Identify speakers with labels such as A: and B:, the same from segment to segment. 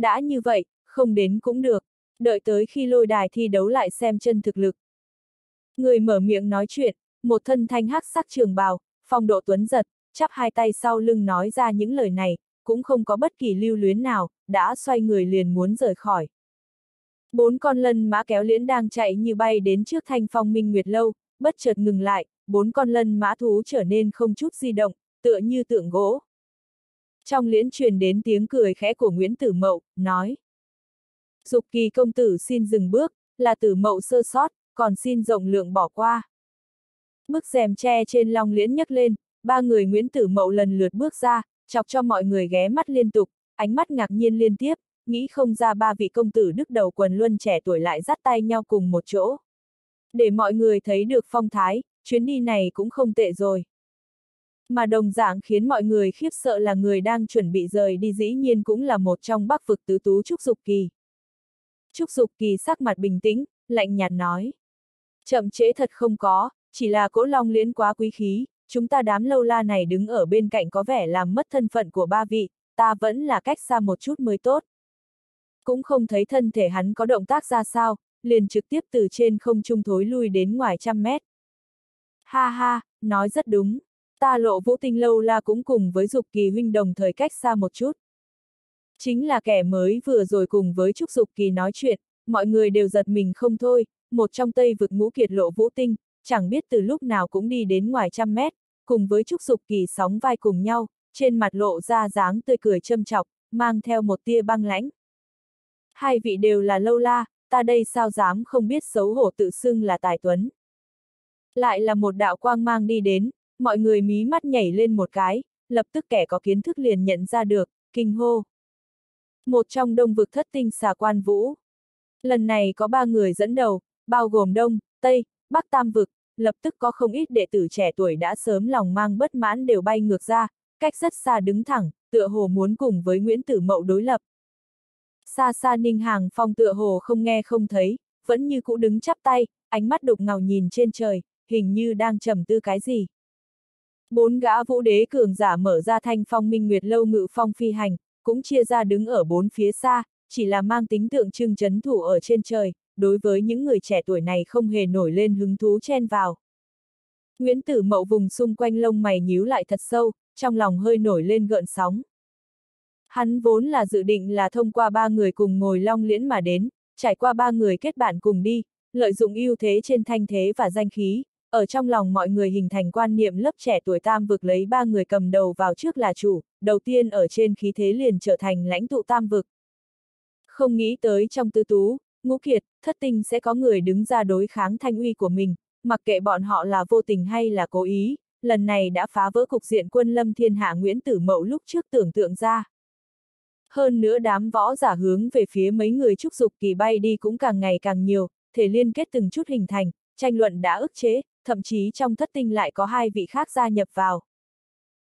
A: đã như vậy, không đến cũng được, đợi tới khi lôi đài thi đấu lại xem chân thực lực. Người mở miệng nói chuyện, một thân thanh hắc sắc trường bào, phong độ tuấn giật, chắp hai tay sau lưng nói ra những lời này, cũng không có bất kỳ lưu luyến nào, đã xoay người liền muốn rời khỏi. Bốn con lân mã kéo liễn đang chạy như bay đến trước thanh phong minh nguyệt lâu, bất chợt ngừng lại, bốn con lân mã thú trở nên không chút di động, tựa như tượng gỗ. Trong liễn truyền đến tiếng cười khẽ của Nguyễn Tử Mậu, nói. Dục kỳ công tử xin dừng bước, là tử mậu sơ sót, còn xin rộng lượng bỏ qua. Bức rèm tre trên long liễn nhấc lên, ba người Nguyễn Tử Mậu lần lượt bước ra, chọc cho mọi người ghé mắt liên tục, ánh mắt ngạc nhiên liên tiếp, nghĩ không ra ba vị công tử đức đầu quần luân trẻ tuổi lại dắt tay nhau cùng một chỗ. Để mọi người thấy được phong thái, chuyến đi này cũng không tệ rồi. Mà đồng dạng khiến mọi người khiếp sợ là người đang chuẩn bị rời đi dĩ nhiên cũng là một trong bắc vực tứ tú Trúc Dục Kỳ. Trúc Dục Kỳ sắc mặt bình tĩnh, lạnh nhạt nói. Chậm trễ thật không có, chỉ là cỗ long liễn quá quý khí, chúng ta đám lâu la này đứng ở bên cạnh có vẻ làm mất thân phận của ba vị, ta vẫn là cách xa một chút mới tốt. Cũng không thấy thân thể hắn có động tác ra sao, liền trực tiếp từ trên không trung thối lui đến ngoài trăm mét. Ha ha, nói rất đúng. Ta lộ vũ tinh lâu la cũng cùng với dục kỳ huynh đồng thời cách xa một chút. Chính là kẻ mới vừa rồi cùng với Trúc Dục Kỳ nói chuyện, mọi người đều giật mình không thôi, một trong tây vực ngũ kiệt lộ vũ tinh, chẳng biết từ lúc nào cũng đi đến ngoài trăm mét, cùng với Trúc Dục Kỳ sóng vai cùng nhau, trên mặt lộ ra dáng tươi cười châm chọc, mang theo một tia băng lãnh. Hai vị đều là lâu la, ta đây sao dám không biết xấu hổ tự xưng là tài tuấn. Lại là một đạo quang mang đi đến, mọi người mí mắt nhảy lên một cái, lập tức kẻ có kiến thức liền nhận ra được, kinh hô. Một trong đông vực thất tinh xà quan vũ. Lần này có ba người dẫn đầu, bao gồm đông, tây, bắc tam vực, lập tức có không ít đệ tử trẻ tuổi đã sớm lòng mang bất mãn đều bay ngược ra, cách rất xa đứng thẳng, tựa hồ muốn cùng với Nguyễn Tử Mậu đối lập. Xa xa Ninh Hàng Phong tựa hồ không nghe không thấy, vẫn như cũ đứng chắp tay, ánh mắt đục ngầu nhìn trên trời, hình như đang trầm tư cái gì. Bốn gã vũ đế cường giả mở ra thanh phong minh nguyệt lâu ngự phong phi hành, cũng chia ra đứng ở bốn phía xa, chỉ là mang tính tượng trưng chấn thủ ở trên trời, đối với những người trẻ tuổi này không hề nổi lên hứng thú chen vào. Nguyễn Tử Mậu vùng xung quanh lông mày nhíu lại thật sâu, trong lòng hơi nổi lên gợn sóng. Hắn vốn là dự định là thông qua ba người cùng ngồi long liễn mà đến, trải qua ba người kết bạn cùng đi, lợi dụng ưu thế trên thanh thế và danh khí, ở trong lòng mọi người hình thành quan niệm lớp trẻ tuổi tam vực lấy ba người cầm đầu vào trước là chủ, đầu tiên ở trên khí thế liền trở thành lãnh tụ tam vực. Không nghĩ tới trong tư tú, ngũ kiệt, thất tinh sẽ có người đứng ra đối kháng thanh uy của mình, mặc kệ bọn họ là vô tình hay là cố ý, lần này đã phá vỡ cục diện quân lâm thiên hạ Nguyễn Tử Mậu lúc trước tưởng tượng ra. Hơn nữa đám võ giả hướng về phía mấy người trúc dục kỳ bay đi cũng càng ngày càng nhiều, thể liên kết từng chút hình thành, tranh luận đã ức chế, thậm chí trong thất tinh lại có hai vị khác gia nhập vào.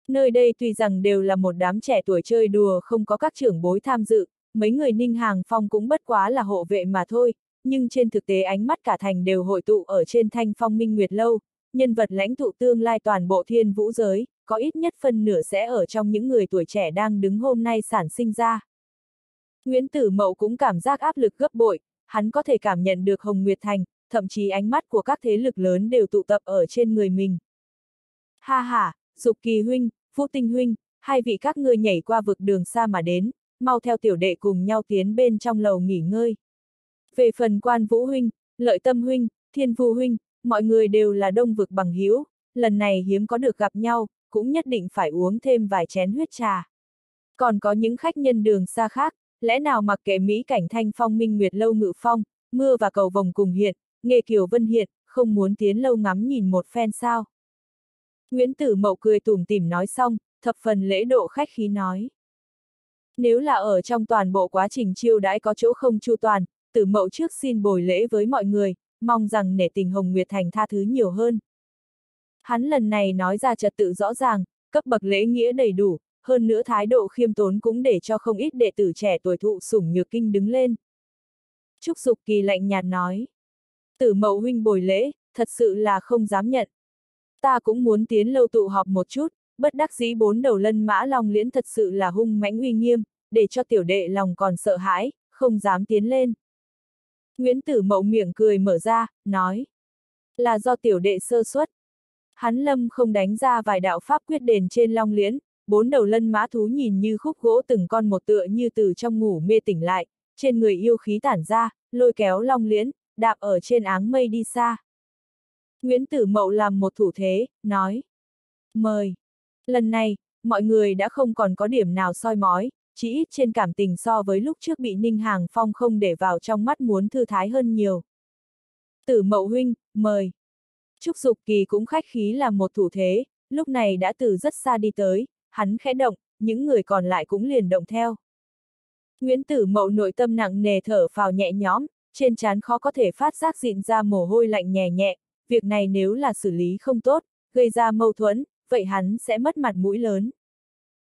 A: Nơi đây tuy rằng đều là một đám trẻ tuổi chơi đùa không có các trưởng bối tham dự, mấy người ninh hàng phong cũng bất quá là hộ vệ mà thôi, nhưng trên thực tế ánh mắt cả thành đều hội tụ ở trên thanh phong minh nguyệt lâu, nhân vật lãnh tụ tương lai toàn bộ thiên vũ giới, có ít nhất phân nửa sẽ ở trong những người tuổi trẻ đang đứng hôm nay sản sinh ra. Nguyễn Tử Mậu cũng cảm giác áp lực gấp bội, hắn có thể cảm nhận được Hồng Nguyệt Thành, thậm chí ánh mắt của các thế lực lớn đều tụ tập ở trên người mình. Ha ha, Dục Kỳ Huynh, Vũ Tinh Huynh, hai vị các ngươi nhảy qua vực đường xa mà đến, mau theo tiểu đệ cùng nhau tiến bên trong lầu nghỉ ngơi. Về phần quan Vũ Huynh, Lợi Tâm Huynh, Thiên Vu Huynh, mọi người đều là đông vực bằng hữu lần này hiếm có được gặp nhau, cũng nhất định phải uống thêm vài chén huyết trà. Còn có những khách nhân đường xa khác, lẽ nào mặc kệ Mỹ cảnh thanh phong minh nguyệt lâu ngự phong, mưa và cầu vồng cùng hiện, nghề kiều vân hiện, không muốn tiến lâu ngắm nhìn một phen sao. Nguyễn Tử Mậu cười tủm tỉm nói xong, thập phần lễ độ khách khí nói. Nếu là ở trong toàn bộ quá trình chiêu đãi có chỗ không chu toàn, Tử Mậu trước xin bồi lễ với mọi người, mong rằng nể tình Hồng Nguyệt Thành tha thứ nhiều hơn. Hắn lần này nói ra trật tự rõ ràng, cấp bậc lễ nghĩa đầy đủ, hơn nữa thái độ khiêm tốn cũng để cho không ít đệ tử trẻ tuổi thụ sủng nhược kinh đứng lên. Trúc Dục Kỳ lạnh nhạt nói. Tử mậu huynh bồi lễ, thật sự là không dám nhận. Ta cũng muốn tiến lâu tụ họp một chút, bất đắc dĩ bốn đầu lân mã long liễn thật sự là hung mãnh uy nghiêm, để cho tiểu đệ lòng còn sợ hãi, không dám tiến lên. Nguyễn Tử Mậu miệng cười mở ra, nói. Là do tiểu đệ sơ suất. Hắn lâm không đánh ra vài đạo pháp quyết đền trên long liễn, bốn đầu lân mã thú nhìn như khúc gỗ từng con một tựa như từ trong ngủ mê tỉnh lại, trên người yêu khí tản ra, lôi kéo long liễn, đạp ở trên áng mây đi xa. Nguyễn Tử Mậu làm một thủ thế, nói. Mời. Lần này, mọi người đã không còn có điểm nào soi mói, chỉ ít trên cảm tình so với lúc trước bị Ninh Hàng Phong không để vào trong mắt muốn thư thái hơn nhiều. Tử Mậu Huynh, mời. Trúc Dục Kỳ cũng khách khí làm một thủ thế, lúc này đã từ rất xa đi tới, hắn khẽ động, những người còn lại cũng liền động theo. Nguyễn Tử Mậu nội tâm nặng nề thở phào nhẹ nhõm, trên trán khó có thể phát giác dịn ra mồ hôi lạnh nhẹ nhẹ, việc này nếu là xử lý không tốt, gây ra mâu thuẫn, vậy hắn sẽ mất mặt mũi lớn.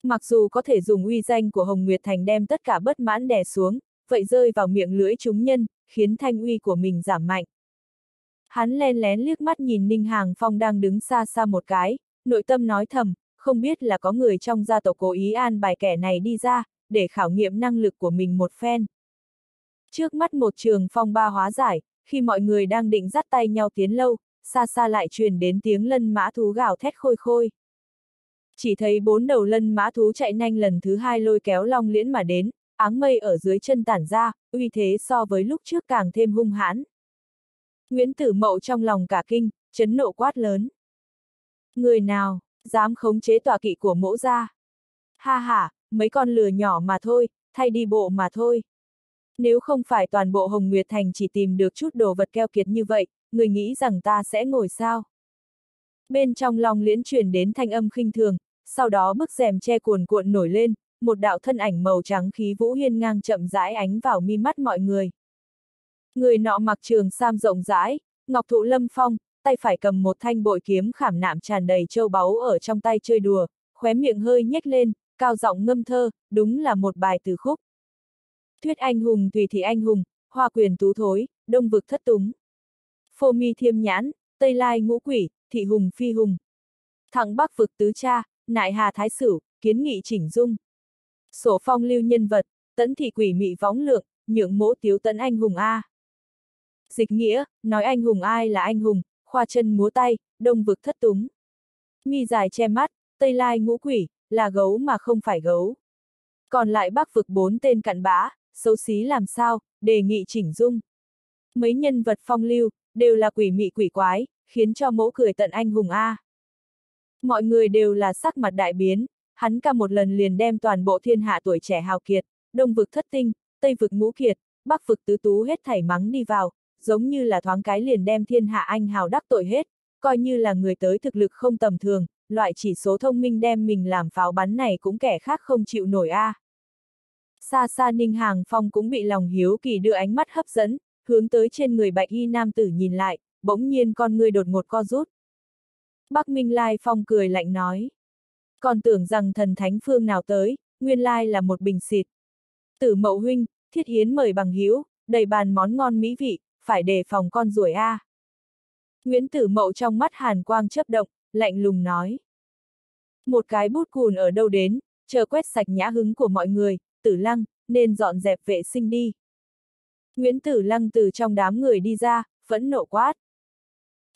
A: Mặc dù có thể dùng uy danh của Hồng Nguyệt Thành đem tất cả bất mãn đè xuống, vậy rơi vào miệng lưỡi chúng nhân, khiến thanh uy của mình giảm mạnh. Hắn len lén liếc mắt nhìn Ninh Hàng Phong đang đứng xa xa một cái, nội tâm nói thầm, không biết là có người trong gia tộc cố ý an bài kẻ này đi ra, để khảo nghiệm năng lực của mình một phen. Trước mắt một trường phong ba hóa giải, khi mọi người đang định dắt tay nhau tiến lâu, xa xa lại truyền đến tiếng lân mã thú gào thét khôi khôi. Chỉ thấy bốn đầu lân mã thú chạy nhanh lần thứ hai lôi kéo long liễn mà đến, áng mây ở dưới chân tản ra, uy thế so với lúc trước càng thêm hung hãn. Nguyễn Tử Mậu trong lòng cả kinh, chấn nộ quát lớn. Người nào, dám khống chế tòa kỵ của mẫu gia? Ha ha, mấy con lừa nhỏ mà thôi, thay đi bộ mà thôi. Nếu không phải toàn bộ Hồng Nguyệt Thành chỉ tìm được chút đồ vật keo kiệt như vậy, người nghĩ rằng ta sẽ ngồi sao? Bên trong lòng liễn truyền đến thanh âm khinh thường, sau đó bức rèm che cuồn cuộn nổi lên, một đạo thân ảnh màu trắng khí vũ hiên ngang chậm rãi ánh vào mi mắt mọi người. Người nọ mặc trường sam rộng rãi, ngọc thụ lâm phong, tay phải cầm một thanh bội kiếm khảm nạm tràn đầy châu báu ở trong tay chơi đùa, khóe miệng hơi nhếch lên, cao giọng ngâm thơ, đúng là một bài từ khúc. Thuyết anh hùng tùy thị anh hùng, hoa quyền tú thối, đông vực thất túng. Phô mi thiêm nhãn, tây lai ngũ quỷ, thị hùng phi hùng. Thẳng bắc vực tứ cha, nại hà thái sử, kiến nghị chỉnh dung. Sổ phong lưu nhân vật, tấn thị quỷ mị võng lượng, nhượng mỗ tiếu tấn anh hùng A. Dịch nghĩa, nói anh hùng ai là anh hùng, khoa chân múa tay, đông vực thất túng. Mi dài che mắt, tây lai ngũ quỷ, là gấu mà không phải gấu. Còn lại bắc vực bốn tên cặn bã, xấu xí làm sao, đề nghị chỉnh dung. Mấy nhân vật phong lưu, đều là quỷ mị quỷ quái, khiến cho mẫu cười tận anh hùng A. Mọi người đều là sắc mặt đại biến, hắn ca một lần liền đem toàn bộ thiên hạ tuổi trẻ hào kiệt, đông vực thất tinh, tây vực ngũ kiệt, bắc vực tứ tú hết thảy mắng đi vào, giống như là thoáng cái liền đem thiên hạ anh hào đắc tội hết, coi như là người tới thực lực không tầm thường, loại chỉ số thông minh đem mình làm pháo bắn này cũng kẻ khác không chịu nổi a. À. Xa xa Ninh Hàng Phong cũng bị lòng hiếu kỳ đưa ánh mắt hấp dẫn, hướng tới trên người bạch y nam tử nhìn lại, bỗng nhiên con người đột ngột co rút. Bắc Minh Lai Phong cười lạnh nói. Còn tưởng rằng thần thánh phương nào tới, nguyên lai là một bình xịt. Tử mậu huynh, thiết hiến mời bằng hiếu, đầy bàn món ngon mỹ vị, phải đề phòng con ruồi a. Nguyễn Tử Mậu trong mắt hàn quang chấp động, lạnh lùng nói. Một cái bút cùn ở đâu đến, chờ quét sạch nhã hứng của mọi người, tử lăng, nên dọn dẹp vệ sinh đi. Nguyễn Tử Lăng từ trong đám người đi ra, vẫn nộ quát.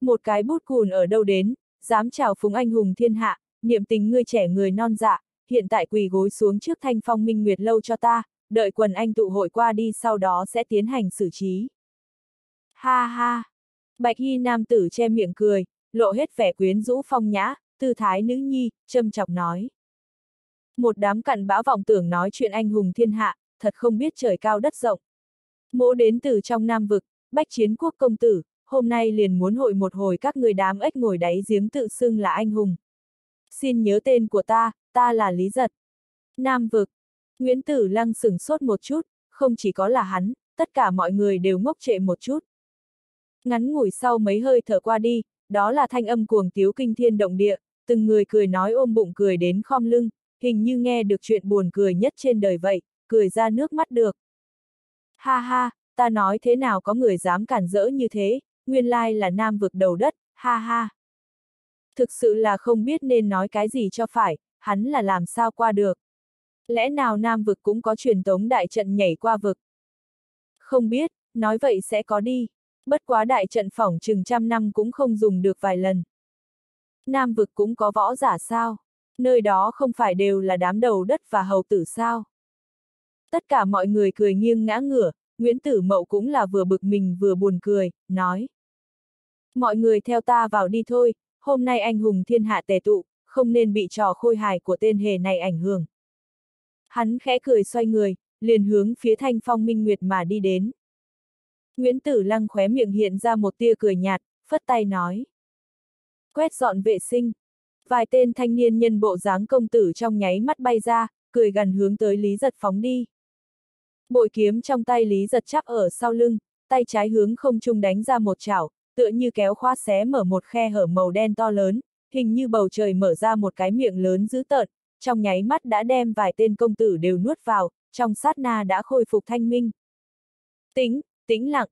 A: Một cái bút cùn ở đâu đến, dám chào phúng anh hùng thiên hạ, niệm tình ngươi trẻ người non dạ, hiện tại quỳ gối xuống trước thanh phong minh nguyệt lâu cho ta, đợi quần anh tụ hội qua đi sau đó sẽ tiến hành xử trí. Ha ha! Bạch Hy nam tử che miệng cười, lộ hết vẻ quyến rũ phong nhã, tư thái nữ nhi, châm chọc nói. Một đám cặn bã vọng tưởng nói chuyện anh hùng thiên hạ, thật không biết trời cao đất rộng. Mỗ đến từ trong Nam Vực, bách chiến quốc công tử, hôm nay liền muốn hội một hồi các người đám ếch ngồi đáy giếng tự xưng là anh hùng. Xin nhớ tên của ta, ta là Lý Giật. Nam Vực. Nguyễn Tử Lăng sửng sốt một chút, không chỉ có là hắn, tất cả mọi người đều ngốc trệ một chút. Ngắn ngủi sau mấy hơi thở qua đi, đó là thanh âm cuồng tiếu kinh thiên động địa, từng người cười nói ôm bụng cười đến khom lưng, hình như nghe được chuyện buồn cười nhất trên đời vậy, cười ra nước mắt được. Ha ha, ta nói thế nào có người dám cản rỡ như thế, nguyên lai là nam vực đầu đất, ha ha. Thực sự là không biết nên nói cái gì cho phải, hắn là làm sao qua được. Lẽ nào Nam vực cũng có truyền tống đại trận nhảy qua vực? Không biết, nói vậy sẽ có đi. Bất quá đại trận phỏng chừng trăm năm cũng không dùng được vài lần. Nam vực cũng có võ giả sao? Nơi đó không phải đều là đám đầu đất và hầu tử sao? Tất cả mọi người cười nghiêng ngã ngửa, Nguyễn Tử Mậu cũng là vừa bực mình vừa buồn cười, nói. Mọi người theo ta vào đi thôi, hôm nay anh hùng thiên hạ tề tụ, không nên bị trò khôi hài của tên hề này ảnh hưởng. Hắn khẽ cười xoay người, liền hướng phía thanh phong minh nguyệt mà đi đến. Nguyễn Tử Lăng khóe miệng hiện ra một tia cười nhạt, phất tay nói. Quét dọn vệ sinh. Vài tên thanh niên nhân bộ dáng công tử trong nháy mắt bay ra, cười gần hướng tới Lý Giật phóng đi. Bội kiếm trong tay Lý Giật chắp ở sau lưng, tay trái hướng không trung đánh ra một chảo, tựa như kéo khoa xé mở một khe hở màu đen to lớn, hình như bầu trời mở ra một cái miệng lớn dữ tợn, trong nháy mắt đã đem vài tên công tử đều nuốt vào, trong sát na đã khôi phục thanh minh. Tính, tĩnh lặng,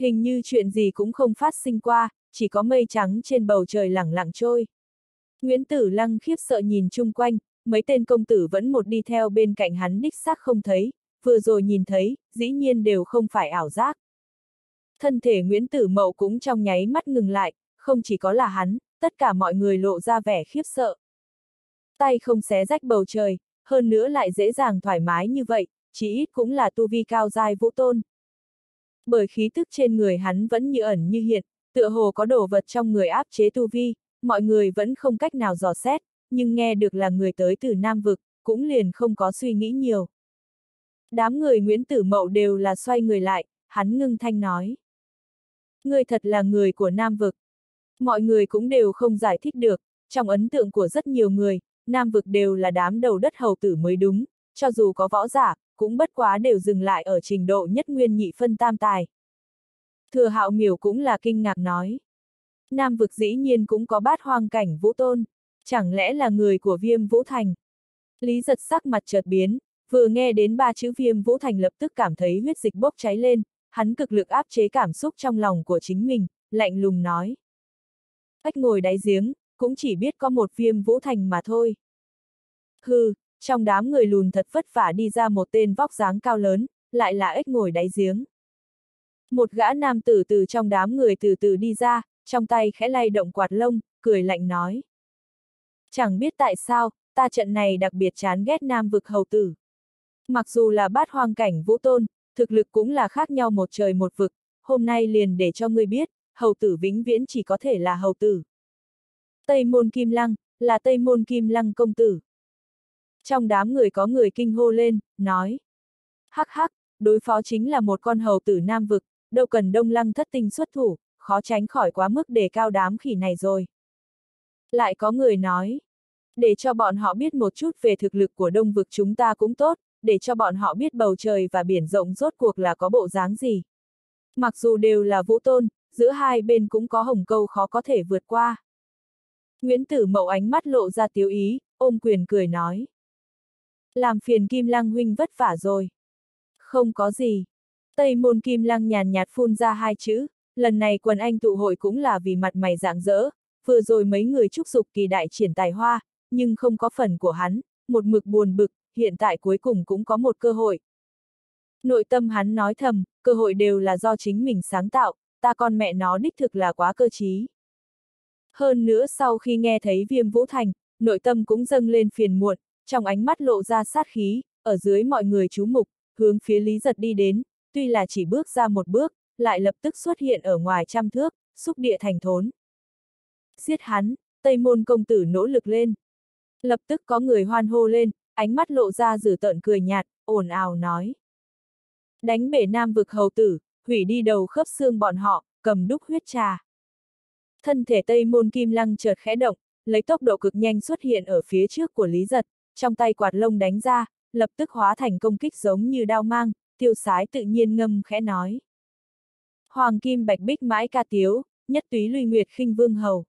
A: hình như chuyện gì cũng không phát sinh qua, chỉ có mây trắng trên bầu trời lẳng lặng trôi. Nguyễn Tử Lăng khiếp sợ nhìn chung quanh, mấy tên công tử vẫn một đi theo bên cạnh hắn đích xác không thấy, vừa rồi nhìn thấy, dĩ nhiên đều không phải ảo giác. Thân thể Nguyễn Tử Mậu cũng trong nháy mắt ngừng lại, không chỉ có là hắn, tất cả mọi người lộ ra vẻ khiếp sợ. Tay không xé rách bầu trời, hơn nữa lại dễ dàng thoải mái như vậy, chỉ ít cũng là tu vi cao dài vũ tôn. Bởi khí tức trên người hắn vẫn như ẩn như hiện, tựa hồ có đồ vật trong người áp chế tu vi, mọi người vẫn không cách nào dò xét, nhưng nghe được là người tới từ Nam Vực, cũng liền không có suy nghĩ nhiều. Đám người Nguyễn Tử Mậu đều là xoay người lại, hắn ngưng thanh nói. Người thật là người của Nam Vực. Mọi người cũng đều không giải thích được, trong ấn tượng của rất nhiều người, Nam Vực đều là đám đầu đất hầu tử mới đúng, cho dù có võ giả, cũng bất quá đều dừng lại ở trình độ nhất nguyên nhị phân tam tài. Thừa hạo miểu cũng là kinh ngạc nói. Nam vực dĩ nhiên cũng có bát hoang cảnh vũ tôn, chẳng lẽ là người của viêm vũ thành. Lý giật sắc mặt chợt biến, vừa nghe đến ba chữ viêm vũ thành lập tức cảm thấy huyết dịch bốc cháy lên, hắn cực lực áp chế cảm xúc trong lòng của chính mình, lạnh lùng nói. Ách ngồi đáy giếng, cũng chỉ biết có một viêm vũ thành mà thôi. Hừ, trong đám người lùn thật vất vả đi ra một tên vóc dáng cao lớn, lại là ếch ngồi đáy giếng. Một gã nam tử từ trong đám người từ từ đi ra, trong tay khẽ lay động quạt lông, cười lạnh nói. Chẳng biết tại sao, ta trận này đặc biệt chán ghét nam vực hầu tử. Mặc dù là bát hoang cảnh vũ tôn, thực lực cũng là khác nhau một trời một vực, hôm nay liền để cho ngươi biết, hầu tử vĩnh viễn chỉ có thể là hầu tử. Tây môn kim lăng, là Tây môn kim lăng công tử. Trong đám người có người kinh hô lên, nói. Hắc hắc, đối phó chính là một con hầu tử nam vực, đâu cần đông lăng thất tinh xuất thủ, khó tránh khỏi quá mức đề cao đám khỉ này rồi. Lại có người nói. Để cho bọn họ biết một chút về thực lực của đông vực chúng ta cũng tốt, để cho bọn họ biết bầu trời và biển rộng rốt cuộc là có bộ dáng gì. Mặc dù đều là vũ tôn, giữa hai bên cũng có hồng câu khó có thể vượt qua. Nguyễn Tử Mậu ánh mắt lộ ra tiếu ý, ôm quyền cười nói. Làm phiền Kim Lăng huynh vất vả rồi. Không có gì. Tây môn Kim Lăng nhàn nhạt phun ra hai chữ, lần này quần anh tụ hội cũng là vì mặt mày dạng dỡ, vừa rồi mấy người chúc dục kỳ đại triển tài hoa, nhưng không có phần của hắn, một mực buồn bực, hiện tại cuối cùng cũng có một cơ hội. Nội tâm hắn nói thầm, cơ hội đều là do chính mình sáng tạo, ta con mẹ nó đích thực là quá cơ trí. Hơn nữa sau khi nghe thấy viêm vũ thành, nội tâm cũng dâng lên phiền muộn, trong ánh mắt lộ ra sát khí, ở dưới mọi người chú mục, hướng phía Lý Giật đi đến, tuy là chỉ bước ra một bước, lại lập tức xuất hiện ở ngoài trăm thước, xúc địa thành thốn. Giết hắn, Tây Môn công tử nỗ lực lên. Lập tức có người hoan hô lên, ánh mắt lộ ra dử tợn cười nhạt, ồn ào nói. Đánh bể nam vực hầu tử, hủy đi đầu khớp xương bọn họ, cầm đúc huyết trà. Thân thể Tây Môn Kim Lăng chợt khẽ động, lấy tốc độ cực nhanh xuất hiện ở phía trước của Lý Giật, trong tay quạt lông đánh ra, lập tức hóa thành công kích giống như đao mang, tiêu sái tự nhiên ngâm khẽ nói. Hoàng kim bạch bích mãi ca tiếu, nhất túy luy nguyệt khinh vương hầu.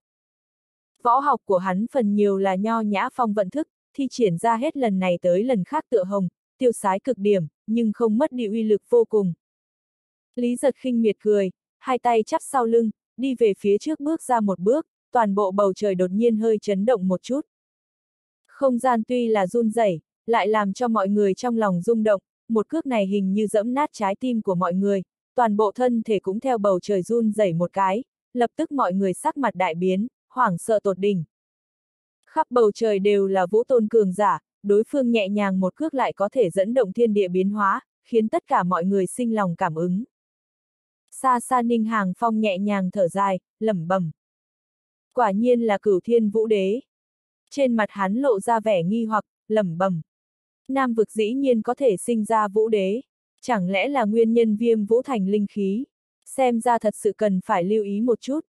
A: Võ học của hắn phần nhiều là nho nhã phong vận thức, thi triển ra hết lần này tới lần khác tựa hồng, tiêu sái cực điểm, nhưng không mất đi uy lực vô cùng. Lý giật khinh miệt cười, hai tay chắp sau lưng, đi về phía trước bước ra một bước, toàn bộ bầu trời đột nhiên hơi chấn động một chút. Không gian tuy là run rẩy, lại làm cho mọi người trong lòng rung động, một cước này hình như dẫm nát trái tim của mọi người, toàn bộ thân thể cũng theo bầu trời run rẩy một cái, lập tức mọi người sắc mặt đại biến, hoảng sợ tột đỉnh. Khắp bầu trời đều là vũ tôn cường giả, đối phương nhẹ nhàng một cước lại có thể dẫn động thiên địa biến hóa, khiến tất cả mọi người sinh lòng cảm ứng. Xa xa ninh hàng phong nhẹ nhàng thở dài, lẩm bẩm. Quả nhiên là cửu thiên vũ đế. Trên mặt hắn lộ ra vẻ nghi hoặc, lẩm bẩm. Nam vực dĩ nhiên có thể sinh ra vũ đế. Chẳng lẽ là nguyên nhân viêm vũ thành linh khí? Xem ra thật sự cần phải lưu ý một chút.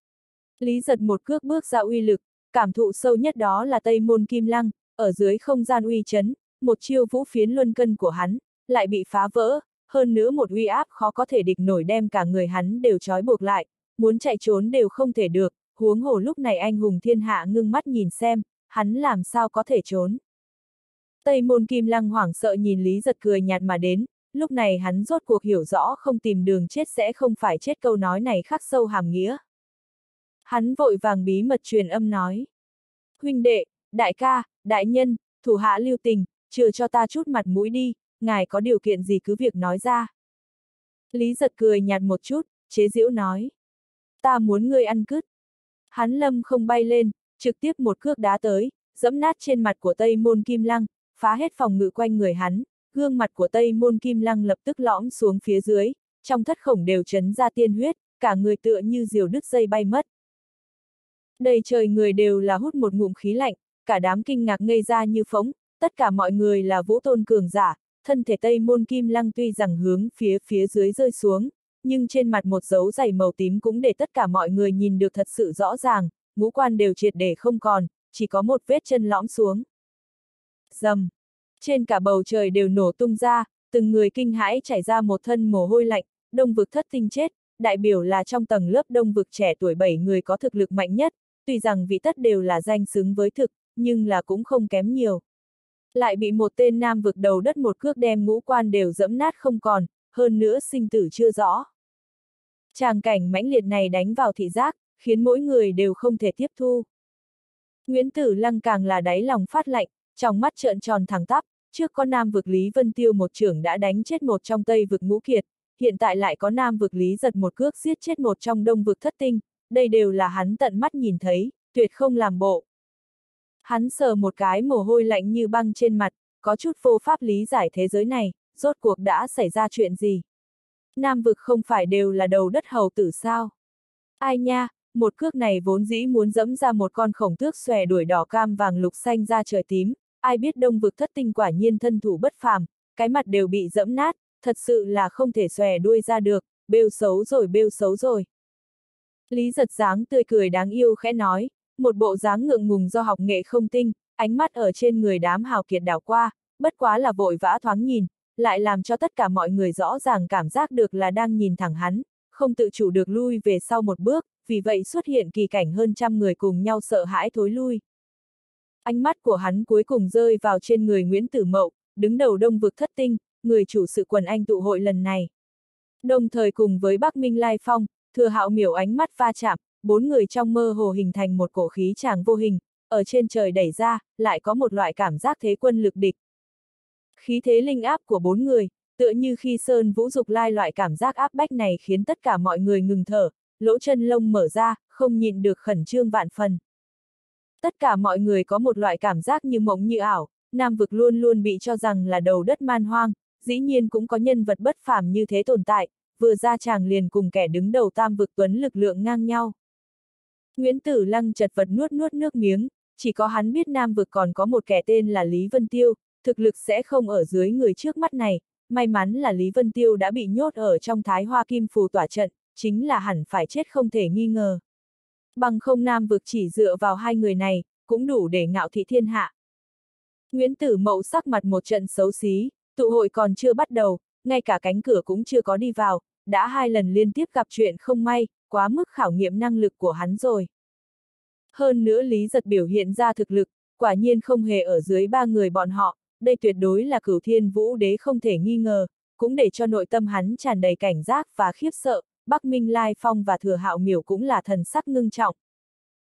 A: Lý giật một cước bước ra uy lực, cảm thụ sâu nhất đó là Tây Môn Kim Lăng, ở dưới không gian uy chấn, một chiêu vũ phiến luân cân của hắn, lại bị phá vỡ, hơn nữa một uy áp khó có thể địch nổi đem cả người hắn đều trói buộc lại, muốn chạy trốn đều không thể được, huống hồ lúc này anh hùng thiên hạ ngưng mắt nhìn xem, hắn làm sao có thể trốn. Tây môn kim lăng hoảng sợ nhìn Lý giật cười nhạt mà đến, lúc này hắn rốt cuộc hiểu rõ không tìm đường chết sẽ không phải chết câu nói này khắc sâu hàm nghĩa. Hắn vội vàng bí mật truyền âm nói. Huynh đệ, đại ca, đại nhân, thủ hạ lưu tình, trừ cho ta chút mặt mũi đi, ngài có điều kiện gì cứ việc nói ra. Lý giật cười nhạt một chút, chế giễu nói. Ta muốn ngươi ăn cứt. Hắn lâm không bay lên, trực tiếp một cước đá tới, dẫm nát trên mặt của Tây Môn Kim Lăng, phá hết phòng ngự quanh người hắn, gương mặt của Tây Môn Kim Lăng lập tức lõm xuống phía dưới, trong thất khổng đều chấn ra tiên huyết, cả người tựa như diều đứt dây bay mất. Đầy trời người đều là hút một ngụm khí lạnh, cả đám kinh ngạc ngây ra như phóng, tất cả mọi người là vũ tôn cường giả, thân thể Tây Môn Kim Lăng tuy rằng hướng phía phía dưới rơi xuống, nhưng trên mặt một dấu dày màu tím cũng để tất cả mọi người nhìn được thật sự rõ ràng, ngũ quan đều triệt để không còn, chỉ có một vết chân lõm xuống. Dầm! Trên cả bầu trời đều nổ tung ra, từng người kinh hãi chảy ra một thân mồ hôi lạnh, đông vực thất tinh chết, đại biểu là trong tầng lớp đông vực trẻ tuổi 7 người có thực lực mạnh nhất, tuy rằng vị tất đều là danh xứng với thực, nhưng là cũng không kém nhiều. Lại bị một tên nam vực đầu đất một cước đem ngũ quan đều dẫm nát không còn, hơn nữa sinh tử chưa rõ. Tràng cảnh mãnh liệt này đánh vào thị giác, khiến mỗi người đều không thể tiếp thu. Nguyễn Tử Lăng càng là đáy lòng phát lạnh, trong mắt trợn tròn thẳng tắp, trước có nam vực Lý Vân Tiêu một trưởng đã đánh chết một trong tây vực ngũ kiệt, hiện tại lại có nam vực Lý giật một cước giết chết một trong đông vực thất tinh, đây đều là hắn tận mắt nhìn thấy, tuyệt không làm bộ. Hắn sờ một cái mồ hôi lạnh như băng trên mặt, có chút vô pháp lý giải thế giới này, rốt cuộc đã xảy ra chuyện gì. Nam vực không phải đều là đầu đất hầu tử sao? Ai nha, một cước này vốn dĩ muốn dẫm ra một con khổng tước xòe đuổi đỏ cam vàng lục xanh ra trời tím, ai biết đông vực thất tinh quả nhiên thân thủ bất phàm, cái mặt đều bị dẫm nát, thật sự là không thể xòe đuôi ra được, bêu xấu rồi bêu xấu rồi. Lý giật dáng tươi cười đáng yêu khẽ nói, một bộ dáng ngượng ngùng do học nghệ không tinh, ánh mắt ở trên người đám hào kiệt đảo qua, bất quá là vội vã thoáng nhìn, lại làm cho tất cả mọi người rõ ràng cảm giác được là đang nhìn thẳng hắn, không tự chủ được lui về sau một bước, vì vậy xuất hiện kỳ cảnh hơn trăm người cùng nhau sợ hãi thối lui. Ánh mắt của hắn cuối cùng rơi vào trên người Nguyễn Tử Mậu, đứng đầu đông vực thất tinh, người chủ sự quần anh tụ hội lần này. Đồng thời cùng với Bắc Minh Lai Phong, thừa hạo miểu ánh mắt va chạm, bốn người trong mơ hồ hình thành một cổ khí tràng vô hình, ở trên trời đẩy ra, lại có một loại cảm giác thế quân lực địch. Khí thế linh áp của bốn người, tựa như khi Sơn Vũ Dục lai loại cảm giác áp bách này khiến tất cả mọi người ngừng thở, lỗ chân lông mở ra, không nhịn được khẩn trương vạn phần. Tất cả mọi người có một loại cảm giác như mộng như ảo, Nam vực luôn luôn bị cho rằng là đầu đất man hoang, dĩ nhiên cũng có nhân vật bất phàm như thế tồn tại, vừa ra chàng liền cùng kẻ đứng đầu tam vực tuấn lực lượng ngang nhau. Nguyễn Tử Lăng chật vật nuốt nuốt nước miếng, chỉ có hắn biết Nam vực còn có một kẻ tên là Lý Vân Tiêu, thực lực sẽ không ở dưới người trước mắt này, may mắn là Lý Vân Tiêu đã bị nhốt ở trong thái hoa kim phù tỏa trận, chính là hẳn phải chết không thể nghi ngờ. Bằng không Nam vực chỉ dựa vào hai người này, cũng đủ để ngạo thị thiên hạ. Nguyễn Tử Mậu sắc mặt một trận xấu xí, tụ hội còn chưa bắt đầu, ngay cả cánh cửa cũng chưa có đi vào, đã hai lần liên tiếp gặp chuyện không may, quá mức khảo nghiệm năng lực của hắn rồi. Hơn nữa Lý Giật biểu hiện ra thực lực, quả nhiên không hề ở dưới ba người bọn họ, đây tuyệt đối là cửu thiên vũ đế không thể nghi ngờ, cũng để cho nội tâm hắn tràn đầy cảnh giác và khiếp sợ, Bắc Minh Lai Phong và Thừa Hạo Miểu cũng là thần sắc ngưng trọng.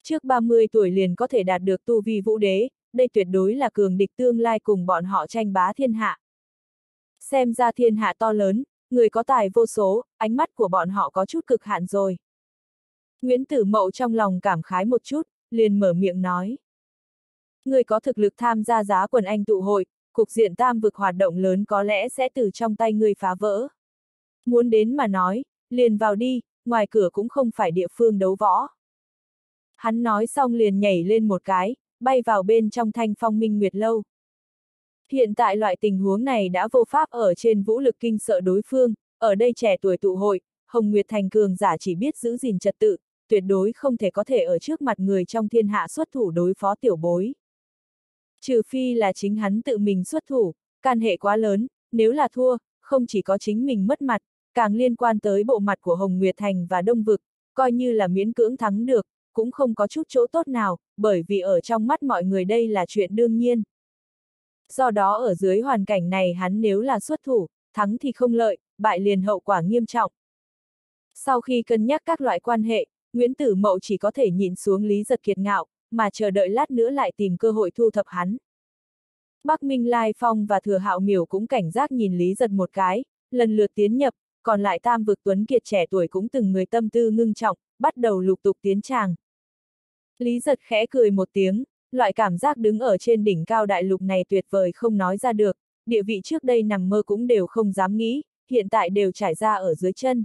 A: Trước 30 tuổi liền có thể đạt được tu vi vũ đế, đây tuyệt đối là cường địch tương lai cùng bọn họ tranh bá thiên hạ. Xem ra thiên hạ to lớn, người có tài vô số, ánh mắt của bọn họ có chút cực hạn rồi. Nguyễn Tử Mậu trong lòng cảm khái một chút, liền mở miệng nói. Người có thực lực tham gia giá quần anh tụ hội, cục diện tam vực hoạt động lớn có lẽ sẽ từ trong tay người phá vỡ. Muốn đến mà nói, liền vào đi, ngoài cửa cũng không phải địa phương đấu võ. Hắn nói xong liền nhảy lên một cái, bay vào bên trong thanh phong minh nguyệt lâu. Hiện tại loại tình huống này đã vô pháp ở trên vũ lực kinh sợ đối phương, ở đây trẻ tuổi tụ hội, Hồng Nguyệt Thành cường giả chỉ biết giữ gìn trật tự, tuyệt đối không thể có thể ở trước mặt người trong thiên hạ xuất thủ đối phó tiểu bối. Trừ phi là chính hắn tự mình xuất thủ, can hệ quá lớn, nếu là thua, không chỉ có chính mình mất mặt, càng liên quan tới bộ mặt của Hồng Nguyệt Thành và Đông Vực, coi như là miễn cưỡng thắng được, cũng không có chút chỗ tốt nào, bởi vì ở trong mắt mọi người đây là chuyện đương nhiên. Do đó ở dưới hoàn cảnh này hắn nếu là xuất thủ, thắng thì không lợi, bại liền hậu quả nghiêm trọng. Sau khi cân nhắc các loại quan hệ, Nguyễn Tử Mậu chỉ có thể nhìn xuống Lý Giật Kiệt ngạo, mà chờ đợi lát nữa lại tìm cơ hội thu thập hắn. Bắc Minh Lai Phong và Thừa Hạo Miểu cũng cảnh giác nhìn Lý Giật một cái, lần lượt tiến nhập, còn lại tam vực Tuấn Kiệt trẻ tuổi cũng từng người tâm tư ngưng trọng, bắt đầu lục tục tiến tràng. Lý Giật khẽ cười một tiếng, loại cảm giác đứng ở trên đỉnh cao đại lục này tuyệt vời không nói ra được, địa vị trước đây nằm mơ cũng đều không dám nghĩ, hiện tại đều trải ra ở dưới chân.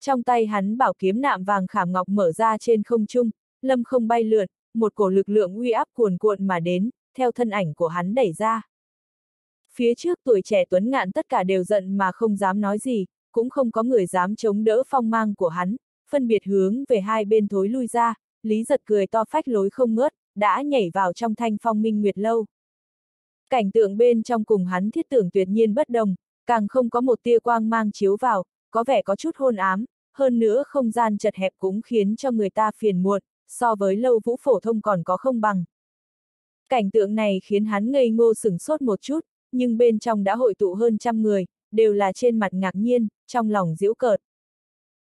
A: Trong tay hắn bảo kiếm nạm vàng khảm ngọc mở ra trên không trung, lâm không bay lượn, một cổ lực lượng uy áp cuồn cuộn mà đến, theo thân ảnh của hắn đẩy ra. Phía trước tuổi trẻ tuấn ngạn tất cả đều giận mà không dám nói gì, cũng không có người dám chống đỡ phong mang của hắn, phân biệt hướng về hai bên thối lui ra, Lý giật cười to phách lối không ngớt, đã nhảy vào trong thanh phong minh nguyệt lâu. Cảnh tượng bên trong cùng hắn thiết tưởng tuyệt nhiên bất đồng, càng không có một tia quang mang chiếu vào, có vẻ có chút hôn ám, hơn nữa không gian chật hẹp cũng khiến cho người ta phiền muộn, so với lâu vũ phổ thông còn có không bằng. Cảnh tượng này khiến hắn ngây ngô sửng sốt một chút, nhưng bên trong đã hội tụ hơn trăm người, đều là trên mặt ngạc nhiên, trong lòng giễu cợt.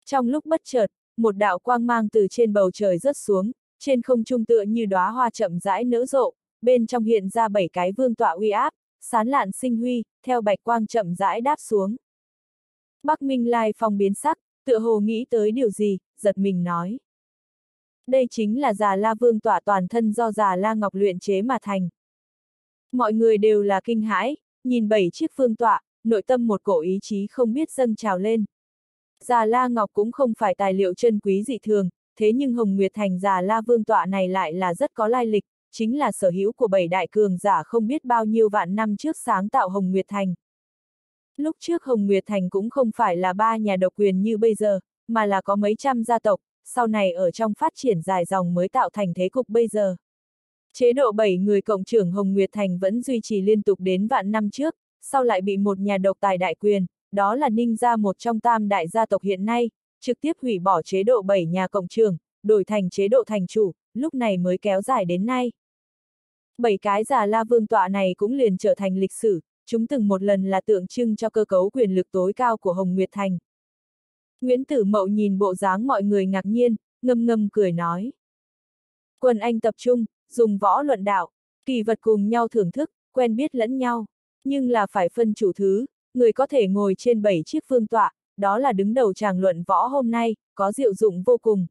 A: Trong lúc bất chợt, một đạo quang mang từ trên bầu trời rớt xuống, trên không trung tựa như đóa hoa chậm rãi nở rộ, bên trong hiện ra bảy cái vương tọa uy áp, sán lạn sinh huy, theo bạch quang chậm rãi đáp xuống. Bắc Minh Lai phong biến sắc, tựa hồ nghĩ tới điều gì, giật mình nói. Đây chính là già la vương tọa toàn thân do già la ngọc luyện chế mà thành. Mọi người đều là kinh hãi, nhìn bảy chiếc phương tọa, nội tâm một cổ ý chí không biết dâng trào lên. Già La Ngọc cũng không phải tài liệu chân quý dị thường, thế nhưng Hồng Nguyệt Thành Già La Vương tọa này lại là rất có lai lịch, chính là sở hữu của bảy đại cường giả không biết bao nhiêu vạn năm trước sáng tạo Hồng Nguyệt Thành. Lúc trước Hồng Nguyệt Thành cũng không phải là ba nhà độc quyền như bây giờ, mà là có mấy trăm gia tộc, sau này ở trong phát triển dài dòng mới tạo thành thế cục bây giờ. Chế độ 7 người cộng trưởng Hồng Nguyệt Thành vẫn duy trì liên tục đến vạn năm trước, sau lại bị một nhà độc tài đại quyền, đó là Ninh gia một trong tam đại gia tộc hiện nay, trực tiếp hủy bỏ chế độ 7 nhà cộng trưởng đổi thành chế độ thành chủ, lúc này mới kéo dài đến nay. Bảy cái già la vương tọa này cũng liền trở thành lịch sử, chúng từng một lần là tượng trưng cho cơ cấu quyền lực tối cao của Hồng Nguyệt Thành. Nguyễn Tử Mậu nhìn bộ dáng mọi người ngạc nhiên, ngâm ngâm cười nói. Quân Anh tập trung, dùng võ luận đạo, kỳ vật cùng nhau thưởng thức, quen biết lẫn nhau, nhưng là phải phân chủ thứ, người có thể ngồi trên bảy chiếc phương tọa, đó là đứng đầu tràng luận võ hôm nay, có diệu dụng vô cùng.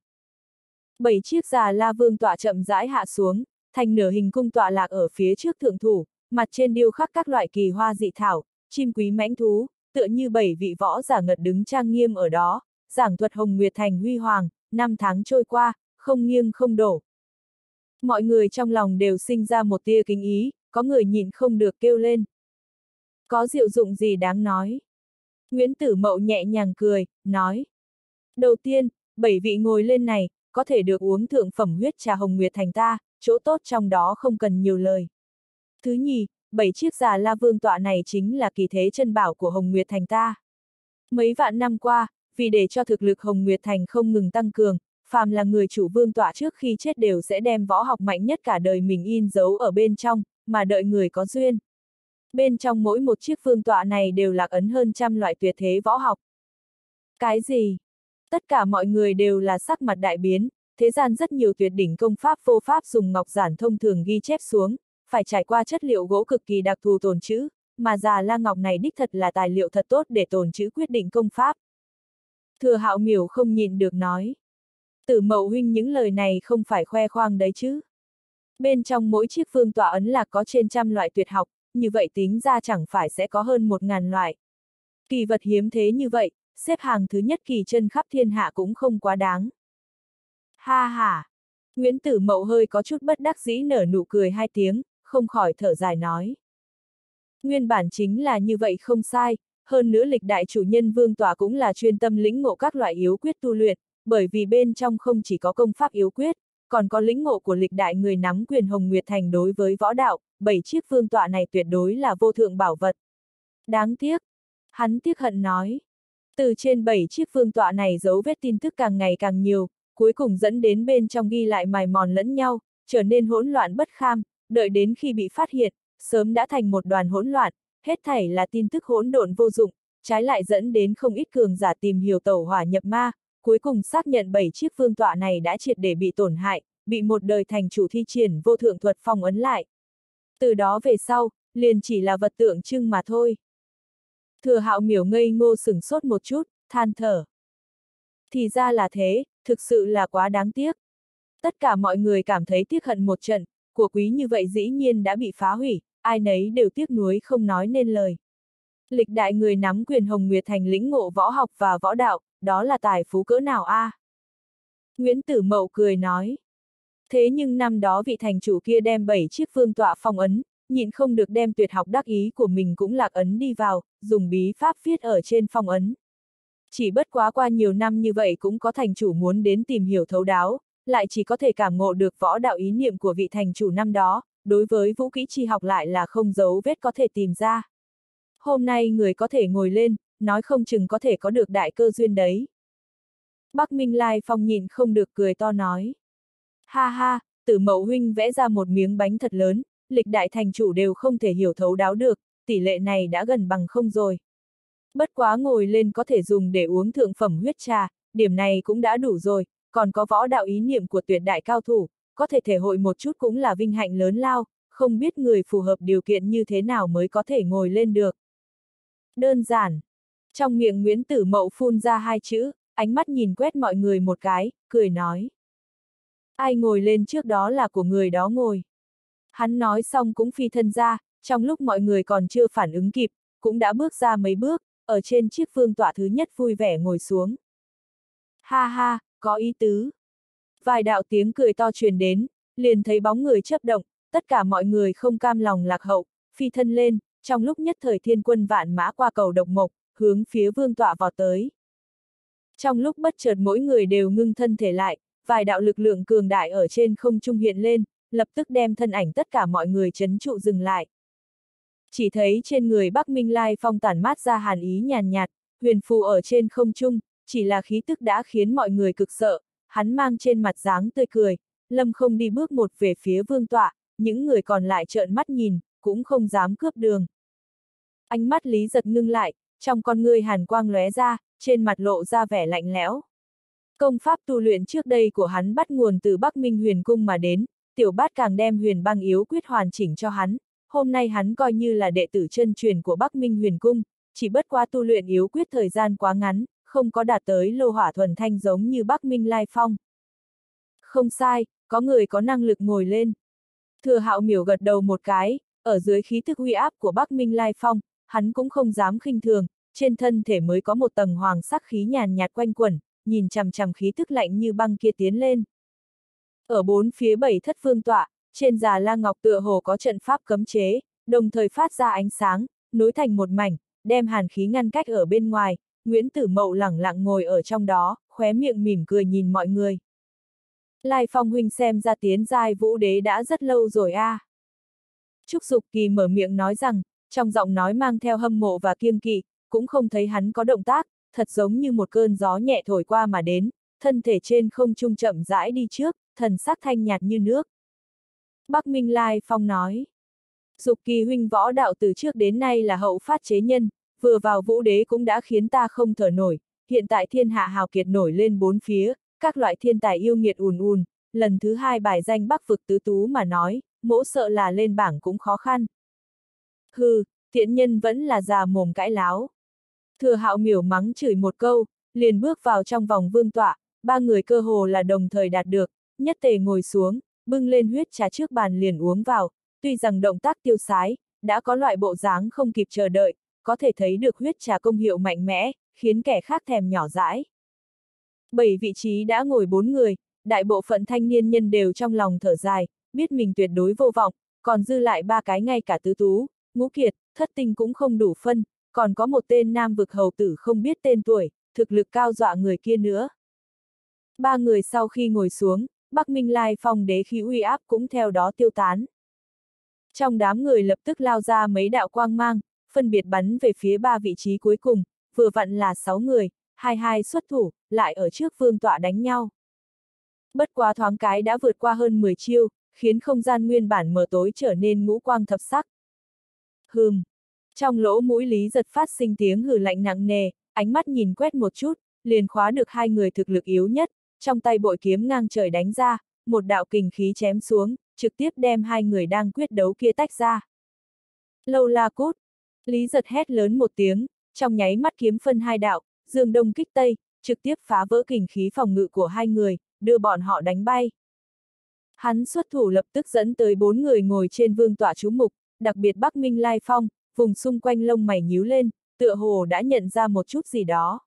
A: Bảy chiếc già la vương tọa chậm rãi hạ xuống, thành nửa hình cung tọa lạc ở phía trước thượng thủ, mặt trên điêu khắc các loại kỳ hoa dị thảo, chim quý mãnh thú, tựa như bảy vị võ giả ngật đứng trang nghiêm ở đó, giảng thuật Hồng Nguyệt Thành huy hoàng, năm tháng trôi qua, không nghiêng không đổ. Mọi người trong lòng đều sinh ra một tia kính ý, có người nhịn không được kêu lên. Có diệu dụng gì đáng nói? Nguyễn Tử Mậu nhẹ nhàng cười, nói. Đầu tiên, bảy vị ngồi lên này, có thể được uống thượng phẩm huyết trà hồng nguyệt thành ta, chỗ tốt trong đó không cần nhiều lời. Thứ nhì, bảy chiếc già la vương tọa này chính là kỳ thế chân bảo của hồng nguyệt thành ta. Mấy vạn năm qua, vì để cho thực lực hồng nguyệt thành không ngừng tăng cường, phàm là người chủ vương tọa trước khi chết đều sẽ đem võ học mạnh nhất cả đời mình in dấu ở bên trong, mà đợi người có duyên bên trong mỗi một chiếc vương tọa này đều lạc ấn hơn trăm loại tuyệt thế võ học. Cái gì? Tất cả mọi người đều là sắc mặt đại biến, thế gian rất nhiều tuyệt đỉnh công pháp vô pháp dùng ngọc giản thông thường ghi chép xuống, phải trải qua chất liệu gỗ cực kỳ đặc thù tồn chữ, mà già la ngọc này đích thật là tài liệu thật tốt để tồn chữ quyết định công pháp. Thừa hạo miểu không nhìn được nói. Tử mậu huynh những lời này không phải khoe khoang đấy chứ. Bên trong mỗi chiếc phương tọa ấn là có trên trăm loại tuyệt học, như vậy tính ra chẳng phải sẽ có hơn một ngàn loại. Kỳ vật hiếm thế như vậy, xếp hàng thứ nhất kỳ chân khắp thiên hạ cũng không quá đáng. Ha ha! Nguyễn Tử Mậu hơi có chút bất đắc dĩ nở nụ cười hai tiếng, không khỏi thở dài nói. Nguyên bản chính là như vậy không sai, hơn nữa lịch đại chủ nhân vương tòa cũng là chuyên tâm lĩnh ngộ các loại yếu quyết tu luyện, bởi vì bên trong không chỉ có công pháp yếu quyết, còn có lĩnh ngộ của lịch đại người nắm quyền Hồng Nguyệt Thành đối với võ đạo, bảy chiếc vương tọa này tuyệt đối là vô thượng bảo vật. Đáng tiếc, hắn tiếc hận nói. Từ trên bảy chiếc vương tọa này dấu vết tin tức càng ngày càng nhiều, cuối cùng dẫn đến bên trong ghi lại mài mòn lẫn nhau, trở nên hỗn loạn bất kham, đợi đến khi bị phát hiện, sớm đã thành một đoàn hỗn loạn, hết thảy là tin tức hỗn độn vô dụng, trái lại dẫn đến không ít cường giả tìm hiểu tẩu hỏa nhập ma, cuối cùng xác nhận bảy chiếc vương tọa này đã triệt để bị tổn hại, bị một đời thành chủ thi triển vô thượng thuật phong ấn lại. Từ đó về sau, liền chỉ là vật tượng trưng mà thôi. Thừa hạo miểu ngây ngô sừng sốt một chút, than thở. Thì ra là thế, thực sự là quá đáng tiếc. Tất cả mọi người cảm thấy tiếc hận một trận, của quý như vậy dĩ nhiên đã bị phá hủy, ai nấy đều tiếc nuối không nói nên lời. Lịch đại người nắm quyền Hồng Nguyệt Thành lĩnh ngộ võ học và võ đạo, đó là tài phú cỡ nào a? À? Nguyễn Tử Mậu cười nói. Thế nhưng năm đó vị thành chủ kia đem bảy chiếc phương tọa phong ấn, nhịn không được đem tuyệt học đắc ý của mình cũng lạc ấn đi vào, dùng bí pháp viết ở trên phong ấn. Chỉ bất quá qua nhiều năm như vậy cũng có thành chủ muốn đến tìm hiểu thấu đáo, lại chỉ có thể cảm ngộ được võ đạo ý niệm của vị thành chủ năm đó, đối với vũ kỹ chi học lại là không dấu vết có thể tìm ra. Hôm nay người có thể ngồi lên, nói không chừng có thể có được đại cơ duyên đấy. Bắc Minh Lai Phong nhìn không được cười to nói. Ha ha, tử mẫu huynh vẽ ra một miếng bánh thật lớn, lịch đại thành chủ đều không thể hiểu thấu đáo được, tỷ lệ này đã gần bằng không rồi. Bất quá ngồi lên có thể dùng để uống thượng phẩm huyết trà, điểm này cũng đã đủ rồi, còn có võ đạo ý niệm của tuyệt đại cao thủ, có thể thể hội một chút cũng là vinh hạnh lớn lao, không biết người phù hợp điều kiện như thế nào mới có thể ngồi lên được. Đơn giản. Trong miệng Nguyễn Tử Mậu phun ra hai chữ, ánh mắt nhìn quét mọi người một cái, cười nói. Ai ngồi lên trước đó là của người đó ngồi. Hắn nói xong cũng phi thân ra, trong lúc mọi người còn chưa phản ứng kịp, cũng đã bước ra mấy bước, ở trên chiếc phương tọa thứ nhất vui vẻ ngồi xuống. Ha ha, có ý tứ. Vài đạo tiếng cười to truyền đến, liền thấy bóng người chấp động, tất cả mọi người không cam lòng lạc hậu, phi thân lên, trong lúc nhất thời thiên quân vạn mã qua cầu độc mộc, hướng phía vương tọa vào tới. Trong lúc bất chợt mỗi người đều ngưng thân thể lại, vài đạo lực lượng cường đại ở trên không trung hiện lên, lập tức đem thân ảnh tất cả mọi người chấn trụ dừng lại. Chỉ thấy trên người Bắc Minh Lai phong tản mát ra hàn ý nhàn nhạt, huyền phù ở trên không trung, chỉ là khí tức đã khiến mọi người cực sợ, hắn mang trên mặt dáng tươi cười, lâm không đi bước một về phía vương tọa, những người còn lại trợn mắt nhìn, cũng không dám cướp đường. Ánh mắt Lý giật ngưng lại, trong con ngươi hàn quang lóe ra, trên mặt lộ ra vẻ lạnh lẽo. Công pháp tu luyện trước đây của hắn bắt nguồn từ Bắc Minh huyền cung mà đến, tiểu bát càng đem huyền băng yếu quyết hoàn chỉnh cho hắn, hôm nay hắn coi như là đệ tử chân truyền của Bắc Minh huyền cung, chỉ bất qua tu luyện yếu quyết thời gian quá ngắn, không có đạt tới lô hỏa thuần thanh giống như Bắc Minh Lai Phong. Không sai, có người có năng lực ngồi lên. Thừa hạo miểu gật đầu một cái, ở dưới khí thức uy áp của Bắc Minh Lai Phong, hắn cũng không dám khinh thường, trên thân thể mới có một tầng hoàng sắc khí nhàn nhạt quanh quẩn, nhìn chằm chằm khí thức lạnh như băng kia tiến lên. Ở bốn phía bảy thất phương tọa, trên già la ngọc tựa hồ có trận pháp cấm chế, đồng thời phát ra ánh sáng, nối thành một mảnh, đem hàn khí ngăn cách ở bên ngoài, Nguyễn Tử Mậu lẳng lặng ngồi ở trong đó, khóe miệng mỉm cười nhìn mọi người. Lai Phong huynh xem ra tiến giai vũ đế đã rất lâu rồi a. À. Trúc Dục Kỳ mở miệng nói rằng, trong giọng nói mang theo hâm mộ và kiêng kỵ, cũng không thấy hắn có động tác, thật giống như một cơn gió nhẹ thổi qua mà đến, thân thể trên không trung chậm rãi đi trước, thần sắc thanh nhạt như nước. Bắc Minh Lai Phong nói, Dục Kỳ huynh võ đạo từ trước đến nay là hậu phát chế nhân, vừa vào vũ đế cũng đã khiến ta không thở nổi, hiện tại thiên hạ hào kiệt nổi lên bốn phía, các loại thiên tài yêu nghiệt ùn ùn, lần thứ hai bài danh bắc vực tứ tú mà nói, mỗ sợ là lên bảng cũng khó khăn. Hừ, thiện nhân vẫn là già mồm cãi láo. Thừa hạo miểu mắng chửi một câu, liền bước vào trong vòng vương tọa, ba người cơ hồ là đồng thời đạt được, nhất tề ngồi xuống, bưng lên huyết trà trước bàn liền uống vào, tuy rằng động tác tiêu sái, đã có loại bộ dáng không kịp chờ đợi, có thể thấy được huyết trà công hiệu mạnh mẽ, khiến kẻ khác thèm nhỏ dãi. Bảy vị trí đã ngồi bốn người, đại bộ phận thanh niên nhân đều trong lòng thở dài, biết mình tuyệt đối vô vọng, còn dư lại ba cái ngay cả tứ tú, ngũ kiệt, thất tinh cũng không đủ phân, còn có một tên nam vực hầu tử không biết tên tuổi, thực lực cao dọa người kia nữa. Ba người sau khi ngồi xuống, Bắc Minh Lai phong đế khí uy áp cũng theo đó tiêu tán. Trong đám người lập tức lao ra mấy đạo quang mang, phân biệt bắn về phía ba vị trí cuối cùng, vừa vặn là sáu người, hai hai xuất thủ, lại ở trước vương tọa đánh nhau. Bất quá thoáng cái đã vượt qua hơn 10 chiêu, khiến không gian nguyên bản mờ tối trở nên ngũ quang thập sắc. Hừm. Trong lỗ mũi Lý giật phát sinh tiếng hừ lạnh nặng nề, ánh mắt nhìn quét một chút, liền khóa được hai người thực lực yếu nhất, trong tay bội kiếm ngang trời đánh ra, một đạo kình khí chém xuống, trực tiếp đem hai người đang quyết đấu kia tách ra. Lâu la cút! Lý giật hét lớn một tiếng, trong nháy mắt kiếm phân hai đạo, dương đông kích tây, trực tiếp phá vỡ kình khí phòng ngự của hai người, đưa bọn họ đánh bay. Hắn xuất thủ lập tức dẫn tới bốn người ngồi trên vương tọa chú mục, đặc biệt Bắc Minh Lai Phong, vùng xung quanh lông mày nhíu lên, tựa hồ đã nhận ra một chút gì đó.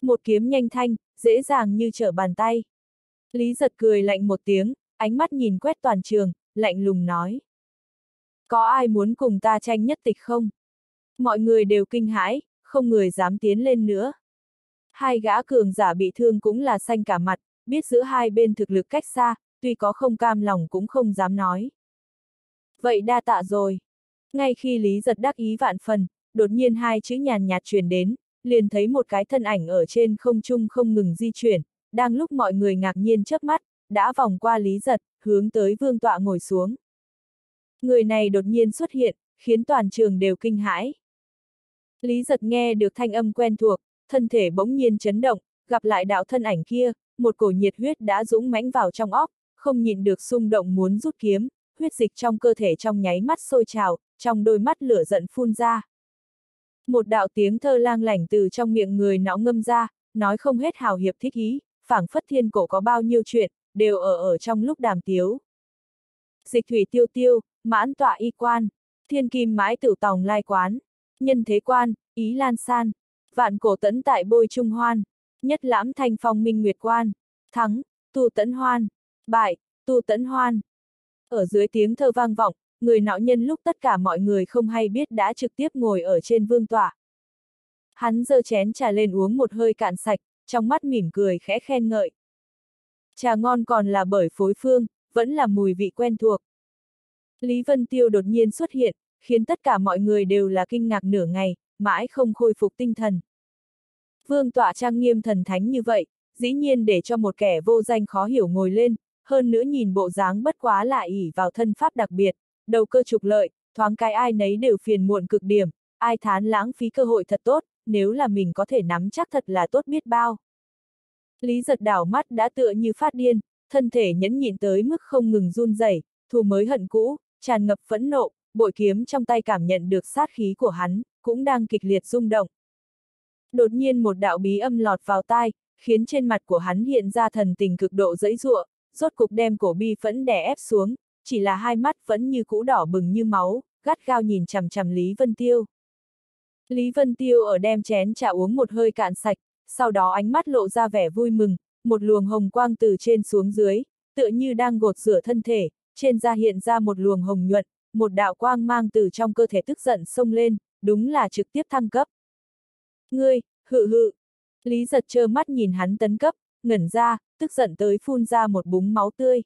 A: Một kiếm nhanh thanh, dễ dàng như trở bàn tay. Lý giật cười lạnh một tiếng, ánh mắt nhìn quét toàn trường, lạnh lùng nói. Có ai muốn cùng ta tranh nhất tịch không? Mọi người đều kinh hãi, không người dám tiến lên nữa. Hai gã cường giả bị thương cũng là xanh cả mặt, biết giữa hai bên thực lực cách xa, tuy có không cam lòng cũng không dám nói. Vậy đa tạ rồi. Ngay khi Lý giật đắc ý vạn phần, đột nhiên hai chữ nhàn nhạt truyền đến, liền thấy một cái thân ảnh ở trên không trung không ngừng di chuyển, đang lúc mọi người ngạc nhiên chớp mắt, đã vòng qua Lý giật, hướng tới vương tọa ngồi xuống. Người này đột nhiên xuất hiện, khiến toàn trường đều kinh hãi. Lý giật nghe được thanh âm quen thuộc, thân thể bỗng nhiên chấn động, gặp lại đạo thân ảnh kia, một cổ nhiệt huyết đã dũng mãnh vào trong óc, không nhịn được xung động muốn rút kiếm, huyết dịch trong cơ thể trong nháy mắt sôi trào, trong đôi mắt lửa giận phun ra. Một đạo tiếng thơ lang lảnh từ trong miệng người nó ngâm ra, nói không hết hào hiệp thích ý, phảng phất thiên cổ có bao nhiêu chuyện, đều ở ở trong lúc đàm tiếu. Dịch thủy tiêu tiêu, mãn tọa y quan, thiên kim mãi tử tòng lai quán, nhân thế quan, ý lan san, vạn cổ tẫn tại bôi trung hoan, nhất lãm thanh phong minh nguyệt quan, thắng, tu tẫn hoan, bại, tu tẫn hoan. Ở dưới tiếng thơ vang vọng, người nọ nhân lúc tất cả mọi người không hay biết đã trực tiếp ngồi ở trên vương tỏa. Hắn giơ chén trà lên uống một hơi cạn sạch, trong mắt mỉm cười khẽ khen ngợi. Trà ngon còn là bởi phối phương, vẫn là mùi vị quen thuộc. Lý Vân Tiêu đột nhiên xuất hiện, khiến tất cả mọi người đều là kinh ngạc nửa ngày, mãi không khôi phục tinh thần. Vương tọa trang nghiêm thần thánh như vậy, dĩ nhiên để cho một kẻ vô danh khó hiểu ngồi lên, hơn nữa nhìn bộ dáng bất quá là ỉ vào thân pháp đặc biệt, đầu cơ trục lợi, thoáng cái ai nấy đều phiền muộn cực điểm, ai thán lãng phí cơ hội thật tốt, nếu là mình có thể nắm chắc thật là tốt biết bao. Lý giật đảo mắt đã tựa như phát điên, thân thể nhẫn nhịn tới mức không ngừng run rẩy, thù mới hận cũ, tràn ngập phẫn nộ, bội kiếm trong tay cảm nhận được sát khí của hắn, cũng đang kịch liệt rung động. Đột nhiên một đạo bí âm lọt vào tai, khiến trên mặt của hắn hiện ra thần tình cực độ dẫy dụa, rốt cục đem cổ bi phẫn đè ép xuống, chỉ là hai mắt vẫn như cũ đỏ bừng như máu, gắt gao nhìn chằm chằm Lý Vân Tiêu. Lý Vân Tiêu ở đem chén trà uống một hơi cạn sạch, sau đó ánh mắt lộ ra vẻ vui mừng, một luồng hồng quang từ trên xuống dưới, tựa như đang gột rửa thân thể, trên da hiện ra một luồng hồng nhuận, một đạo quang mang từ trong cơ thể tức giận xông lên, đúng là trực tiếp thăng cấp. Ngươi, hự hự. Lý giật trơ mắt nhìn hắn tấn cấp, ngẩn ra, tức giận tới phun ra một búng máu tươi.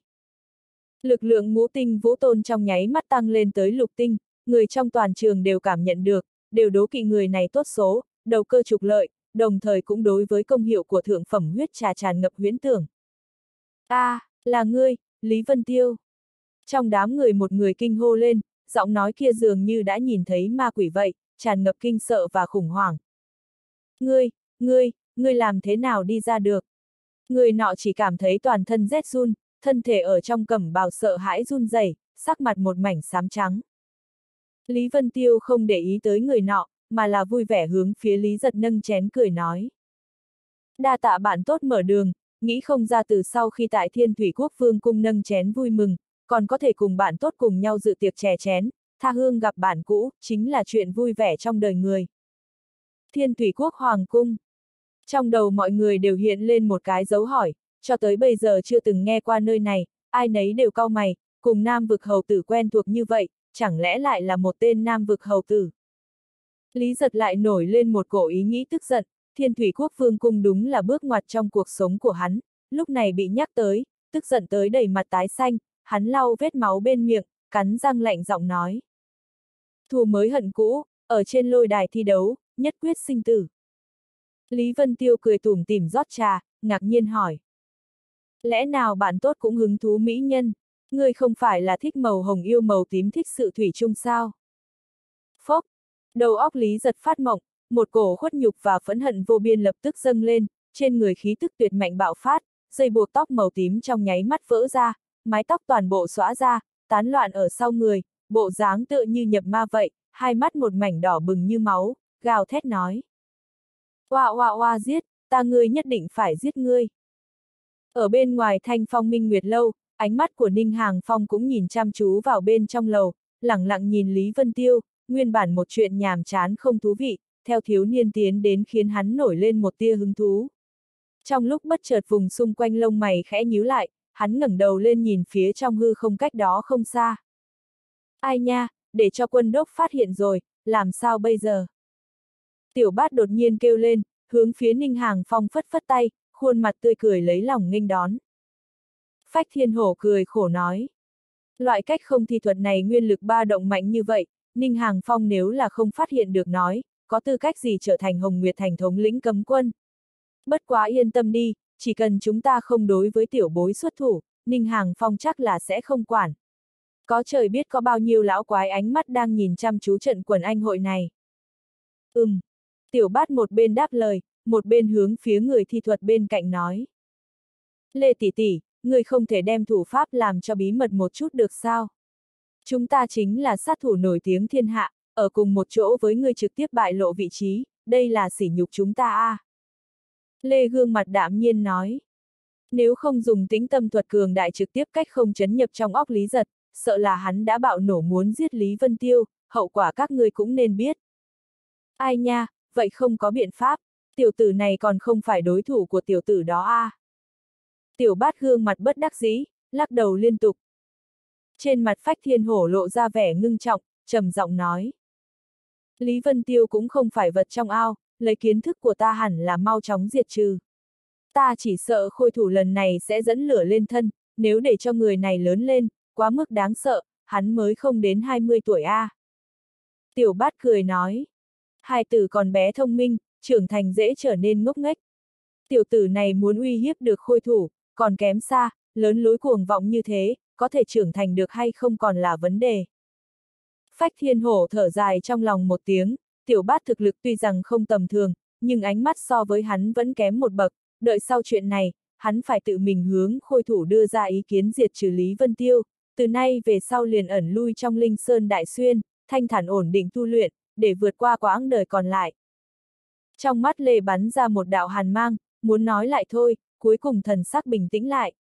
A: Lực lượng ngũ tinh vũ tôn trong nháy mắt tăng lên tới lục tinh, người trong toàn trường đều cảm nhận được, đều đố kỵ người này tốt số, đầu cơ trục lợi, đồng thời cũng đối với công hiệu của thượng phẩm huyết trà tràn ngập huyễn tưởng. a à, là ngươi, Lý Vân Tiêu. Trong đám người một người kinh hô lên, giọng nói kia dường như đã nhìn thấy ma quỷ vậy, tràn ngập kinh sợ và khủng hoảng. Ngươi, ngươi, ngươi làm thế nào đi ra được? Người nọ chỉ cảm thấy toàn thân rét run, thân thể ở trong cẩm bào sợ hãi run rẩy, sắc mặt một mảnh xám trắng. Lý Vân Tiêu không để ý tới người nọ, mà là vui vẻ hướng phía Lý Giật nâng chén cười nói. Đa tạ bạn tốt mở đường, nghĩ không ra từ sau khi tại Thiên Thủy Quốc Vương cung nâng chén vui mừng, còn có thể cùng bạn tốt cùng nhau dự tiệc chè chén, tha hương gặp bạn cũ, chính là chuyện vui vẻ trong đời người. Thiên Thủy Quốc Hoàng Cung trong đầu mọi người đều hiện lên một cái dấu hỏi, cho tới bây giờ chưa từng nghe qua nơi này, ai nấy đều cau mày, cùng nam vực hầu tử quen thuộc như vậy, chẳng lẽ lại là một tên nam vực hầu tử. Lý giật lại nổi lên một cổ ý nghĩ tức giận, thiên thủy quốc vương cung đúng là bước ngoặt trong cuộc sống của hắn, lúc này bị nhắc tới, tức giận tới đầy mặt tái xanh, hắn lau vết máu bên miệng, cắn răng lạnh giọng nói. Thù mới hận cũ, ở trên lôi đài thi đấu, nhất quyết sinh tử. Lý Vân Tiêu cười tủm tỉm rót trà, ngạc nhiên hỏi. Lẽ nào bạn tốt cũng hứng thú mỹ nhân, ngươi không phải là thích màu hồng yêu màu tím thích sự thủy chung sao? Phốc, đầu óc Lý giật phát mộng, một cổ khuất nhục và phẫn hận vô biên lập tức dâng lên, trên người khí tức tuyệt mạnh bạo phát, dây buộc tóc màu tím trong nháy mắt vỡ ra, mái tóc toàn bộ xóa ra, tán loạn ở sau người, bộ dáng tựa như nhập ma vậy, hai mắt một mảnh đỏ bừng như máu, gào thét nói. Oa oa oa giết, ta ngươi nhất định phải giết ngươi. Ở bên ngoài thanh phong minh nguyệt lâu, ánh mắt của Ninh Hàng Phong cũng nhìn chăm chú vào bên trong lầu, lẳng lặng nhìn Lý Vân Tiêu, nguyên bản một chuyện nhàm chán không thú vị, theo thiếu niên tiến đến khiến hắn nổi lên một tia hứng thú. Trong lúc bất chợt vùng xung quanh lông mày khẽ nhíu lại, hắn ngẩng đầu lên nhìn phía trong hư không cách đó không xa. Ai nha, để cho quân đốc phát hiện rồi, làm sao bây giờ? Tiểu bát đột nhiên kêu lên, hướng phía Ninh Hàng Phong phất phất tay, khuôn mặt tươi cười lấy lòng nghênh đón. Phách thiên hổ cười khổ nói. Loại cách không thi thuật này nguyên lực ba động mạnh như vậy, Ninh Hàng Phong nếu là không phát hiện được nói, có tư cách gì trở thành Hồng Nguyệt Thành thống lĩnh cấm quân. Bất quá yên tâm đi, chỉ cần chúng ta không đối với tiểu bối xuất thủ, Ninh Hàng Phong chắc là sẽ không quản. Có trời biết có bao nhiêu lão quái ánh mắt đang nhìn chăm chú trận quần anh hội này. Ừm. Tiểu bát một bên đáp lời, một bên hướng phía người thi thuật bên cạnh nói. Lê tỷ tỷ, người không thể đem thủ pháp làm cho bí mật một chút được sao? Chúng ta chính là sát thủ nổi tiếng thiên hạ, ở cùng một chỗ với người trực tiếp bại lộ vị trí, đây là sỉ nhục chúng ta a. À. Lê gương mặt đạm nhiên nói. Nếu không dùng tính tâm thuật cường đại trực tiếp cách không chấn nhập trong óc Lý Giật, sợ là hắn đã bạo nổ muốn giết Lý Vân Tiêu, hậu quả các người cũng nên biết. Ai nha, vậy không có biện pháp, tiểu tử này còn không phải đối thủ của tiểu tử đó a. À. Tiểu bát gương mặt bất đắc dĩ, lắc đầu liên tục. Trên mặt phách thiên hổ lộ ra vẻ ngưng trọng, trầm giọng nói. Lý Vân Tiêu cũng không phải vật trong ao, lấy kiến thức của ta hẳn là mau chóng diệt trừ. Ta chỉ sợ khôi thủ lần này sẽ dẫn lửa lên thân, nếu để cho người này lớn lên, quá mức đáng sợ, hắn mới không đến 20 tuổi a. À. Tiểu bát cười nói. Hai tử còn bé thông minh, trưởng thành dễ trở nên ngốc nghếch. Tiểu tử này muốn uy hiếp được khôi thủ, còn kém xa, lớn lối cuồng vọng như thế, có thể trưởng thành được hay không còn là vấn đề. Phách thiên hổ thở dài trong lòng một tiếng, tiểu bát thực lực tuy rằng không tầm thường, nhưng ánh mắt so với hắn vẫn kém một bậc, đợi sau chuyện này, hắn phải tự mình hướng khôi thủ đưa ra ý kiến diệt trừ Lý Vân Tiêu, từ nay về sau liền ẩn lui trong linh sơn đại xuyên, thanh thản ổn định tu luyện, để vượt qua quãng đời còn lại. Trong mắt Lê bắn ra một đạo hàn mang, muốn nói lại thôi, cuối cùng thần sắc bình tĩnh lại.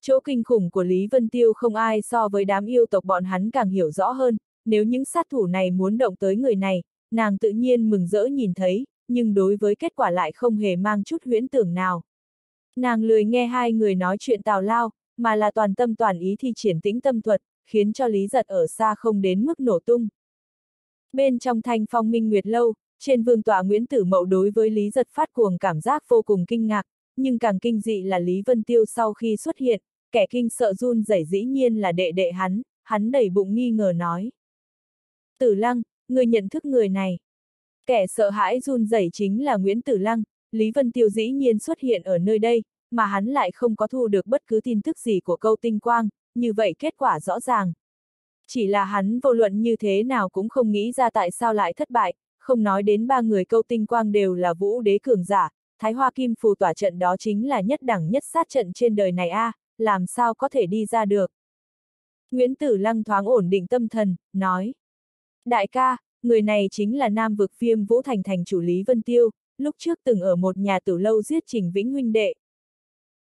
A: Chỗ kinh khủng của Lý Vân Tiêu không ai so với đám yêu tộc bọn hắn càng hiểu rõ hơn, nếu những sát thủ này muốn động tới người này, nàng tự nhiên mừng rỡ nhìn thấy, nhưng đối với kết quả lại không hề mang chút huyễn tưởng nào. Nàng lười nghe hai người nói chuyện tào lao, mà là toàn tâm toàn ý thi triển tĩnh tâm thuật, khiến cho Lý Giật ở xa không đến mức nổ tung. Bên trong thanh phong minh nguyệt lâu, trên vương tọa Nguyễn Tử Mậu đối với Lý Giật phát cuồng cảm giác vô cùng kinh ngạc, nhưng càng kinh dị là Lý Vân Tiêu sau khi xuất hiện, kẻ kinh sợ run rẩy dĩ nhiên là đệ đệ hắn, hắn đầy bụng nghi ngờ nói. Tử Lăng, người nhận thức người này. Kẻ sợ hãi run rẩy chính là Nguyễn Tử Lăng, Lý Vân Tiêu dĩ nhiên xuất hiện ở nơi đây, mà hắn lại không có thu được bất cứ tin tức gì của câu tinh quang, như vậy kết quả rõ ràng. Chỉ là hắn vô luận như thế nào cũng không nghĩ ra tại sao lại thất bại, không nói đến ba người câu tinh quang đều là vũ đế cường giả, Thái Hoa Kim phù tỏa trận đó chính là nhất đẳng nhất sát trận trên đời này a, à, làm sao có thể đi ra được. Nguyễn Tử Lăng thoáng ổn định tâm thần, nói. Đại ca, người này chính là nam vực viêm Vũ Thành thành chủ Lý Vân Tiêu, lúc trước từng ở một nhà tử lâu giết Trình Vĩnh huynh đệ.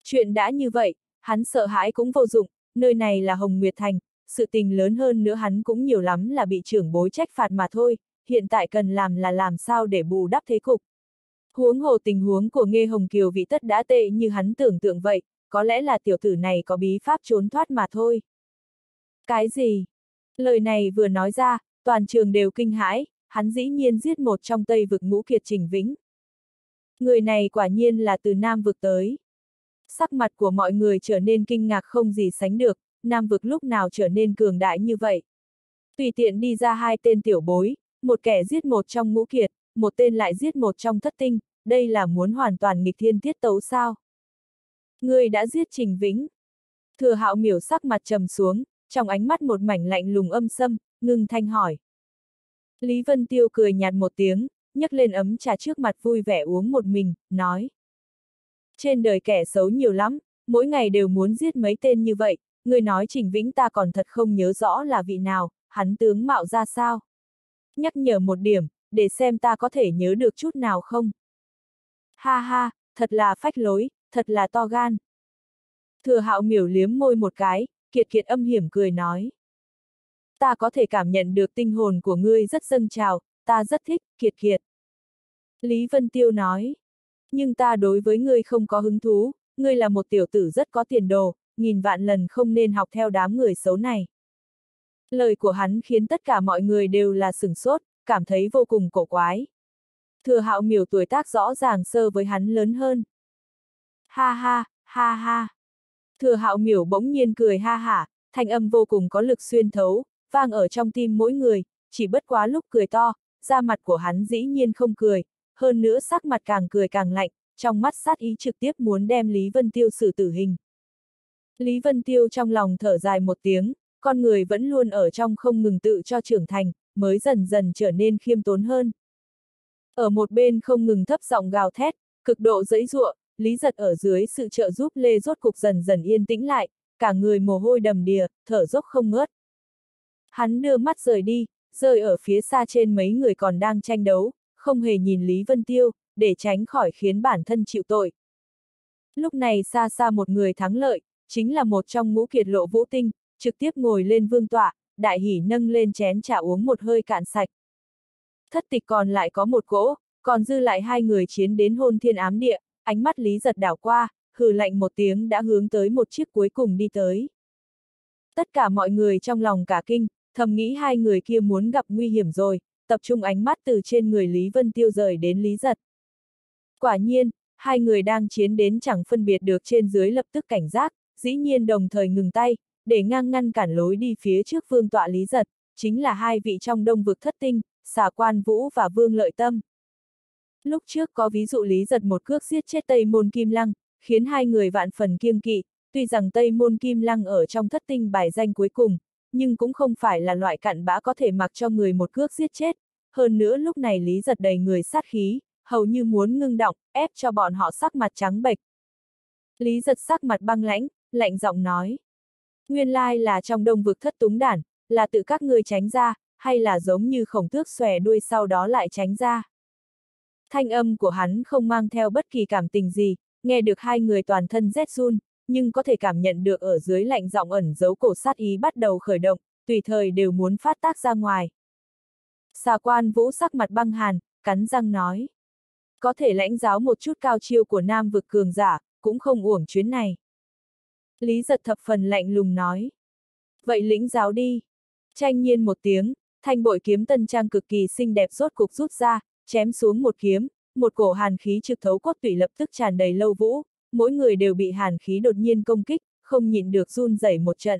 A: Chuyện đã như vậy, hắn sợ hãi cũng vô dụng, nơi này là Hồng Nguyệt Thành, sự tình lớn hơn nữa hắn cũng nhiều lắm là bị trưởng bối trách phạt mà thôi, hiện tại cần làm là làm sao để bù đắp thế cục. Huống hồ tình huống của Nghê Hồng Kiều vị tất đã tệ như hắn tưởng tượng vậy, có lẽ là tiểu tử này có bí pháp trốn thoát mà thôi. Cái gì? Lời này vừa nói ra, toàn trường đều kinh hãi, hắn dĩ nhiên giết một trong tây vực ngũ kiệt trình vĩnh. Người này quả nhiên là từ Nam vực tới. Sắc mặt của mọi người trở nên kinh ngạc không gì sánh được, Nam vực lúc nào trở nên cường đại như vậy. Tùy tiện đi ra hai tên tiểu bối, một kẻ giết một trong ngũ kiệt, một tên lại giết một trong thất tinh, đây là muốn hoàn toàn nghịch thiên tiết tấu sao? Người đã giết Trình Vĩnh. Thừa hạo miểu sắc mặt trầm xuống, trong ánh mắt một mảnh lạnh lùng âm sâm, ngưng thanh hỏi. Lý Vân Tiêu cười nhạt một tiếng, nhấc lên ấm trà trước mặt vui vẻ uống một mình, nói. Trên đời kẻ xấu nhiều lắm, mỗi ngày đều muốn giết mấy tên như vậy, người nói Trình Vĩnh ta còn thật không nhớ rõ là vị nào, hắn tướng mạo ra sao. Nhắc nhở một điểm, để xem ta có thể nhớ được chút nào không. Ha ha, thật là phách lối, thật là to gan. Thừa hạo miểu liếm môi một cái, kiệt kiệt âm hiểm cười nói. Ta có thể cảm nhận được tinh hồn của ngươi rất dâng trào, ta rất thích, kiệt kiệt. Lý Vân Tiêu nói. Nhưng ta đối với ngươi không có hứng thú, ngươi là một tiểu tử rất có tiền đồ, nghìn vạn lần không nên học theo đám người xấu này. Lời của hắn khiến tất cả mọi người đều là sửng sốt, cảm thấy vô cùng cổ quái. Thừa hạo miểu tuổi tác rõ ràng sơ với hắn lớn hơn. Ha ha, ha ha. Thừa hạo miểu bỗng nhiên cười ha hả, thanh âm vô cùng có lực xuyên thấu, vang ở trong tim mỗi người, chỉ bất quá lúc cười to, da mặt của hắn dĩ nhiên không cười, hơn nữa sắc mặt càng cười càng lạnh, trong mắt sát ý trực tiếp muốn đem Lý Vân Tiêu xử tử hình. Lý Vân Tiêu trong lòng thở dài một tiếng, con người vẫn luôn ở trong không ngừng tự cho trưởng thành, mới dần dần trở nên khiêm tốn hơn. Ở một bên không ngừng thấp giọng gào thét, cực độ dẫy dụa, Lý giật ở dưới sự trợ giúp Lê rốt cục dần dần yên tĩnh lại, cả người mồ hôi đầm đìa, thở dốc không ngớt. Hắn đưa mắt rời đi, rơi ở phía xa trên mấy người còn đang tranh đấu, không hề nhìn Lý Vân Tiêu, để tránh khỏi khiến bản thân chịu tội. Lúc này xa xa một người thắng lợi, chính là một trong ngũ kiệt lộ vũ tinh, trực tiếp ngồi lên vương tọa, đại hỉ nâng lên chén trà uống một hơi cạn sạch. Thất tịch còn lại có một cỗ, còn dư lại hai người chiến đến hôn thiên ám địa, ánh mắt Lý giật đảo qua, hừ lạnh một tiếng đã hướng tới một chiếc cuối cùng đi tới. Tất cả mọi người trong lòng cả kinh, thầm nghĩ hai người kia muốn gặp nguy hiểm rồi, tập trung ánh mắt từ trên người Lý Vân Tiêu rời đến Lý Giật. Quả nhiên, hai người đang chiến đến chẳng phân biệt được trên dưới lập tức cảnh giác, dĩ nhiên đồng thời ngừng tay, để ngang ngăn cản lối đi phía trước vương tọa Lý Giật, chính là hai vị trong đông vực thất tinh, xà quan vũ và vương lợi tâm. Lúc trước có ví dụ Lý Giật một cước giết chết Tây Môn Kim Lăng, khiến hai người vạn phần kiêng kỵ, tuy rằng Tây Môn Kim Lăng ở trong thất tinh bài danh cuối cùng, nhưng cũng không phải là loại cặn bã có thể mặc cho người một cước giết chết. Hơn nữa lúc này Lý Giật đầy người sát khí, hầu như muốn ngưng động, ép cho bọn họ sắc mặt trắng bệch. Lý Giật sắc mặt băng lãnh, lạnh giọng nói. Nguyên lai là trong đông vực thất túng đản, là tự các ngươi tránh ra, hay là giống như khổng tước xòe đuôi sau đó lại tránh ra. Thanh âm của hắn không mang theo bất kỳ cảm tình gì, nghe được hai người toàn thân rét run, nhưng có thể cảm nhận được ở dưới lạnh giọng ẩn giấu cổ sát ý bắt đầu khởi động, tùy thời đều muốn phát tác ra ngoài. Xà quan vũ sắc mặt băng hàn, cắn răng nói. Có thể lãnh giáo một chút cao chiêu của nam vực cường giả, cũng không uổng chuyến này. Lý giật thập phần lạnh lùng nói. Vậy lĩnh giáo đi. Tranh nhiên một tiếng, thanh bội kiếm tân trang cực kỳ xinh đẹp rốt cục rút ra, chém xuống một kiếm, một cổ hàn khí trực thấu cốt tủy lập tức tràn đầy lâu vũ, mỗi người đều bị hàn khí đột nhiên công kích, không nhịn được run rẩy một trận.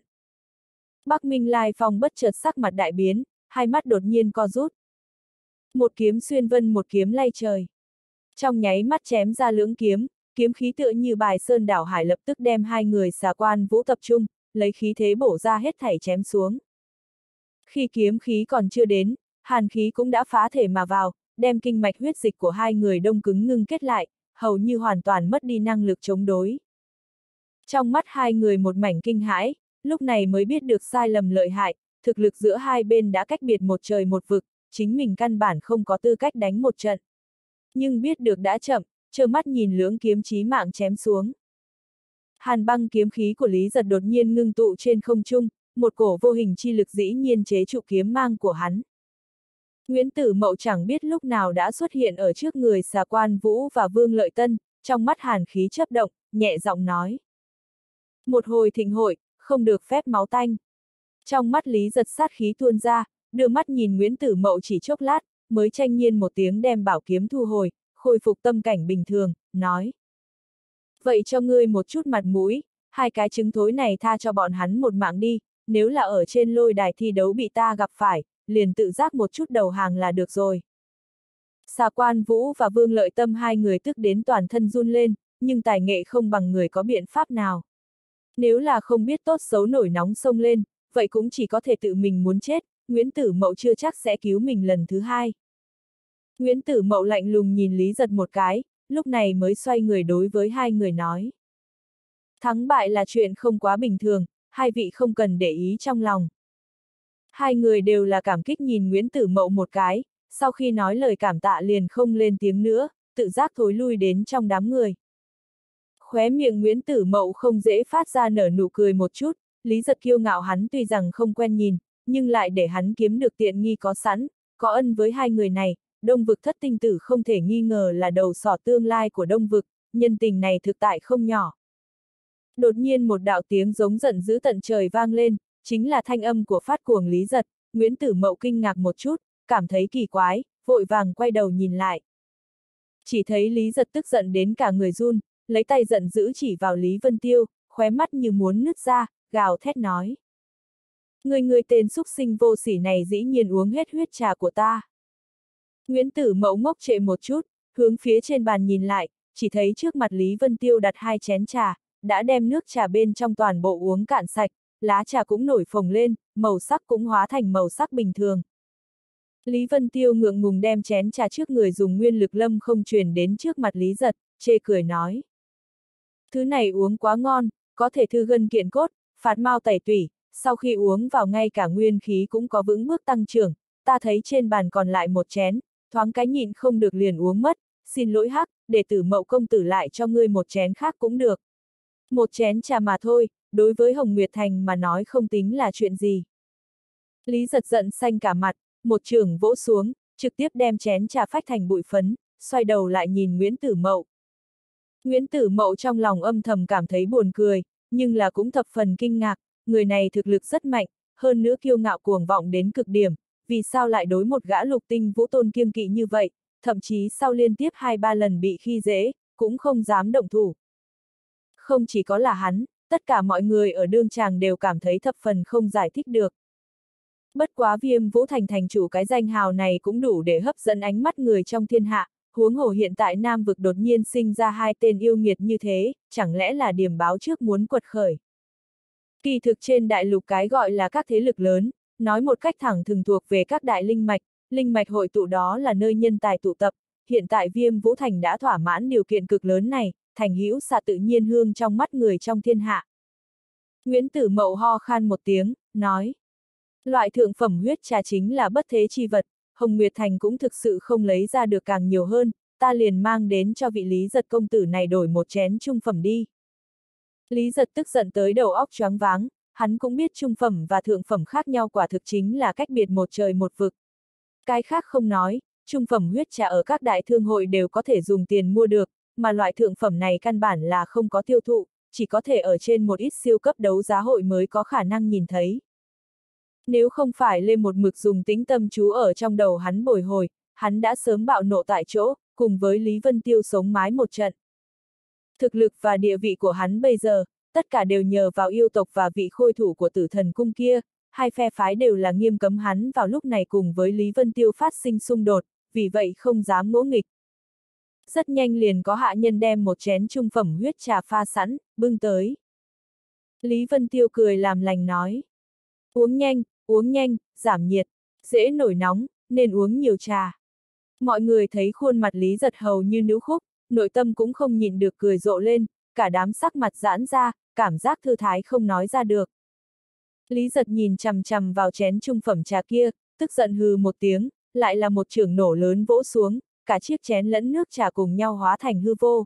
A: Bắc Minh Lai Phong bất chợt sắc mặt đại biến, hai mắt đột nhiên co rút. Một kiếm xuyên vân một kiếm lay trời. Trong nháy mắt chém ra lưỡng kiếm, kiếm khí tựa như bài sơn đảo hải lập tức đem hai người xà quan vũ tập trung, lấy khí thế bổ ra hết thảy chém xuống. Khi kiếm khí còn chưa đến, hàn khí cũng đã phá thể mà vào, đem kinh mạch huyết dịch của hai người đông cứng ngưng kết lại, hầu như hoàn toàn mất đi năng lực chống đối. Trong mắt hai người một mảnh kinh hãi, lúc này mới biết được sai lầm lợi hại, thực lực giữa hai bên đã cách biệt một trời một vực, chính mình căn bản không có tư cách đánh một trận. Nhưng biết được đã chậm, trơ mắt nhìn lưỡng kiếm chí mạng chém xuống. Hàn băng kiếm khí của Lý Giật đột nhiên ngưng tụ trên không trung, một cổ vô hình chi lực dĩ nhiên chế trụ kiếm mang của hắn. Nguyễn Tử Mậu chẳng biết lúc nào đã xuất hiện ở trước người xà quan Vũ và Vương Lợi Tân, trong mắt hàn khí chấp động, nhẹ giọng nói. Một hồi thịnh hội, không được phép máu tanh. Trong mắt Lý giật sát khí tuôn ra, đưa mắt nhìn Nguyễn Tử Mậu chỉ chốc lát, mới tranh nhiên một tiếng đem bảo kiếm thu hồi, khôi phục tâm cảnh bình thường, nói. Vậy cho ngươi một chút mặt mũi, hai cái trứng thối này tha cho bọn hắn một mạng đi, nếu là ở trên lôi đài thi đấu bị ta gặp phải, liền tự giác một chút đầu hàng là được rồi. Xà quan Vũ và Vương Lợi Tâm hai người tức đến toàn thân run lên, nhưng tài nghệ không bằng người có biện pháp nào. Nếu là không biết tốt xấu nổi nóng sông lên, vậy cũng chỉ có thể tự mình muốn chết, Nguyễn Tử Mậu chưa chắc sẽ cứu mình lần thứ hai. Nguyễn Tử Mậu lạnh lùng nhìn Lý Giật một cái, lúc này mới xoay người đối với hai người nói. Thắng bại là chuyện không quá bình thường, hai vị không cần để ý trong lòng. Hai người đều là cảm kích nhìn Nguyễn Tử Mậu một cái, sau khi nói lời cảm tạ liền không lên tiếng nữa, tự giác thối lui đến trong đám người. Khóe miệng Nguyễn Tử Mậu không dễ phát ra nở nụ cười một chút, Lý giật kiêu ngạo hắn tuy rằng không quen nhìn, nhưng lại để hắn kiếm được tiện nghi có sẵn, có ân với hai người này, đông vực thất tinh tử không thể nghi ngờ là đầu sỏ tương lai của đông vực, nhân tình này thực tại không nhỏ. Đột nhiên một đạo tiếng giống giận dữ tận trời vang lên, chính là thanh âm của phát cuồng Lý giật, Nguyễn Tử Mậu kinh ngạc một chút, cảm thấy kỳ quái, vội vàng quay đầu nhìn lại. Chỉ thấy Lý giật tức giận đến cả người run, lấy tay giận dữ chỉ vào Lý Vân Tiêu, khóe mắt như muốn nứt ra, gào thét nói. Người người tên xúc sinh vô sỉ này dĩ nhiên uống hết huyết trà của ta. Nguyễn Tử Mẫu ngốc trệ một chút, hướng phía trên bàn nhìn lại, chỉ thấy trước mặt Lý Vân Tiêu đặt hai chén trà, đã đem nước trà bên trong toàn bộ uống cạn sạch, lá trà cũng nổi phồng lên, màu sắc cũng hóa thành màu sắc bình thường. Lý Vân Tiêu ngượng ngùng đem chén trà trước người dùng nguyên lực lâm không truyền đến trước mặt Lý Giật, chê cười nói. Thứ này uống quá ngon, có thể thư gân kiện cốt, phạt mau tẩy tủy, sau khi uống vào ngay cả nguyên khí cũng có vững bước tăng trưởng, ta thấy trên bàn còn lại một chén, thoáng cái nhịn không được liền uống mất, xin lỗi hắc, để tử mậu công tử lại cho ngươi một chén khác cũng được. Một chén trà mà thôi, đối với Hồng Nguyệt Thành mà nói không tính là chuyện gì. Lý giật giận xanh cả mặt, một trường vỗ xuống, trực tiếp đem chén trà phách thành bụi phấn, xoay đầu lại nhìn Nguyễn Tử Mậu. Nguyễn Tử Mậu trong lòng âm thầm cảm thấy buồn cười, nhưng là cũng thập phần kinh ngạc, người này thực lực rất mạnh, hơn nữa kiêu ngạo cuồng vọng đến cực điểm, vì sao lại đối một gã lục tinh vũ tôn kiêng kỵ như vậy, thậm chí sau liên tiếp hai ba lần bị khi dễ, cũng không dám động thủ. Không chỉ có là hắn, tất cả mọi người ở đương tràng đều cảm thấy thập phần không giải thích được. Bất quá viêm vũ thành thành chủ cái danh hào này cũng đủ để hấp dẫn ánh mắt người trong thiên hạ, huống hồ hiện tại Nam vực đột nhiên sinh ra hai tên yêu nghiệt như thế, chẳng lẽ là điểm báo trước muốn quật khởi. Kỳ thực trên đại lục cái gọi là các thế lực lớn, nói một cách thẳng thường thuộc về các đại linh mạch, linh mạch hội tụ đó là nơi nhân tài tụ tập, hiện tại viêm vũ thành đã thỏa mãn điều kiện cực lớn này, thành hữu xạ tự nhiên hương trong mắt người trong thiên hạ. Nguyễn Tử Mậu ho khan một tiếng, nói. Loại thượng phẩm huyết trà chính là bất thế chi vật, Hồng Nguyệt Thành cũng thực sự không lấy ra được càng nhiều hơn, ta liền mang đến cho vị Lý Giật công tử này đổi một chén trung phẩm đi. Lý Giật tức giận tới đầu óc choáng váng, hắn cũng biết trung phẩm và thượng phẩm khác nhau quả thực chính là cách biệt một trời một vực. Cái khác không nói, trung phẩm huyết trà ở các đại thương hội đều có thể dùng tiền mua được, mà loại thượng phẩm này căn bản là không có tiêu thụ, chỉ có thể ở trên một ít siêu cấp đấu giá hội mới có khả năng nhìn thấy. Nếu không phải lên một mực dùng tính tâm chú ở trong đầu hắn bồi hồi, hắn đã sớm bạo nộ tại chỗ, cùng với Lý Vân Tiêu sống mái một trận. Thực lực và địa vị của hắn bây giờ, tất cả đều nhờ vào yêu tộc và vị khôi thủ của tử thần cung kia, hai phe phái đều là nghiêm cấm hắn vào lúc này cùng với Lý Vân Tiêu phát sinh xung đột, vì vậy không dám ngỗ nghịch. Rất nhanh liền có hạ nhân đem một chén trung phẩm huyết trà pha sẵn, bưng tới. Lý Vân Tiêu cười làm lành nói. Uống nhanh, uống nhanh, giảm nhiệt, dễ nổi nóng, nên uống nhiều trà. Mọi người thấy khuôn mặt Lý giật hầu như nữ khúc, nội tâm cũng không nhìn được cười rộ lên, cả đám sắc mặt giãn ra, cảm giác thư thái không nói ra được. Lý giật nhìn chằm chằm vào chén trung phẩm trà kia, tức giận hừ một tiếng, lại là một trường nổ lớn vỗ xuống, cả chiếc chén lẫn nước trà cùng nhau hóa thành hư vô.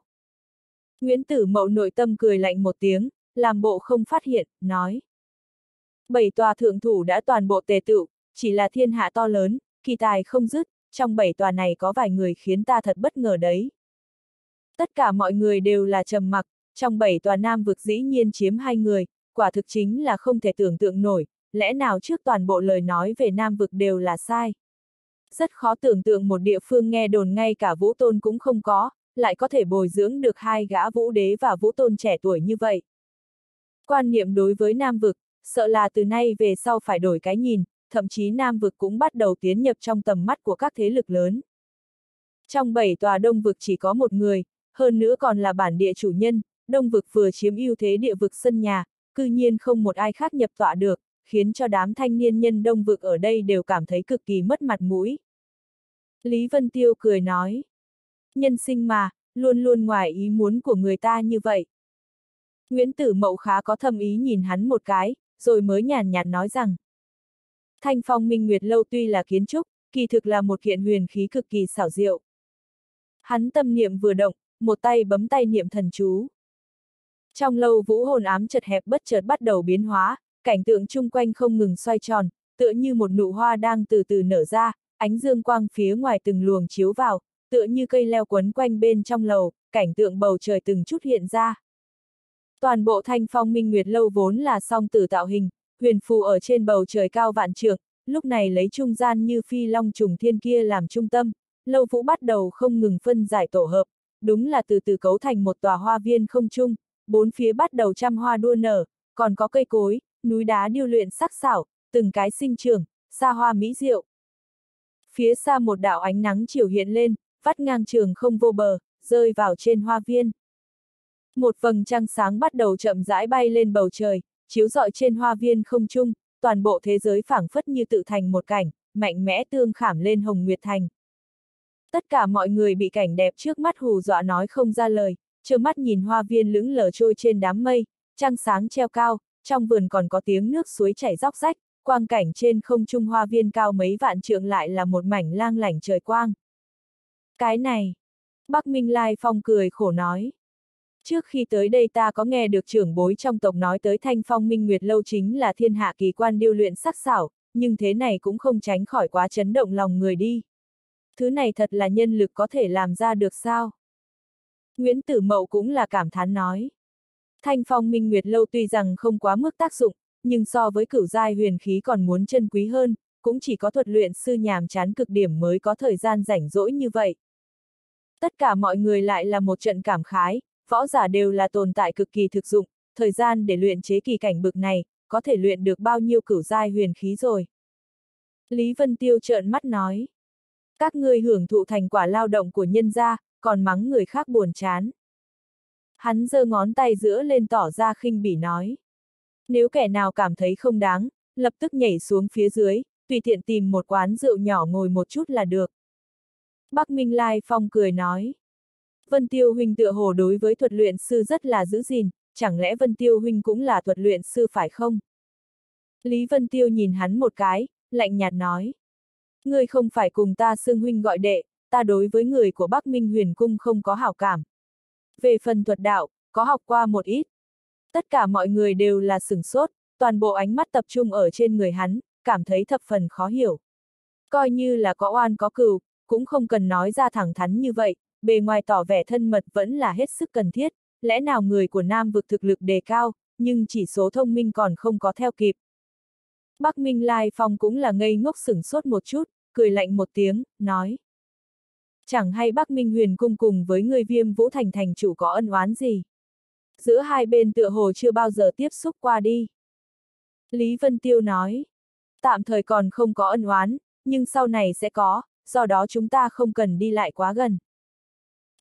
A: Nguyễn Tử Mậu nội tâm cười lạnh một tiếng, làm bộ không phát hiện, nói. Bảy tòa thượng thủ đã toàn bộ tề tựu, chỉ là thiên hạ to lớn, kỳ tài không dứt, trong bảy tòa này có vài người khiến ta thật bất ngờ đấy. Tất cả mọi người đều là trầm mặc, trong bảy tòa nam vực dĩ nhiên chiếm hai người, quả thực chính là không thể tưởng tượng nổi, lẽ nào trước toàn bộ lời nói về nam vực đều là sai. Rất khó tưởng tượng một địa phương nghe đồn ngay cả vũ tôn cũng không có, lại có thể bồi dưỡng được hai gã vũ đế và vũ tôn trẻ tuổi như vậy. Quan niệm đối với nam vực, sợ là từ nay về sau phải đổi cái nhìn, thậm chí nam vực cũng bắt đầu tiến nhập trong tầm mắt của các thế lực lớn. Trong bảy tòa đông vực chỉ có một người, hơn nữa còn là bản địa chủ nhân, đông vực vừa chiếm ưu thế địa vực sân nhà, cư nhiên không một ai khác nhập tọa được, khiến cho đám thanh niên nhân đông vực ở đây đều cảm thấy cực kỳ mất mặt mũi. Lý Vân Tiêu cười nói, nhân sinh mà, luôn luôn ngoài ý muốn của người ta như vậy. Nguyễn Tử Mậu khá có thâm ý nhìn hắn một cái, rồi mới nhàn nhạt nói rằng, Thanh phong minh nguyệt lâu tuy là kiến trúc, kỳ thực là một kiện huyền khí cực kỳ xảo diệu. Hắn tâm niệm vừa động, một tay bấm tay niệm thần chú. Trong lâu vũ hồn ám chật hẹp bất chợt bắt đầu biến hóa, cảnh tượng chung quanh không ngừng xoay tròn, tựa như một nụ hoa đang từ từ nở ra, ánh dương quang phía ngoài từng luồng chiếu vào, tựa như cây leo quấn quanh bên trong lầu, cảnh tượng bầu trời từng chút hiện ra. Toàn bộ thanh phong minh nguyệt lâu vốn là song tử tạo hình, huyền phù ở trên bầu trời cao vạn trượng, lúc này lấy trung gian như phi long trùng thiên kia làm trung tâm, lâu vũ bắt đầu không ngừng phân giải tổ hợp, đúng là từ từ cấu thành một tòa hoa viên không trung, bốn phía bắt đầu trăm hoa đua nở, còn có cây cối, núi đá điêu luyện sắc sảo, từng cái sinh trưởng, xa hoa mỹ diệu. Phía xa một đạo ánh nắng chiều hiện lên, vắt ngang trường không vô bờ, rơi vào trên hoa viên. Một vầng trăng sáng bắt đầu chậm rãi bay lên bầu trời, chiếu rọi trên hoa viên không trung, toàn bộ thế giới phảng phất như tự thành một cảnh, mạnh mẽ tương khảm lên Hồng Nguyệt Thành. Tất cả mọi người bị cảnh đẹp trước mắt hù dọa nói không ra lời, trơ mắt nhìn hoa viên lững lờ trôi trên đám mây, trăng sáng treo cao, trong vườn còn có tiếng nước suối chảy róc rách, quang cảnh trên không trung hoa viên cao mấy vạn trượng lại là một mảnh lang lảnh trời quang. Cái này, Bắc Minh Lai Phong cười khổ nói. Trước khi tới đây ta có nghe được trưởng bối trong tộc nói tới thanh phong minh nguyệt lâu chính là thiên hạ kỳ quan điêu luyện sắc xảo, nhưng thế này cũng không tránh khỏi quá chấn động lòng người đi. Thứ này thật là nhân lực có thể làm ra được sao? Nguyễn Tử Mậu cũng là cảm thán nói. Thanh phong minh nguyệt lâu tuy rằng không quá mức tác dụng, nhưng so với cửu giai huyền khí còn muốn chân quý hơn, cũng chỉ có thuật luyện sư nhàm chán cực điểm mới có thời gian rảnh rỗi như vậy. Tất cả mọi người lại là một trận cảm khái, võ giả đều là tồn tại cực kỳ thực dụng, thời gian để luyện chế kỳ cảnh bực này, có thể luyện được bao nhiêu cửu giai huyền khí rồi. Lý Vân Tiêu trợn mắt nói. Các ngươi hưởng thụ thành quả lao động của nhân gia, còn mắng người khác buồn chán. Hắn giơ ngón tay giữa lên tỏ ra khinh bỉ nói. Nếu kẻ nào cảm thấy không đáng, lập tức nhảy xuống phía dưới, tùy tiện tìm một quán rượu nhỏ ngồi một chút là được. Bắc Minh Lai Phong cười nói. Vân Tiêu Huynh tựa hồ đối với thuật luyện sư rất là giữ gìn, chẳng lẽ Vân Tiêu Huynh cũng là thuật luyện sư phải không? Lý Vân Tiêu nhìn hắn một cái, lạnh nhạt nói. Ngươi không phải cùng ta xưng huynh gọi đệ, ta đối với người của Bắc Minh huyền cung không có hảo cảm. Về phần thuật đạo, có học qua một ít. Tất cả mọi người đều là sửng sốt, toàn bộ ánh mắt tập trung ở trên người hắn, cảm thấy thập phần khó hiểu. Coi như là có oan có cừu, cũng không cần nói ra thẳng thắn như vậy, bề ngoài tỏ vẻ thân mật vẫn là hết sức cần thiết, lẽ nào người của Nam vực thực lực đề cao, nhưng chỉ số thông minh còn không có theo kịp. Bắc Minh Lai Phong cũng là ngây ngốc sửng sốt một chút, cười lạnh một tiếng, nói. Chẳng hay Bắc Minh huyền cung cùng với người viêm vũ thành thành chủ có ân oán gì. Giữa hai bên tựa hồ chưa bao giờ tiếp xúc qua đi. Lý Vân Tiêu nói. Tạm thời còn không có ân oán, nhưng sau này sẽ có, do đó chúng ta không cần đi lại quá gần.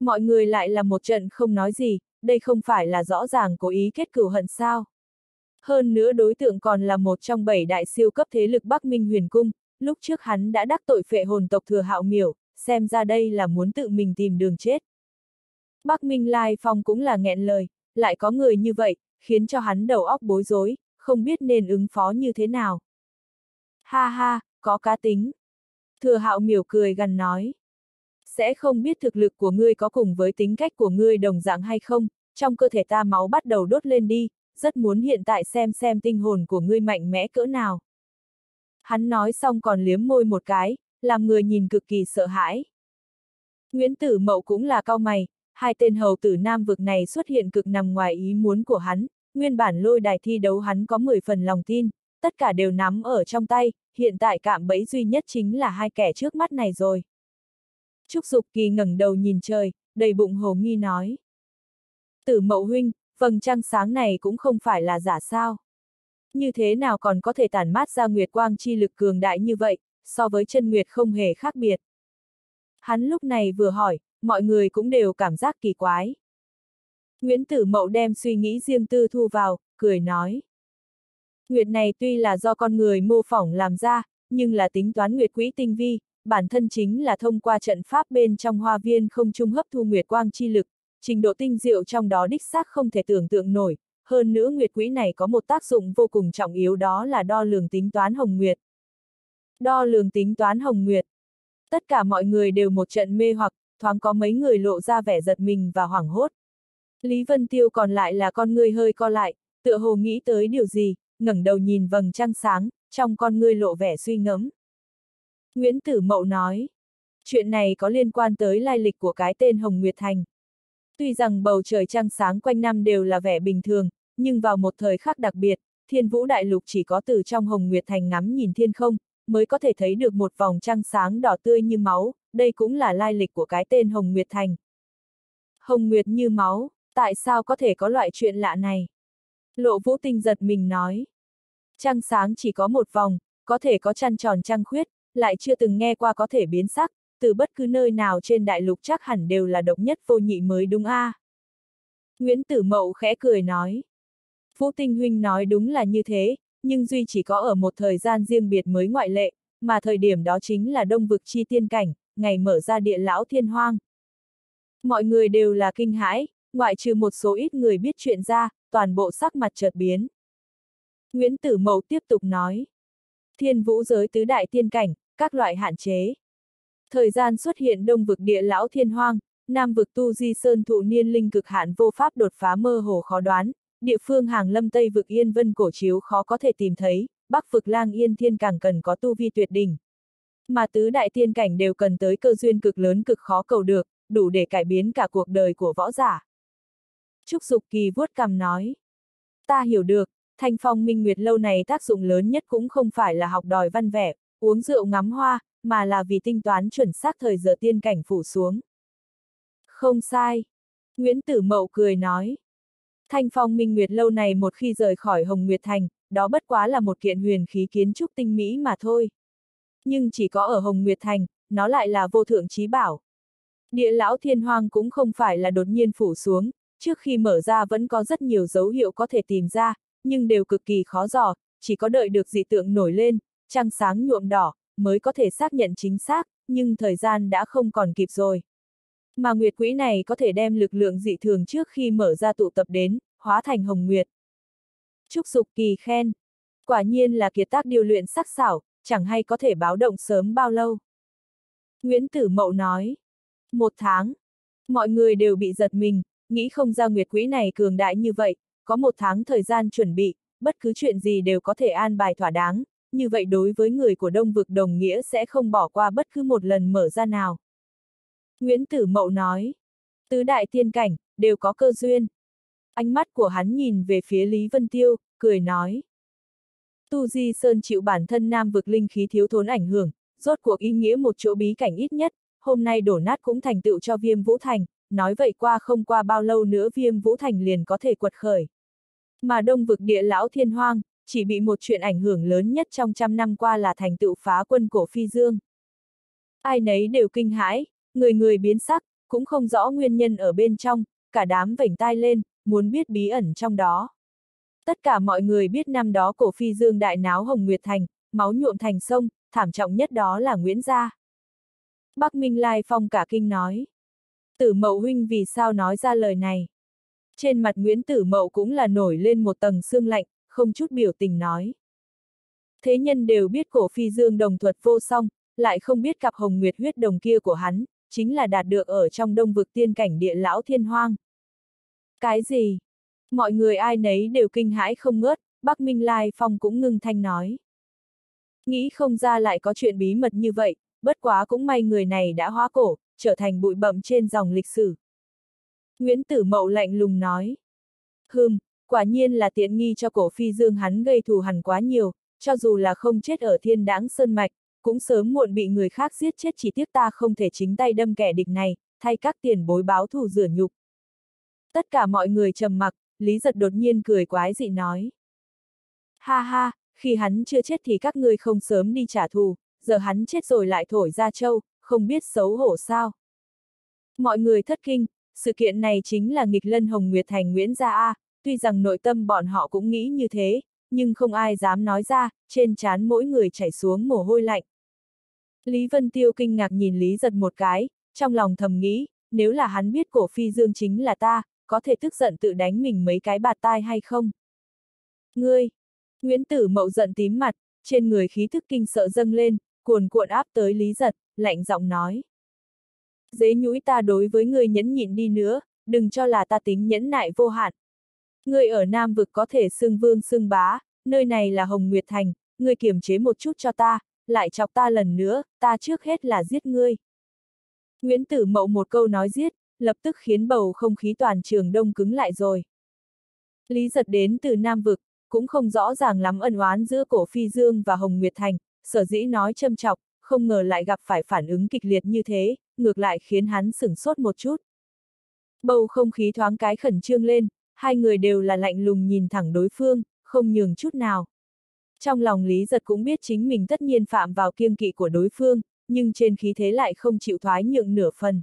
A: Mọi người lại là một trận không nói gì, đây không phải là rõ ràng cố ý kết cửu hận sao. Hơn nữa đối tượng còn là một trong bảy đại siêu cấp thế lực Bắc Minh huyền cung, lúc trước hắn đã đắc tội phệ hồn tộc thừa hạo miểu, xem ra đây là muốn tự mình tìm đường chết. Bắc Minh Lai Phong cũng là nghẹn lời, lại có người như vậy, khiến cho hắn đầu óc bối rối, không biết nên ứng phó như thế nào. Ha ha, có cá tính. Thừa hạo miểu cười gần nói. Sẽ không biết thực lực của ngươi có cùng với tính cách của ngươi đồng dạng hay không, trong cơ thể ta máu bắt đầu đốt lên đi, rất muốn hiện tại xem xem tinh hồn của ngươi mạnh mẽ cỡ nào. Hắn nói xong còn liếm môi một cái, làm người nhìn cực kỳ sợ hãi. Nguyễn Tử Mậu cũng là cao mày, hai tên hầu tử nam vực này xuất hiện cực nằm ngoài ý muốn của hắn, nguyên bản lôi đài thi đấu hắn có 10 phần lòng tin, tất cả đều nắm ở trong tay, hiện tại cạm bẫy duy nhất chính là hai kẻ trước mắt này rồi. Trúc Dục Kỳ ngẩng đầu nhìn trời, đầy bụng hồ nghi nói. Tử mậu huynh, vầng trăng sáng này cũng không phải là giả sao. Như thế nào còn có thể tản mát ra nguyệt quang chi lực cường đại như vậy, so với chân nguyệt không hề khác biệt. Hắn lúc này vừa hỏi, mọi người cũng đều cảm giác kỳ quái. Nguyễn Tử Mậu đem suy nghĩ riêng tư thu vào, cười nói. Nguyệt này tuy là do con người mô phỏng làm ra, nhưng là tính toán nguyệt quỹ tinh vi, bản thân chính là thông qua trận pháp bên trong hoa viên không trung hấp thu nguyệt quang chi lực, trình độ tinh diệu trong đó đích xác không thể tưởng tượng nổi, hơn nữa nguyệt quỹ này có một tác dụng vô cùng trọng yếu đó là đo lường tính toán hồng nguyệt. Đo lường tính toán hồng nguyệt. Tất cả mọi người đều một trận mê hoặc, thoáng có mấy người lộ ra vẻ giật mình và hoảng hốt. Lý Vân Tiêu còn lại là con người hơi co lại, tựa hồ nghĩ tới điều gì, ngẩng đầu nhìn vầng trăng sáng, trong con ngươi lộ vẻ suy ngẫm. Nguyễn Tử Mậu nói, chuyện này có liên quan tới lai lịch của cái tên Hồng Nguyệt Thành. Tuy rằng bầu trời trăng sáng quanh năm đều là vẻ bình thường, nhưng vào một thời khắc đặc biệt, thiên vũ đại lục chỉ có từ trong Hồng Nguyệt Thành ngắm nhìn thiên không, mới có thể thấy được một vòng trăng sáng đỏ tươi như máu, đây cũng là lai lịch của cái tên Hồng Nguyệt Thành. Hồng Nguyệt như máu, tại sao có thể có loại chuyện lạ này? Lộ vũ tinh giật mình nói. Trăng sáng chỉ có một vòng, có thể có trăng tròn trăng khuyết, lại chưa từng nghe qua có thể biến sắc, từ bất cứ nơi nào trên đại lục chắc hẳn đều là độc nhất vô nhị mới đúng a. À? Nguyễn Tử Mậu khẽ cười nói. Vũ Tinh Huynh nói đúng là như thế, nhưng Duy chỉ có ở một thời gian riêng biệt mới ngoại lệ, mà thời điểm đó chính là đông vực chi tiên cảnh, ngày mở ra địa lão thiên hoang. Mọi người đều là kinh hãi, ngoại trừ một số ít người biết chuyện ra, toàn bộ sắc mặt chợt biến. Nguyễn Tử Mậu tiếp tục nói. Thiên vũ giới tứ đại tiên cảnh, các loại hạn chế. Thời gian xuất hiện đông vực địa lão thiên hoang, nam vực tu di sơn thụ niên linh cực hạn vô pháp đột phá mơ hồ khó đoán, địa phương hàng lâm tây vực yên vân cổ chiếu khó có thể tìm thấy, bắc vực lang yên thiên càng cần có tu vi tuyệt đỉnh. Mà tứ đại tiên cảnh đều cần tới cơ duyên cực lớn cực khó cầu được, đủ để cải biến cả cuộc đời của võ giả. Trúc Dục Kỳ vuốt cằm nói. Ta hiểu được, thanh phong minh nguyệt lâu này tác dụng lớn nhất cũng không phải là học đòi văn vẻ, uống rượu ngắm hoa, mà là vì tinh toán chuẩn xác thời giờ tiên cảnh phủ xuống. Không sai. Nguyễn Tử Mậu cười nói. Thanh phong minh nguyệt lâu này một khi rời khỏi Hồng Nguyệt Thành, đó bất quá là một kiện huyền khí kiến trúc tinh mỹ mà thôi. Nhưng chỉ có ở Hồng Nguyệt Thành, nó lại là vô thượng trí bảo. Địa lão thiên hoang cũng không phải là đột nhiên phủ xuống, trước khi mở ra vẫn có rất nhiều dấu hiệu có thể tìm ra, nhưng đều cực kỳ khó dò, chỉ có đợi được dị tượng nổi lên, trăng sáng nhuộm đỏ, mới có thể xác nhận chính xác, nhưng thời gian đã không còn kịp rồi. Mà nguyệt quỹ này có thể đem lực lượng dị thường trước khi mở ra tụ tập đến, hóa thành hồng nguyệt. Trúc Dục Kỳ khen. Quả nhiên là kiệt tác điều luyện sắc xảo, chẳng hay có thể báo động sớm bao lâu. Nguyễn Tử Mậu nói. Một tháng. Mọi người đều bị giật mình, nghĩ không ra nguyệt quỹ này cường đại như vậy, có một tháng thời gian chuẩn bị, bất cứ chuyện gì đều có thể an bài thỏa đáng, như vậy đối với người của Đông Vực đồng nghĩa sẽ không bỏ qua bất cứ một lần mở ra nào. Nguyễn Tử Mậu nói, tứ đại tiên cảnh, đều có cơ duyên. Ánh mắt của hắn nhìn về phía Lý Vân Tiêu, cười nói. Tu Di Sơn chịu bản thân nam vực linh khí thiếu thốn ảnh hưởng, rốt cuộc ý nghĩa một chỗ bí cảnh ít nhất, hôm nay đổ nát cũng thành tựu cho viêm vũ thành, nói vậy qua không qua bao lâu nữa viêm vũ thành liền có thể quật khởi. Mà đông vực địa lão thiên hoang, chỉ bị một chuyện ảnh hưởng lớn nhất trong trăm năm qua là thành tựu phá quân cổ phi dương. Ai nấy đều kinh hãi, người người biến sắc, cũng không rõ nguyên nhân ở bên trong, cả đám vảnh tai lên, muốn biết bí ẩn trong đó. Tất cả mọi người biết năm đó cổ phi dương đại náo Hồng Nguyệt Thành, máu nhuộm thành sông, thảm trọng nhất đó là Nguyễn Gia. Bắc Minh Lai Phong cả kinh nói. Tử mậu huynh vì sao nói ra lời này? Trên mặt Nguyễn Tử Mậu cũng là nổi lên một tầng xương lạnh, không chút biểu tình nói. Thế nhân đều biết cổ phi dương đồng thuật vô song, lại không biết cặp hồng nguyệt huyết đồng kia của hắn, chính là đạt được ở trong đông vực tiên cảnh địa lão thiên hoang. Cái gì? Mọi người ai nấy đều kinh hãi không ngớt, Bắc Minh Lai Phong cũng ngưng thanh nói. Nghĩ không ra lại có chuyện bí mật như vậy, bất quá cũng may người này đã hóa cổ, trở thành bụi bậm trên dòng lịch sử. Nguyễn Tử Mậu lạnh lùng nói. Hừm, quả nhiên là tiện nghi cho cổ phi dương hắn gây thù hằn quá nhiều, cho dù là không chết ở thiên đáng sơn mạch, cũng sớm muộn bị người khác giết chết chỉ tiếc ta không thể chính tay đâm kẻ địch này, thay các tiền bối báo thù rửa nhục. Tất cả mọi người trầm mặc, Lý Giật đột nhiên cười quái dị nói. Ha ha, khi hắn chưa chết thì các ngươi không sớm đi trả thù, giờ hắn chết rồi lại thổi ra châu, không biết xấu hổ sao. Mọi người thất kinh, sự kiện này chính là nghịch lân Hồng Nguyệt Thành Nguyễn Gia A, tuy rằng nội tâm bọn họ cũng nghĩ như thế, nhưng không ai dám nói ra, trên trán mỗi người chảy xuống mồ hôi lạnh. Lý Vân Tiêu kinh ngạc nhìn Lý Giật một cái, trong lòng thầm nghĩ, nếu là hắn biết cổ phi dương chính là ta, có thể tức giận tự đánh mình mấy cái bạt tai hay không? Ngươi! Nguyễn Tử Mậu giận tím mặt, trên người khí thức kinh sợ dâng lên, cuồn cuộn áp tới Lý Giật, lạnh giọng nói. Dế nhũi ta đối với ngươi nhẫn nhịn đi nữa, đừng cho là ta tính nhẫn nại vô hạn. Ngươi ở Nam vực có thể xưng vương xưng bá, nơi này là Hồng Nguyệt Thành, ngươi kiềm chế một chút cho ta, lại chọc ta lần nữa, ta trước hết là giết ngươi. Nguyễn Tử Mậu một câu nói giết, lập tức khiến bầu không khí toàn trường đông cứng lại rồi. Lý giật đến từ Nam Vực, cũng không rõ ràng lắm ân oán giữa cổ Phi Dương và Hồng Nguyệt Thành, sở dĩ nói châm chọc, không ngờ lại gặp phải phản ứng kịch liệt như thế, ngược lại khiến hắn sửng sốt một chút. Bầu không khí thoáng cái khẩn trương lên, hai người đều là lạnh lùng nhìn thẳng đối phương, không nhường chút nào. Trong lòng Lý Giật cũng biết chính mình tất nhiên phạm vào kiêng kỵ của đối phương, nhưng trên khí thế lại không chịu thoái nhượng nửa phần.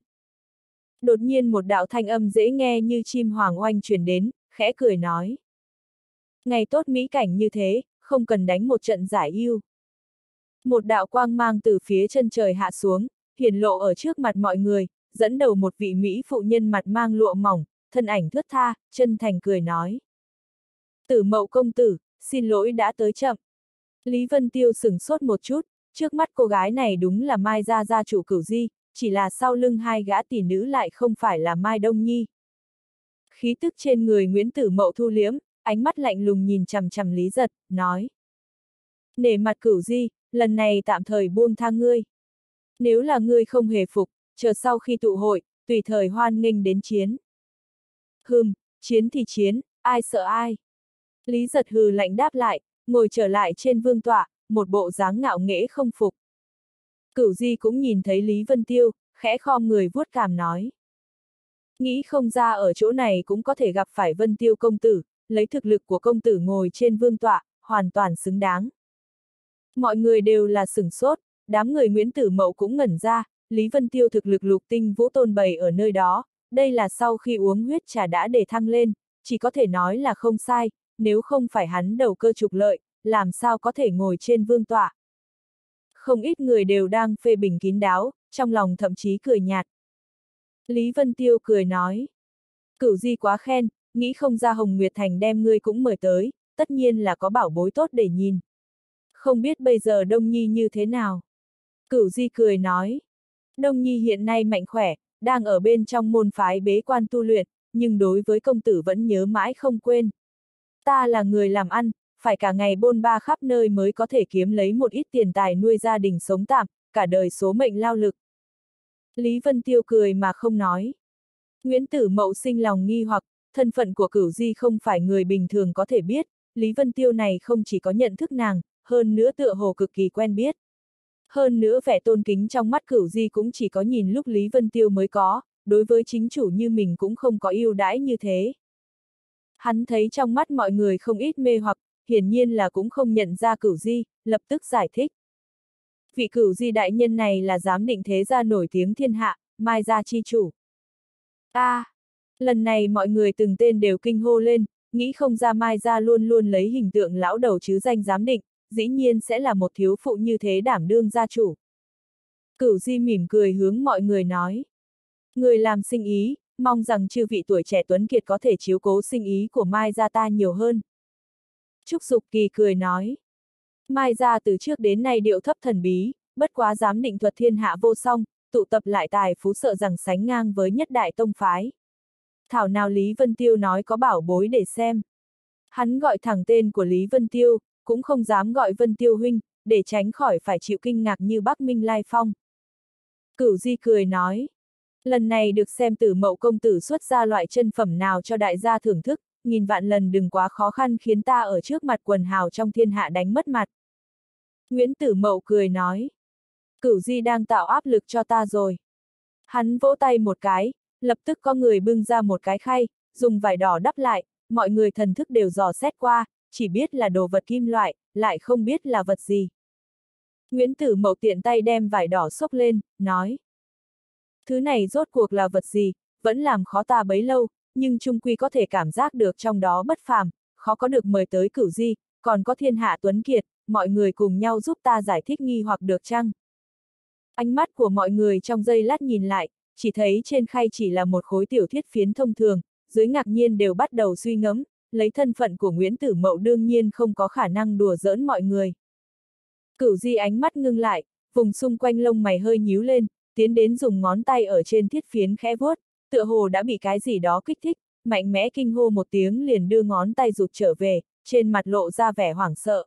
A: Đột nhiên một đạo thanh âm dễ nghe như chim hoàng oanh truyền đến, khẽ cười nói. Ngày tốt mỹ cảnh như thế, không cần đánh một trận giải yêu. Một đạo quang mang từ phía chân trời hạ xuống, hiển lộ ở trước mặt mọi người, dẫn đầu một vị Mỹ phụ nhân mặt mang lụa mỏng, thân ảnh thướt tha, chân thành cười nói. Tử mậu công tử, xin lỗi đã tới chậm. Lý Vân Tiêu sửng sốt một chút, trước mắt cô gái này đúng là Mai Gia Gia chủ cửu di, chỉ là sau lưng hai gã tỷ nữ lại không phải là Mai Đông Nhi. Khí tức trên người Nguyễn Tử Mậu thu liếm, ánh mắt lạnh lùng nhìn chằm chằm Lý Giật, nói. Nể mặt cửu di, lần này tạm thời buông tha ngươi. Nếu là ngươi không hề phục, chờ sau khi tụ hội, tùy thời hoan nghênh đến chiến. Hừm, chiến thì chiến, ai sợ ai. Lý giật hừ lạnh đáp lại, ngồi trở lại trên vương tọa, một bộ dáng ngạo nghễ không phục. Cửu Di cũng nhìn thấy Lý Vân Tiêu, khẽ khom người vuốt cảm nói. Nghĩ không ra ở chỗ này cũng có thể gặp phải Vân Tiêu công tử, lấy thực lực của công tử ngồi trên vương tọa, hoàn toàn xứng đáng. Mọi người đều là sửng sốt, đám người Nguyễn Tử Mậu cũng ngẩn ra, Lý Vân Tiêu thực lực lục tinh vũ tôn bày ở nơi đó, đây là sau khi uống huyết trà đã để thăng lên, chỉ có thể nói là không sai, nếu không phải hắn đầu cơ trục lợi, làm sao có thể ngồi trên vương tọa. Không ít người đều đang phê bình kín đáo, trong lòng thậm chí cười nhạt. Lý Vân Tiêu cười nói. Cửu di quá khen, nghĩ không ra Hồng Nguyệt Thành đem ngươi cũng mời tới, tất nhiên là có bảo bối tốt để nhìn. Không biết bây giờ Đông Nhi như thế nào? Cửu di cười nói. Đông Nhi hiện nay mạnh khỏe, đang ở bên trong môn phái bế quan tu luyện, nhưng đối với công tử vẫn nhớ mãi không quên. Ta là người làm ăn, phải cả ngày bôn ba khắp nơi mới có thể kiếm lấy một ít tiền tài nuôi gia đình sống tạm, cả đời số mệnh lao lực. Lý Vân Tiêu cười mà không nói. Nguyễn Tử Mậu sinh lòng nghi hoặc, thân phận của cửu di không phải người bình thường có thể biết, Lý Vân Tiêu này không chỉ có nhận thức nàng, hơn nữa tựa hồ cực kỳ quen biết. Hơn nữa vẻ tôn kính trong mắt cửu di cũng chỉ có nhìn lúc Lý Vân Tiêu mới có, đối với chính chủ như mình cũng không có yêu đãi như thế. Hắn thấy trong mắt mọi người không ít mê hoặc, hiển nhiên là cũng không nhận ra cửu di, lập tức giải thích. Vị cửu di đại nhân này là giám định thế gia nổi tiếng thiên hạ, mai gia chi chủ. a à, lần này mọi người từng tên đều kinh hô lên, nghĩ không ra mai gia luôn luôn lấy hình tượng lão đầu chứ danh giám định, dĩ nhiên sẽ là một thiếu phụ như thế đảm đương gia chủ. Cửu di mỉm cười hướng mọi người nói. Người làm sinh ý, mong rằng chư vị tuổi trẻ tuấn kiệt có thể chiếu cố sinh ý của Mai gia ta nhiều hơn. Trúc Dục Kỳ cười nói. Mai gia từ trước đến nay điệu thấp thần bí, bất quá dám định thuật thiên hạ vô song, tụ tập lại tài phú sợ rằng sánh ngang với nhất đại tông phái. Thảo nào Lý Vân Tiêu nói có bảo bối để xem. Hắn gọi thẳng tên của Lý Vân Tiêu, cũng không dám gọi Vân Tiêu huynh, để tránh khỏi phải chịu kinh ngạc như Bắc Minh Lai Phong. Cửu Di cười nói, lần này được xem tử mậu công tử xuất ra loại chân phẩm nào cho đại gia thưởng thức, nghìn vạn lần đừng quá khó khăn khiến ta ở trước mặt quần hào trong thiên hạ đánh mất mặt. Nguyễn Tử Mậu cười nói, Cửu Di đang tạo áp lực cho ta rồi. Hắn vỗ tay một cái, lập tức có người bưng ra một cái khay, dùng vải đỏ đắp lại, mọi người thần thức đều dò xét qua, chỉ biết là đồ vật kim loại, lại không biết là vật gì. Nguyễn Tử Mậu tiện tay đem vải đỏ xốc lên, nói. Thứ này rốt cuộc là vật gì, vẫn làm khó ta bấy lâu, nhưng trung quy có thể cảm giác được trong đó bất phàm, khó có được mời tới cửu di, còn có thiên hạ tuấn kiệt, mọi người cùng nhau giúp ta giải thích nghi hoặc được chăng? Ánh mắt của mọi người trong giây lát nhìn lại, chỉ thấy trên khay chỉ là một khối tiểu thiết phiến thông thường, dưới ngạc nhiên đều bắt đầu suy ngẫm, lấy thân phận của Nguyễn Tử Mậu đương nhiên không có khả năng đùa giỡn mọi người. Cửu di ánh mắt ngưng lại, vùng xung quanh lông mày hơi nhíu lên, tiến đến dùng ngón tay ở trên thiết phiến khẽ vuốt, tựa hồ đã bị cái gì đó kích thích, mạnh mẽ kinh hô một tiếng liền đưa ngón tay rụt trở về, trên mặt lộ ra vẻ hoảng sợ.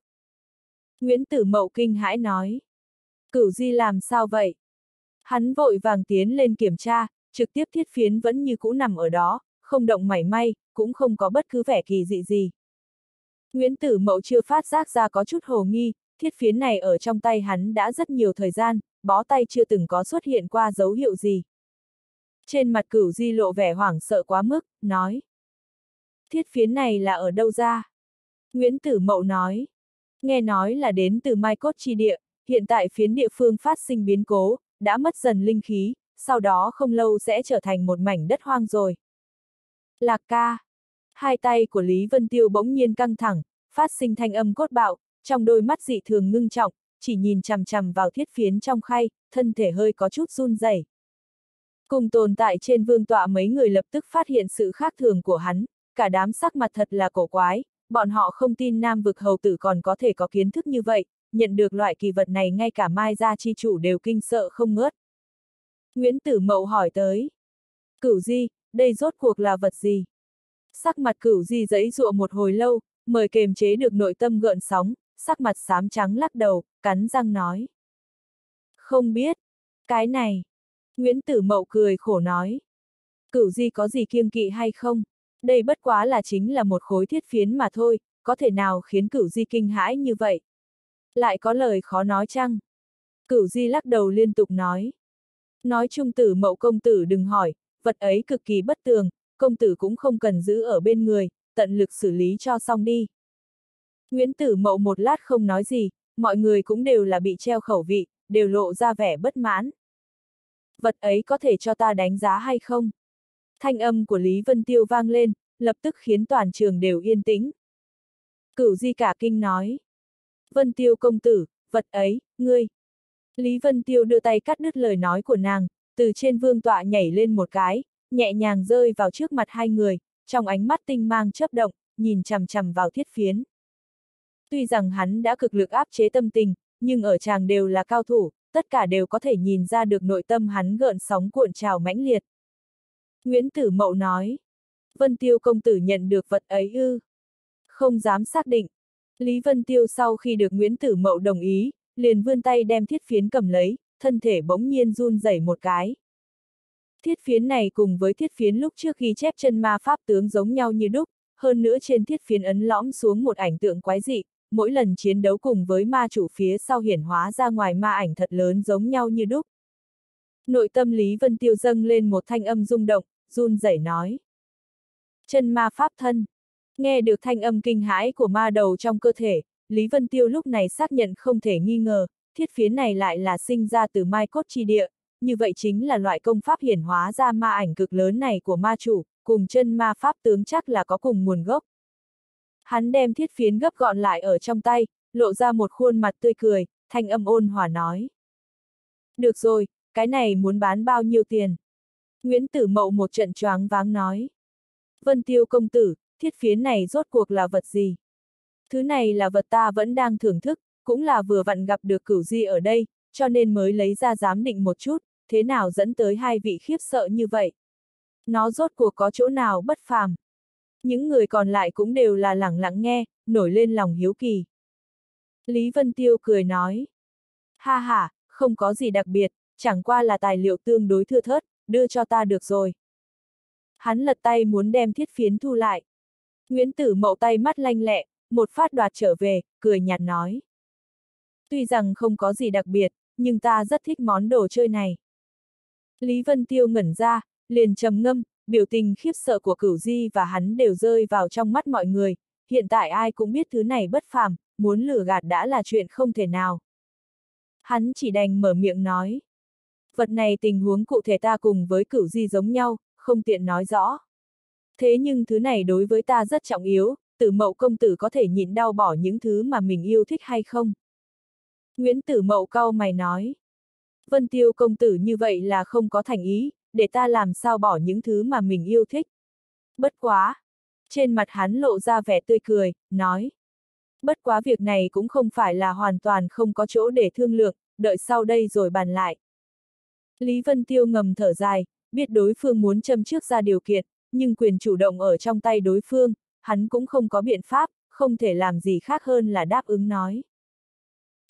A: Nguyễn Tử Mậu kinh hãi nói. Cửu di làm sao vậy? Hắn vội vàng tiến lên kiểm tra, trực tiếp thiết phiến vẫn như cũ nằm ở đó, không động mảy may, cũng không có bất cứ vẻ kỳ dị gì. Nguyễn Tử Mậu chưa phát giác ra có chút hồ nghi, thiết phiến này ở trong tay hắn đã rất nhiều thời gian, bó tay chưa từng có xuất hiện qua dấu hiệu gì. Trên mặt cửu di lộ vẻ hoảng sợ quá mức, nói. Thiết phiến này là ở đâu ra? Nguyễn Tử Mậu nói. Nghe nói là đến từ Mai Cốt Chi Địa, hiện tại phiến địa phương phát sinh biến cố, đã mất dần linh khí, sau đó không lâu sẽ trở thành một mảnh đất hoang rồi. Lạc ca. Hai tay của Lý Vân Tiêu bỗng nhiên căng thẳng, phát sinh thanh âm cốt bạo, trong đôi mắt dị thường ngưng trọng, chỉ nhìn chằm chằm vào thiết phiến trong khay, thân thể hơi có chút run rẩy. Cùng tồn tại trên vương tọa mấy người lập tức phát hiện sự khác thường của hắn, cả đám sắc mặt thật là cổ quái, bọn họ không tin nam vực hầu tử còn có thể có kiến thức như vậy, nhận được loại kỳ vật này ngay cả mai gia chi chủ đều kinh sợ không ngớt. Nguyễn Tử Mậu hỏi tới. Cửu Di, đây rốt cuộc là vật gì? Sắc mặt cửu Di giấy dụa một hồi lâu, mời kềm chế được nội tâm gợn sóng, sắc mặt xám trắng lắc đầu, cắn răng nói. Không biết. Cái này. Nguyễn Tử Mậu cười khổ nói. Cửu Di có gì kiêng kỵ hay không? Đây bất quá là chính là một khối thiết phiến mà thôi, có thể nào khiến cửu Di kinh hãi như vậy? Lại có lời khó nói chăng? Cửu Di lắc đầu liên tục nói. Nói chung tử mậu công tử đừng hỏi, vật ấy cực kỳ bất tường, công tử cũng không cần giữ ở bên người, tận lực xử lý cho xong đi. Nguyễn Tử Mậu một lát không nói gì, mọi người cũng đều là bị treo khẩu vị, đều lộ ra vẻ bất mãn. Vật ấy có thể cho ta đánh giá hay không? Thanh âm của Lý Vân Tiêu vang lên, lập tức khiến toàn trường đều yên tĩnh. Cửu Di cả kinh nói. Vân Tiêu công tử, vật ấy, ngươi. Lý Vân Tiêu đưa tay cắt đứt lời nói của nàng, từ trên vương tọa nhảy lên một cái, nhẹ nhàng rơi vào trước mặt hai người, trong ánh mắt tinh mang chớp động, nhìn chằm chằm vào thiết phiến. Tuy rằng hắn đã cực lực áp chế tâm tình, nhưng ở chàng đều là cao thủ, tất cả đều có thể nhìn ra được nội tâm hắn gợn sóng cuộn trào mãnh liệt. Nguyễn Tử Mậu nói, Vân Tiêu công tử nhận được vật ấy ư. Không dám xác định. Lý Vân Tiêu sau khi được Nguyễn Tử Mậu đồng ý, liền vươn tay đem thiết phiến cầm lấy, thân thể bỗng nhiên run rẩy một cái. Thiết phiến này cùng với thiết phiến lúc trước khi chép chân ma pháp tướng giống nhau như đúc, hơn nữa trên thiết phiến ấn lõm xuống một ảnh tượng quái dị, mỗi lần chiến đấu cùng với ma chủ phía sau hiển hóa ra ngoài ma ảnh thật lớn giống nhau như đúc. Nội tâm Lý Vân Tiêu dâng lên một thanh âm rung động, run rẩy nói. Chân ma pháp thân. Nghe được thanh âm kinh hãi của ma đầu trong cơ thể, Lý Vân Tiêu lúc này xác nhận không thể nghi ngờ, thiết phiến này lại là sinh ra từ mai cốt chi địa, như vậy chính là loại công pháp hiển hóa ra ma ảnh cực lớn này của ma chủ, cùng chân ma pháp tướng chắc là có cùng nguồn gốc. Hắn đem thiết phiến gấp gọn lại ở trong tay, lộ ra một khuôn mặt tươi cười, thanh âm ôn hòa nói. Được rồi, cái này muốn bán bao nhiêu tiền? Nguyễn Tử Mậu một trận choáng váng nói. Vân Tiêu công tử, thiết phiến này rốt cuộc là vật gì? Thứ này là vật ta vẫn đang thưởng thức, cũng là vừa vặn gặp được cửu di ở đây, cho nên mới lấy ra giám định một chút, thế nào dẫn tới hai vị khiếp sợ như vậy? Nó rốt cuộc có chỗ nào bất phàm? Những người còn lại cũng đều là lẳng lặng nghe, nổi lên lòng hiếu kỳ. Lý Vân Tiêu cười nói. Ha ha, không có gì đặc biệt, chẳng qua là tài liệu tương đối thưa thớt, đưa cho ta được rồi. Hắn lật tay muốn đem thiết phiến thu lại. Nguyễn Tử Mậu tay mắt lanh lẹ, một phát đoạt trở về, cười nhạt nói. Tuy rằng không có gì đặc biệt, nhưng ta rất thích món đồ chơi này. Lý Vân Tiêu ngẩn ra, liền trầm ngâm, biểu tình khiếp sợ của cửu di và hắn đều rơi vào trong mắt mọi người, hiện tại ai cũng biết thứ này bất phàm, muốn lừa gạt đã là chuyện không thể nào. Hắn chỉ đành mở miệng nói. Vật này tình huống cụ thể ta cùng với cửu di giống nhau, không tiện nói rõ. Thế nhưng thứ này đối với ta rất trọng yếu, tử mậu công tử có thể nhịn đau bỏ những thứ mà mình yêu thích hay không? Nguyễn Tử Mậu cau mày nói. Vân Tiêu công tử như vậy là không có thành ý, để ta làm sao bỏ những thứ mà mình yêu thích. Bất quá. Trên mặt hắn lộ ra vẻ tươi cười, nói. Bất quá việc này cũng không phải là hoàn toàn không có chỗ để thương lượng, đợi sau đây rồi bàn lại. Lý Vân Tiêu ngầm thở dài, biết đối phương muốn châm trước ra điều kiện, nhưng quyền chủ động ở trong tay đối phương, hắn cũng không có biện pháp, không thể làm gì khác hơn là đáp ứng nói.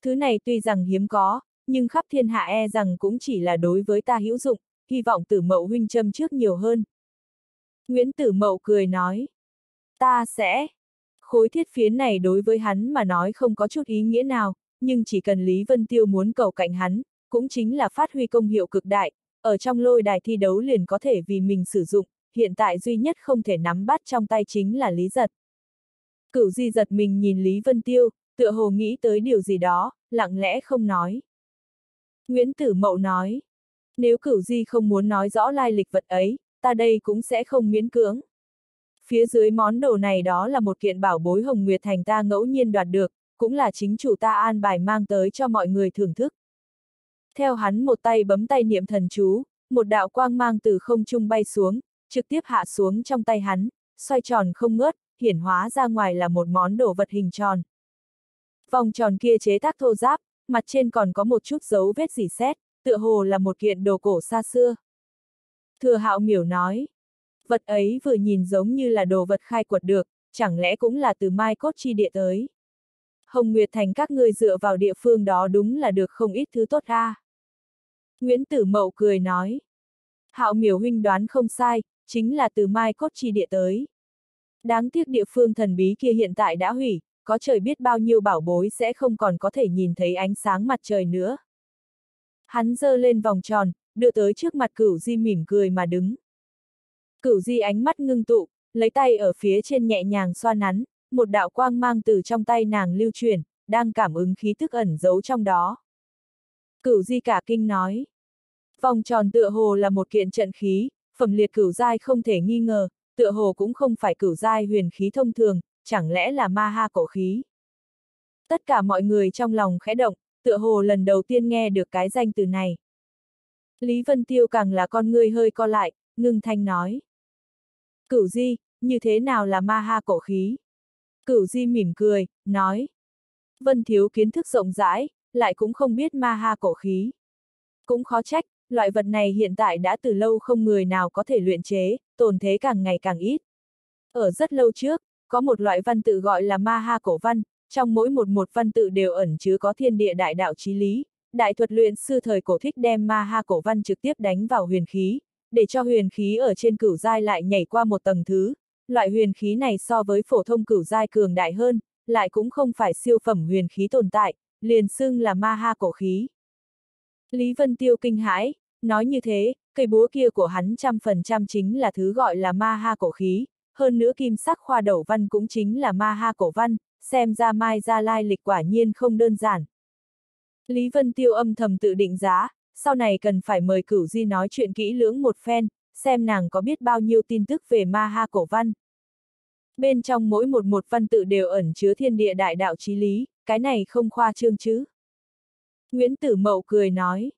A: Thứ này tuy rằng hiếm có, nhưng khắp thiên hạ e rằng cũng chỉ là đối với ta hữu dụng, hy vọng tử mậu huynh châm trước nhiều hơn. Nguyễn Tử Mậu cười nói. Ta sẽ. Khối thiết phiến này đối với hắn mà nói không có chút ý nghĩa nào, nhưng chỉ cần Lý Vân Tiêu muốn cầu cạnh hắn, cũng chính là phát huy công hiệu cực đại, ở trong lôi đài thi đấu liền có thể vì mình sử dụng, hiện tại duy nhất không thể nắm bắt trong tay chính là Lý Giật. Cửu di giật mình nhìn Lý Vân Tiêu, tựa hồ nghĩ tới điều gì đó, lặng lẽ không nói. Nguyễn Tử Mậu nói, nếu cửu di không muốn nói rõ lai lịch vật ấy, ta đây cũng sẽ không miễn cưỡng. Phía dưới món đồ này đó là một kiện bảo bối Hồng Nguyệt Thành ta ngẫu nhiên đoạt được, cũng là chính chủ ta an bài mang tới cho mọi người thưởng thức. Theo hắn một tay bấm tay niệm thần chú, một đạo quang mang từ không trung bay xuống, trực tiếp hạ xuống trong tay hắn, xoay tròn không ngớt, hiển hóa ra ngoài là một món đồ vật hình tròn. Vòng tròn kia chế tác thô giáp, mặt trên còn có một chút dấu vết dỉ xét, tựa hồ là một kiện đồ cổ xa xưa. Thừa hạo miểu nói, vật ấy vừa nhìn giống như là đồ vật khai quật được, chẳng lẽ cũng là từ mai cốt chi địa tới. Hồng Nguyệt Thành các ngươi dựa vào địa phương đó đúng là được không ít thứ tốt ra. Nguyễn Tử Mậu cười nói. Hạo miểu huynh đoán không sai, chính là từ mai cốt chi địa tới. Đáng tiếc địa phương thần bí kia hiện tại đã hủy, có trời biết bao nhiêu bảo bối sẽ không còn có thể nhìn thấy ánh sáng mặt trời nữa. Hắn giơ lên vòng tròn, đưa tới trước mặt cửu di mỉm cười mà đứng. Cửu di ánh mắt ngưng tụ, lấy tay ở phía trên nhẹ nhàng xoa nắn, một đạo quang mang từ trong tay nàng lưu truyền, đang cảm ứng khí tức ẩn giấu trong đó. Cửu di cả kinh nói. Vòng tròn tựa hồ là một kiện trận khí, phẩm liệt cửu giai không thể nghi ngờ, tựa hồ cũng không phải cửu giai huyền khí thông thường, chẳng lẽ là ma ha cổ khí. Tất cả mọi người trong lòng khẽ động, tựa hồ lần đầu tiên nghe được cái danh từ này. Lý Vân Tiêu càng là con người hơi co lại, ngưng thanh nói. Cửu di, như thế nào là ma ha cổ khí? Cửu di mỉm cười, nói. Vân thiếu kiến thức rộng rãi, lại cũng không biết ma ha cổ khí. Cũng khó trách, loại vật này hiện tại đã từ lâu không người nào có thể luyện chế, tồn thế càng ngày càng ít. Ở rất lâu trước, có một loại văn tự gọi là ma ha cổ văn, trong mỗi một một văn tự đều ẩn chứa có thiên địa đại đạo chí lý. Đại thuật luyện sư thời cổ thích đem ma ha cổ văn trực tiếp đánh vào huyền khí, để cho huyền khí ở trên cửu giai lại nhảy qua một tầng thứ. Loại huyền khí này so với phổ thông cửu giai cường đại hơn, lại cũng không phải siêu phẩm huyền khí tồn tại, liền xưng là ma ha cổ khí. Lý Vân Tiêu kinh hãi, nói như thế, cây búa kia của hắn trăm phần trăm chính là thứ gọi là ma ha cổ khí, hơn nữa kim sắc khoa đầu văn cũng chính là ma ha cổ văn, xem ra mai gia lai lịch quả nhiên không đơn giản. Lý Vân Tiêu âm thầm tự định giá, sau này cần phải mời cửu di nói chuyện kỹ lưỡng một phen, xem nàng có biết bao nhiêu tin tức về ma ha cổ văn. Bên trong mỗi một một văn tự đều ẩn chứa thiên địa đại đạo chí lý, cái này không khoa trương chứ. Nguyễn Tử Mậu cười nói.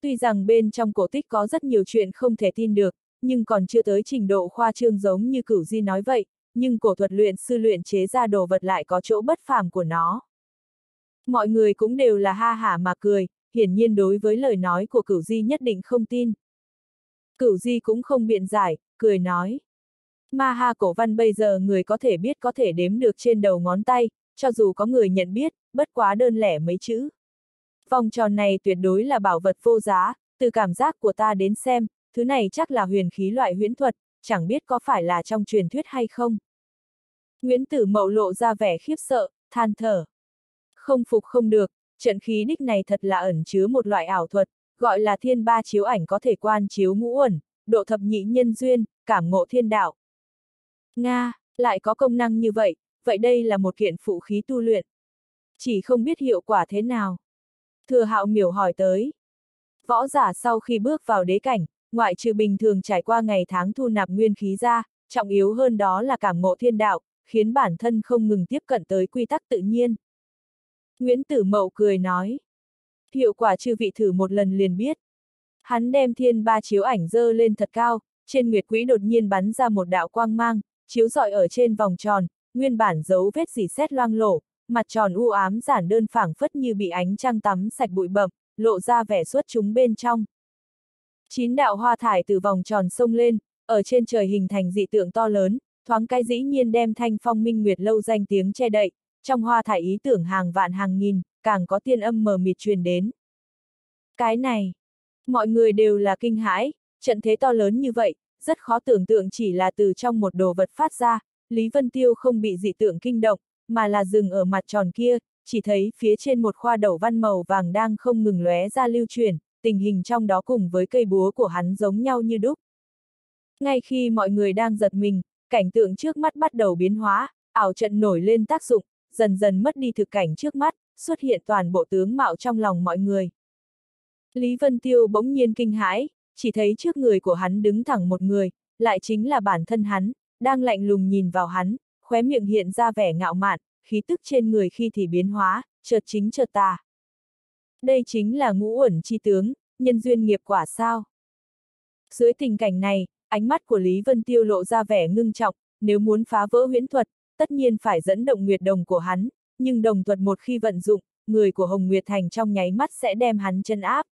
A: Tuy rằng bên trong cổ tích có rất nhiều chuyện không thể tin được, nhưng còn chưa tới trình độ khoa trương giống như cửu di nói vậy, nhưng cổ thuật luyện sư luyện chế ra đồ vật lại có chỗ bất phàm của nó. Mọi người cũng đều là ha hả mà cười, hiển nhiên đối với lời nói của cửu di nhất định không tin. Cửu di cũng không biện giải, cười nói. Ma ha cổ văn bây giờ người có thể biết có thể đếm được trên đầu ngón tay, cho dù có người nhận biết, bất quá đơn lẻ mấy chữ. Vòng tròn này tuyệt đối là bảo vật vô giá, từ cảm giác của ta đến xem, thứ này chắc là huyền khí loại huyễn thuật, chẳng biết có phải là trong truyền thuyết hay không. Nguyễn Tử Mậu lộ ra vẻ khiếp sợ, than thở. Không phục không được, trận khí đích này thật là ẩn chứa một loại ảo thuật, gọi là thiên ba chiếu ảnh có thể quan chiếu ngũ ẩn, độ thập nhị nhân duyên, cảm ngộ thiên đạo. Nga, lại có công năng như vậy, vậy đây là một kiện phụ khí tu luyện. Chỉ không biết hiệu quả thế nào. Thừa hạo miểu hỏi tới. Võ giả sau khi bước vào đế cảnh, ngoại trừ bình thường trải qua ngày tháng thu nạp nguyên khí ra, trọng yếu hơn đó là cảm ngộ thiên đạo, khiến bản thân không ngừng tiếp cận tới quy tắc tự nhiên. Nguyễn Tử Mậu cười nói. Hiệu quả chư vị thử một lần liền biết. Hắn đem thiên ba chiếu ảnh dơ lên thật cao, trên nguyệt quỹ đột nhiên bắn ra một đạo quang mang, chiếu rọi ở trên vòng tròn, nguyên bản dấu vết dỉ xét loang lổ, mặt tròn u ám giản đơn phảng phất như bị ánh trăng tắm sạch bụi bậm, lộ ra vẻ xuất chúng bên trong. Chín đạo hoa thải từ vòng tròn sông lên, ở trên trời hình thành dị tượng to lớn, thoáng cái dĩ nhiên đem thanh phong minh nguyệt lâu danh tiếng che đậy, trong hoa thải ý tưởng hàng vạn hàng nghìn, càng có tiên âm mờ mịt truyền đến. Cái này, mọi người đều là kinh hãi, trận thế to lớn như vậy, rất khó tưởng tượng chỉ là từ trong một đồ vật phát ra, Lý Vân Tiêu không bị dị tượng kinh động, mà là dừng ở mặt tròn kia, chỉ thấy phía trên một khoa đầu văn màu vàng đang không ngừng lóe ra lưu truyền, tình hình trong đó cùng với cây búa của hắn giống nhau như đúc. Ngay khi mọi người đang giật mình, cảnh tượng trước mắt bắt đầu biến hóa, ảo trận nổi lên tác dụng, dần dần mất đi thực cảnh trước mắt, xuất hiện toàn bộ tướng mạo trong lòng mọi người. Lý Vân Tiêu bỗng nhiên kinh hãi, chỉ thấy trước người của hắn đứng thẳng một người, lại chính là bản thân hắn, đang lạnh lùng nhìn vào hắn, khóe miệng hiện ra vẻ ngạo mạn, khí tức trên người khi thì biến hóa, chợt chính chợt tà. Đây chính là ngũ uẩn chi tướng, nhân duyên nghiệp quả sao. Dưới tình cảnh này, ánh mắt của Lý Vân Tiêu lộ ra vẻ ngưng trọng, nếu muốn phá vỡ huyễn thuật, tất nhiên phải dẫn động nguyệt đồng của hắn, nhưng đồng thuật một khi vận dụng, người của Hồng Nguyệt Thành trong nháy mắt sẽ đem hắn chân áp.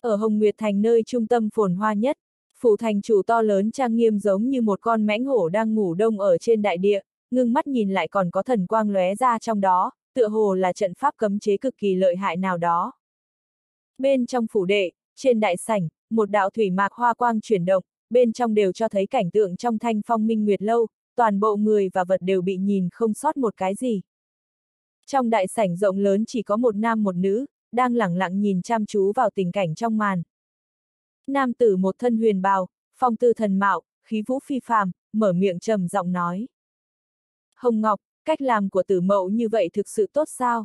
A: Ở Hồng Nguyệt Thành nơi trung tâm phồn hoa nhất, phủ thành chủ to lớn trang nghiêm giống như một con mãnh hổ đang ngủ đông ở trên đại địa, ngưng mắt nhìn lại còn có thần quang lóe ra trong đó, tựa hồ là trận pháp cấm chế cực kỳ lợi hại nào đó. Bên trong phủ đệ, trên đại sảnh, một đạo thủy mạc hoa quang chuyển động, bên trong đều cho thấy cảnh tượng trong thanh phong minh nguyệt lâu, toàn bộ người và vật đều bị nhìn không sót một cái gì. Trong đại sảnh rộng lớn chỉ có một nam một nữ, đang lẳng lặng nhìn chăm chú vào tình cảnh trong màn. Nam tử một thân huyền bào, phong tư thần mạo, khí vũ phi phàm, mở miệng trầm giọng nói. Hồng Ngọc, cách làm của tử mậu như vậy thực sự tốt sao?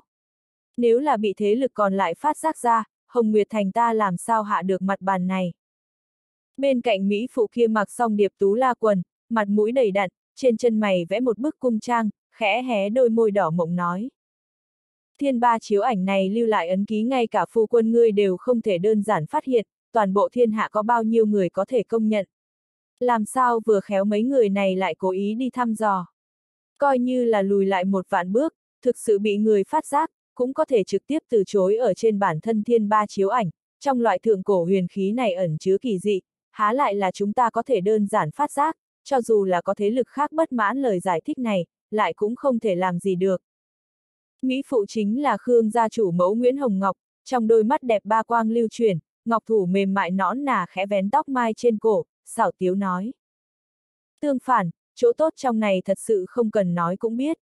A: Nếu là bị thế lực còn lại phát giác ra, Hồng Nguyệt Thành ta làm sao hạ được mặt bàn này? Bên cạnh Mỹ phụ kia mặc xong điệp tú la quần, mặt mũi đầy đặn, trên chân mày vẽ một bức cung trang, khẽ hé đôi môi đỏ mộng nói. Thiên ba chiếu ảnh này lưu lại ấn ký ngay cả phu quân ngươi đều không thể đơn giản phát hiện, toàn bộ thiên hạ có bao nhiêu người có thể công nhận. Làm sao vừa khéo mấy người này lại cố ý đi thăm dò. Coi như là lùi lại một vạn bước, thực sự bị người phát giác, cũng có thể trực tiếp từ chối ở trên bản thân thiên ba chiếu ảnh, trong loại thượng cổ huyền khí này ẩn chứa kỳ dị, há lại là chúng ta có thể đơn giản phát giác, cho dù là có thế lực khác bất mãn lời giải thích này, lại cũng không thể làm gì được. Mỹ phụ chính là Khương gia chủ mẫu Nguyễn Hồng Ngọc, trong đôi mắt đẹp ba quang lưu truyền, ngọc thủ mềm mại nõn nà khẽ vén tóc mai trên cổ, xảo tiếu nói. Tương phản, chỗ tốt trong này thật sự không cần nói cũng biết.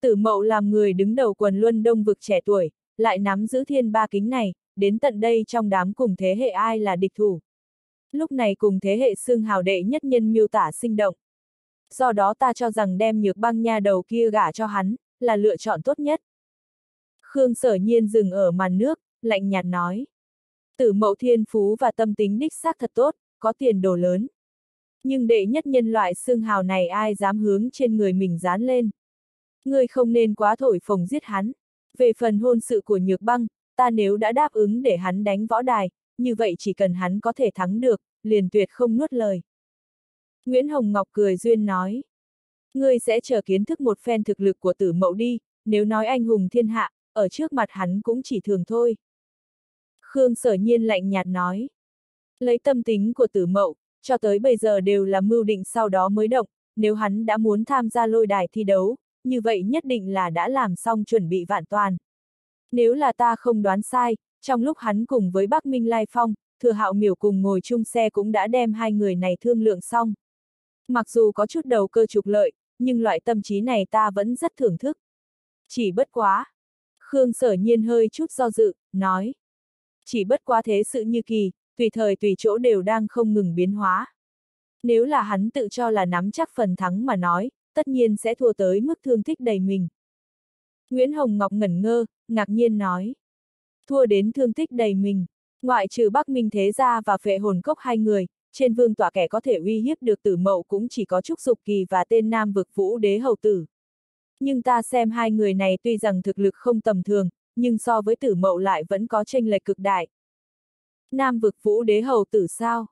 A: Tử mậu làm người đứng đầu quần luân đông vực trẻ tuổi, lại nắm giữ thiên ba kính này, đến tận đây trong đám cùng thế hệ ai là địch thủ. Lúc này cùng thế hệ xương hào đệ nhất nhân miêu tả sinh động. Do đó ta cho rằng đem nhược băng nha đầu kia gả cho hắn, là lựa chọn tốt nhất. Khương sở nhiên dừng ở màn nước, lạnh nhạt nói. Tử mậu thiên phú và tâm tính đích xác thật tốt, có tiền đồ lớn. Nhưng đệ nhất nhân loại xương hào này ai dám hướng trên người mình dán lên. Ngươi không nên quá thổi phồng giết hắn. Về phần hôn sự của nhược băng, ta nếu đã đáp ứng để hắn đánh võ đài, như vậy chỉ cần hắn có thể thắng được, liền tuyệt không nuốt lời. Nguyễn Hồng Ngọc cười duyên nói. Ngươi sẽ chờ kiến thức một phen thực lực của tử mậu đi, nếu nói anh hùng thiên hạ, ở trước mặt hắn cũng chỉ thường thôi. Khương sở nhiên lạnh nhạt nói. Lấy tâm tính của tử mậu, cho tới bây giờ đều là mưu định sau đó mới động, nếu hắn đã muốn tham gia lôi đài thi đấu, như vậy nhất định là đã làm xong chuẩn bị vạn toàn. Nếu là ta không đoán sai, trong lúc hắn cùng với Bắc Minh Lai Phong, thừa hạo miểu cùng ngồi chung xe cũng đã đem hai người này thương lượng xong. Mặc dù có chút đầu cơ trục lợi, nhưng loại tâm trí này ta vẫn rất thưởng thức. Chỉ bất quá. Khương sở nhiên hơi chút do dự, nói. Chỉ bất quá thế sự như kỳ, tùy thời tùy chỗ đều đang không ngừng biến hóa. Nếu là hắn tự cho là nắm chắc phần thắng mà nói, tất nhiên sẽ thua tới mức thương tích đầy mình. Nguyễn Hồng Ngọc ngẩn ngơ, ngạc nhiên nói. Thua đến thương tích đầy mình, ngoại trừ Bắc Minh Thế Gia và phệ hồn cốc hai người, trên vương tọa kẻ có thể uy hiếp được tử mậu cũng chỉ có Trúc Dục Kỳ và tên Nam vực Vũ Đế Hầu Tử. Nhưng ta xem hai người này tuy rằng thực lực không tầm thường, nhưng so với tử mậu lại vẫn có tranh lệch cực đại. Nam vực Vũ Đế Hầu Tử sao?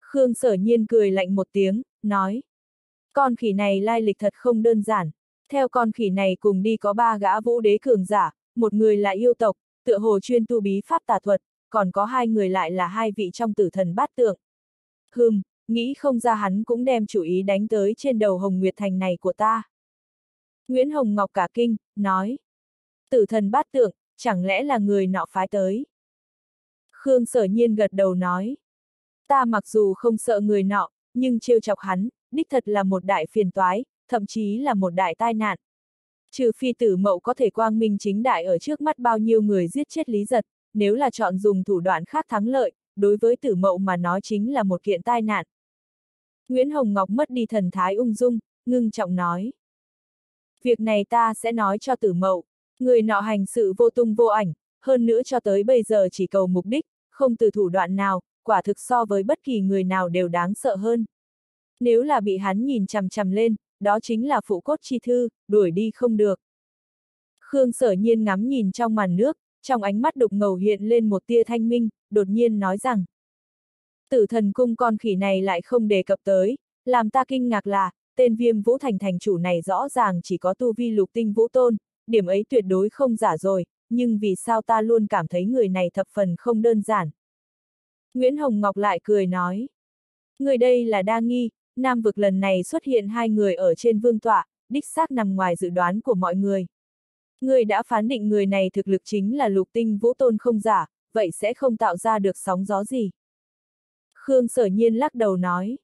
A: Khương sở nhiên cười lạnh một tiếng, nói. Con khỉ này lai lịch thật không đơn giản. Theo con khỉ này cùng đi có ba gã vũ đế cường giả, một người là yêu tộc, tựa hồ chuyên tu bí pháp tà thuật, còn có hai người lại là hai vị trong tử thần bát tượng. Hừm, nghĩ không ra hắn cũng đem chủ ý đánh tới trên đầu Hồng Nguyệt Thành này của ta. Nguyễn Hồng Ngọc cả kinh, nói. Tử thần bát tượng, chẳng lẽ là người nọ phái tới? Khương sở nhiên gật đầu nói. Ta mặc dù không sợ người nọ, nhưng trêu chọc hắn, đích thật là một đại phiền toái, thậm chí là một đại tai nạn. Trừ phi tử mậu có thể quang minh chính đại ở trước mắt bao nhiêu người giết chết lý giật, nếu là chọn dùng thủ đoạn khác thắng lợi, đối với tử mậu mà nói chính là một kiện tai nạn. Nguyễn Hồng Ngọc mất đi thần thái ung dung, ngưng trọng nói. Việc này ta sẽ nói cho tử mậu, người nọ hành sự vô tung vô ảnh, hơn nữa cho tới bây giờ chỉ cầu mục đích, không từ thủ đoạn nào, quả thực so với bất kỳ người nào đều đáng sợ hơn. Nếu là bị hắn nhìn chằm chằm lên, đó chính là phụ cốt chi thư, đuổi đi không được. Khương sở nhiên ngắm nhìn trong màn nước, trong ánh mắt đục ngầu hiện lên một tia thanh minh, đột nhiên nói rằng. Tử thần cung con khỉ này lại không đề cập tới, làm ta kinh ngạc là, tên viêm vũ thành thành chủ này rõ ràng chỉ có tu vi lục tinh vũ tôn, điểm ấy tuyệt đối không giả rồi, nhưng vì sao ta luôn cảm thấy người này thập phần không đơn giản. Nguyễn Hồng Ngọc lại cười nói. Người đây là đa nghi, Nam vực lần này xuất hiện hai người ở trên vương tọa, đích xác nằm ngoài dự đoán của mọi người. Người đã phán định người này thực lực chính là lục tinh vũ tôn không giả, vậy sẽ không tạo ra được sóng gió gì. Khương sở nhiên lắc đầu nói.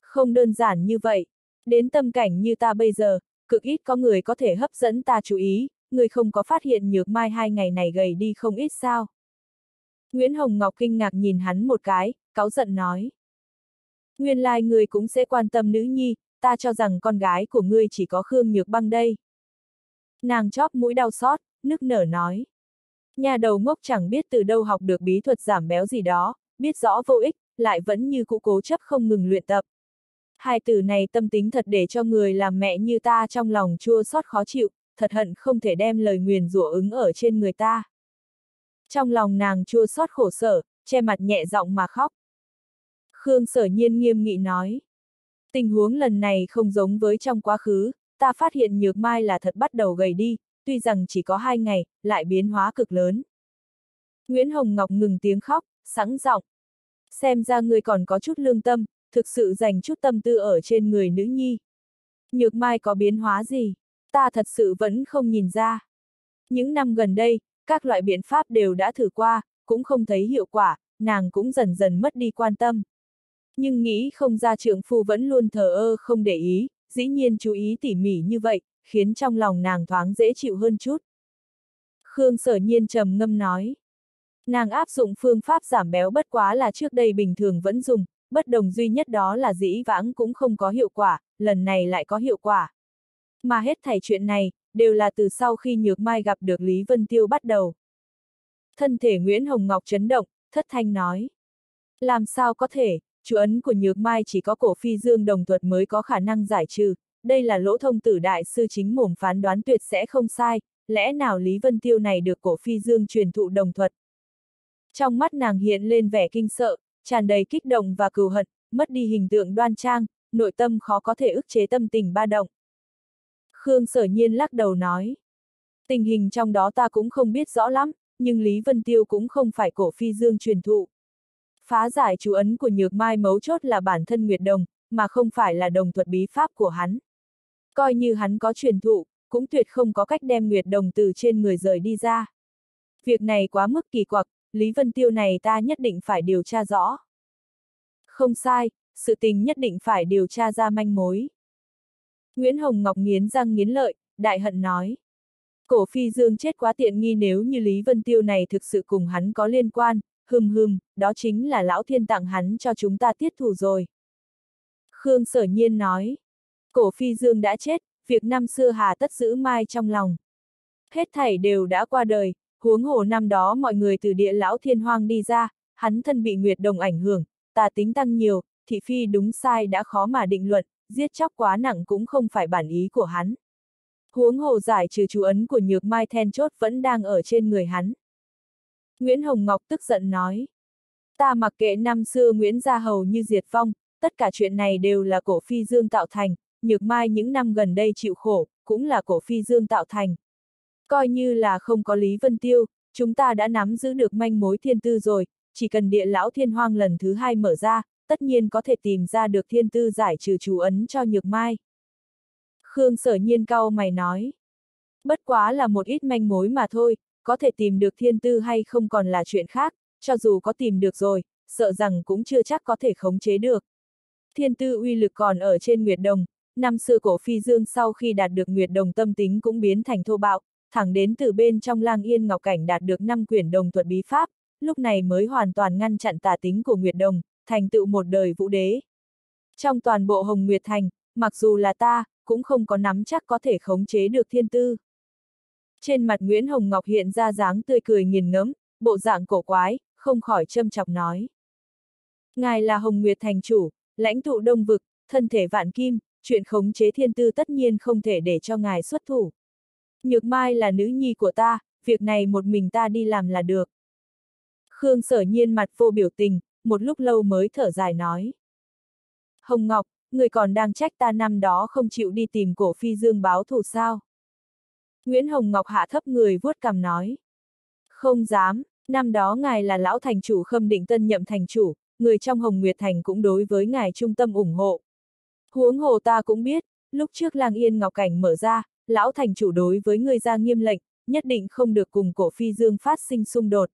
A: Không đơn giản như vậy, đến tâm cảnh như ta bây giờ, cực ít có người có thể hấp dẫn ta chú ý, người không có phát hiện nhược mai hai ngày này gầy đi không ít sao. Nguyễn Hồng Ngọc kinh ngạc nhìn hắn một cái, cáu giận nói. Nguyên lai like người cũng sẽ quan tâm nữ nhi, ta cho rằng con gái của ngươi chỉ có Khương Nhược Băng đây. Nàng chóp mũi đau xót, nức nở nói. Nhà đầu ngốc chẳng biết từ đâu học được bí thuật giảm béo gì đó, biết rõ vô ích, lại vẫn như cũ cố chấp không ngừng luyện tập. Hai từ này tâm tính thật để cho người làm mẹ như ta trong lòng chua xót khó chịu, thật hận không thể đem lời nguyền rủa ứng ở trên người ta. Trong lòng nàng chua xót khổ sở, che mặt nhẹ giọng mà khóc. Khương sở nhiên nghiêm nghị nói. Tình huống lần này không giống với trong quá khứ, ta phát hiện nhược mai là thật bắt đầu gầy đi, tuy rằng chỉ có hai ngày, lại biến hóa cực lớn. Nguyễn Hồng Ngọc ngừng tiếng khóc, sẵn giọng. Xem ra người còn có chút lương tâm, thực sự dành chút tâm tư ở trên người nữ nhi. Nhược mai có biến hóa gì? Ta thật sự vẫn không nhìn ra. Những năm gần đây, các loại biện pháp đều đã thử qua, cũng không thấy hiệu quả, nàng cũng dần dần mất đi quan tâm. Nhưng nghĩ không ra trưởng phu vẫn luôn thờ ơ không để ý, dĩ nhiên chú ý tỉ mỉ như vậy, khiến trong lòng nàng thoáng dễ chịu hơn chút. Khương sở nhiên trầm ngâm nói. Nàng áp dụng phương pháp giảm béo bất quá là trước đây bình thường vẫn dùng, bất đồng duy nhất đó là dĩ vãng cũng không có hiệu quả, lần này lại có hiệu quả. Mà hết thảy chuyện này, đều là từ sau khi Nhược Mai gặp được Lý Vân Tiêu bắt đầu. Thân thể Nguyễn Hồng Ngọc chấn động, thất thanh nói. Làm sao có thể, chú ấn của Nhược Mai chỉ có cổ phi dương đồng thuật mới có khả năng giải trừ, đây là lỗ thông tử đại sư chính mồm phán đoán tuyệt sẽ không sai, lẽ nào Lý Vân Tiêu này được cổ phi dương truyền thụ đồng thuật. Trong mắt nàng hiện lên vẻ kinh sợ, tràn đầy kích động và cừu hận, mất đi hình tượng đoan trang, nội tâm khó có thể ức chế tâm tình ba động. Khương sở nhiên lắc đầu nói. Tình hình trong đó ta cũng không biết rõ lắm, nhưng Lý Vân Tiêu cũng không phải cổ phi dương truyền thụ. Phá giải chú ấn của nhược mai mấu chốt là bản thân Nguyệt Đồng, mà không phải là đồng thuật bí pháp của hắn. Coi như hắn có truyền thụ, cũng tuyệt không có cách đem Nguyệt Đồng từ trên người rời đi ra. Việc này quá mức kỳ quặc, Lý Vân Tiêu này ta nhất định phải điều tra rõ. Không sai, sự tình nhất định phải điều tra ra manh mối. Nguyễn Hồng Ngọc nghiến răng nghiến lợi, đại hận nói. Cổ phi dương chết quá tiện nghi nếu như Lý Vân Tiêu này thực sự cùng hắn có liên quan, hừm hừm, đó chính là lão thiên tặng hắn cho chúng ta tiết thù rồi. Khương sở nhiên nói. Cổ phi dương đã chết, việc năm xưa hà tất giữ mai trong lòng. Hết thảy đều đã qua đời, huống hồ năm đó mọi người từ địa lão thiên hoang đi ra, hắn thân bị nguyệt đồng ảnh hưởng, tà tính tăng nhiều, thị phi đúng sai đã khó mà định luận, giết chóc quá nặng cũng không phải bản ý của hắn. Huống hồ giải trừ chú ấn của nhược mai then chốt vẫn đang ở trên người hắn. Nguyễn Hồng Ngọc tức giận nói. Ta mặc kệ năm xưa Nguyễn Gia Hầu như diệt vong, tất cả chuyện này đều là cổ phi dương tạo thành, nhược mai những năm gần đây chịu khổ, cũng là cổ phi dương tạo thành. Coi như là không có Lý Vân Tiêu, chúng ta đã nắm giữ được manh mối thiên tư rồi, chỉ cần địa lão thiên hoang lần thứ hai mở ra, tất nhiên có thể tìm ra được thiên tư giải trừ chú ấn cho nhược mai. Khương sở nhiên cau mày nói. Bất quá là một ít manh mối mà thôi, có thể tìm được thiên tư hay không còn là chuyện khác, cho dù có tìm được rồi, sợ rằng cũng chưa chắc có thể khống chế được. Thiên tư uy lực còn ở trên Nguyệt Đồng, năm xưa cổ phi dương sau khi đạt được Nguyệt Đồng tâm tính cũng biến thành thô bạo, thẳng đến từ bên trong lang yên ngọc cảnh đạt được năm quyển đồng thuật bí pháp, lúc này mới hoàn toàn ngăn chặn tà tính của Nguyệt Đồng, thành tựu một đời vũ đế. Trong toàn bộ Hồng Nguyệt Thành, mặc dù là ta, cũng không có nắm chắc có thể khống chế được thiên tư. Trên mặt Nguyễn Hồng Ngọc hiện ra dáng tươi cười nghiền ngẫm, bộ dạng cổ quái, không khỏi châm chọc nói. Ngài là Hồng Nguyệt Thành chủ, lãnh tụ đông vực, thân thể vạn kim, chuyện khống chế thiên tư tất nhiên không thể để cho ngài xuất thủ. Nhược Mai là nữ nhi của ta, việc này một mình ta đi làm là được. Khương sở nhiên mặt vô biểu tình, một lúc lâu mới thở dài nói. Hồng Ngọc, người còn đang trách ta năm đó không chịu đi tìm cổ phi dương báo thù sao? Nguyễn Hồng Ngọc hạ thấp người vuốt cằm nói. Không dám, năm đó ngài là lão thành chủ khâm định tân nhậm thành chủ, người trong Hồng Nguyệt Thành cũng đối với ngài trung tâm ủng hộ. Huống hồ ta cũng biết, lúc trước lang yên ngọc cảnh mở ra, lão thành chủ đối với người ra nghiêm lệnh, nhất định không được cùng cổ phi dương phát sinh xung đột.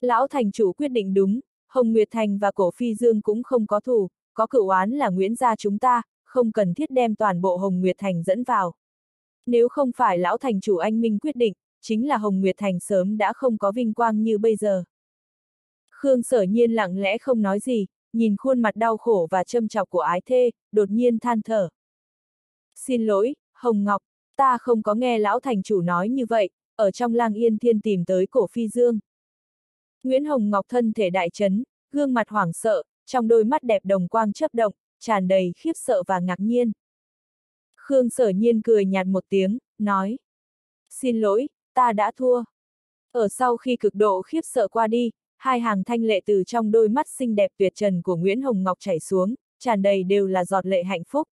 A: Lão thành chủ quyết định đúng, Hồng Nguyệt Thành và cổ phi dương cũng không có thù, có cựu oán là Nguyễn gia chúng ta, không cần thiết đem toàn bộ Hồng Nguyệt Thành dẫn vào. Nếu không phải lão thành chủ anh Minh quyết định, chính là Hồng Nguyệt Thành sớm đã không có vinh quang như bây giờ. Khương sở nhiên lặng lẽ không nói gì, nhìn khuôn mặt đau khổ và châm chọc của ái thê, đột nhiên than thở. Xin lỗi, Hồng Ngọc, ta không có nghe lão thành chủ nói như vậy, ở trong lang yên thiên tìm tới cổ phi dương. Nguyễn Hồng Ngọc thân thể đại chấn, gương mặt hoảng sợ, trong đôi mắt đẹp đồng quang chớp động, tràn đầy khiếp sợ và ngạc nhiên. Khương sở nhiên cười nhạt một tiếng, nói. Xin lỗi, ta đã thua. Ở sau khi cực độ khiếp sợ qua đi, hai hàng thanh lệ từ trong đôi mắt xinh đẹp tuyệt trần của Nguyễn Hồng Ngọc chảy xuống, tràn đầy đều là giọt lệ hạnh phúc.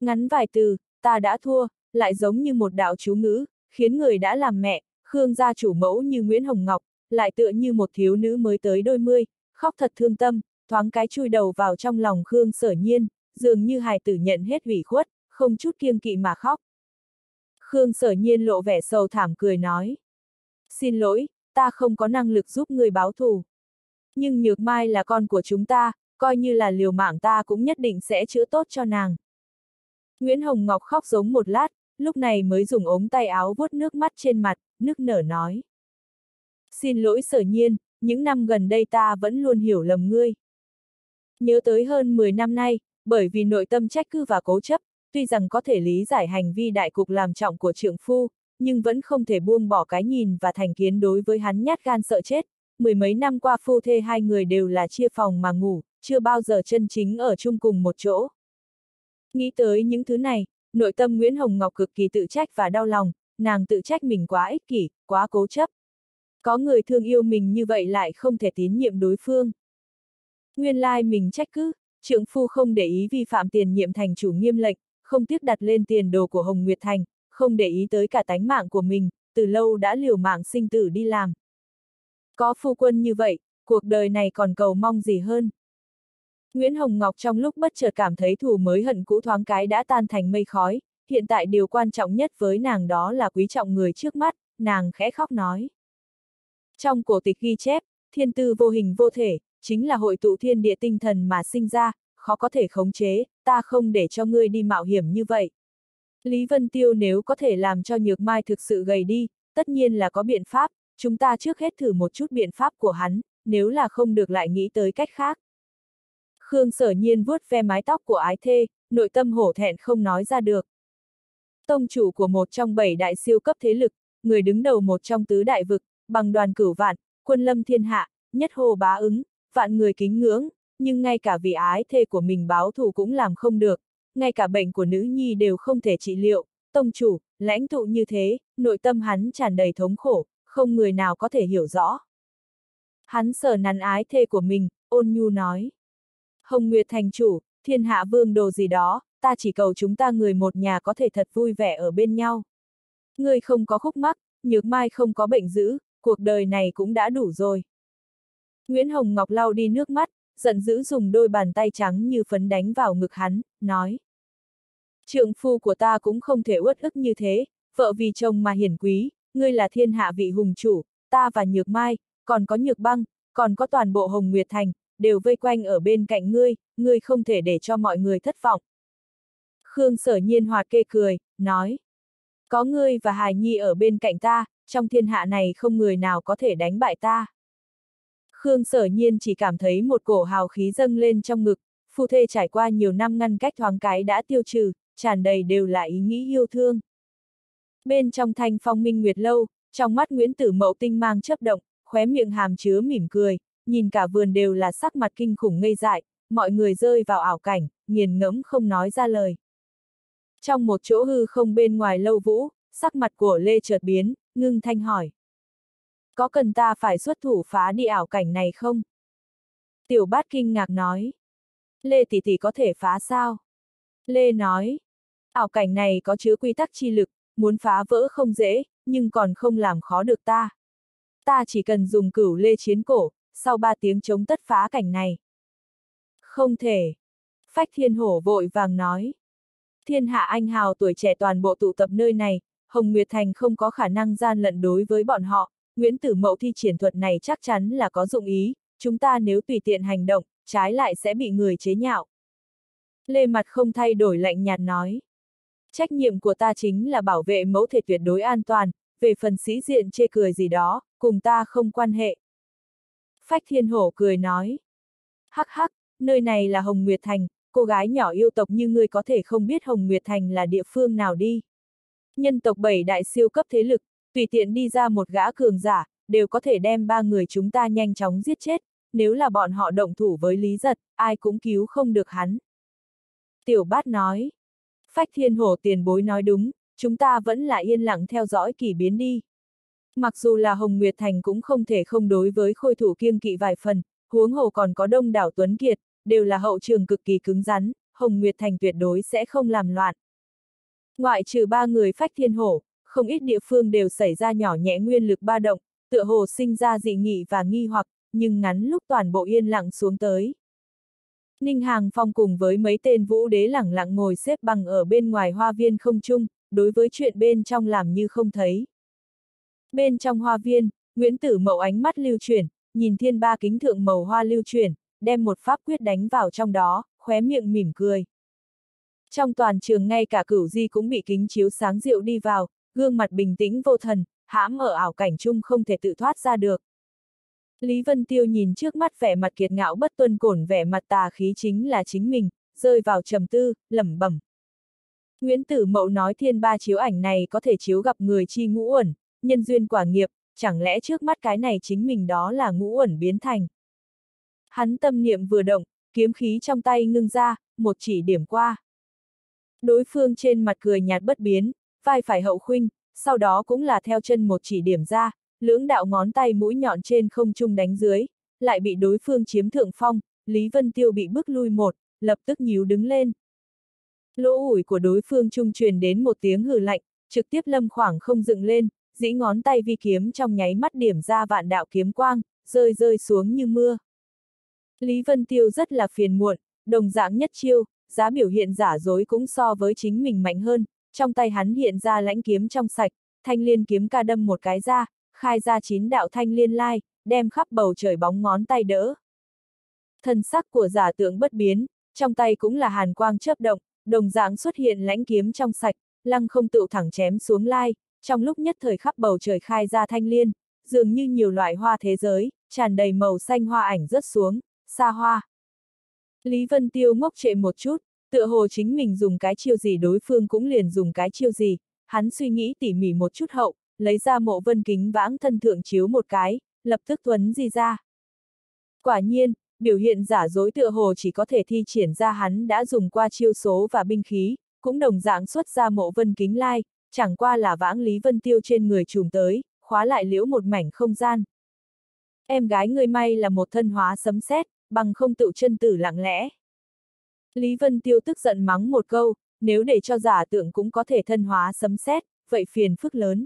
A: Ngắn vài từ, ta đã thua, lại giống như một đạo chú ngữ, khiến người đã làm mẹ, Khương gia chủ mẫu như Nguyễn Hồng Ngọc, lại tựa như một thiếu nữ mới tới đôi mươi, khóc thật thương tâm, thoáng cái chui đầu vào trong lòng Khương sở nhiên, dường như hài tử nhận hết hủy khuất, không chút kiêng kỵ mà khóc. Khương sở nhiên lộ vẻ sầu thảm cười nói. Xin lỗi, ta không có năng lực giúp người báo thù. Nhưng Nhược Mai là con của chúng ta, coi như là liều mạng ta cũng nhất định sẽ chữa tốt cho nàng. Nguyễn Hồng Ngọc khóc giống một lát, lúc này mới dùng ống tay áo vuốt nước mắt trên mặt, nước nở nói. Xin lỗi sở nhiên, những năm gần đây ta vẫn luôn hiểu lầm ngươi. Nhớ tới hơn 10 năm nay, bởi vì nội tâm trách cứ và cố chấp, tuy rằng có thể lý giải hành vi đại cục làm trọng của trượng phu, nhưng vẫn không thể buông bỏ cái nhìn và thành kiến đối với hắn nhát gan sợ chết. Mười mấy năm qua phu thê hai người đều là chia phòng mà ngủ, chưa bao giờ chân chính ở chung cùng một chỗ. Nghĩ tới những thứ này, nội tâm Nguyễn Hồng Ngọc cực kỳ tự trách và đau lòng, nàng tự trách mình quá ích kỷ, quá cố chấp. Có người thương yêu mình như vậy lại không thể tín nhiệm đối phương. Nguyên lai mình trách cứ, trượng phu không để ý vi phạm tiền nhiệm thành chủ nghiêm lệnh, không tiếc đặt lên tiền đồ của Hồng Nguyệt Thành, không để ý tới cả tánh mạng của mình, từ lâu đã liều mạng sinh tử đi làm. Có phu quân như vậy, cuộc đời này còn cầu mong gì hơn. Nguyễn Hồng Ngọc trong lúc bất chợt cảm thấy thù mới hận cũ thoáng cái đã tan thành mây khói, hiện tại điều quan trọng nhất với nàng đó là quý trọng người trước mắt, nàng khẽ khóc nói. Trong cổ tịch ghi chép, thiên tư vô hình vô thể, chính là hội tụ thiên địa tinh thần mà sinh ra, khó có thể khống chế, ta không để cho ngươi đi mạo hiểm như vậy. Lý Vân Tiêu nếu có thể làm cho Nhược Mai thực sự gầy đi, tất nhiên là có biện pháp, chúng ta trước hết thử một chút biện pháp của hắn, nếu là không được lại nghĩ tới cách khác. Khương sở nhiên vuốt ve mái tóc của ái thê, nội tâm hổ thẹn không nói ra được. Tông chủ của một trong bảy đại siêu cấp thế lực, người đứng đầu một trong tứ đại vực, bằng đoàn cửu vạn, quân lâm thiên hạ, nhất hồ bá ứng, vạn người kính ngưỡng, nhưng ngay cả vì ái thê của mình báo thù cũng làm không được, ngay cả bệnh của nữ nhi đều không thể trị liệu, tông chủ, lãnh tụ như thế, nội tâm hắn tràn đầy thống khổ, không người nào có thể hiểu rõ. Hắn sờ nắn ái thê của mình, ôn nhu nói. Hồng Nguyệt thành chủ, thiên hạ vương đồ gì đó, ta chỉ cầu chúng ta người một nhà có thể thật vui vẻ ở bên nhau. Ngươi không có khúc mắc, nhược mai không có bệnh dữ, cuộc đời này cũng đã đủ rồi. Nguyễn Hồng Ngọc lau đi nước mắt, giận dữ dùng đôi bàn tay trắng như phấn đánh vào ngực hắn, nói. Trượng phu của ta cũng không thể uất ức như thế, vợ vì chồng mà hiển quý, ngươi là thiên hạ vị hùng chủ, ta và Nhược Mai, còn có Nhược Băng, còn có toàn bộ Hồng Nguyệt Thành, đều vây quanh ở bên cạnh ngươi, ngươi không thể để cho mọi người thất vọng. Khương sở nhiên hoạt kê cười, nói. Có ngươi và Hải Nhi ở bên cạnh ta, trong thiên hạ này không người nào có thể đánh bại ta. Khương sở nhiên chỉ cảm thấy một cổ hào khí dâng lên trong ngực, phu thê trải qua nhiều năm ngăn cách thoáng cái đã tiêu trừ, tràn đầy đều là ý nghĩ yêu thương. Bên trong thanh phong minh nguyệt lâu, trong mắt Nguyễn Tử Mậu tinh mang chấp động, khóe miệng hàm chứa mỉm cười, nhìn cả vườn đều là sắc mặt kinh khủng ngây dại, mọi người rơi vào ảo cảnh, nghiền ngẫm không nói ra lời. Trong một chỗ hư không bên ngoài lâu vũ, sắc mặt của Lê chợt biến, ngưng thanh hỏi. Có cần ta phải xuất thủ phá đi ảo cảnh này không? Tiểu bát kinh ngạc nói. Lê tỷ tỷ có thể phá sao? Lê nói. Ảo cảnh này có chứa quy tắc chi lực, muốn phá vỡ không dễ, nhưng còn không làm khó được ta. Ta chỉ cần dùng cửu lê chiến cổ, sau ba tiếng chống tất phá cảnh này. Không thể. Phách thiên hổ vội vàng nói. Thiên hạ anh hào tuổi trẻ toàn bộ tụ tập nơi này, Hồng Nguyệt Thành không có khả năng gian lận đối với bọn họ, Nguyễn Tử Mậu thi triển thuật này chắc chắn là có dụng ý, chúng ta nếu tùy tiện hành động, trái lại sẽ bị người chế nhạo. Lê mặt không thay đổi lạnh nhạt nói. Trách nhiệm của ta chính là bảo vệ mẫu thể tuyệt đối an toàn, về phần sĩ diện chê cười gì đó, cùng ta không quan hệ. Phách Thiên Hổ cười nói. Hắc hắc, nơi này là Hồng Nguyệt Thành, cô gái nhỏ yêu tộc như ngươi có thể không biết Hồng Nguyệt Thành là địa phương nào đi. Nhân tộc bảy đại siêu cấp thế lực, tùy tiện đi ra một gã cường giả, đều có thể đem ba người chúng ta nhanh chóng giết chết, nếu là bọn họ động thủ với Lý Giật, ai cũng cứu không được hắn. Tiểu bát nói. Phách thiên hổ tiền bối nói đúng, chúng ta vẫn là yên lặng theo dõi kỳ biến đi. Mặc dù là Hồng Nguyệt Thành cũng không thể không đối với khôi thủ kiêng kỵ vài phần, huống hồ còn có đông đảo Tuấn Kiệt, đều là hậu trường cực kỳ cứng rắn, Hồng Nguyệt Thành tuyệt đối sẽ không làm loạn. Ngoại trừ ba người phách thiên hổ, không ít địa phương đều xảy ra nhỏ nhẹ nguyên lực ba động, tựa hồ sinh ra dị nghị và nghi hoặc, nhưng ngắn lúc toàn bộ yên lặng xuống tới. Ninh Hàng Phong cùng với mấy tên vũ đế lẳng lặng ngồi xếp bằng ở bên ngoài hoa viên không chung, đối với chuyện bên trong làm như không thấy. Bên trong hoa viên, Nguyễn Tử Mậu ánh mắt lưu chuyển, nhìn thiên ba kính thượng màu hoa lưu chuyển, đem một pháp quyết đánh vào trong đó, khóe miệng mỉm cười. Trong toàn trường ngay cả cửu di cũng bị kính chiếu sáng rượu đi vào, gương mặt bình tĩnh vô thần, hãm ở ảo cảnh chung không thể tự thoát ra được. Lý Vân Tiêu nhìn trước mắt vẻ mặt kiệt ngạo bất tuân cổn vẻ mặt tà khí chính là chính mình, rơi vào trầm tư, lẩm bẩm. Nguyễn Tử Mậu nói thiên ba chiếu ảnh này có thể chiếu gặp người chi ngũ ẩn, nhân duyên quả nghiệp, chẳng lẽ trước mắt cái này chính mình đó là ngũ ẩn biến thành. Hắn tâm niệm vừa động, kiếm khí trong tay ngưng ra, một chỉ điểm qua. Đối phương trên mặt cười nhạt bất biến, vai phải hậu khuynh, sau đó cũng là theo chân một chỉ điểm ra, lưỡng đạo ngón tay mũi nhọn trên không trung đánh dưới, lại bị đối phương chiếm thượng phong, Lý Vân Tiêu bị bước lui một, lập tức nhíu đứng lên. Lỗ ủi của đối phương trung truyền đến một tiếng hừ lạnh, trực tiếp lâm khoảng không dựng lên, dĩ ngón tay vi kiếm trong nháy mắt điểm ra vạn đạo kiếm quang, rơi rơi xuống như mưa. Lý Vân Tiêu rất là phiền muộn, đồng dạng nhất chiêu, giá biểu hiện giả dối cũng so với chính mình mạnh hơn, trong tay hắn hiện ra lãnh kiếm trong sạch, thanh liên kiếm ca đâm một cái ra, khai ra chín đạo thanh liên lai, đem khắp bầu trời bóng ngón tay đỡ. Thân sắc của giả tượng bất biến, trong tay cũng là hàn quang chớp động, đồng dạng xuất hiện lãnh kiếm trong sạch, lăng không tự thẳng chém xuống lai, trong lúc nhất thời khắp bầu trời khai ra thanh liên, dường như nhiều loại hoa thế giới, tràn đầy màu xanh hoa ảnh rớt xuống, xa hoa. Lý Vân Tiêu ngốc trệ một chút, tựa hồ chính mình dùng cái chiêu gì đối phương cũng liền dùng cái chiêu gì, hắn suy nghĩ tỉ mỉ một chút hậu, lấy ra mộ vân kính vãng thân thượng chiếu một cái, lập tức tuấn gì ra. Quả nhiên, biểu hiện giả dối tựa hồ chỉ có thể thi triển ra hắn đã dùng qua chiêu số và binh khí, cũng đồng dạng xuất ra mộ vân kính lai, chẳng qua là vãng Lý Vân Tiêu trên người trùm tới, khóa lại liễu một mảnh không gian. Em gái người may là một thân hóa sấm sét, bằng không tự chân tử lặng lẽ. Lý Vân Tiêu tức giận mắng một câu, nếu để cho giả tượng cũng có thể thân hóa sấm sét, vậy phiền phức lớn.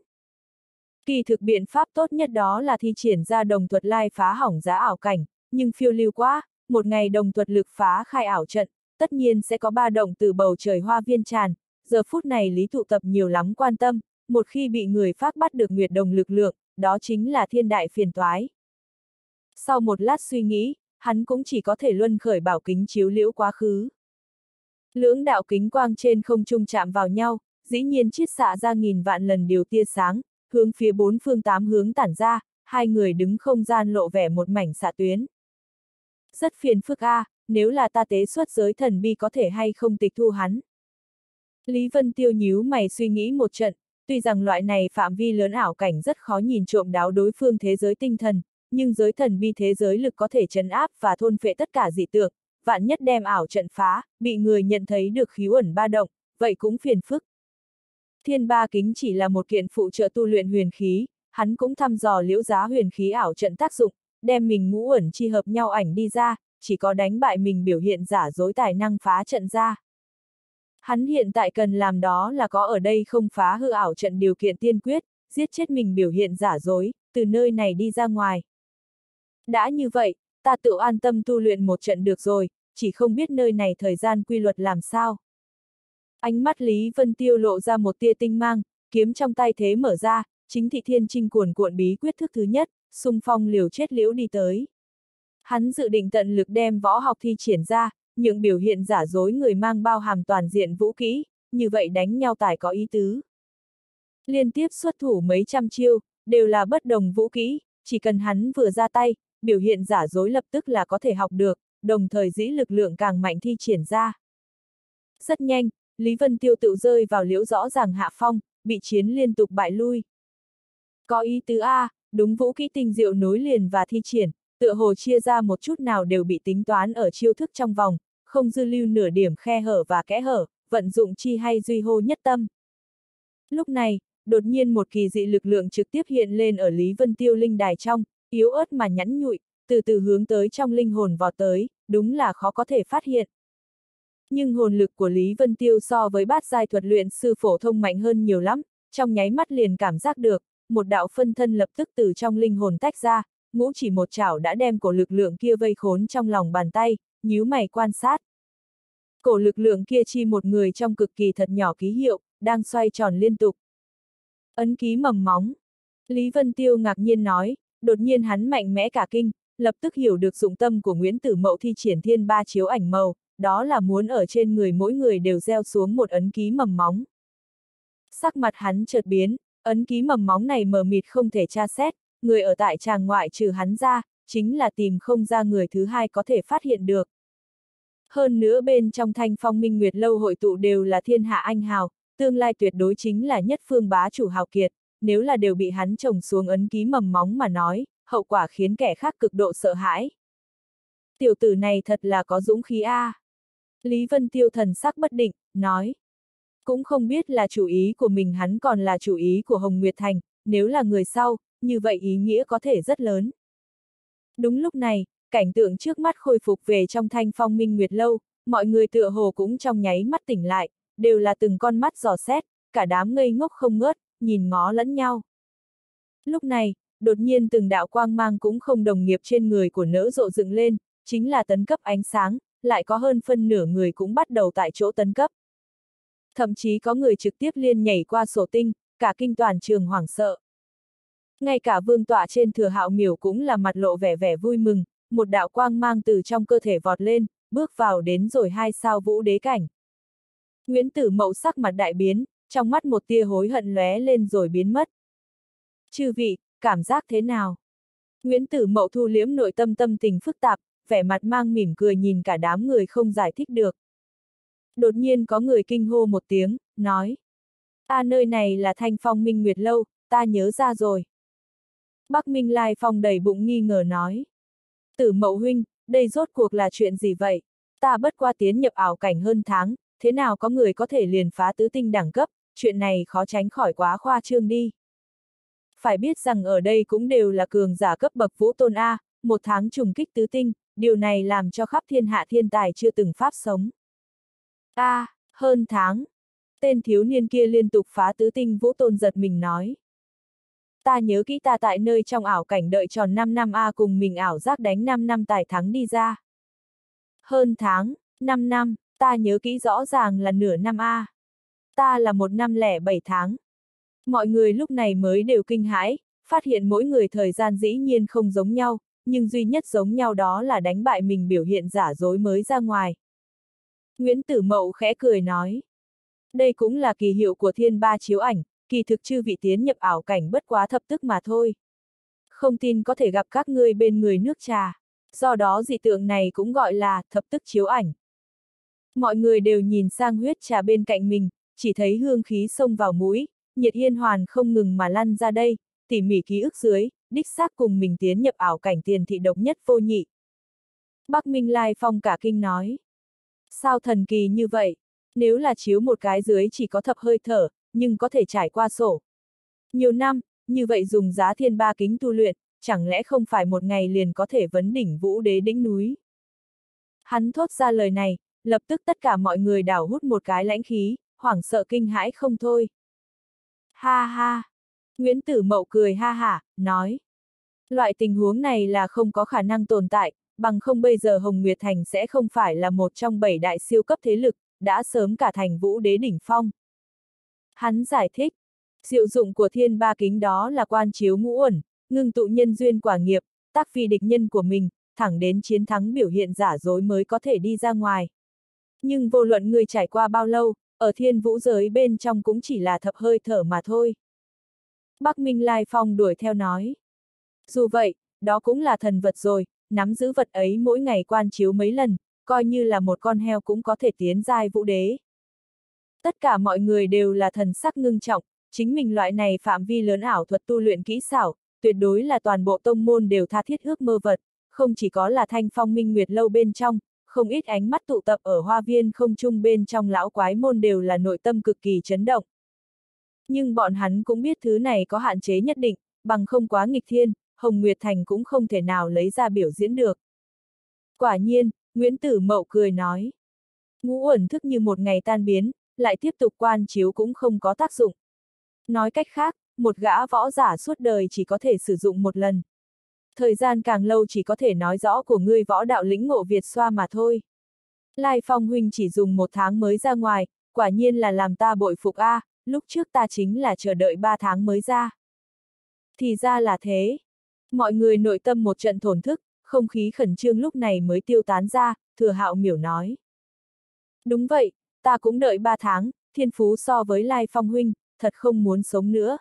A: Kỳ thực biện pháp tốt nhất đó là thi triển ra đồng thuật lai phá hỏng giá ảo cảnh, nhưng phiêu lưu quá, một ngày đồng thuật lực phá khai ảo trận, tất nhiên sẽ có ba động từ bầu trời hoa viên tràn, giờ phút này Lý tụ tập nhiều lắm quan tâm, một khi bị người phát bắt được nguyệt đồng lực lượng, đó chính là thiên đại phiền toái. Sau một lát suy nghĩ, hắn cũng chỉ có thể luân khởi bảo kính chiếu liễu quá khứ. Lưỡng đạo kính quang trên không trung chạm vào nhau, dĩ nhiên chiết xạ ra nghìn vạn lần điều tia sáng, hướng phía bốn phương tám hướng tản ra, hai người đứng không gian lộ vẻ một mảnh xạ tuyến. Rất phiền phức a, nếu là ta tế xuất giới thần bi có thể hay không tịch thu hắn. Lý Vân Tiêu nhíu mày suy nghĩ một trận, tuy rằng loại này phạm vi lớn ảo cảnh rất khó nhìn trộm đáo đối phương thế giới tinh thần, nhưng giới thần bi thế giới lực có thể chấn áp và thôn phệ tất cả dị tượng, vạn nhất đem ảo trận phá, bị người nhận thấy được khí ẩn ba động, vậy cũng phiền phức. Thiên ba kính chỉ là một kiện phụ trợ tu luyện huyền khí, hắn cũng thăm dò liễu giá huyền khí ảo trận tác dụng, đem mình ngũ ẩn chi hợp nhau ảnh đi ra, chỉ có đánh bại mình biểu hiện giả dối tài năng phá trận ra. Hắn hiện tại cần làm đó là có ở đây không phá hư ảo trận điều kiện tiên quyết, giết chết mình biểu hiện giả dối, từ nơi này đi ra ngoài. Đã như vậy, ta tự an tâm tu luyện một trận được rồi, chỉ không biết nơi này thời gian quy luật làm sao. Ánh mắt Lý Vân Tiêu lộ ra một tia tinh mang, kiếm trong tay thế mở ra, chính thị thiên trinh cuồn cuộn bí quyết thức thứ nhất, xung phong liều chết liễu đi tới. Hắn dự định tận lực đem võ học thi triển ra, những biểu hiện giả dối người mang bao hàm toàn diện vũ kỹ, như vậy đánh nhau tài có ý tứ. Liên tiếp xuất thủ mấy trăm chiêu, đều là bất đồng vũ kỹ, chỉ cần hắn vừa ra tay, biểu hiện giả dối lập tức là có thể học được, đồng thời dĩ lực lượng càng mạnh thi triển ra. Rất nhanh, Lý Vân Tiêu tự rơi vào liễu rõ ràng hạ phong, bị chiến liên tục bại lui. Có ý tứ A, đúng vũ kỹ tinh diệu nối liền và thi triển, tựa hồ chia ra một chút nào đều bị tính toán ở chiêu thức trong vòng, không dư lưu nửa điểm khe hở và kẽ hở, vận dụng chi hay duy hô nhất tâm. Lúc này, đột nhiên một kỳ dị lực lượng trực tiếp hiện lên ở Lý Vân Tiêu linh đài trong, yếu ớt mà nhẵn nhụi, từ từ hướng tới trong linh hồn vọt tới, đúng là khó có thể phát hiện. Nhưng hồn lực của Lý Vân Tiêu so với bát giai thuật luyện sư phổ thông mạnh hơn nhiều lắm, trong nháy mắt liền cảm giác được, một đạo phân thân lập tức từ trong linh hồn tách ra, ngũ chỉ một chảo đã đem cổ lực lượng kia vây khốn trong lòng bàn tay, nhíu mày quan sát. Cổ lực lượng kia chi một người trong cực kỳ thật nhỏ ký hiệu, đang xoay tròn liên tục. Ấn ký mầm móng. Lý Vân Tiêu ngạc nhiên nói, đột nhiên hắn mạnh mẽ cả kinh, lập tức hiểu được dụng tâm của Nguyễn Tử Mậu thi triển thiên ba chiếu ảnh màu, đó là muốn ở trên người mỗi người đều gieo xuống một ấn ký mầm móng. Sắc mặt hắn chợt biến, ấn ký mầm móng này mờ mịt không thể tra xét, người ở tại tràng ngoại trừ hắn ra, chính là tìm không ra người thứ hai có thể phát hiện được. Hơn nữa bên trong thanh phong minh nguyệt lâu hội tụ đều là thiên hạ anh hào, tương lai tuyệt đối chính là nhất phương bá chủ hào kiệt, nếu là đều bị hắn trồng xuống ấn ký mầm móng mà nói, hậu quả khiến kẻ khác cực độ sợ hãi. Tiểu tử này thật là có dũng khí a. Lý Vân Tiêu thần sắc bất định, nói. Cũng không biết là chủ ý của mình hắn còn là chủ ý của Hồng Nguyệt Thành, nếu là người sau, như vậy ý nghĩa có thể rất lớn. Đúng lúc này, cảnh tượng trước mắt khôi phục về trong thanh phong minh nguyệt lâu, mọi người tựa hồ cũng trong nháy mắt tỉnh lại, đều là từng con mắt dò xét, cả đám ngây ngốc không ngớt, nhìn ngó lẫn nhau. Lúc này, đột nhiên từng đạo quang mang cũng không đồng nghiệp trên người của nỡ rộ dựng lên, chính là tấn cấp ánh sáng, lại có hơn phân nửa người cũng bắt đầu tại chỗ tấn cấp. Thậm chí có người trực tiếp liên nhảy qua sổ tinh, cả kinh toàn trường hoảng sợ. Ngay cả vương tọa trên thừa hạo miểu cũng là mặt lộ vẻ vẻ vui mừng, một đạo quang mang từ trong cơ thể vọt lên, bước vào đến rồi hai sao vũ đế cảnh. Nguyễn Tử Mậu sắc mặt đại biến, trong mắt một tia hối hận lóe lên rồi biến mất. Chư vị, cảm giác thế nào? Nguyễn Tử Mậu thu liếm nội tâm tâm tình phức tạp, vẻ mặt mang mỉm cười nhìn cả đám người không giải thích được. Đột nhiên có người kinh hô một tiếng, nói. ta nơi này là thanh phong minh nguyệt lâu, ta nhớ ra rồi. Bắc Minh Lai Phong đầy bụng nghi ngờ nói. Tử Mậu Huynh, đây rốt cuộc là chuyện gì vậy? Ta bất qua tiến nhập ảo cảnh hơn tháng, thế nào có người có thể liền phá tứ tinh đẳng cấp, chuyện này khó tránh khỏi quá khoa trương đi. Phải biết rằng ở đây cũng đều là cường giả cấp bậc vũ tôn A, một tháng trùng kích tứ tinh, điều này làm cho khắp thiên hạ thiên tài chưa từng pháp sống. A, à, hơn tháng. Tên thiếu niên kia liên tục phá tứ tinh vũ tôn giật mình nói. Ta nhớ kỹ ta tại nơi trong ảo cảnh đợi tròn 5 năm A cùng mình ảo giác đánh 5 năm tài thắng đi ra. Hơn tháng, 5 năm, ta nhớ kỹ rõ ràng là nửa năm A. Ta là một năm lẻ bảy tháng. Mọi người lúc này mới đều kinh hãi, phát hiện mỗi người thời gian dĩ nhiên không giống nhau, nhưng duy nhất giống nhau đó là đánh bại mình biểu hiện giả dối mới ra ngoài. Nguyễn Tử Mậu khẽ cười nói. Đây cũng là kỳ hiệu của thiên ba chiếu ảnh, kỳ thực chư vị tiến nhập ảo cảnh bất quá thập tức mà thôi. Không tin có thể gặp các ngươi bên người nước trà. Do đó dị tượng này cũng gọi là thập tức chiếu ảnh. Mọi người đều nhìn sang huyết trà bên cạnh mình, chỉ thấy hương khí xông vào mũi, nhiệt yên hoàn không ngừng mà lăn ra đây, tỉ mỉ ký ức dưới, đích xác cùng mình tiến nhập ảo cảnh tiền thị độc nhất vô nhị. Bắc Minh Lai Phong cả kinh nói. Sao thần kỳ như vậy? Nếu là chiếu một cái dưới chỉ có thập hơi thở, nhưng có thể trải qua sổ. Nhiều năm, như vậy dùng giá thiên ba kính tu luyện, chẳng lẽ không phải một ngày liền có thể vấn đỉnh vũ đế đỉnh núi? Hắn thốt ra lời này, lập tức tất cả mọi người đảo hút một cái lãnh khí, hoảng sợ kinh hãi không thôi. Ha ha! Nguyễn Tử Mậu cười ha hả, nói. Loại tình huống này là không có khả năng tồn tại, bằng không bây giờ Hồng Nguyệt Thành sẽ không phải là một trong bảy đại siêu cấp thế lực, đã sớm cả thành vũ đế đỉnh phong. Hắn giải thích, diệu dụng của thiên ba kính đó là quan chiếu ngũ ẩn, ngưng tụ nhân duyên quả nghiệp, tác phi địch nhân của mình, thẳng đến chiến thắng biểu hiện giả dối mới có thể đi ra ngoài. Nhưng vô luận người trải qua bao lâu, ở thiên vũ giới bên trong cũng chỉ là thập hơi thở mà thôi. Bắc Minh Lai Phong đuổi theo nói. Dù vậy, đó cũng là thần vật rồi, nắm giữ vật ấy mỗi ngày quan chiếu mấy lần, coi như là một con heo cũng có thể tiến giai vũ đế. Tất cả mọi người đều là thần sắc ngưng trọng, chính mình loại này phạm vi lớn ảo thuật tu luyện kỹ xảo, tuyệt đối là toàn bộ tông môn đều tha thiết ước mơ vật, không chỉ có là thanh phong minh nguyệt lâu bên trong, không ít ánh mắt tụ tập ở hoa viên không trung bên trong lão quái môn đều là nội tâm cực kỳ chấn động. Nhưng bọn hắn cũng biết thứ này có hạn chế nhất định, bằng không quá nghịch thiên, Hồng Nguyệt Thành cũng không thể nào lấy ra biểu diễn được. Quả nhiên, Nguyễn Tử Mậu cười nói. Ngũ ẩn thức như một ngày tan biến, lại tiếp tục quan chiếu cũng không có tác dụng. Nói cách khác, một gã võ giả suốt đời chỉ có thể sử dụng một lần. Thời gian càng lâu chỉ có thể nói rõ của ngươi võ đạo lĩnh ngộ Việt xoa mà thôi. Lai Phong huynh chỉ dùng một tháng mới ra ngoài, quả nhiên là làm ta bội phục a, lúc trước ta chính là chờ đợi ba tháng mới ra. Thì ra là thế. Mọi người nội tâm một trận thổn thức, không khí khẩn trương lúc này mới tiêu tán ra, thừa hạo miểu nói. Đúng vậy, ta cũng đợi ba tháng, thiên phú so với Lai Phong huynh, thật không muốn sống nữa.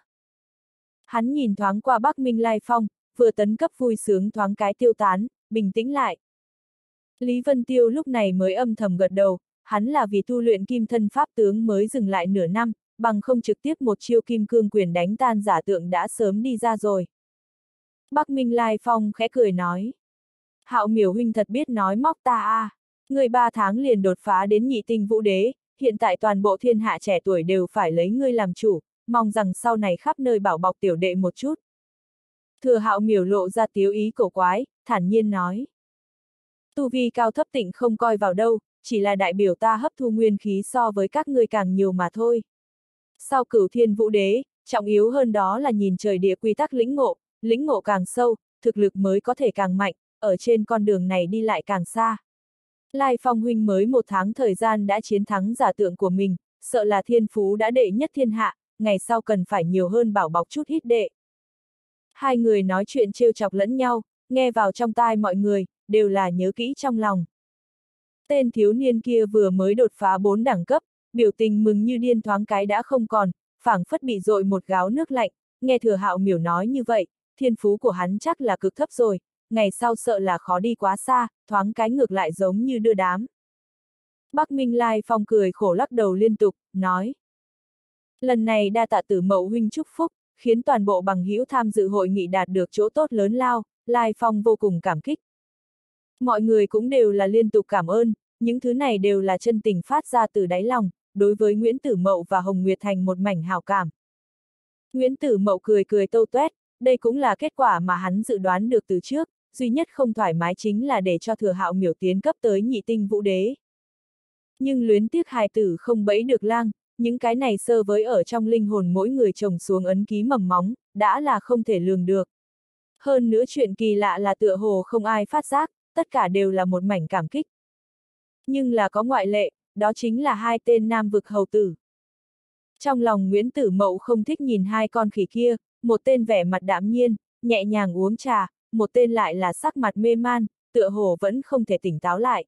A: Hắn nhìn thoáng qua Bắc Minh Lai Phong, vừa tấn cấp vui sướng thoáng cái tiêu tán, bình tĩnh lại. Lý Vân Tiêu lúc này mới âm thầm gật đầu, hắn là vì tu luyện kim thân pháp tướng mới dừng lại nửa năm, bằng không trực tiếp một chiêu kim cương quyền đánh tan giả tượng đã sớm đi ra rồi. Bắc Minh Lai Phong khẽ cười nói. Hạo miểu huynh thật biết nói móc ta a à. Người ba tháng liền đột phá đến nhị tinh vũ đế, hiện tại toàn bộ thiên hạ trẻ tuổi đều phải lấy ngươi làm chủ, mong rằng sau này khắp nơi bảo bọc tiểu đệ một chút. Thừa hạo miểu lộ ra tiếu ý cổ quái, thản nhiên nói. Tu vi cao thấp tịnh không coi vào đâu, chỉ là đại biểu ta hấp thu nguyên khí so với các ngươi càng nhiều mà thôi. Sau cửu thiên vũ đế, trọng yếu hơn đó là nhìn trời địa quy tắc lĩnh ngộ, lĩnh ngộ càng sâu, thực lực mới có thể càng mạnh, ở trên con đường này đi lại càng xa. Lai Phong huynh mới một tháng thời gian đã chiến thắng giả tượng của mình, sợ là thiên phú đã đệ nhất thiên hạ, ngày sau cần phải nhiều hơn bảo bọc chút hít đệ. Hai người nói chuyện trêu chọc lẫn nhau, nghe vào trong tai mọi người, đều là nhớ kỹ trong lòng. Tên thiếu niên kia vừa mới đột phá bốn đẳng cấp, biểu tình mừng như điên thoáng cái đã không còn, phảng phất bị dội một gáo nước lạnh, nghe thừa hạo miểu nói như vậy, thiên phú của hắn chắc là cực thấp rồi, ngày sau sợ là khó đi quá xa, thoáng cái ngược lại giống như đưa đám. Bắc Minh Lai Phong cười khổ lắc đầu liên tục, nói. Lần này đa tạ tử mậu huynh chúc phúc, khiến toàn bộ bằng hữu tham dự hội nghị đạt được chỗ tốt lớn lao, Lai Phong vô cùng cảm kích. Mọi người cũng đều là liên tục cảm ơn, những thứ này đều là chân tình phát ra từ đáy lòng, đối với Nguyễn Tử Mậu và Hồng Nguyệt Thành một mảnh hào cảm. Nguyễn Tử Mậu cười cười tâu tuét, đây cũng là kết quả mà hắn dự đoán được từ trước, duy nhất không thoải mái chính là để cho thừa hạo miểu tiến cấp tới nhị tinh vũ đế. Nhưng luyến tiếc hài tử không bẫy được lang, những cái này sơ với ở trong linh hồn mỗi người trồng xuống ấn ký mầm móng, đã là không thể lường được. Hơn nữa chuyện kỳ lạ là tựa hồ không ai phát giác, tất cả đều là một mảnh cảm kích. Nhưng là có ngoại lệ, đó chính là hai tên nam vực hầu tử. Trong lòng Nguyễn Tử Mậu không thích nhìn hai con khỉ kia, một tên vẻ mặt đạm nhiên, nhẹ nhàng uống trà, một tên lại là sắc mặt mê man, tựa hồ vẫn không thể tỉnh táo lại.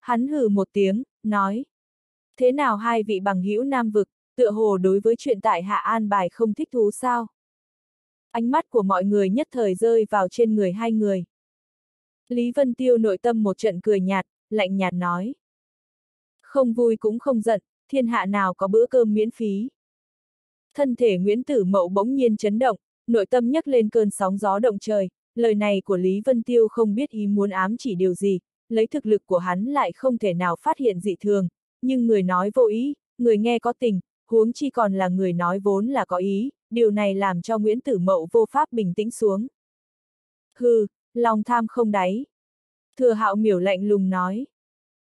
A: Hắn hừ một tiếng, nói. Thế nào hai vị bằng hữu nam vực, tựa hồ đối với chuyện tại Hạ An bài không thích thú sao? Ánh mắt của mọi người nhất thời rơi vào trên người hai người. Lý Vân Tiêu nội tâm một trận cười nhạt, lạnh nhạt nói. Không vui cũng không giận, thiên hạ nào có bữa cơm miễn phí. Thân thể Nguyễn Tử Mậu bỗng nhiên chấn động, nội tâm nhấc lên cơn sóng gió động trời, lời này của Lý Vân Tiêu không biết ý muốn ám chỉ điều gì, lấy thực lực của hắn lại không thể nào phát hiện dị thường, nhưng người nói vô ý, người nghe có tình, huống chi còn là người nói vốn là có ý, điều này làm cho Nguyễn Tử Mậu vô pháp bình tĩnh xuống. Hừ, lòng tham không đáy. Thừa hạo miểu lạnh lùng nói.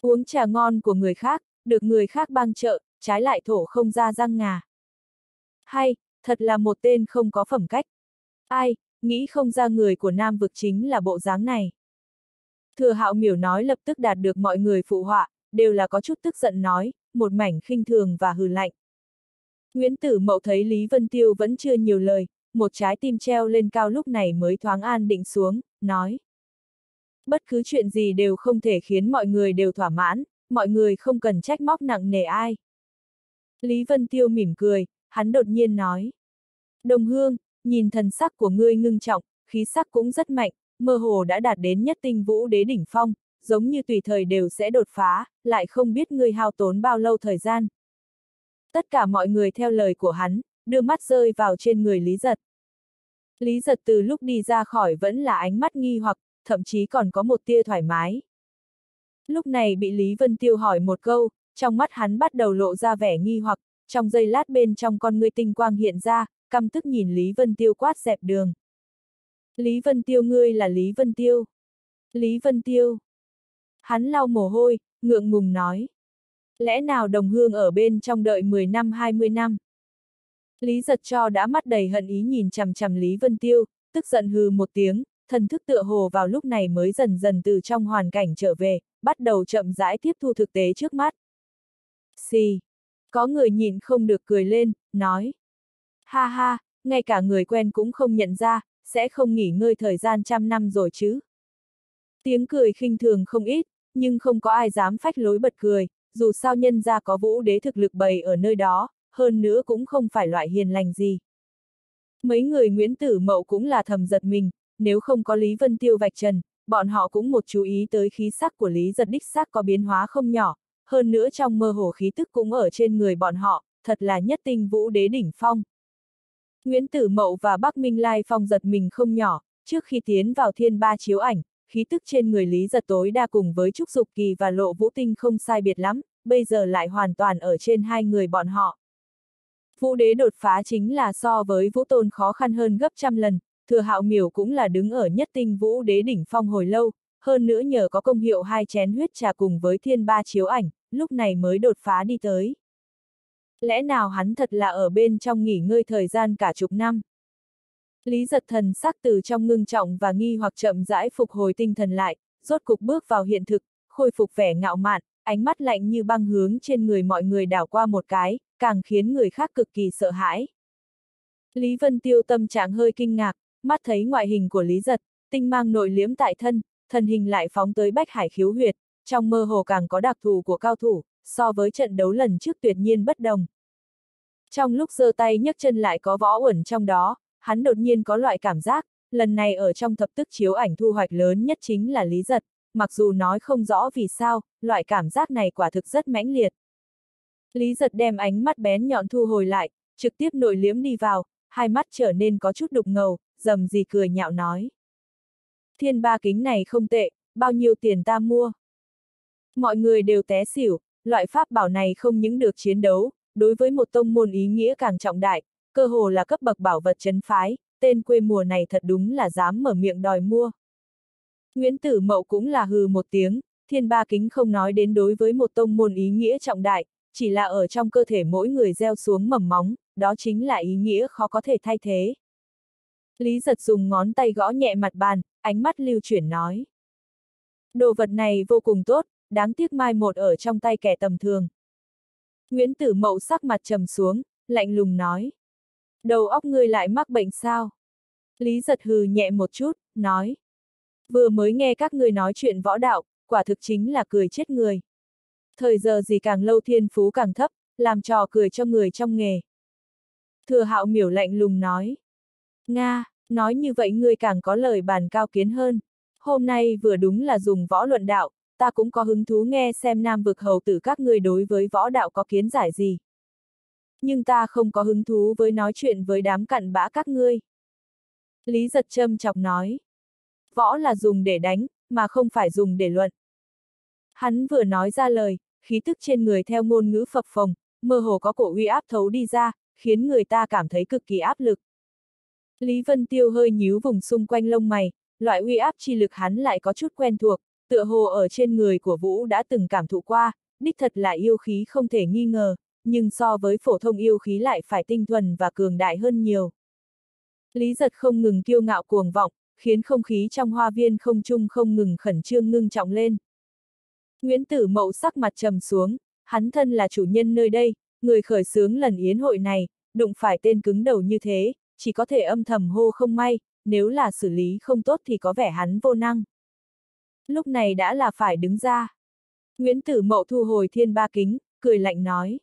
A: Uống trà ngon của người khác, được người khác băng trợ, trái lại thổ không ra răng ngà. Hay, thật là một tên không có phẩm cách. Ai, nghĩ không ra người của Nam vực chính là bộ dáng này. Thừa hạo miểu nói lập tức đạt được mọi người phụ họa, đều là có chút tức giận nói, một mảnh khinh thường và hừ lạnh. Nguyễn Tử Mậu thấy Lý Vân Tiêu vẫn chưa nhiều lời, một trái tim treo lên cao lúc này mới thoáng an định xuống, nói. Bất cứ chuyện gì đều không thể khiến mọi người đều thỏa mãn, mọi người không cần trách móc nặng nề ai. Lý Vân Tiêu mỉm cười, hắn đột nhiên nói. Đồng hương, nhìn thần sắc của ngươi ngưng trọng, khí sắc cũng rất mạnh, mơ hồ đã đạt đến nhất tinh vũ đế đỉnh phong, giống như tùy thời đều sẽ đột phá, lại không biết ngươi hao tốn bao lâu thời gian. Tất cả mọi người theo lời của hắn, đưa mắt rơi vào trên người Lý Giật. Lý Giật từ lúc đi ra khỏi vẫn là ánh mắt nghi hoặc, thậm chí còn có một tia thoải mái. Lúc này bị Lý Vân Tiêu hỏi một câu, trong mắt hắn bắt đầu lộ ra vẻ nghi hoặc, trong giây lát bên trong con ngươi tinh quang hiện ra, căm tức nhìn Lý Vân Tiêu quát dẹp đường. Lý Vân Tiêu ngươi là Lý Vân Tiêu. Lý Vân Tiêu. Hắn lau mồ hôi, ngượng ngùng nói. Lẽ nào đồng hương ở bên trong đợi 10 năm 20 năm? Lý giật cho đã mắt đầy hận ý nhìn chằm chằm Lý Vân Tiêu, tức giận hừ một tiếng, thần thức tựa hồ vào lúc này mới dần dần từ trong hoàn cảnh trở về, bắt đầu chậm rãi tiếp thu thực tế trước mắt. Xì. Có người nhìn không được cười lên, nói. Ha ha, ngay cả người quen cũng không nhận ra, sẽ không nghỉ ngơi thời gian trăm năm rồi chứ. Tiếng cười khinh thường không ít, nhưng không có ai dám phách lối bật cười, dù sao nhân ra có vũ đế thực lực bày ở nơi đó, hơn nữa cũng không phải loại hiền lành gì. Mấy người Nguyễn Tử Mậu cũng là thầm giật mình, nếu không có Lý Vân Tiêu vạch trần, bọn họ cũng một chú ý tới khí sắc của Lý giật đích sắc có biến hóa không nhỏ, hơn nữa trong mơ hồ khí tức cũng ở trên người bọn họ, thật là nhất tinh vũ đế đỉnh phong. Nguyễn Tử Mậu và Bắc Minh Lai Phong giật mình không nhỏ, trước khi tiến vào thiên ba chiếu ảnh, khí tức trên người Lý giật tối đa cùng với Trúc Dục Kỳ và Lộ Vũ Tinh không sai biệt lắm, bây giờ lại hoàn toàn ở trên hai người bọn họ. Vũ đế đột phá chính là so với Vũ Tôn khó khăn hơn gấp trăm lần, thừa hạo miểu cũng là đứng ở nhất tinh vũ đế đỉnh phong hồi lâu, hơn nữa nhờ có công hiệu hai chén huyết trà cùng với thiên ba chiếu ảnh, lúc này mới đột phá đi tới. Lẽ nào hắn thật là ở bên trong nghỉ ngơi thời gian cả chục năm? Lý giật thần sắc từ trong ngưng trọng và nghi hoặc chậm rãi phục hồi tinh thần lại, rốt cục bước vào hiện thực, khôi phục vẻ ngạo mạn, ánh mắt lạnh như băng hướng trên người mọi người đảo qua một cái, càng khiến người khác cực kỳ sợ hãi. Lý Vân Tiêu tâm trạng hơi kinh ngạc, mắt thấy ngoại hình của Lý Giật, tinh mang nội liếm tại thân, thân hình lại phóng tới bách hải khiếu huyệt, trong mơ hồ càng có đặc thù của cao thủ, so với trận đấu lần trước tuyệt nhiên bất đồng. Trong lúc giơ tay nhấc chân lại có võ uẩn trong đó, hắn đột nhiên có loại cảm giác, lần này ở trong thập tức chiếu ảnh thu hoạch lớn nhất chính là Lý Giật, mặc dù nói không rõ vì sao, loại cảm giác này quả thực rất mãnh liệt. Lý Giật đem ánh mắt bén nhọn thu hồi lại, trực tiếp nội liếm đi vào, hai mắt trở nên có chút đục ngầu, dầm gì cười nhạo nói. Thiên ba kính này không tệ, bao nhiêu tiền ta mua? Mọi người đều té xỉu, loại pháp bảo này không những được chiến đấu, đối với một tông môn ý nghĩa càng trọng đại, cơ hồ là cấp bậc bảo vật chấn phái, tên quê mùa này thật đúng là dám mở miệng đòi mua. Nguyễn Tử Mậu cũng là hừ một tiếng, thiên ba kính không nói đến đối với một tông môn ý nghĩa trọng đại, chỉ là ở trong cơ thể mỗi người gieo xuống mầm móng, đó chính là ý nghĩa khó có thể thay thế. Lý giật dùng ngón tay gõ nhẹ mặt bàn, ánh mắt lưu chuyển nói. Đồ vật này vô cùng tốt, đáng tiếc mai một ở trong tay kẻ tầm thường. Nguyễn Tử Mậu sắc mặt trầm xuống, lạnh lùng nói. Đầu óc ngươi lại mắc bệnh sao? Lý giật hừ nhẹ một chút, nói. Vừa mới nghe các ngươi nói chuyện võ đạo, quả thực chính là cười chết người. Thời giờ gì càng lâu thiên phú càng thấp, làm trò cười cho người trong nghề. Thừa hạo miểu lạnh lùng nói. Nga, nói như vậy ngươi càng có lời bàn cao kiến hơn. Hôm nay vừa đúng là dùng võ luận đạo, ta cũng có hứng thú nghe xem nam vực hầu tử các ngươi đối với võ đạo có kiến giải gì. Nhưng ta không có hứng thú với nói chuyện với đám cặn bã các ngươi. Lý giật châm chọc nói. Võ là dùng để đánh, mà không phải dùng để luận. Hắn vừa nói ra lời, khí tức trên người theo ngôn ngữ phập phồng, mơ hồ có cổ uy áp thấu đi ra, khiến người ta cảm thấy cực kỳ áp lực. Lý Vân Tiêu hơi nhíu vùng xung quanh lông mày, loại uy áp chi lực hắn lại có chút quen thuộc, tựa hồ ở trên người của Vũ đã từng cảm thụ qua, đích thật là yêu khí không thể nghi ngờ, nhưng so với phổ thông yêu khí lại phải tinh thuần và cường đại hơn nhiều. Lý giật không ngừng kiêu ngạo cuồng vọng, khiến không khí trong hoa viên không trung không ngừng khẩn trương ngưng trọng lên. Nguyễn Tử Mậu sắc mặt trầm xuống, hắn thân là chủ nhân nơi đây, người khởi xướng lần yến hội này, đụng phải tên cứng đầu như thế, chỉ có thể âm thầm hô không may, nếu là xử lý không tốt thì có vẻ hắn vô năng. Lúc này đã là phải đứng ra. Nguyễn Tử Mậu thu hồi thiên ba kính, cười lạnh nói.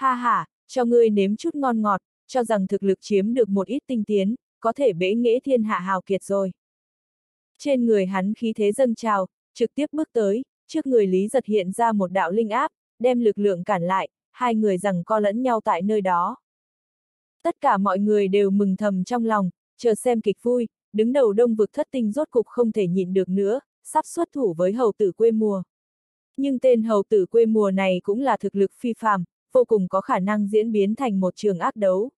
A: Ha ha, cho ngươi nếm chút ngon ngọt, cho rằng thực lực chiếm được một ít tinh tiến, có thể bế nghĩa thiên hạ hào kiệt rồi. Trên người hắn khí thế dâng trào, trực tiếp bước tới, trước người Lý giật hiện ra một đạo linh áp, đem lực lượng cản lại, hai người rằng co lẫn nhau tại nơi đó. Tất cả mọi người đều mừng thầm trong lòng, chờ xem kịch vui, đứng đầu đông vực thất tinh rốt cục không thể nhịn được nữa, sắp xuất thủ với hầu tử quê mùa. Nhưng tên hầu tử quê mùa này cũng là thực lực phi phàm, vô cùng có khả năng diễn biến thành một trường ác đấu.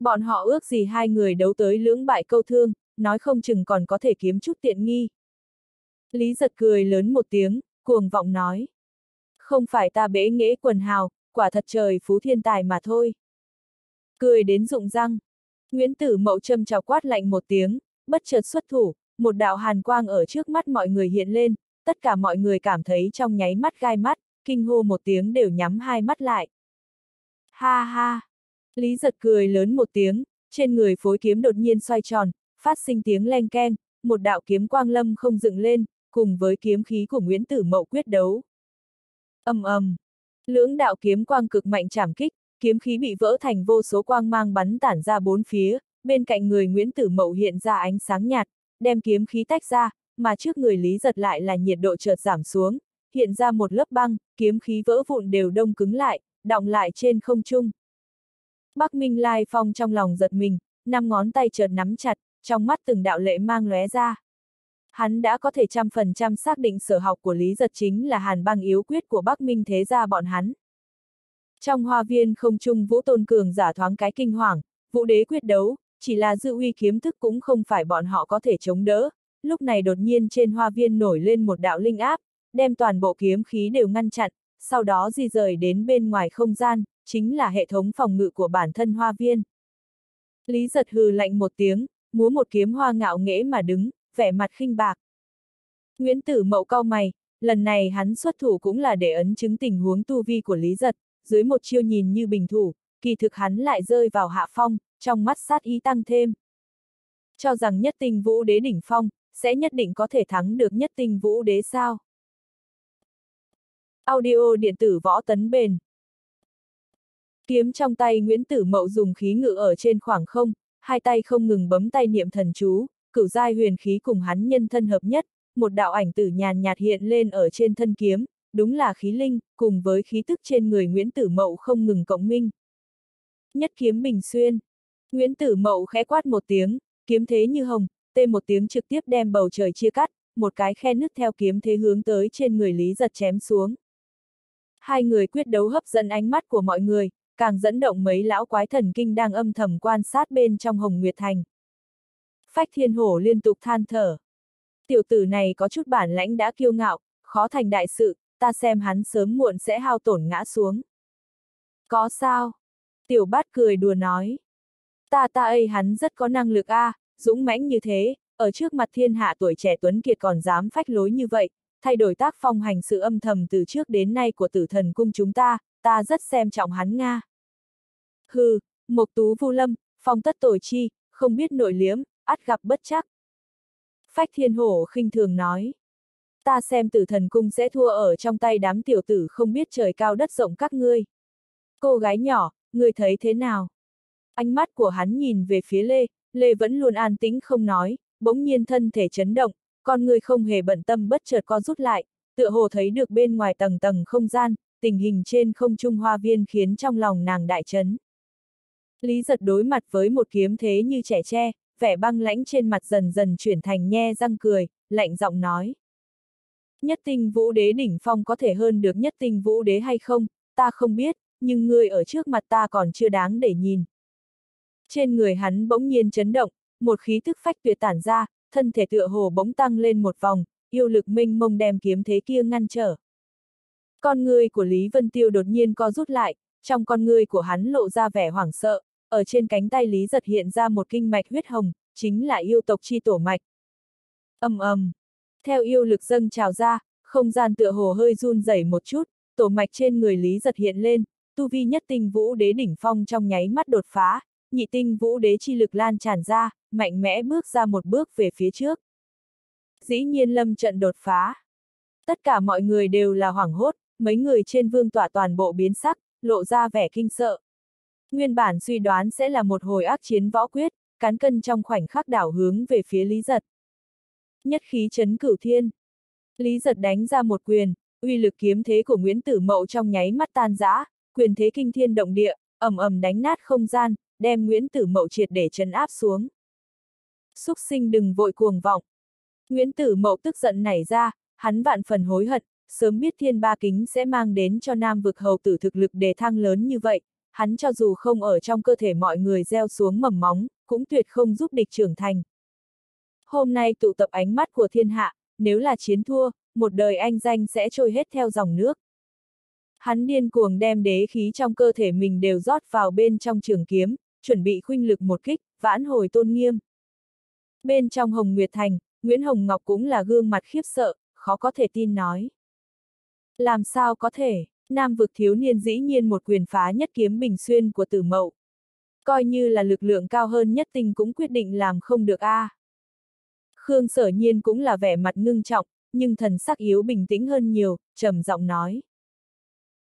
A: Bọn họ ước gì hai người đấu tới lưỡng bại câu thương, nói không chừng còn có thể kiếm chút tiện nghi. Lý giật cười lớn một tiếng, cuồng vọng nói. Không phải ta bế nghễ quần hào, quả thật trời phú thiên tài mà thôi. Cười đến rụng răng. Nguyễn Tử Mậu châm trào quát lạnh một tiếng, bất chợt xuất thủ, một đạo hàn quang ở trước mắt mọi người hiện lên, tất cả mọi người cảm thấy trong nháy mắt gai mắt, kinh hô một tiếng đều nhắm hai mắt lại. Ha ha! Lý giật cười lớn một tiếng, trên người phối kiếm đột nhiên xoay tròn, phát sinh tiếng len keng, một đạo kiếm quang lâm không dựng lên, cùng với kiếm khí của Nguyễn Tử Mậu quyết đấu. ầm ầm, lưỡng đạo kiếm quang cực mạnh chảm kích, kiếm khí bị vỡ thành vô số quang mang bắn tản ra bốn phía, bên cạnh người Nguyễn Tử Mậu hiện ra ánh sáng nhạt, đem kiếm khí tách ra, mà trước người Lý giật lại là nhiệt độ chợt giảm xuống, hiện ra một lớp băng, kiếm khí vỡ vụn đều đông cứng lại, đọng lại trên không trung. Bắc Minh Lai Phong trong lòng giật mình, năm ngón tay chợt nắm chặt, trong mắt từng đạo lệ mang lóe ra. Hắn đã có thể trăm phần trăm xác định sở học của Lý Giật chính là hàn băng yếu quyết của Bắc Minh thế gia bọn hắn. Trong hoa viên không trung vũ tôn cường giả thoáng cái kinh hoàng, vũ đế quyết đấu, chỉ là dư uy kiếm thức cũng không phải bọn họ có thể chống đỡ, lúc này đột nhiên trên hoa viên nổi lên một đạo linh áp, đem toàn bộ kiếm khí đều ngăn chặn, sau đó di rời đến bên ngoài không gian, chính là hệ thống phòng ngự của bản thân hoa viên. Lý giật hừ lạnh một tiếng, múa một kiếm hoa ngạo nghễ mà đứng, vẻ mặt khinh bạc. Nguyễn Tử Mậu cau mày, lần này hắn xuất thủ cũng là để ấn chứng tình huống tu vi của Lý Giật, dưới một chiêu nhìn như bình thủ, kỳ thực hắn lại rơi vào hạ phong, trong mắt sát ý tăng thêm. Cho rằng nhất tinh vũ đế đỉnh phong, sẽ nhất định có thể thắng được nhất tinh vũ đế sao. Audio điện tử võ tấn bền. Kiếm trong tay Nguyễn Tử Mậu dùng khí ngự ở trên khoảng không, hai tay không ngừng bấm tay niệm thần chú, cửu giai huyền khí cùng hắn nhân thân hợp nhất, một đạo ảnh tử nhàn nhạt hiện lên ở trên thân kiếm, đúng là khí linh, cùng với khí tức trên người Nguyễn Tử Mậu không ngừng cộng minh. Nhất kiếm bình xuyên. Nguyễn Tử Mậu khẽ quát một tiếng, kiếm thế như hồng, tê một tiếng trực tiếp đem bầu trời chia cắt, một cái khe nứt theo kiếm thế hướng tới trên người Lý giật chém xuống. Hai người quyết đấu hấp dẫn ánh mắt của mọi người, càng dẫn động mấy lão quái thần kinh đang âm thầm quan sát bên trong Hồng Nguyệt Thành. Phách Thiên Hổ liên tục than thở. Tiểu tử này có chút bản lãnh đã kiêu ngạo, khó thành đại sự, ta xem hắn sớm muộn sẽ hao tổn ngã xuống. Có sao? Tiểu bát cười đùa nói. Ta ta ấy hắn rất có năng lực a, à, dũng mãnh như thế, ở trước mặt thiên hạ tuổi trẻ tuấn kiệt còn dám phách lối như vậy, thay đổi tác phong hành sự âm thầm từ trước đến nay của tử thần cung chúng ta, ta rất xem trọng hắn Nga. Hừ, Mộc Tú Vu Lâm, phong tất tội chi, không biết nội liếm, ắt gặp bất chắc. Phách Thiên Hổ khinh thường nói. Ta xem tử thần cung sẽ thua ở trong tay đám tiểu tử không biết trời cao đất rộng các ngươi. Cô gái nhỏ, ngươi thấy thế nào? Ánh mắt của hắn nhìn về phía Lê, Lê vẫn luôn an tĩnh không nói, bỗng nhiên thân thể chấn động, con người không hề bận tâm bất chợt co rút lại, tựa hồ thấy được bên ngoài tầng tầng không gian, tình hình trên không trung hoa viên khiến trong lòng nàng đại chấn. Lý giật đối mặt với một kiếm thế như trẻ tre, vẻ băng lãnh trên mặt dần dần chuyển thành nhe răng cười, lạnh giọng nói. Nhất tinh vũ đế đỉnh phong có thể hơn được nhất tinh vũ đế hay không, ta không biết, nhưng người ở trước mặt ta còn chưa đáng để nhìn. Trên người hắn bỗng nhiên chấn động, một khí thức phách tuyệt tản ra, thân thể tựa hồ bỗng tăng lên một vòng, yêu lực minh mông đem kiếm thế kia ngăn trở. Con người của Lý Vân Tiêu đột nhiên co rút lại, trong con người của hắn lộ ra vẻ hoảng sợ, ở trên cánh tay Lý giật hiện ra một kinh mạch huyết hồng, chính là yêu tộc chi tổ mạch. ầm ầm, theo yêu lực dâng trào ra, không gian tựa hồ hơi run rẩy một chút, tổ mạch trên người Lý giật hiện lên, tu vi nhất tinh vũ đế đỉnh phong trong nháy mắt đột phá, nhị tinh vũ đế chi lực lan tràn ra, mạnh mẽ bước ra một bước về phía trước. Dĩ nhiên lâm trận đột phá. Tất cả mọi người đều là hoảng hốt, mấy người trên vương tỏa toàn bộ biến sắc, lộ ra vẻ kinh sợ. Nguyên bản suy đoán sẽ là một hồi ác chiến võ quyết, cán cân trong khoảnh khắc đảo hướng về phía Lý Giật. Nhất khí chấn cửu thiên. Lý Giật đánh ra một quyền, uy lực kiếm thế của Nguyễn Tử Mậu trong nháy mắt tan rã, quyền thế kinh thiên động địa, ầm ầm đánh nát không gian, đem Nguyễn Tử Mậu triệt để chấn áp xuống. Xúc sinh đừng vội cuồng vọng. Nguyễn Tử Mậu tức giận nảy ra, hắn vạn phần hối hận, sớm biết thiên ba kính sẽ mang đến cho nam vực hầu tử thực lực đề thăng lớn như vậy, hắn cho dù không ở trong cơ thể mọi người gieo xuống mầm móng, cũng tuyệt không giúp địch trưởng thành. Hôm nay tụ tập ánh mắt của thiên hạ, nếu là chiến thua, một đời anh danh sẽ trôi hết theo dòng nước. Hắn điên cuồng đem đế khí trong cơ thể mình đều rót vào bên trong trường kiếm, chuẩn bị khuynh lực một kích, vãn hồi tôn nghiêm. Bên trong Hồng Nguyệt Thành, Nguyễn Hồng Ngọc cũng là gương mặt khiếp sợ, khó có thể tin nói. Làm sao có thể, nam vực thiếu niên dĩ nhiên một quyền phá nhất kiếm bình xuyên của tử mậu. Coi như là lực lượng cao hơn nhất tinh cũng quyết định làm không được a. À. Khương sở nhiên cũng là vẻ mặt ngưng trọng, nhưng thần sắc yếu bình tĩnh hơn nhiều, trầm giọng nói.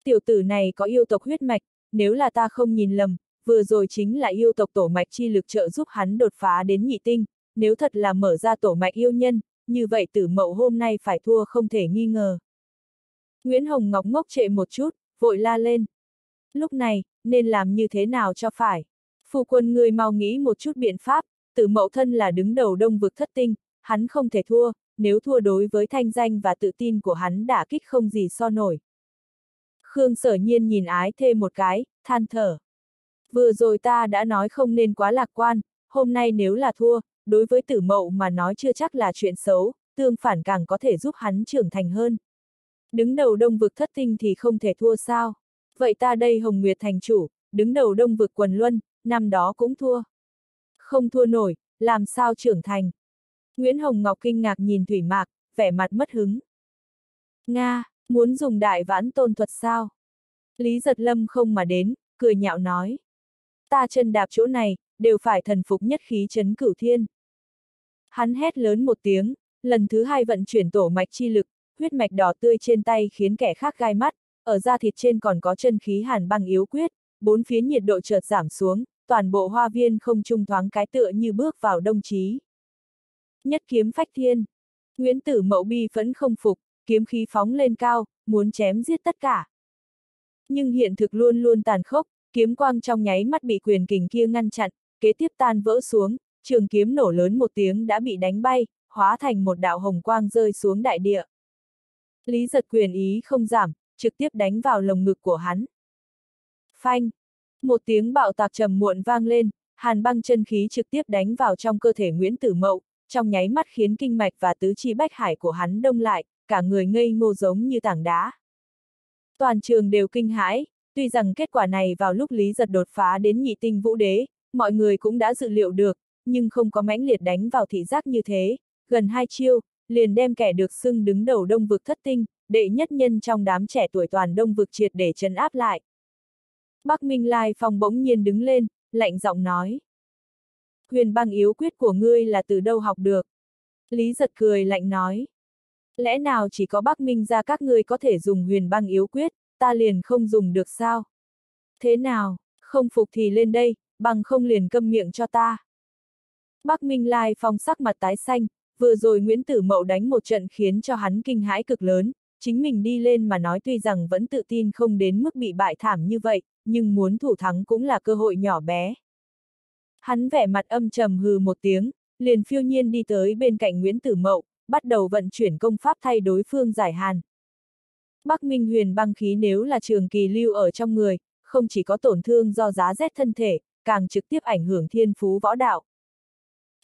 A: Tiểu tử này có yêu tộc huyết mạch, nếu là ta không nhìn lầm, vừa rồi chính là yêu tộc tổ mạch chi lực trợ giúp hắn đột phá đến nhị tinh, nếu thật là mở ra tổ mạch yêu nhân, như vậy tử mậu hôm nay phải thua không thể nghi ngờ. Nguyễn Hồng Ngọc ngốc trệ một chút, vội la lên. Lúc này, nên làm như thế nào cho phải? Phu quân người mau nghĩ một chút biện pháp, tử mậu thân là đứng đầu đông vực thất tinh, hắn không thể thua, nếu thua đối với thanh danh và tự tin của hắn đã kích không gì so nổi. Khương sở nhiên nhìn ái thê một cái, than thở. Vừa rồi ta đã nói không nên quá lạc quan, hôm nay nếu là thua, đối với tử mậu mà nói chưa chắc là chuyện xấu, tương phản càng có thể giúp hắn trưởng thành hơn. Đứng đầu đông vực thất tinh thì không thể thua sao? Vậy ta đây Hồng Nguyệt thành chủ, đứng đầu đông vực quần luân, năm đó cũng thua. Không thua nổi, làm sao trưởng thành? Nguyễn Hồng Ngọc kinh ngạc nhìn Thủy Mạc, vẻ mặt mất hứng. Nga, muốn dùng đại vãn tôn thuật sao? Lý giật lâm không mà đến, cười nhạo nói. Ta chân đạp chỗ này, đều phải thần phục nhất khí chấn cửu thiên. Hắn hét lớn một tiếng, lần thứ hai vận chuyển tổ mạch chi lực, huyết mạch đỏ tươi trên tay khiến kẻ khác gai mắt, ở da thịt trên còn có chân khí hàn băng yếu quyết, bốn phía nhiệt độ chợt giảm xuống, toàn bộ hoa viên không trung thoáng cái tựa như bước vào đông chí. Nhất kiếm phách thiên. Nguyễn Tử Mậu bi phẫn không phục, kiếm khí phóng lên cao, muốn chém giết tất cả. Nhưng hiện thực luôn luôn tàn khốc, kiếm quang trong nháy mắt bị quyền kình kia ngăn chặn, kế tiếp tan vỡ xuống, trường kiếm nổ lớn một tiếng đã bị đánh bay, hóa thành một đạo hồng quang rơi xuống đại địa. Lý giật quyền ý không giảm, trực tiếp đánh vào lồng ngực của hắn. Phanh! Một tiếng bạo tạc trầm muộn vang lên, hàn băng chân khí trực tiếp đánh vào trong cơ thể Nguyễn Tử Mậu, trong nháy mắt khiến kinh mạch và tứ chi bách hải của hắn đông lại, cả người ngây ngô giống như tảng đá. Toàn trường đều kinh hãi, tuy rằng kết quả này vào lúc Lý Giật đột phá đến nhị tinh vũ đế, mọi người cũng đã dự liệu được, nhưng không có mãnh liệt đánh vào thị giác như thế, gần hai chiêu, liền đem kẻ được xưng đứng đầu đông vực thất tinh, đệ nhất nhân trong đám trẻ tuổi toàn đông vực triệt để chấn áp lại. Bắc Minh Lai Phong bỗng nhiên đứng lên, lạnh giọng nói. Huyền băng yếu quyết của ngươi là từ đâu học được? Lý giật cười lạnh nói. Lẽ nào chỉ có Bắc Minh ra các ngươi có thể dùng huyền băng yếu quyết, ta liền không dùng được sao? Thế nào, không phục thì lên đây, bằng không liền câm miệng cho ta. Bắc Minh Lai Phong sắc mặt tái xanh, vừa rồi Nguyễn Tử Mậu đánh một trận khiến cho hắn kinh hãi cực lớn, chính mình đi lên mà nói tuy rằng vẫn tự tin không đến mức bị bại thảm như vậy, nhưng muốn thủ thắng cũng là cơ hội nhỏ bé. Hắn vẻ mặt âm trầm hừ một tiếng, liền phiêu nhiên đi tới bên cạnh Nguyễn Tử Mậu, bắt đầu vận chuyển công pháp thay đối phương giải hàn. Bắc Minh huyền băng khí nếu là trường kỳ lưu ở trong người, không chỉ có tổn thương do giá rét thân thể, càng trực tiếp ảnh hưởng thiên phú võ đạo.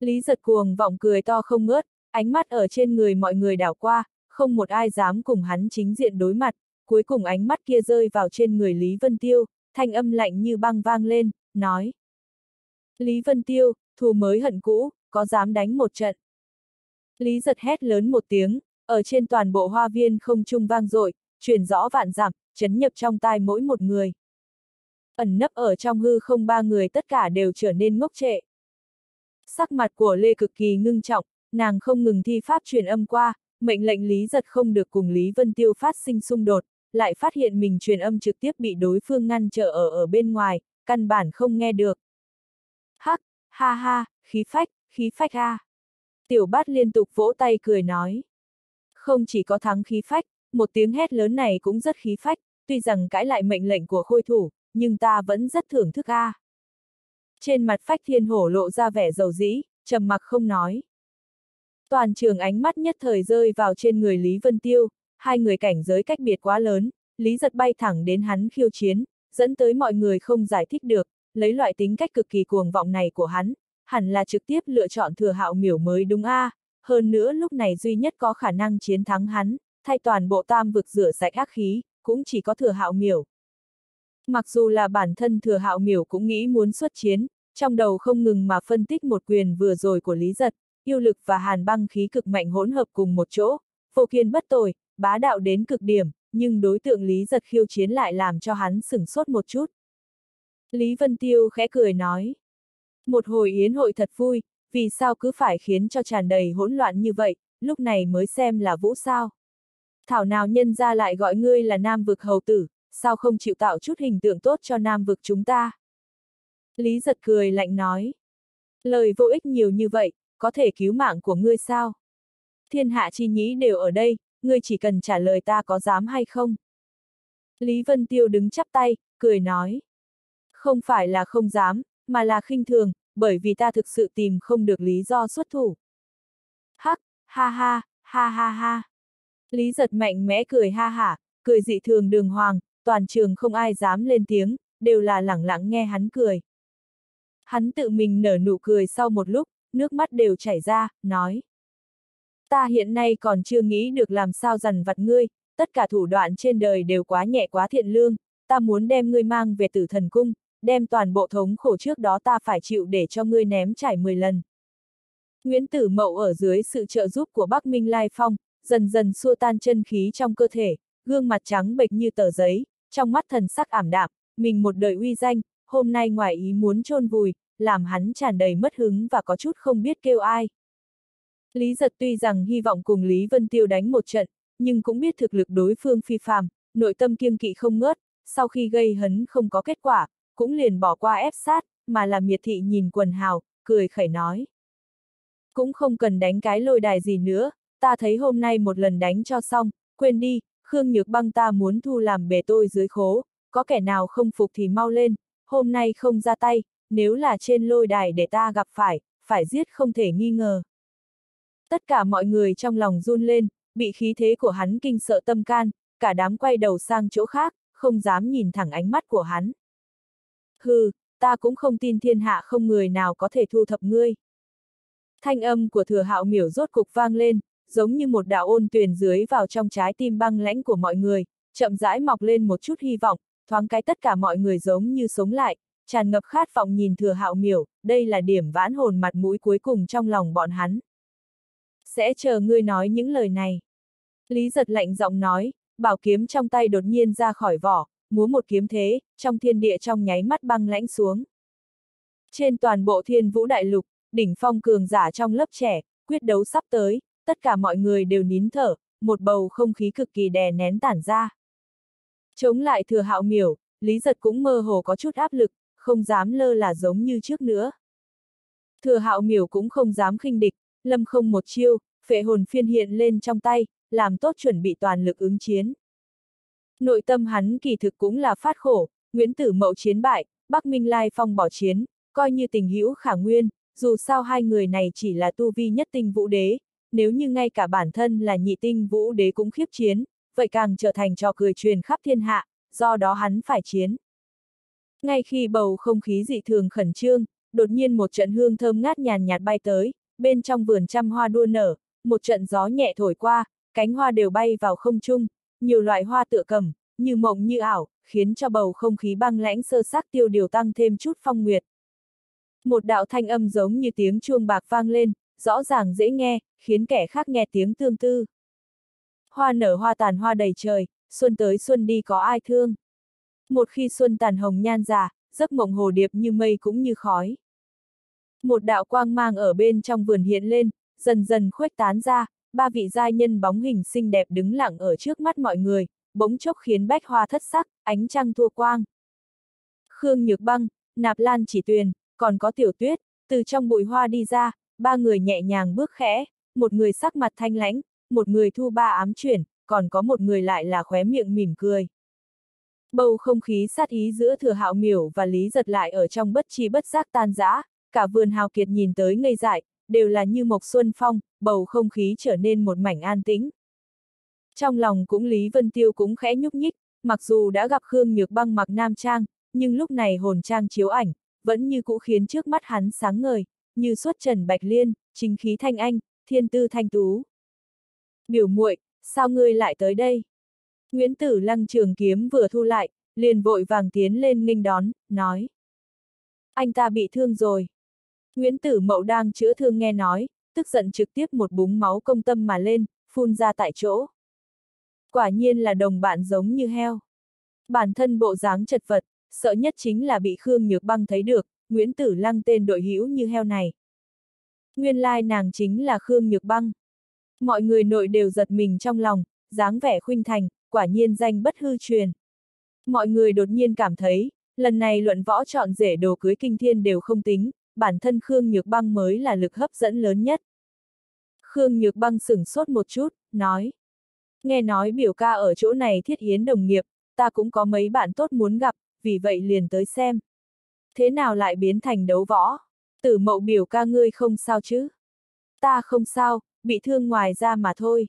A: Lý giật cuồng vọng cười to không ngớt, ánh mắt ở trên người mọi người đảo qua, không một ai dám cùng hắn chính diện đối mặt, cuối cùng ánh mắt kia rơi vào trên người Lý Vân Tiêu, thanh âm lạnh như băng vang lên, nói. Lý Vân Tiêu, thù mới hận cũ, có dám đánh một trận. Lý giật hét lớn một tiếng, ở trên toàn bộ hoa viên không trung vang dội, truyền rõ vạn giảm, chấn nhập trong tai mỗi một người. Ẩn nấp ở trong hư không ba người tất cả đều trở nên ngốc trệ. Sắc mặt của Lê cực kỳ ngưng trọng, nàng không ngừng thi pháp truyền âm qua, mệnh lệnh Lý giật không được cùng Lý Vân Tiêu phát sinh xung đột, lại phát hiện mình truyền âm trực tiếp bị đối phương ngăn trở ở ở bên ngoài, căn bản không nghe được. Hắc, ha ha, khí phách, khí phách ha. Tiểu bát liên tục vỗ tay cười nói. Không chỉ có thắng khí phách, một tiếng hét lớn này cũng rất khí phách, tuy rằng cãi lại mệnh lệnh của khôi thủ, nhưng ta vẫn rất thưởng thức a. Trên mặt phách thiên hổ lộ ra vẻ dầu dĩ, trầm mặc không nói. Toàn trường ánh mắt nhất thời rơi vào trên người Lý Vân Tiêu, hai người cảnh giới cách biệt quá lớn, Lý giật bay thẳng đến hắn khiêu chiến, dẫn tới mọi người không giải thích được, lấy loại tính cách cực kỳ cuồng vọng này của hắn, hẳn là trực tiếp lựa chọn thừa hạo miểu mới đúng a. À. hơn nữa lúc này duy nhất có khả năng chiến thắng hắn, thay toàn bộ tam vực rửa sạch ác khí, cũng chỉ có thừa hạo miểu. Mặc dù là bản thân thừa hạo miểu cũng nghĩ muốn xuất chiến, trong đầu không ngừng mà phân tích một quyền vừa rồi của Lý Giật, yêu lực và hàn băng khí cực mạnh hỗn hợp cùng một chỗ, phổ kiên bất tồi, bá đạo đến cực điểm, nhưng đối tượng Lý Giật khiêu chiến lại làm cho hắn sửng sốt một chút. Lý Vân Tiêu khẽ cười nói. Một hồi yến hội thật vui, vì sao cứ phải khiến cho tràn đầy hỗn loạn như vậy, lúc này mới xem là vũ sao. Thảo nào nhân ra lại gọi ngươi là nam vực hầu tử, sao không chịu tạo chút hình tượng tốt cho nam vực chúng ta. Lý giật cười lạnh nói. Lời vô ích nhiều như vậy, có thể cứu mạng của ngươi sao? Thiên hạ chi nhí đều ở đây, ngươi chỉ cần trả lời ta có dám hay không? Lý Vân Tiêu đứng chắp tay, cười nói. Không phải là không dám, mà là khinh thường, bởi vì ta thực sự tìm không được lý do xuất thủ. Hắc, ha ha, ha ha ha. Lý giật mạnh mẽ cười ha hả, cười dị thường đường hoàng, toàn trường không ai dám lên tiếng, đều là lẳng lặng nghe hắn cười. Hắn tự mình nở nụ cười sau một lúc, nước mắt đều chảy ra, nói. Ta hiện nay còn chưa nghĩ được làm sao dằn vặt ngươi, tất cả thủ đoạn trên đời đều quá nhẹ quá thiện lương, ta muốn đem ngươi mang về tử thần cung, đem toàn bộ thống khổ trước đó ta phải chịu để cho ngươi ném trải 10 lần. Nguyễn Tử Mậu ở dưới sự trợ giúp của Bắc Minh Lai Phong, dần dần xua tan chân khí trong cơ thể, gương mặt trắng bệch như tờ giấy, trong mắt thần sắc ảm đạm, mình một đời uy danh, hôm nay ngoài ý muốn chôn vùi, làm hắn tràn đầy mất hứng và có chút không biết kêu ai. Lý giật tuy rằng hy vọng cùng Lý Vân Tiêu đánh một trận, nhưng cũng biết thực lực đối phương phi phàm, nội tâm kiêng kỵ không ngớt, sau khi gây hấn không có kết quả, cũng liền bỏ qua ép sát, mà làm miệt thị nhìn quần hào, cười khẩy nói. Cũng không cần đánh cái lôi đài gì nữa, ta thấy hôm nay một lần đánh cho xong, quên đi, Khương Nhược Băng ta muốn thu làm bề tôi dưới khố, có kẻ nào không phục thì mau lên, hôm nay không ra tay, nếu là trên lôi đài để ta gặp phải, phải giết không thể nghi ngờ. Tất cả mọi người trong lòng run lên, bị khí thế của hắn kinh sợ tâm can, cả đám quay đầu sang chỗ khác, không dám nhìn thẳng ánh mắt của hắn. Hừ, ta cũng không tin thiên hạ không người nào có thể thu thập ngươi. Thanh âm của thừa hạo miểu rốt cục vang lên, giống như một đạo ôn tuyền dưới vào trong trái tim băng lãnh của mọi người, chậm rãi mọc lên một chút hy vọng, thoáng cái tất cả mọi người giống như sống lại, tràn ngập khát vọng nhìn thừa hạo miểu, đây là điểm vãn hồn mặt mũi cuối cùng trong lòng bọn hắn. Sẽ chờ ngươi nói những lời này. Lý giật lạnh giọng nói, bảo kiếm trong tay đột nhiên ra khỏi vỏ, múa một kiếm thế, trong thiên địa trong nháy mắt băng lãnh xuống. Trên toàn bộ thiên vũ đại lục, đỉnh phong cường giả trong lớp trẻ, quyết đấu sắp tới, tất cả mọi người đều nín thở, một bầu không khí cực kỳ đè nén tản ra. Chống lại thừa hạo miểu, Lý Giật cũng mơ hồ có chút áp lực, không dám lơ là giống như trước nữa. Thừa hạo miểu cũng không dám khinh địch, lâm không một chiêu, phệ hồn phiên hiện lên trong tay, làm tốt chuẩn bị toàn lực ứng chiến. Nội tâm hắn kỳ thực cũng là phát khổ, Nguyễn Tử Mậu chiến bại, Bắc Minh Lai Phong bỏ chiến, coi như tình hữu khả nguyên, dù sao hai người này chỉ là tu vi nhất tinh vũ đế, nếu như ngay cả bản thân là nhị tinh vũ đế cũng khiếp chiến, vậy càng trở thành trò cười truyền khắp thiên hạ, do đó hắn phải chiến. Ngay khi bầu không khí dị thường khẩn trương, đột nhiên một trận hương thơm ngát nhàn nhạt bay tới, bên trong vườn trăm hoa đua nở, một trận gió nhẹ thổi qua, cánh hoa đều bay vào không trung, nhiều loại hoa tựa cầm, như mộng như ảo, khiến cho bầu không khí băng lãnh sơ sắc tiêu điều tăng thêm chút phong nguyệt. Một đạo thanh âm giống như tiếng chuông bạc vang lên, rõ ràng dễ nghe, khiến kẻ khác nghe tiếng tương tư. Hoa nở hoa tàn hoa đầy trời, xuân tới xuân đi có ai thương. Một khi xuân tàn hồng nhan già, giấc mộng hồ điệp như mây cũng như khói. Một đạo quang mang ở bên trong vườn hiện lên, dần dần khuếch tán ra, ba vị giai nhân bóng hình xinh đẹp đứng lặng ở trước mắt mọi người, bỗng chốc khiến bách hoa thất sắc, ánh trăng thua quang. Khương Nhược Băng, Nạp Lan Chỉ Tuyền, còn có Tiểu Tuyết, từ trong bụi hoa đi ra, ba người nhẹ nhàng bước khẽ, một người sắc mặt thanh lãnh, một người thu ba ám chuyển, còn có một người lại là khóe miệng mỉm cười. Bầu không khí sát ý giữa thừa hạo miểu và lý giật lại ở trong bất chi bất giác tan rã, cả vườn hào kiệt nhìn tới ngây dại, đều là như mộc xuân phong, bầu không khí trở nên một mảnh an tĩnh. Trong lòng cũng Lý Vân Tiêu cũng khẽ nhúc nhích, mặc dù đã gặp Khương Nhược Băng mặc nam trang, nhưng lúc này hồn trang chiếu ảnh, vẫn như cũ khiến trước mắt hắn sáng ngời, như xuất trần bạch liên, chính khí thanh anh, thiên tư thanh tú. Biểu muội, sao ngươi lại tới đây? Nguyễn Tử Lăng trường kiếm vừa thu lại, liền vội vàng tiến lên nghênh đón, nói. Anh ta bị thương rồi. Nguyễn Tử Mậu đang chữa thương nghe nói, tức giận trực tiếp một búng máu công tâm mà lên, phun ra tại chỗ. Quả nhiên là đồng bạn giống như heo. Bản thân bộ dáng chật vật, sợ nhất chính là bị Khương Nhược Băng thấy được, Nguyễn Tử Lăng tên đội hữu như heo này. Nguyên lai nàng chính là Khương Nhược Băng. Mọi người nội đều giật mình trong lòng, dáng vẻ khuynh thành, quả nhiên danh bất hư truyền. Mọi người đột nhiên cảm thấy, lần này luận võ chọn rể đồ cưới kinh thiên đều không tính, bản thân Khương Nhược Băng mới là lực hấp dẫn lớn nhất. Khương Nhược Băng sửng sốt một chút, nói. Nghe nói biểu ca ở chỗ này thiết hiến đồng nghiệp, ta cũng có mấy bạn tốt muốn gặp, vì vậy liền tới xem. Thế nào lại biến thành đấu võ? Tử mậu biểu ca ngươi không sao chứ? Ta không sao, bị thương ngoài ra mà thôi.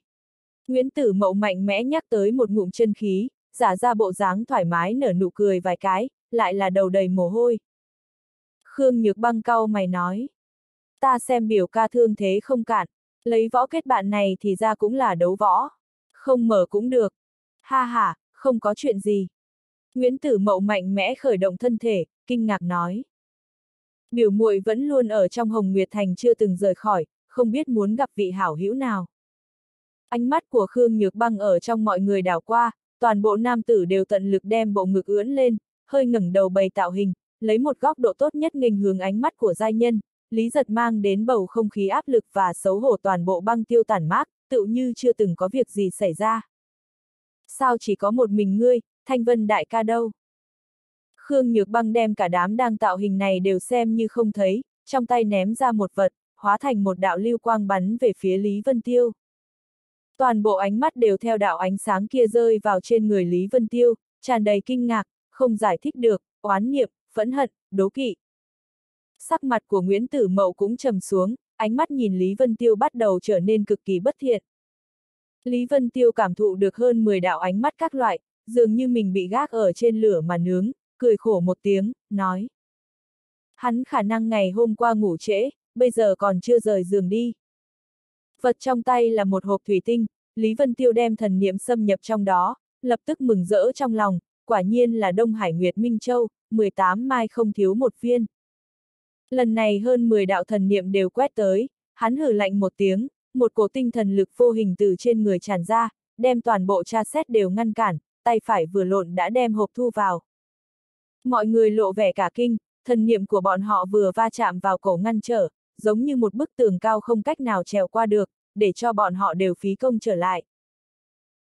A: Nguyễn Tử Mậu mạnh mẽ nhắc tới một ngụm chân khí, giả ra bộ dáng thoải mái nở nụ cười vài cái, lại là đầu đầy mồ hôi. Khương Nhược Băng cau mày nói. Ta xem biểu ca thương thế không cạn, lấy võ kết bạn này thì ra cũng là đấu võ. Không mở cũng được. Ha ha, không có chuyện gì. Nguyễn Tử Mậu mạnh mẽ khởi động thân thể, kinh ngạc nói. Biểu muội vẫn luôn ở trong Hồng Nguyệt Thành chưa từng rời khỏi, không biết muốn gặp vị hảo hữu nào. Ánh mắt của Khương Nhược Băng ở trong mọi người đảo qua, toàn bộ nam tử đều tận lực đem bộ ngực ưỡn lên, hơi ngẩng đầu bày tạo hình, lấy một góc độ tốt nhất nghênh hướng ánh mắt của giai nhân, lý giật mang đến bầu không khí áp lực và xấu hổ toàn bộ băng tiêu tản mát, tự như chưa từng có việc gì xảy ra. Sao chỉ có một mình ngươi, Thanh Vân đại ca đâu? Khương Nhược Băng đem cả đám đang tạo hình này đều xem như không thấy, trong tay ném ra một vật, hóa thành một đạo lưu quang bắn về phía Lý Vân Tiêu. Toàn bộ ánh mắt đều theo đạo ánh sáng kia rơi vào trên người Lý Vân Tiêu, tràn đầy kinh ngạc, không giải thích được, oán niệm, phẫn hận, đố kỵ. Sắc mặt của Nguyễn Tử Mậu cũng trầm xuống, ánh mắt nhìn Lý Vân Tiêu bắt đầu trở nên cực kỳ bất thiện. Lý Vân Tiêu cảm thụ được hơn 10 đạo ánh mắt các loại, dường như mình bị gác ở trên lửa mà nướng, cười khổ một tiếng, nói. Hắn khả năng ngày hôm qua ngủ trễ, bây giờ còn chưa rời giường đi. Vật trong tay là một hộp thủy tinh, Lý Vân Tiêu đem thần niệm xâm nhập trong đó, lập tức mừng rỡ trong lòng, quả nhiên là Đông Hải Nguyệt Minh Châu, 18 mai không thiếu một viên. Lần này hơn 10 đạo thần niệm đều quét tới, hắn hử lạnh một tiếng, một cổ tinh thần lực vô hình từ trên người tràn ra, đem toàn bộ tra xét đều ngăn cản, tay phải vừa lộn đã đem hộp thu vào. Mọi người lộ vẻ cả kinh, thần niệm của bọn họ vừa va chạm vào cổ ngăn trở, giống như một bức tường cao không cách nào trèo qua được, để cho bọn họ đều phí công trở lại.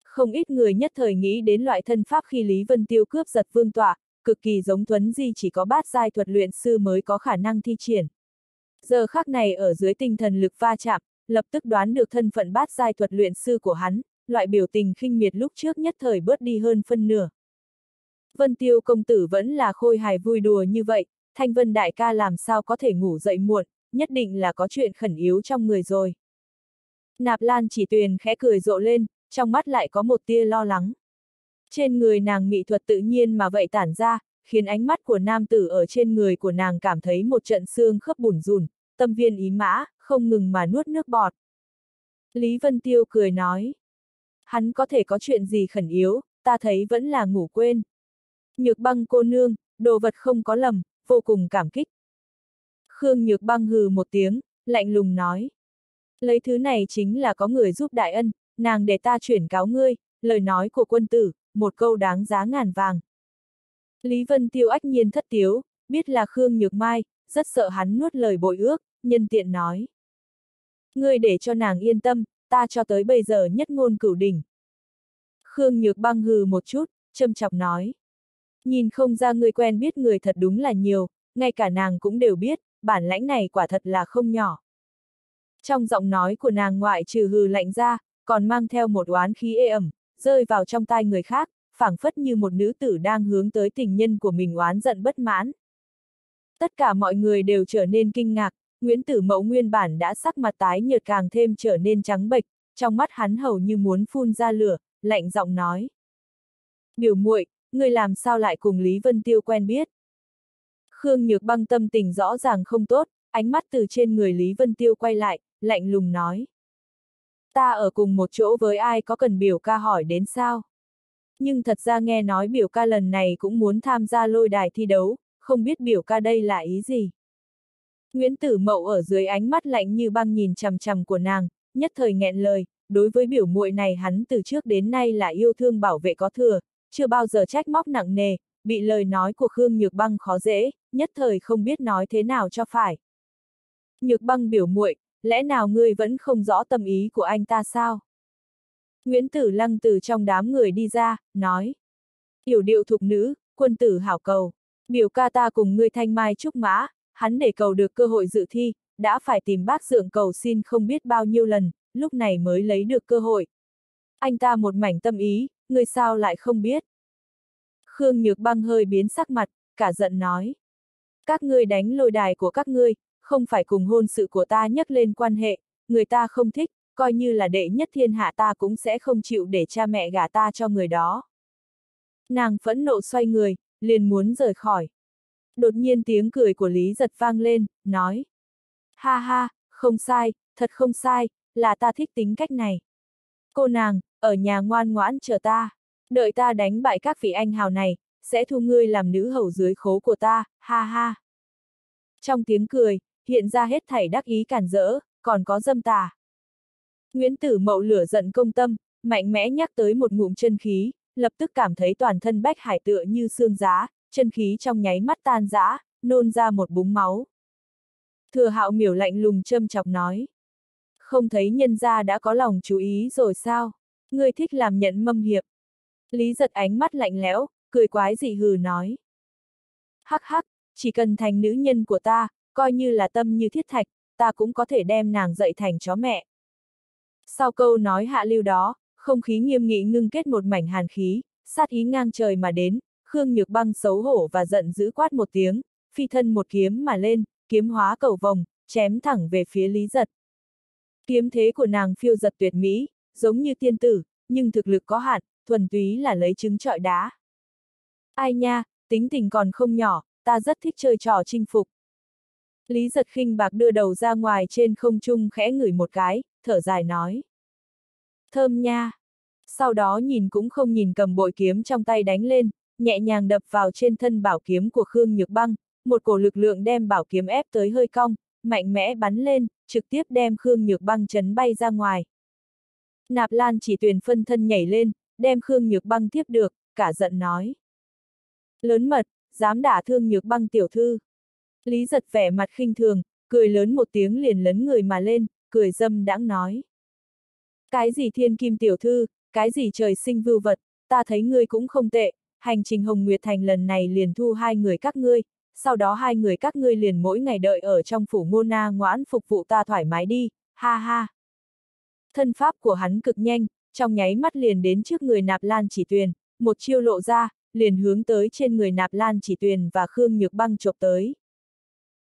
A: Không ít người nhất thời nghĩ đến loại thân pháp khi Lý Vân Tiêu cướp giật vương tọa, cực kỳ giống thuấn Di chỉ có bát giai thuật luyện sư mới có khả năng thi triển. Giờ khắc này ở dưới tinh thần lực va chạm, lập tức đoán được thân phận bát giai thuật luyện sư của hắn, loại biểu tình khinh miệt lúc trước nhất thời bớt đi hơn phân nửa. Vân Tiêu công tử vẫn là khôi hài vui đùa như vậy, Thanh Vân đại ca làm sao có thể ngủ dậy muộn, nhất định là có chuyện khẩn yếu trong người rồi. Nạp Lan chỉ tuyền khẽ cười rộ lên, trong mắt lại có một tia lo lắng. Trên người nàng mỹ thuật tự nhiên mà vậy tản ra, khiến ánh mắt của nam tử ở trên người của nàng cảm thấy một trận xương khớp bùn rùn, tâm viên ý mã, không ngừng mà nuốt nước bọt. Lý Vân Tiêu cười nói. Hắn có thể có chuyện gì khẩn yếu, ta thấy vẫn là ngủ quên. Nhược băng cô nương, đồ vật không có lầm, vô cùng cảm kích. Khương Nhược băng hừ một tiếng, lạnh lùng nói. Lấy thứ này chính là có người giúp đại ân, nàng để ta chuyển cáo ngươi, lời nói của quân tử, một câu đáng giá ngàn vàng. Lý Vân Tiêu ách nhiên thất tiếu, biết là Khương Nhược Mai, rất sợ hắn nuốt lời bội ước, nhân tiện nói. Ngươi để cho nàng yên tâm, ta cho tới bây giờ nhất ngôn cửu đỉnh. Khương Nhược băng hừ một chút, châm chọc nói. Nhìn không ra người quen biết người thật đúng là nhiều, ngay cả nàng cũng đều biết, bản lãnh này quả thật là không nhỏ. Trong giọng nói của nàng ngoại trừ hừ lạnh ra, còn mang theo một oán khí ê ẩm, rơi vào trong tai người khác, phảng phất như một nữ tử đang hướng tới tình nhân của mình oán giận bất mãn. Tất cả mọi người đều trở nên kinh ngạc, Nguyễn Tử mẫu nguyên bản đã sắc mặt tái nhợt càng thêm trở nên trắng bệch, trong mắt hắn hầu như muốn phun ra lửa, lạnh giọng nói. Biểu muội, người làm sao lại cùng Lý Vân Tiêu quen biết? Khương Nhược băng tâm tình rõ ràng không tốt, ánh mắt từ trên người Lý Vân Tiêu quay lại, lạnh lùng nói. Ta ở cùng một chỗ với ai có cần biểu ca hỏi đến sao? Nhưng thật ra nghe nói biểu ca lần này cũng muốn tham gia lôi đài thi đấu, không biết biểu ca đây là ý gì? Nguyễn Tử Mậu ở dưới ánh mắt lạnh như băng nhìn chằm chằm của nàng, nhất thời nghẹn lời, đối với biểu muội này hắn từ trước đến nay là yêu thương bảo vệ có thừa, chưa bao giờ trách móc nặng nề, bị lời nói của Khương Nhược Băng khó dễ, nhất thời không biết nói thế nào cho phải. Nhược Băng biểu muội, lẽ nào ngươi vẫn không rõ tâm ý của anh ta sao? Nguyễn Tử Lăng từ trong đám người đi ra, nói. Yểu điệu thục nữ, quân tử hảo cầu. Biểu ca ta cùng ngươi thanh mai trúc mã, hắn để cầu được cơ hội dự thi, đã phải tìm bác dượng cầu xin không biết bao nhiêu lần, lúc này mới lấy được cơ hội. Anh ta một mảnh tâm ý, ngươi sao lại không biết? Khương Nhược Băng hơi biến sắc mặt, cả giận nói. Các ngươi đánh lôi đài của các ngươi, không phải cùng hôn sự của ta nhắc lên quan hệ, người ta không thích, coi như là đệ nhất thiên hạ ta cũng sẽ không chịu để cha mẹ gả ta cho người đó. Nàng phẫn nộ xoay người, liền muốn rời khỏi. Đột nhiên tiếng cười của Lý giật vang lên, nói. Ha ha, không sai, thật không sai, là ta thích tính cách này. Cô nàng, ở nhà ngoan ngoãn chờ ta, đợi ta đánh bại các vị anh hào này, sẽ thu ngươi làm nữ hầu dưới khố của ta, ha ha. Trong tiếng cười, hiện ra hết thảy đắc ý cản rỡ, còn có dâm tà. Nguyễn Tử Mậu lửa giận công tâm, mạnh mẽ nhắc tới một ngụm chân khí, lập tức cảm thấy toàn thân bách hải tựa như xương giá, chân khí trong nháy mắt tan rã, nôn ra một búng máu. Thừa hạo miểu lạnh lùng châm chọc nói. Không thấy nhân gia đã có lòng chú ý rồi sao? Ngươi thích làm nhận mâm hiệp. Lý giật ánh mắt lạnh lẽo, cười quái dị hừ nói. Hắc hắc, chỉ cần thành nữ nhân của ta, coi như là tâm như thiết thạch, ta cũng có thể đem nàng dạy thành chó mẹ. Sau câu nói hạ lưu đó, không khí nghiêm nghị ngưng kết một mảnh hàn khí, sát ý ngang trời mà đến, Khương Nhược Băng xấu hổ và giận dữ quát một tiếng, phi thân một kiếm mà lên, kiếm hóa cầu vòng, chém thẳng về phía Lý Giật. Kiếm thế của nàng phiêu giật tuyệt mỹ, giống như tiên tử, nhưng thực lực có hạn, thuần túy là lấy trứng trọi đá. Ai nha, tính tình còn không nhỏ, ta rất thích chơi trò chinh phục. Lý giật khinh bạc đưa đầu ra ngoài trên không trung khẽ ngửi một cái, thở dài nói. Thơm nha. Sau đó nhìn cũng không nhìn cầm bội kiếm trong tay đánh lên, nhẹ nhàng đập vào trên thân bảo kiếm của Khương Nhược Băng, một cổ lực lượng đem bảo kiếm ép tới hơi cong, mạnh mẽ bắn lên, trực tiếp đem Khương Nhược Băng chấn bay ra ngoài. Nạp Lan chỉ tuyển phân thân nhảy lên, đem Khương Nhược Băng tiếp được, cả giận nói. Lớn mật, dám đả thương Nhược Băng tiểu thư. Lý giật vẻ mặt khinh thường, cười lớn một tiếng liền lấn người mà lên, cười dâm đãng nói. Cái gì thiên kim tiểu thư, cái gì trời sinh vưu vật, ta thấy ngươi cũng không tệ, hành trình Hồng Nguyệt Thành lần này liền thu hai người các ngươi, sau đó hai người các ngươi liền mỗi ngày đợi ở trong phủ ngô na ngoãn phục vụ ta thoải mái đi, ha ha. Thân pháp của hắn cực nhanh, trong nháy mắt liền đến trước người nạp lan chỉ tuyền, một chiêu lộ ra, liền hướng tới trên người nạp lan chỉ tuyền và Khương Nhược Băng chộp tới.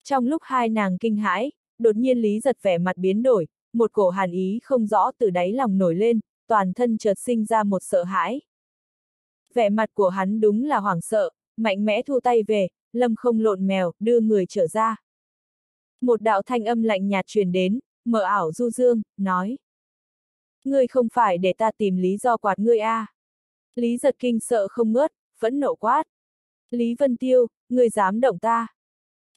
A: Trong lúc hai nàng kinh hãi, đột nhiên Lý giật vẻ mặt biến đổi, một cổ hàn ý không rõ từ đáy lòng nổi lên, toàn thân chợt sinh ra một sợ hãi. Vẻ mặt của hắn đúng là hoảng sợ, mạnh mẽ thu tay về, lâm không lộn mèo, đưa người trở ra. Một đạo thanh âm lạnh nhạt truyền đến, mở ảo du dương, nói. Ngươi không phải để ta tìm lý do quạt ngươi a? À. Lý giật kinh sợ không ngớt, phẫn nộ quát. Lý Vân Tiêu, ngươi dám động ta.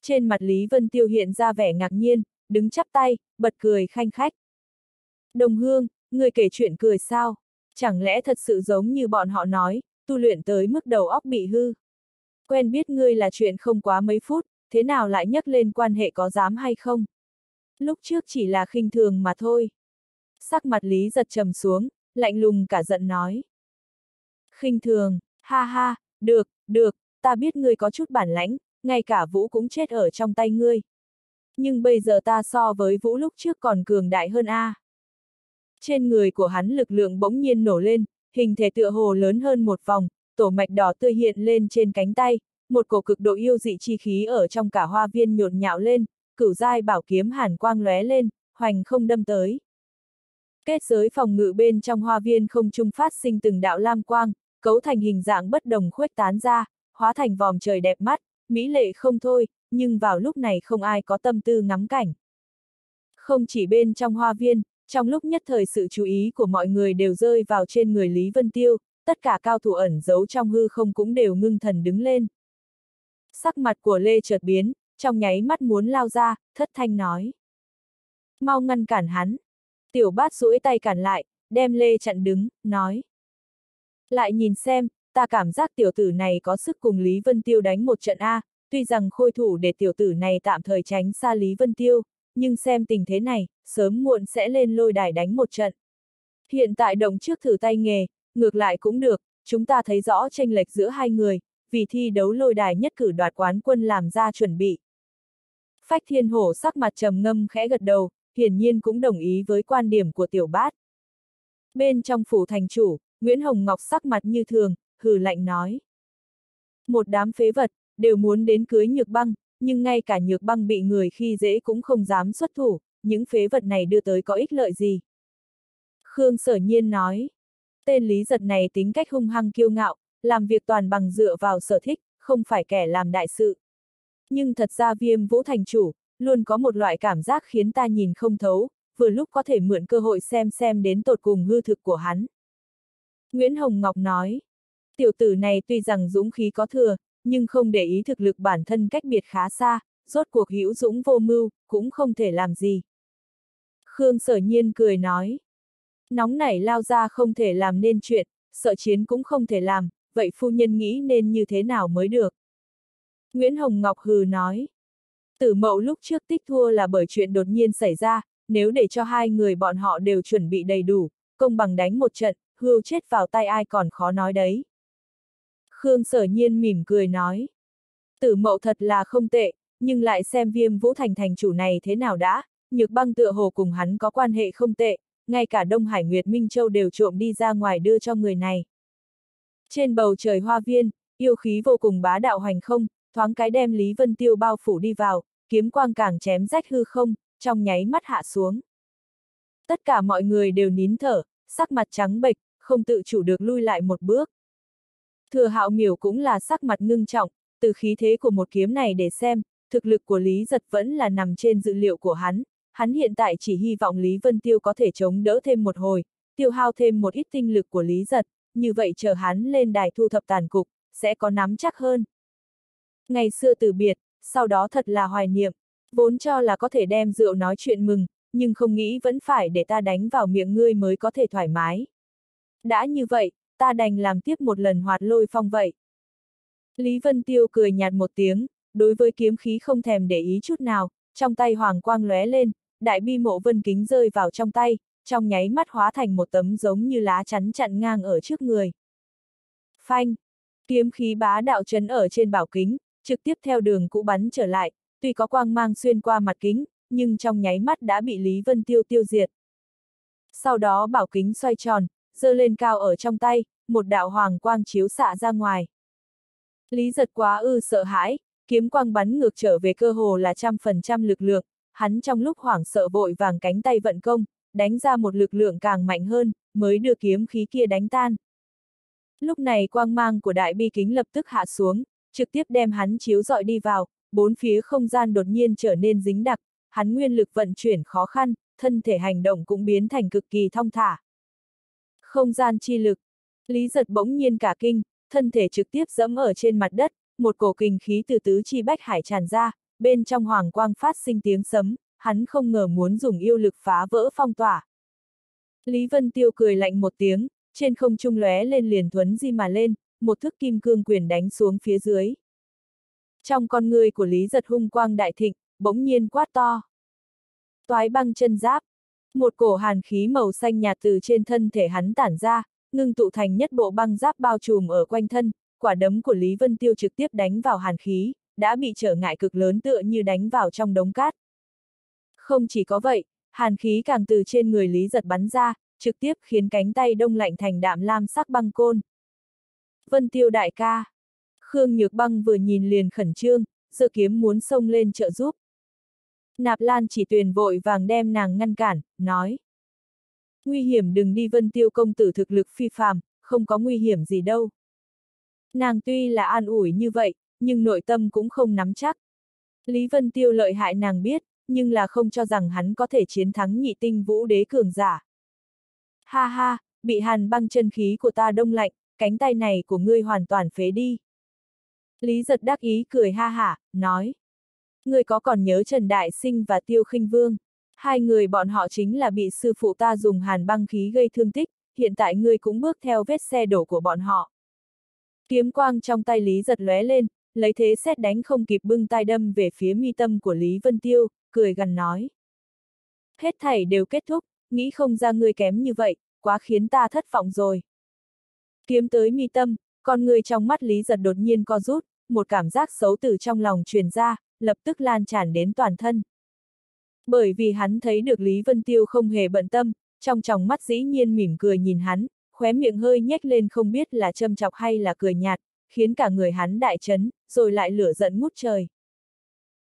A: Trên mặt Lý Vân Tiêu hiện ra vẻ ngạc nhiên, đứng chắp tay, bật cười khanh khách. Đồng hương, ngươi kể chuyện cười sao? Chẳng lẽ thật sự giống như bọn họ nói, tu luyện tới mức đầu óc bị hư? Quen biết ngươi là chuyện không quá mấy phút, thế nào lại nhắc lên quan hệ có dám hay không? Lúc trước chỉ là khinh thường mà thôi. Sắc mặt Lý giật trầm xuống, lạnh lùng cả giận nói. khinh thường, ha ha, được, được, ta biết ngươi có chút bản lãnh, ngay cả Vũ cũng chết ở trong tay ngươi. Nhưng bây giờ ta so với Vũ lúc trước còn cường đại hơn a. Trên người của hắn lực lượng bỗng nhiên nổ lên, hình thể tựa hồ lớn hơn một vòng, tổ mạch đỏ tươi hiện lên trên cánh tay, một cổ cực độ yêu dị chi khí ở trong cả hoa viên nhộn nhạo lên, cửu giai bảo kiếm hàn quang lóe lên, hoành không đâm tới. Kết giới phòng ngự bên trong hoa viên không trung phát sinh từng đạo lam quang, cấu thành hình dạng bất đồng khuếch tán ra, hóa thành vòm trời đẹp mắt, mỹ lệ không thôi, nhưng vào lúc này không ai có tâm tư ngắm cảnh. Không chỉ bên trong hoa viên, trong lúc nhất thời sự chú ý của mọi người đều rơi vào trên người Lý Vân Tiêu, tất cả cao thủ ẩn giấu trong hư không cũng đều ngưng thần đứng lên. Sắc mặt của Lê chợt biến, trong nháy mắt muốn lao ra, thất thanh nói. Mau ngăn cản hắn. Tiểu bát duỗi tay cản lại, đem Lê chặn đứng, nói. Lại nhìn xem, ta cảm giác tiểu tử này có sức cùng Lý Vân Tiêu đánh một trận A, tuy rằng khôi thủ để tiểu tử này tạm thời tránh xa Lý Vân Tiêu, nhưng xem tình thế này, sớm muộn sẽ lên lôi đài đánh một trận. Hiện tại động trước thử tay nghề, ngược lại cũng được, chúng ta thấy rõ tranh lệch giữa hai người, vì thi đấu lôi đài nhất cử đoạt quán quân làm ra chuẩn bị. Phách thiên hổ sắc mặt trầm ngâm khẽ gật đầu, hiển nhiên cũng đồng ý với quan điểm của tiểu bát. Bên trong phủ thành chủ, Nguyễn Hồng Ngọc sắc mặt như thường, hừ lạnh nói. Một đám phế vật, đều muốn đến cưới nhược băng, nhưng ngay cả nhược băng bị người khi dễ cũng không dám xuất thủ, những phế vật này đưa tới có ích lợi gì. Khương sở nhiên nói, tên lý giật này tính cách hung hăng kiêu ngạo, làm việc toàn bằng dựa vào sở thích, không phải kẻ làm đại sự. Nhưng thật ra viêm vũ thành chủ, luôn có một loại cảm giác khiến ta nhìn không thấu, vừa lúc có thể mượn cơ hội xem xem đến tột cùng hư thực của hắn. Nguyễn Hồng Ngọc nói, tiểu tử này tuy rằng dũng khí có thừa, nhưng không để ý thực lực bản thân cách biệt khá xa, rốt cuộc hữu dũng vô mưu, cũng không thể làm gì. Khương sở nhiên cười nói, nóng nảy lao ra không thể làm nên chuyện, sợ chiến cũng không thể làm, vậy phu nhân nghĩ nên như thế nào mới được. Nguyễn Hồng Ngọc hừ nói, tử mậu lúc trước tích thua là bởi chuyện đột nhiên xảy ra, nếu để cho hai người bọn họ đều chuẩn bị đầy đủ, công bằng đánh một trận, hưu chết vào tay ai còn khó nói đấy. Khương sở nhiên mỉm cười nói. Tử mậu thật là không tệ, nhưng lại xem viêm vũ thành thành chủ này thế nào đã, nhược băng tựa hồ cùng hắn có quan hệ không tệ, ngay cả Đông Hải Nguyệt Minh Châu đều trộm đi ra ngoài đưa cho người này. Trên bầu trời hoa viên, yêu khí vô cùng bá đạo hành không, thoáng cái đem Lý Vân Tiêu bao phủ đi vào, kiếm quang càng chém rách hư không, trong nháy mắt hạ xuống. Tất cả mọi người đều nín thở, sắc mặt trắng bệch, không tự chủ được lui lại một bước. Thừa hạo miểu cũng là sắc mặt ngưng trọng, từ khí thế của một kiếm này để xem, thực lực của Lý Giật vẫn là nằm trên dự liệu của hắn, hắn hiện tại chỉ hy vọng Lý Vân Tiêu có thể chống đỡ thêm một hồi, tiêu hao thêm một ít tinh lực của Lý Giật, như vậy chờ hắn lên đài thu thập tàn cục, sẽ có nắm chắc hơn. Ngày xưa từ biệt, sau đó thật là hoài niệm, vốn cho là có thể đem rượu nói chuyện mừng, nhưng không nghĩ vẫn phải để ta đánh vào miệng ngươi mới có thể thoải mái. Đã như vậy, ta đành làm tiếp một lần hoạt lôi phong vậy. Lý Vân Tiêu cười nhạt một tiếng, đối với kiếm khí không thèm để ý chút nào, trong tay hoàng quang lóe lên, đại bi mộ vân kính rơi vào trong tay, trong nháy mắt hóa thành một tấm giống như lá chắn chặn ngang ở trước người. Phanh! Kiếm khí bá đạo chấn ở trên bảo kính, trực tiếp theo đường cũ bắn trở lại, tuy có quang mang xuyên qua mặt kính, nhưng trong nháy mắt đã bị Lý Vân Tiêu tiêu diệt. Sau đó bảo kính xoay tròn, dơ lên cao ở trong tay, một đạo hoàng quang chiếu xạ ra ngoài. Lý giật quá ư sợ hãi, kiếm quang bắn ngược trở về cơ hồ là trăm phần trăm lực lượng, hắn trong lúc hoảng sợ vội vàng cánh tay vận công, đánh ra một lực lượng càng mạnh hơn, mới đưa kiếm khí kia đánh tan. Lúc này quang mang của đại bi kính lập tức hạ xuống, trực tiếp đem hắn chiếu dọi đi vào, bốn phía không gian đột nhiên trở nên dính đặc, hắn nguyên lực vận chuyển khó khăn, thân thể hành động cũng biến thành cực kỳ thong thả. Không gian chi lực. Lý giật bỗng nhiên cả kinh, thân thể trực tiếp dẫm ở trên mặt đất, một cổ kinh khí từ tứ chi bách hải tràn ra, bên trong hoàng quang phát sinh tiếng sấm, hắn không ngờ muốn dùng yêu lực phá vỡ phong tỏa. Lý Vân Tiêu cười lạnh một tiếng, trên không trung lóe lên liền thuấn di mà lên, một thức kim cương quyền đánh xuống phía dưới. Trong con người của Lý giật hung quang đại thịnh, bỗng nhiên quát to. Toái băng chân giáp. Một cổ hàn khí màu xanh nhạt từ trên thân thể hắn tản ra, ngưng tụ thành nhất bộ băng giáp bao trùm ở quanh thân, quả đấm của Lý Vân Tiêu trực tiếp đánh vào hàn khí, đã bị trở ngại cực lớn tựa như đánh vào trong đống cát. Không chỉ có vậy, hàn khí càng từ trên người Lý giật bắn ra, trực tiếp khiến cánh tay đông lạnh thành đạm lam sắc băng côn. Vân Tiêu đại ca. Khương Nhược Băng vừa nhìn liền khẩn trương, dự kiếm muốn xông lên trợ giúp. Nạp Lan chỉ tuyền vội vàng đem nàng ngăn cản, nói. Nguy hiểm đừng đi Vân Tiêu công tử thực lực phi phàm, không có nguy hiểm gì đâu. Nàng tuy là an ủi như vậy, nhưng nội tâm cũng không nắm chắc. Lý Vân Tiêu lợi hại nàng biết, nhưng là không cho rằng hắn có thể chiến thắng nhị tinh vũ đế cường giả. Ha ha, bị hàn băng chân khí của ta đông lạnh, cánh tay này của ngươi hoàn toàn phế đi. Lý giật đắc ý cười ha hả, nói. Ngươi có còn nhớ Trần Đại Sinh và Tiêu khinh Vương? Hai người bọn họ chính là bị sư phụ ta dùng hàn băng khí gây thương tích, hiện tại ngươi cũng bước theo vết xe đổ của bọn họ. Kiếm quang trong tay Lý giật lóe lên, lấy thế xét đánh không kịp bưng tay đâm về phía mi tâm của Lý Vân Tiêu, cười gần nói. Hết thảy đều kết thúc, nghĩ không ra ngươi kém như vậy, quá khiến ta thất vọng rồi. Kiếm tới mi tâm, con người trong mắt Lý giật đột nhiên co rút, một cảm giác xấu từ trong lòng truyền ra, lập tức lan tràn đến toàn thân. Bởi vì hắn thấy được Lý Vân Tiêu không hề bận tâm, trong tròng mắt dĩ nhiên mỉm cười nhìn hắn, khóe miệng hơi nhếch lên không biết là châm chọc hay là cười nhạt, khiến cả người hắn đại chấn, rồi lại lửa giận ngút trời.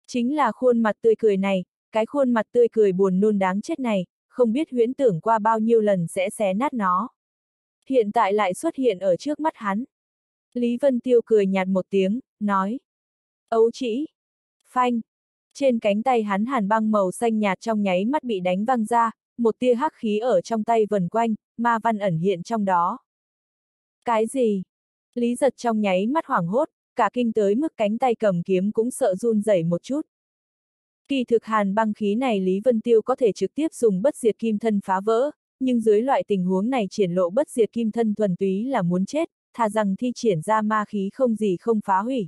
A: Chính là khuôn mặt tươi cười này, cái khuôn mặt tươi cười buồn nôn đáng chết này, không biết huyễn tưởng qua bao nhiêu lần sẽ xé nát nó. Hiện tại lại xuất hiện ở trước mắt hắn. Lý Vân Tiêu cười nhạt một tiếng, nói. Ấu chỉ. Phanh! Trên cánh tay hắn hàn băng màu xanh nhạt trong nháy mắt bị đánh văng ra, một tia hắc khí ở trong tay vần quanh, ma văn ẩn hiện trong đó. Cái gì? Lý giật trong nháy mắt hoảng hốt, cả kinh tới mức cánh tay cầm kiếm cũng sợ run rẩy một chút. Kỳ thực hàn băng khí này Lý Vân Tiêu có thể trực tiếp dùng bất diệt kim thân phá vỡ, nhưng dưới loại tình huống này triển lộ bất diệt kim thân thuần túy là muốn chết, thà rằng thi triển ra ma khí không gì không phá hủy.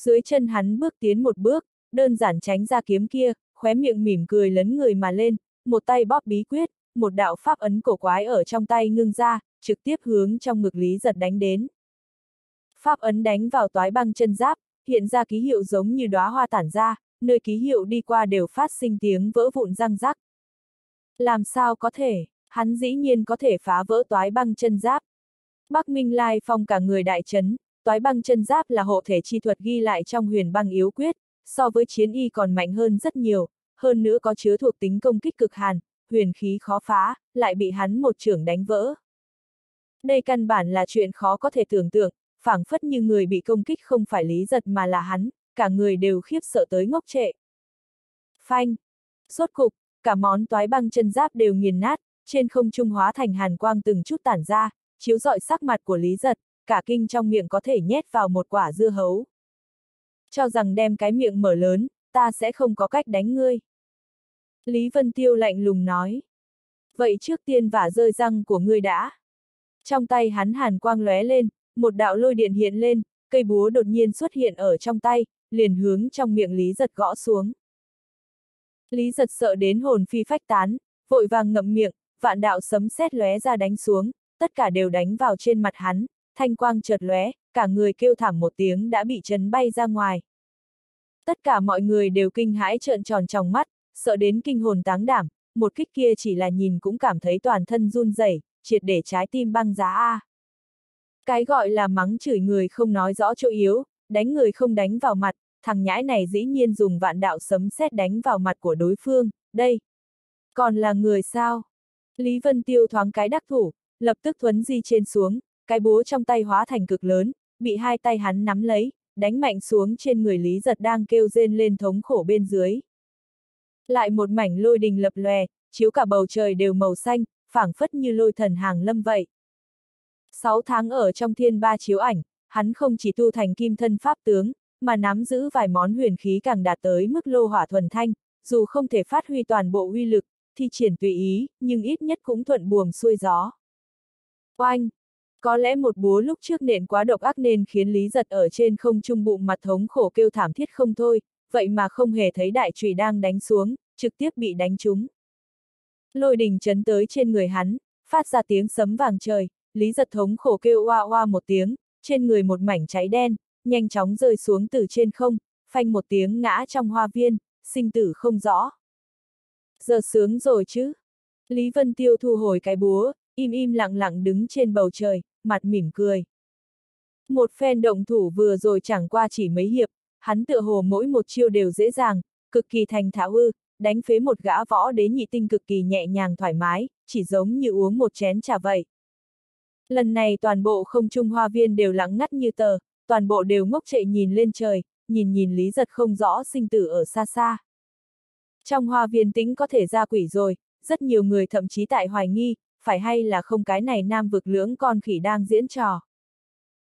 A: Dưới chân hắn bước tiến một bước, đơn giản tránh ra kiếm kia, khóe miệng mỉm cười lấn người mà lên, một tay bóp bí quyết, một đạo pháp ấn cổ quái ở trong tay ngưng ra, trực tiếp hướng trong ngực Lý Giật đánh đến. Pháp ấn đánh vào toái băng chân giáp, hiện ra ký hiệu giống như đóa hoa tản ra, nơi ký hiệu đi qua đều phát sinh tiếng vỡ vụn răng rắc. Làm sao có thể, hắn dĩ nhiên có thể phá vỡ toái băng chân giáp. Bắc Minh Lai Phong cả người đại chấn, toái băng chân giáp là hộ thể chi thuật ghi lại trong huyền băng yếu quyết, so với chiến y còn mạnh hơn rất nhiều, hơn nữa có chứa thuộc tính công kích cực hàn, huyền khí khó phá, lại bị hắn một trưởng đánh vỡ. Đây căn bản là chuyện khó có thể tưởng tượng, phảng phất như người bị công kích không phải lý giật mà là hắn, cả người đều khiếp sợ tới ngốc trệ. Phanh! Sốt cục, cả món toái băng chân giáp đều nghiền nát, trên không trung hóa thành hàn quang từng chút tản ra, chiếu rọi sắc mặt của Lý Giật, cả kinh trong miệng có thể nhét vào một quả dưa hấu. Cho rằng đem cái miệng mở lớn, ta sẽ không có cách đánh ngươi. Lý Vân Tiêu lạnh lùng nói. Vậy trước tiên vả rơi răng của ngươi đã. Trong tay hắn hàn quang lóe lên, một đạo lôi điện hiện lên, cây búa đột nhiên xuất hiện ở trong tay, liền hướng trong miệng Lý Giật gõ xuống. Lý Giật sợ đến hồn phi phách tán, vội vàng ngậm miệng, vạn đạo sấm sét lóe ra đánh xuống, tất cả đều đánh vào trên mặt hắn, thanh quang chợt lóe, cả người kêu thảm một tiếng đã bị chấn bay ra ngoài. Tất cả mọi người đều kinh hãi trợn tròn trong mắt, sợ đến kinh hồn táng đảm, một kích kia chỉ là nhìn cũng cảm thấy toàn thân run rẩy, triệt để trái tim băng giá A. Cái gọi là mắng chửi người không nói rõ chỗ yếu, đánh người không đánh vào mặt, thằng nhãi này dĩ nhiên dùng vạn đạo sấm sét đánh vào mặt của đối phương, đây. Còn là người sao? Lý Vân Tiêu thoáng cái đắc thủ, lập tức thuấn di trên xuống, cái búa trong tay hóa thành cực lớn, bị hai tay hắn nắm lấy, đánh mạnh xuống trên người Lý Giật đang kêu rên lên thống khổ bên dưới. Lại một mảnh lôi đình lập lòe, chiếu cả bầu trời đều màu xanh, phảng phất như lôi thần hàng lâm vậy. Sáu tháng ở trong thiên ba chiếu ảnh, hắn không chỉ tu thành kim thân pháp tướng, mà nắm giữ vài món huyền khí càng đạt tới mức lô hỏa thuần thanh, dù không thể phát huy toàn bộ uy lực, thi triển tùy ý, nhưng ít nhất cũng thuận buồm xuôi gió. Oanh! Có lẽ một búa lúc trước nện quá độc ác nên khiến Lý Giật ở trên không trung bụng mặt thống khổ kêu thảm thiết không thôi, vậy mà không hề thấy đại trùy đang đánh xuống, trực tiếp bị đánh trúng. Lôi đình chấn tới trên người hắn, phát ra tiếng sấm vàng trời, Lý Giật thống khổ kêu oa oa một tiếng, trên người một mảnh cháy đen, nhanh chóng rơi xuống từ trên không, phanh một tiếng ngã trong hoa viên, sinh tử không rõ. Giờ sướng rồi chứ. Lý Vân Tiêu thu hồi cái búa, im im lặng lặng đứng trên bầu trời, mặt mỉm cười. Một phen động thủ vừa rồi chẳng qua chỉ mấy hiệp, hắn tựa hồ mỗi một chiêu đều dễ dàng, cực kỳ thành thạo ư, đánh phế một gã võ đế nhị tinh cực kỳ nhẹ nhàng thoải mái, chỉ giống như uống một chén trà vậy. Lần này toàn bộ không trung hoa viên đều lắng ngắt như tờ, toàn bộ đều ngốc trệ nhìn lên trời, nhìn nhìn lý giật không rõ sinh tử ở xa xa. Trong hoa viên tĩnh có thể ra quỷ rồi, rất nhiều người thậm chí tại hoài nghi, phải hay là không cái này nam vực lưỡng con khỉ đang diễn trò.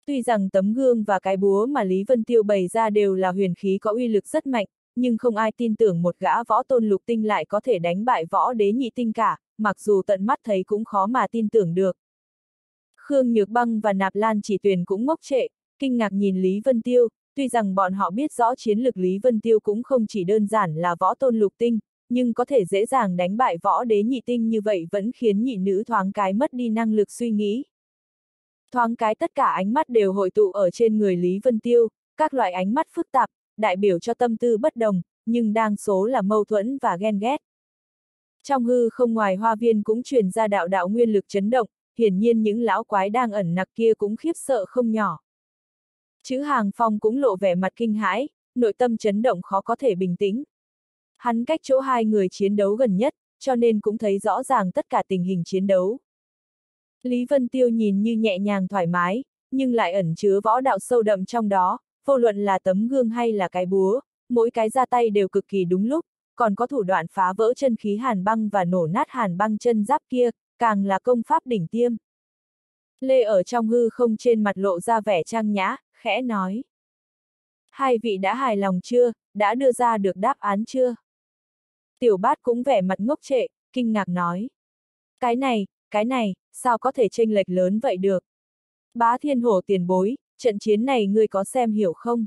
A: Tuy rằng tấm gương và cái búa mà Lý Vân Tiêu bày ra đều là huyền khí có uy lực rất mạnh, nhưng không ai tin tưởng một gã võ tôn lục tinh lại có thể đánh bại võ đế nhị tinh cả, mặc dù tận mắt thấy cũng khó mà tin tưởng được. Khương Nhược Băng và Nạp Lan chỉ tuyển cũng ngốc trệ, kinh ngạc nhìn Lý Vân Tiêu, tuy rằng bọn họ biết rõ chiến lực Lý Vân Tiêu cũng không chỉ đơn giản là võ tôn lục tinh, nhưng có thể dễ dàng đánh bại võ đế nhị tinh như vậy vẫn khiến nhị nữ thoáng cái mất đi năng lực suy nghĩ. Thoáng cái tất cả ánh mắt đều hội tụ ở trên người Lý Vân Tiêu, các loại ánh mắt phức tạp, đại biểu cho tâm tư bất đồng, nhưng đang số là mâu thuẫn và ghen ghét. Trong hư không ngoài hoa viên cũng truyền ra đạo đạo nguyên lực chấn động, hiển nhiên những lão quái đang ẩn nặc kia cũng khiếp sợ không nhỏ. Chữ hàng phong cũng lộ vẻ mặt kinh hãi, nội tâm chấn động khó có thể bình tĩnh. Hắn cách chỗ hai người chiến đấu gần nhất, cho nên cũng thấy rõ ràng tất cả tình hình chiến đấu. Lý Vân Tiêu nhìn như nhẹ nhàng thoải mái, nhưng lại ẩn chứa võ đạo sâu đậm trong đó, vô luận là tấm gương hay là cái búa, mỗi cái ra tay đều cực kỳ đúng lúc, còn có thủ đoạn phá vỡ chân khí hàn băng và nổ nát hàn băng chân giáp kia, càng là công pháp đỉnh tiêm. Lê ở trong hư không trên mặt lộ ra vẻ trang nhã, khẽ nói. Hai vị đã hài lòng chưa, đã đưa ra được đáp án chưa? Tiểu bát cũng vẻ mặt ngốc trệ, kinh ngạc nói. Cái này, cái này, sao có thể tranh lệch lớn vậy được? Bá thiên hổ tiền bối, trận chiến này ngươi có xem hiểu không?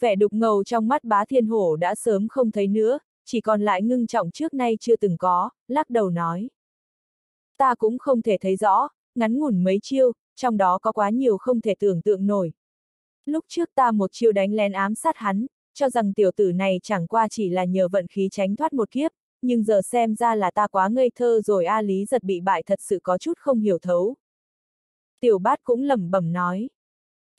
A: Vẻ đục ngầu trong mắt bá thiên hổ đã sớm không thấy nữa, chỉ còn lại ngưng trọng trước nay chưa từng có, lắc đầu nói. Ta cũng không thể thấy rõ, ngắn ngủn mấy chiêu, trong đó có quá nhiều không thể tưởng tượng nổi. Lúc trước ta một chiêu đánh lén ám sát hắn, cho rằng tiểu tử này chẳng qua chỉ là nhờ vận khí tránh thoát một kiếp, nhưng giờ xem ra là ta quá ngây thơ rồi A Lý giật bị bại thật sự có chút không hiểu thấu. Tiểu bát cũng lẩm bẩm nói.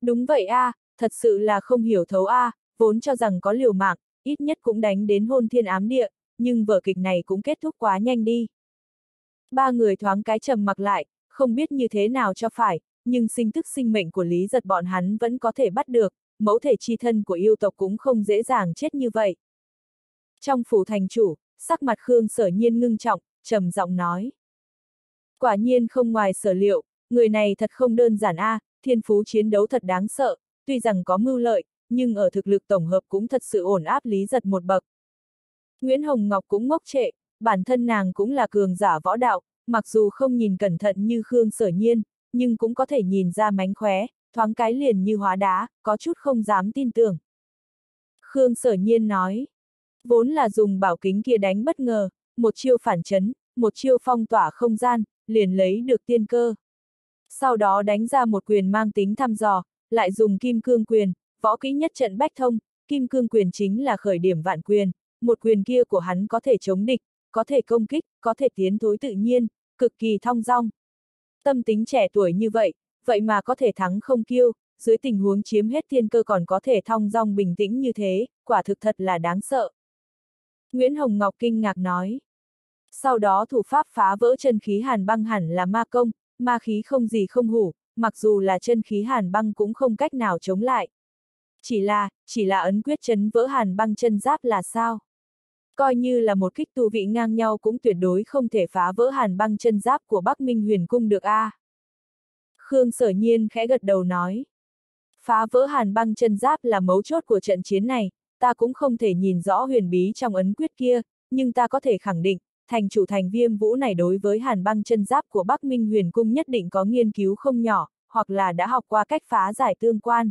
A: Đúng vậy a, thật sự là không hiểu thấu a, vốn cho rằng có liều mạng, ít nhất cũng đánh đến hôn thiên ám địa, nhưng vở kịch này cũng kết thúc quá nhanh đi. Ba người thoáng cái trầm mặc lại, không biết như thế nào cho phải, nhưng sinh tức sinh mệnh của Lý giật bọn hắn vẫn có thể bắt được, mẫu thể chi thân của yêu tộc cũng không dễ dàng chết như vậy. Trong phủ thành chủ, sắc mặt Khương sở nhiên ngưng trọng, trầm giọng nói. Quả nhiên không ngoài sở liệu, người này thật không đơn giản a, à, thiên phú chiến đấu thật đáng sợ, tuy rằng có mưu lợi, nhưng ở thực lực tổng hợp cũng thật sự ổn áp lý giật một bậc. Nguyễn Hồng Ngọc cũng ngốc trệ, bản thân nàng cũng là cường giả võ đạo, mặc dù không nhìn cẩn thận như Khương sở nhiên, nhưng cũng có thể nhìn ra mánh khóe, thoáng cái liền như hóa đá, có chút không dám tin tưởng. Khương sở nhiên nói, vốn là dùng bảo kính kia đánh bất ngờ, một chiêu phản chấn, một chiêu phong tỏa không gian, liền lấy được tiên cơ. Sau đó đánh ra một quyền mang tính thăm dò, lại dùng kim cương quyền, võ kỹ nhất trận bách thông, kim cương quyền chính là khởi điểm vạn quyền, một quyền kia của hắn có thể chống địch, có thể công kích, có thể tiến thối tự nhiên, cực kỳ thong dong. Tâm tính trẻ tuổi như vậy, vậy mà có thể thắng không kiêu, dưới tình huống chiếm hết thiên cơ còn có thể thong dong bình tĩnh như thế, quả thực thật là đáng sợ. Nguyễn Hồng Ngọc kinh ngạc nói. Sau đó thủ pháp phá vỡ chân khí hàn băng hẳn là ma công, ma khí không gì không hủ, mặc dù là chân khí hàn băng cũng không cách nào chống lại. Chỉ là, chỉ là ấn quyết chấn vỡ hàn băng chân giáp là sao? Coi như là một kích tu vị ngang nhau cũng tuyệt đối không thể phá vỡ hàn băng chân giáp của Bắc Minh huyền cung được a. À. Khương sở nhiên khẽ gật đầu nói. Phá vỡ hàn băng chân giáp là mấu chốt của trận chiến này, ta cũng không thể nhìn rõ huyền bí trong ấn quyết kia, nhưng ta có thể khẳng định, thành chủ thành viêm vũ này đối với hàn băng chân giáp của Bắc Minh huyền cung nhất định có nghiên cứu không nhỏ, hoặc là đã học qua cách phá giải tương quan.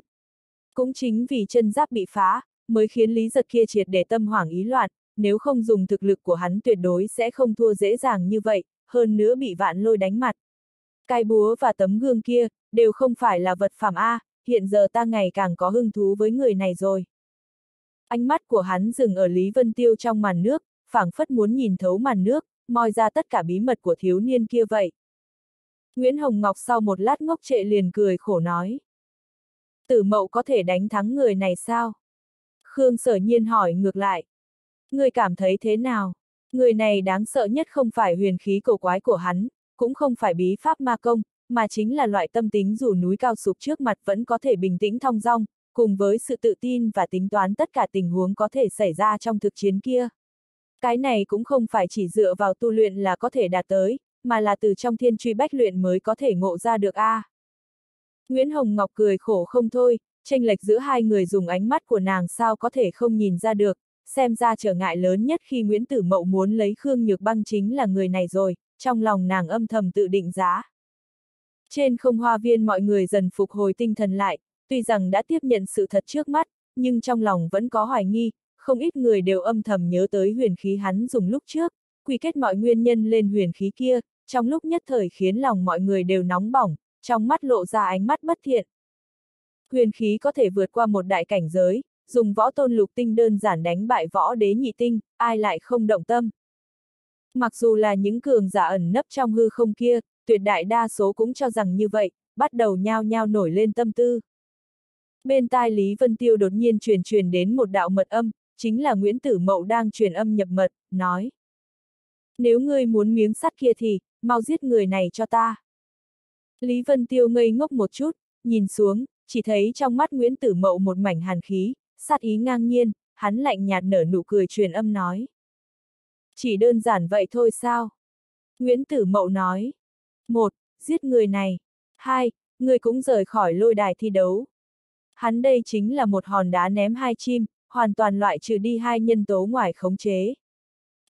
A: Cũng chính vì chân giáp bị phá, mới khiến Lý Giật kia triệt để tâm hoảng ý loạn, nếu không dùng thực lực của hắn tuyệt đối sẽ không thua dễ dàng như vậy, hơn nữa bị vạn lôi đánh mặt. Cái búa và tấm gương kia, đều không phải là vật phẩm A, hiện giờ ta ngày càng có hứng thú với người này rồi. Ánh mắt của hắn dừng ở Lý Vân Tiêu trong màn nước, phảng phất muốn nhìn thấu màn nước, moi ra tất cả bí mật của thiếu niên kia vậy. Nguyễn Hồng Ngọc sau một lát ngốc trệ liền cười khổ nói. Tử mậu có thể đánh thắng người này sao? Khương sở nhiên hỏi ngược lại. Người cảm thấy thế nào? Người này đáng sợ nhất không phải huyền khí cổ quái của hắn, cũng không phải bí pháp ma công, mà chính là loại tâm tính dù núi cao sụp trước mặt vẫn có thể bình tĩnh thong dong, cùng với sự tự tin và tính toán tất cả tình huống có thể xảy ra trong thực chiến kia. Cái này cũng không phải chỉ dựa vào tu luyện là có thể đạt tới, mà là từ trong thiên truy bách luyện mới có thể ngộ ra được a. À. Nguyễn Hồng Ngọc cười khổ không thôi, tranh lệch giữa hai người dùng ánh mắt của nàng sao có thể không nhìn ra được, xem ra trở ngại lớn nhất khi Nguyễn Tử Mậu muốn lấy Khương Nhược Băng chính là người này rồi, trong lòng nàng âm thầm tự định giá. Trên không hoa viên mọi người dần phục hồi tinh thần lại, tuy rằng đã tiếp nhận sự thật trước mắt, nhưng trong lòng vẫn có hoài nghi, không ít người đều âm thầm nhớ tới huyền khí hắn dùng lúc trước, quy kết mọi nguyên nhân lên huyền khí kia, trong lúc nhất thời khiến lòng mọi người đều nóng bỏng, trong mắt lộ ra ánh mắt bất thiện. Huyền khí có thể vượt qua một đại cảnh giới, dùng võ tôn lục tinh đơn giản đánh bại võ đế nhị tinh, ai lại không động tâm. Mặc dù là những cường giả ẩn nấp trong hư không kia, tuyệt đại đa số cũng cho rằng như vậy, bắt đầu nhao nhao nổi lên tâm tư. Bên tai Lý Vân Tiêu đột nhiên truyền truyền đến một đạo mật âm, chính là Nguyễn Tử Mậu đang truyền âm nhập mật, nói. Nếu ngươi muốn miếng sắt kia thì, mau giết người này cho ta. Lý Vân Tiêu ngây ngốc một chút, nhìn xuống, chỉ thấy trong mắt Nguyễn Tử Mậu một mảnh hàn khí, sát ý ngang nhiên, hắn lạnh nhạt nở nụ cười truyền âm nói. Chỉ đơn giản vậy thôi sao? Nguyễn Tử Mậu nói. Một, giết người này. Hai, người cũng rời khỏi lôi đài thi đấu. Hắn đây chính là một hòn đá ném hai chim, hoàn toàn loại trừ đi hai nhân tố ngoài khống chế.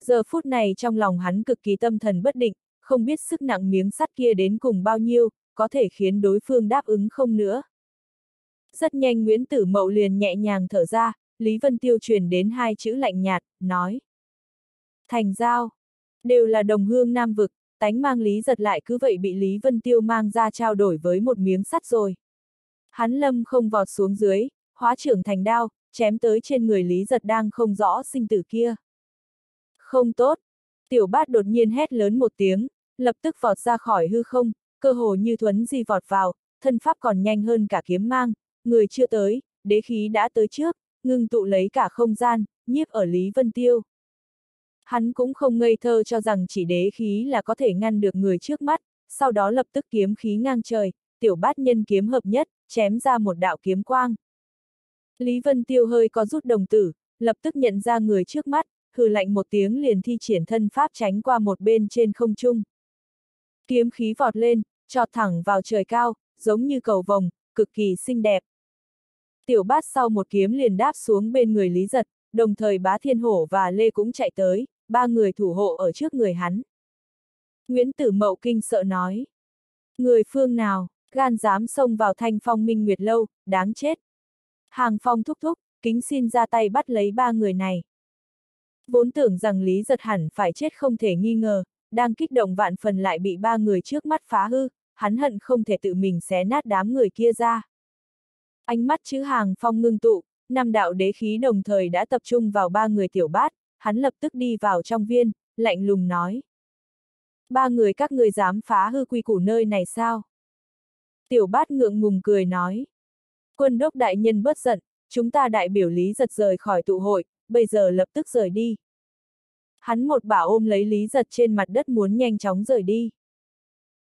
A: Giờ phút này trong lòng hắn cực kỳ tâm thần bất định, không biết sức nặng miếng sắt kia đến cùng bao nhiêu, có thể khiến đối phương đáp ứng không nữa. Rất nhanh Nguyễn Tử Mậu liền nhẹ nhàng thở ra, Lý Vân Tiêu truyền đến hai chữ lạnh nhạt, nói. Thành giao, đều là đồng hương nam vực, tánh mang Lý giật lại cứ vậy bị Lý Vân Tiêu mang ra trao đổi với một miếng sắt rồi. Hắn lâm không vọt xuống dưới, hóa trưởng thành đao, chém tới trên người Lý giật đang không rõ sinh tử kia. Không tốt! Tiểu bát đột nhiên hét lớn một tiếng, lập tức vọt ra khỏi hư không, cơ hồ như thuấn di vọt vào, thân pháp còn nhanh hơn cả kiếm mang, người chưa tới, đế khí đã tới trước, ngưng tụ lấy cả không gian, nhiếp ở Lý Vân Tiêu. Hắn cũng không ngây thơ cho rằng chỉ đế khí là có thể ngăn được người trước mắt, sau đó lập tức kiếm khí ngang trời, tiểu bát nhân kiếm hợp nhất, chém ra một đạo kiếm quang. Lý Vân Tiêu hơi có rút đồng tử, lập tức nhận ra người trước mắt, hừ lạnh một tiếng liền thi triển thân pháp tránh qua một bên trên không trung. Kiếm khí vọt lên, trọt thẳng vào trời cao, giống như cầu vồng, cực kỳ xinh đẹp. Tiểu bát sau một kiếm liền đáp xuống bên người Lý Giật, đồng thời bá thiên hổ và Lê cũng chạy tới, ba người thủ hộ ở trước người hắn. Nguyễn Tử Mậu kinh sợ nói. Người phương nào, gan dám xông vào thanh phong minh nguyệt lâu, đáng chết. Hàng phong thúc thúc, kính xin ra tay bắt lấy ba người này. Vốn tưởng rằng Lý giật hẳn phải chết không thể nghi ngờ, đang kích động vạn phần lại bị ba người trước mắt phá hư, hắn hận không thể tự mình xé nát đám người kia ra. Ánh mắt chữ hàng phong ngưng tụ, năm đạo đế khí đồng thời đã tập trung vào ba người tiểu bát, hắn lập tức đi vào trong viên, lạnh lùng nói. Ba người các người dám phá hư quy củ nơi này sao? Tiểu bát ngượng ngùng cười nói. Quân đốc đại nhân bất giận, chúng ta đại biểu lý giật rời khỏi tụ hội, bây giờ lập tức rời đi. Hắn một bà ôm lấy lý giật trên mặt đất muốn nhanh chóng rời đi.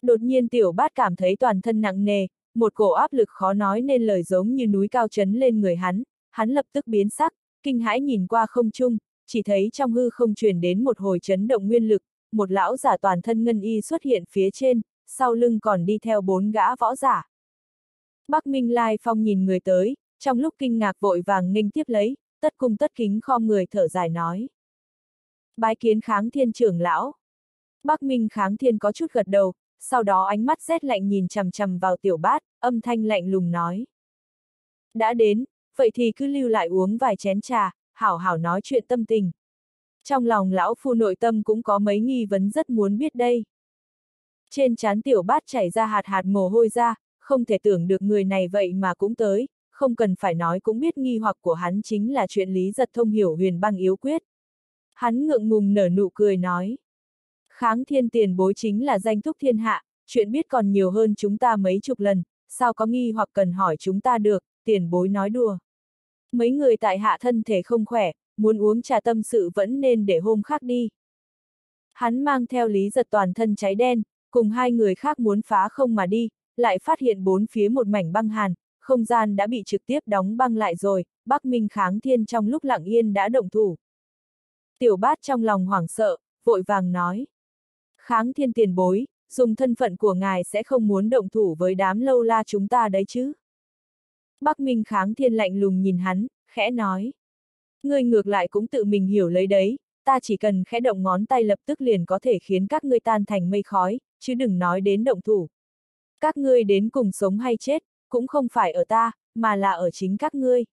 A: Đột nhiên tiểu bát cảm thấy toàn thân nặng nề, một cổ áp lực khó nói nên lời giống như núi cao chấn lên người hắn, hắn lập tức biến sắc, kinh hãi nhìn qua không trung, chỉ thấy trong hư không truyền đến một hồi chấn động nguyên lực, một lão giả toàn thân ngân y xuất hiện phía trên, sau lưng còn đi theo bốn gã võ giả. Bắc Minh Lai Phong nhìn người tới, trong lúc kinh ngạc vội vàng nghênh tiếp lấy, tất cung tất kính khom người thở dài nói. Bái kiến kháng thiên trưởng lão. Bắc Minh kháng thiên có chút gật đầu, sau đó ánh mắt rét lạnh nhìn chằm chằm vào tiểu bát, âm thanh lạnh lùng nói. Đã đến, vậy thì cứ lưu lại uống vài chén trà, hảo hảo nói chuyện tâm tình. Trong lòng lão phu nội tâm cũng có mấy nghi vấn rất muốn biết đây. Trên chán tiểu bát chảy ra hạt hạt mồ hôi ra, không thể tưởng được người này vậy mà cũng tới, không cần phải nói cũng biết nghi hoặc của hắn chính là chuyện lý giật thông hiểu huyền băng yếu quyết. Hắn ngượng ngùng nở nụ cười nói. Kháng thiên tiền bối chính là danh thúc thiên hạ, chuyện biết còn nhiều hơn chúng ta mấy chục lần, sao có nghi hoặc cần hỏi chúng ta được, tiền bối nói đùa. Mấy người tại hạ thân thể không khỏe, muốn uống trà tâm sự vẫn nên để hôm khác đi. Hắn mang theo lý giật toàn thân cháy đen, cùng hai người khác muốn phá không mà đi, lại phát hiện bốn phía một mảnh băng hàn, không gian đã bị trực tiếp đóng băng lại rồi, Bắc Minh kháng thiên trong lúc lặng yên đã động thủ. Tiểu bát trong lòng hoảng sợ, vội vàng nói. Kháng thiên tiền bối, dùng thân phận của ngài sẽ không muốn động thủ với đám lâu la chúng ta đấy chứ. Bắc Minh kháng thiên lạnh lùng nhìn hắn, khẽ nói. Ngươi ngược lại cũng tự mình hiểu lấy đấy, ta chỉ cần khẽ động ngón tay lập tức liền có thể khiến các ngươi tan thành mây khói, chứ đừng nói đến động thủ. Các ngươi đến cùng sống hay chết, cũng không phải ở ta, mà là ở chính các ngươi.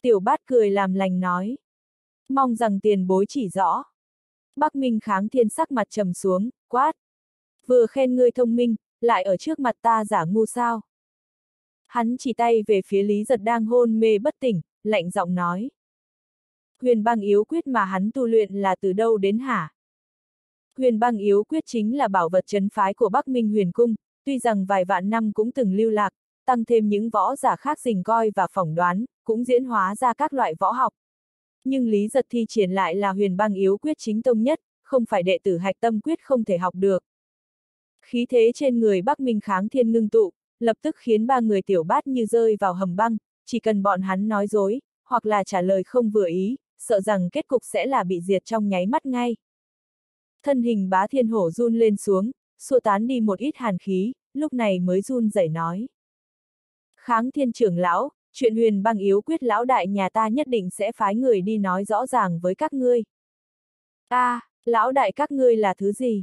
A: Tiểu bát cười làm lành nói. Mong rằng tiền bối chỉ rõ. Bắc Minh kháng thiên sắc mặt trầm xuống, quát. Vừa khen ngươi thông minh, lại ở trước mặt ta giả ngu sao. Hắn chỉ tay về phía Lý Giật đang hôn mê bất tỉnh, lạnh giọng nói. Huyền băng yếu quyết mà hắn tu luyện là từ đâu đến hả? Huyền băng yếu quyết chính là bảo vật chấn phái của Bắc Minh huyền cung, tuy rằng vài vạn năm cũng từng lưu lạc, tăng thêm những võ giả khác dình coi và phỏng đoán, cũng diễn hóa ra các loại võ học. Nhưng Lý Giật thi triển lại là huyền băng yếu quyết chính tông nhất, không phải đệ tử hạch tâm quyết không thể học được. Khí thế trên người Bắc Minh kháng thiên ngưng tụ, lập tức khiến ba người tiểu bát như rơi vào hầm băng, chỉ cần bọn hắn nói dối, hoặc là trả lời không vừa ý, sợ rằng kết cục sẽ là bị diệt trong nháy mắt ngay. Thân hình bá thiên hổ run lên xuống, xua tán đi một ít hàn khí, lúc này mới run rẩy nói. Kháng thiên trưởng lão, chuyện huyền băng yếu quyết lão đại nhà ta nhất định sẽ phái người đi nói rõ ràng với các ngươi. a à, lão đại các ngươi là thứ gì?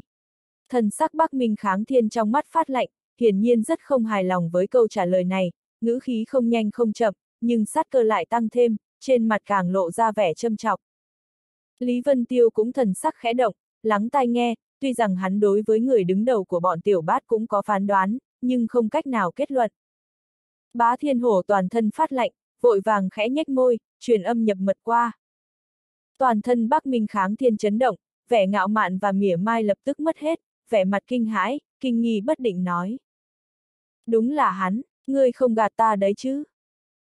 A: Thần sắc Bắc Minh kháng thiên trong mắt phát lạnh, hiển nhiên rất không hài lòng với câu trả lời này, ngữ khí không nhanh không chậm, nhưng sát cơ lại tăng thêm, trên mặt càng lộ ra vẻ châm chọc. Lý Vân Tiêu cũng thần sắc khẽ động, lắng tai nghe, tuy rằng hắn đối với người đứng đầu của bọn tiểu bát cũng có phán đoán, nhưng không cách nào kết luận. Bá thiên hổ toàn thân phát lạnh, vội vàng khẽ nhếch môi, truyền âm nhập mật qua. Toàn thân Bắc Minh kháng thiên chấn động, vẻ ngạo mạn và mỉa mai lập tức mất hết, vẻ mặt kinh hãi, kinh nghi bất định nói. Đúng là hắn, ngươi không gạt ta đấy chứ.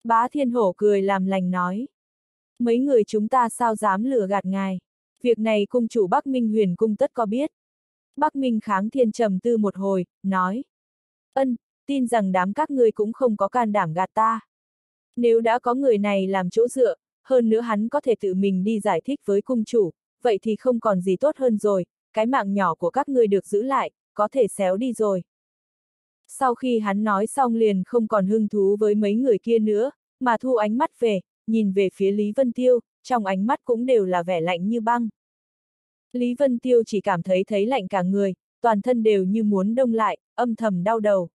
A: Bá thiên hổ cười làm lành nói. Mấy người chúng ta sao dám lừa gạt ngài. Việc này cung chủ Bắc Minh huyền cung tất có biết. Bắc Minh kháng thiên trầm tư một hồi, nói. Ân, tin rằng đám các ngươi cũng không có can đảm gạt ta. Nếu đã có người này làm chỗ dựa, hơn nữa hắn có thể tự mình đi giải thích với cung chủ, vậy thì không còn gì tốt hơn rồi, cái mạng nhỏ của các ngươi được giữ lại, có thể xéo đi rồi. Sau khi hắn nói xong liền không còn hưng thú với mấy người kia nữa, mà thu ánh mắt về, nhìn về phía Lý Vân Tiêu, trong ánh mắt cũng đều là vẻ lạnh như băng. Lý Vân Tiêu chỉ cảm thấy thấy lạnh cả người, toàn thân đều như muốn đông lại, âm thầm đau đầu.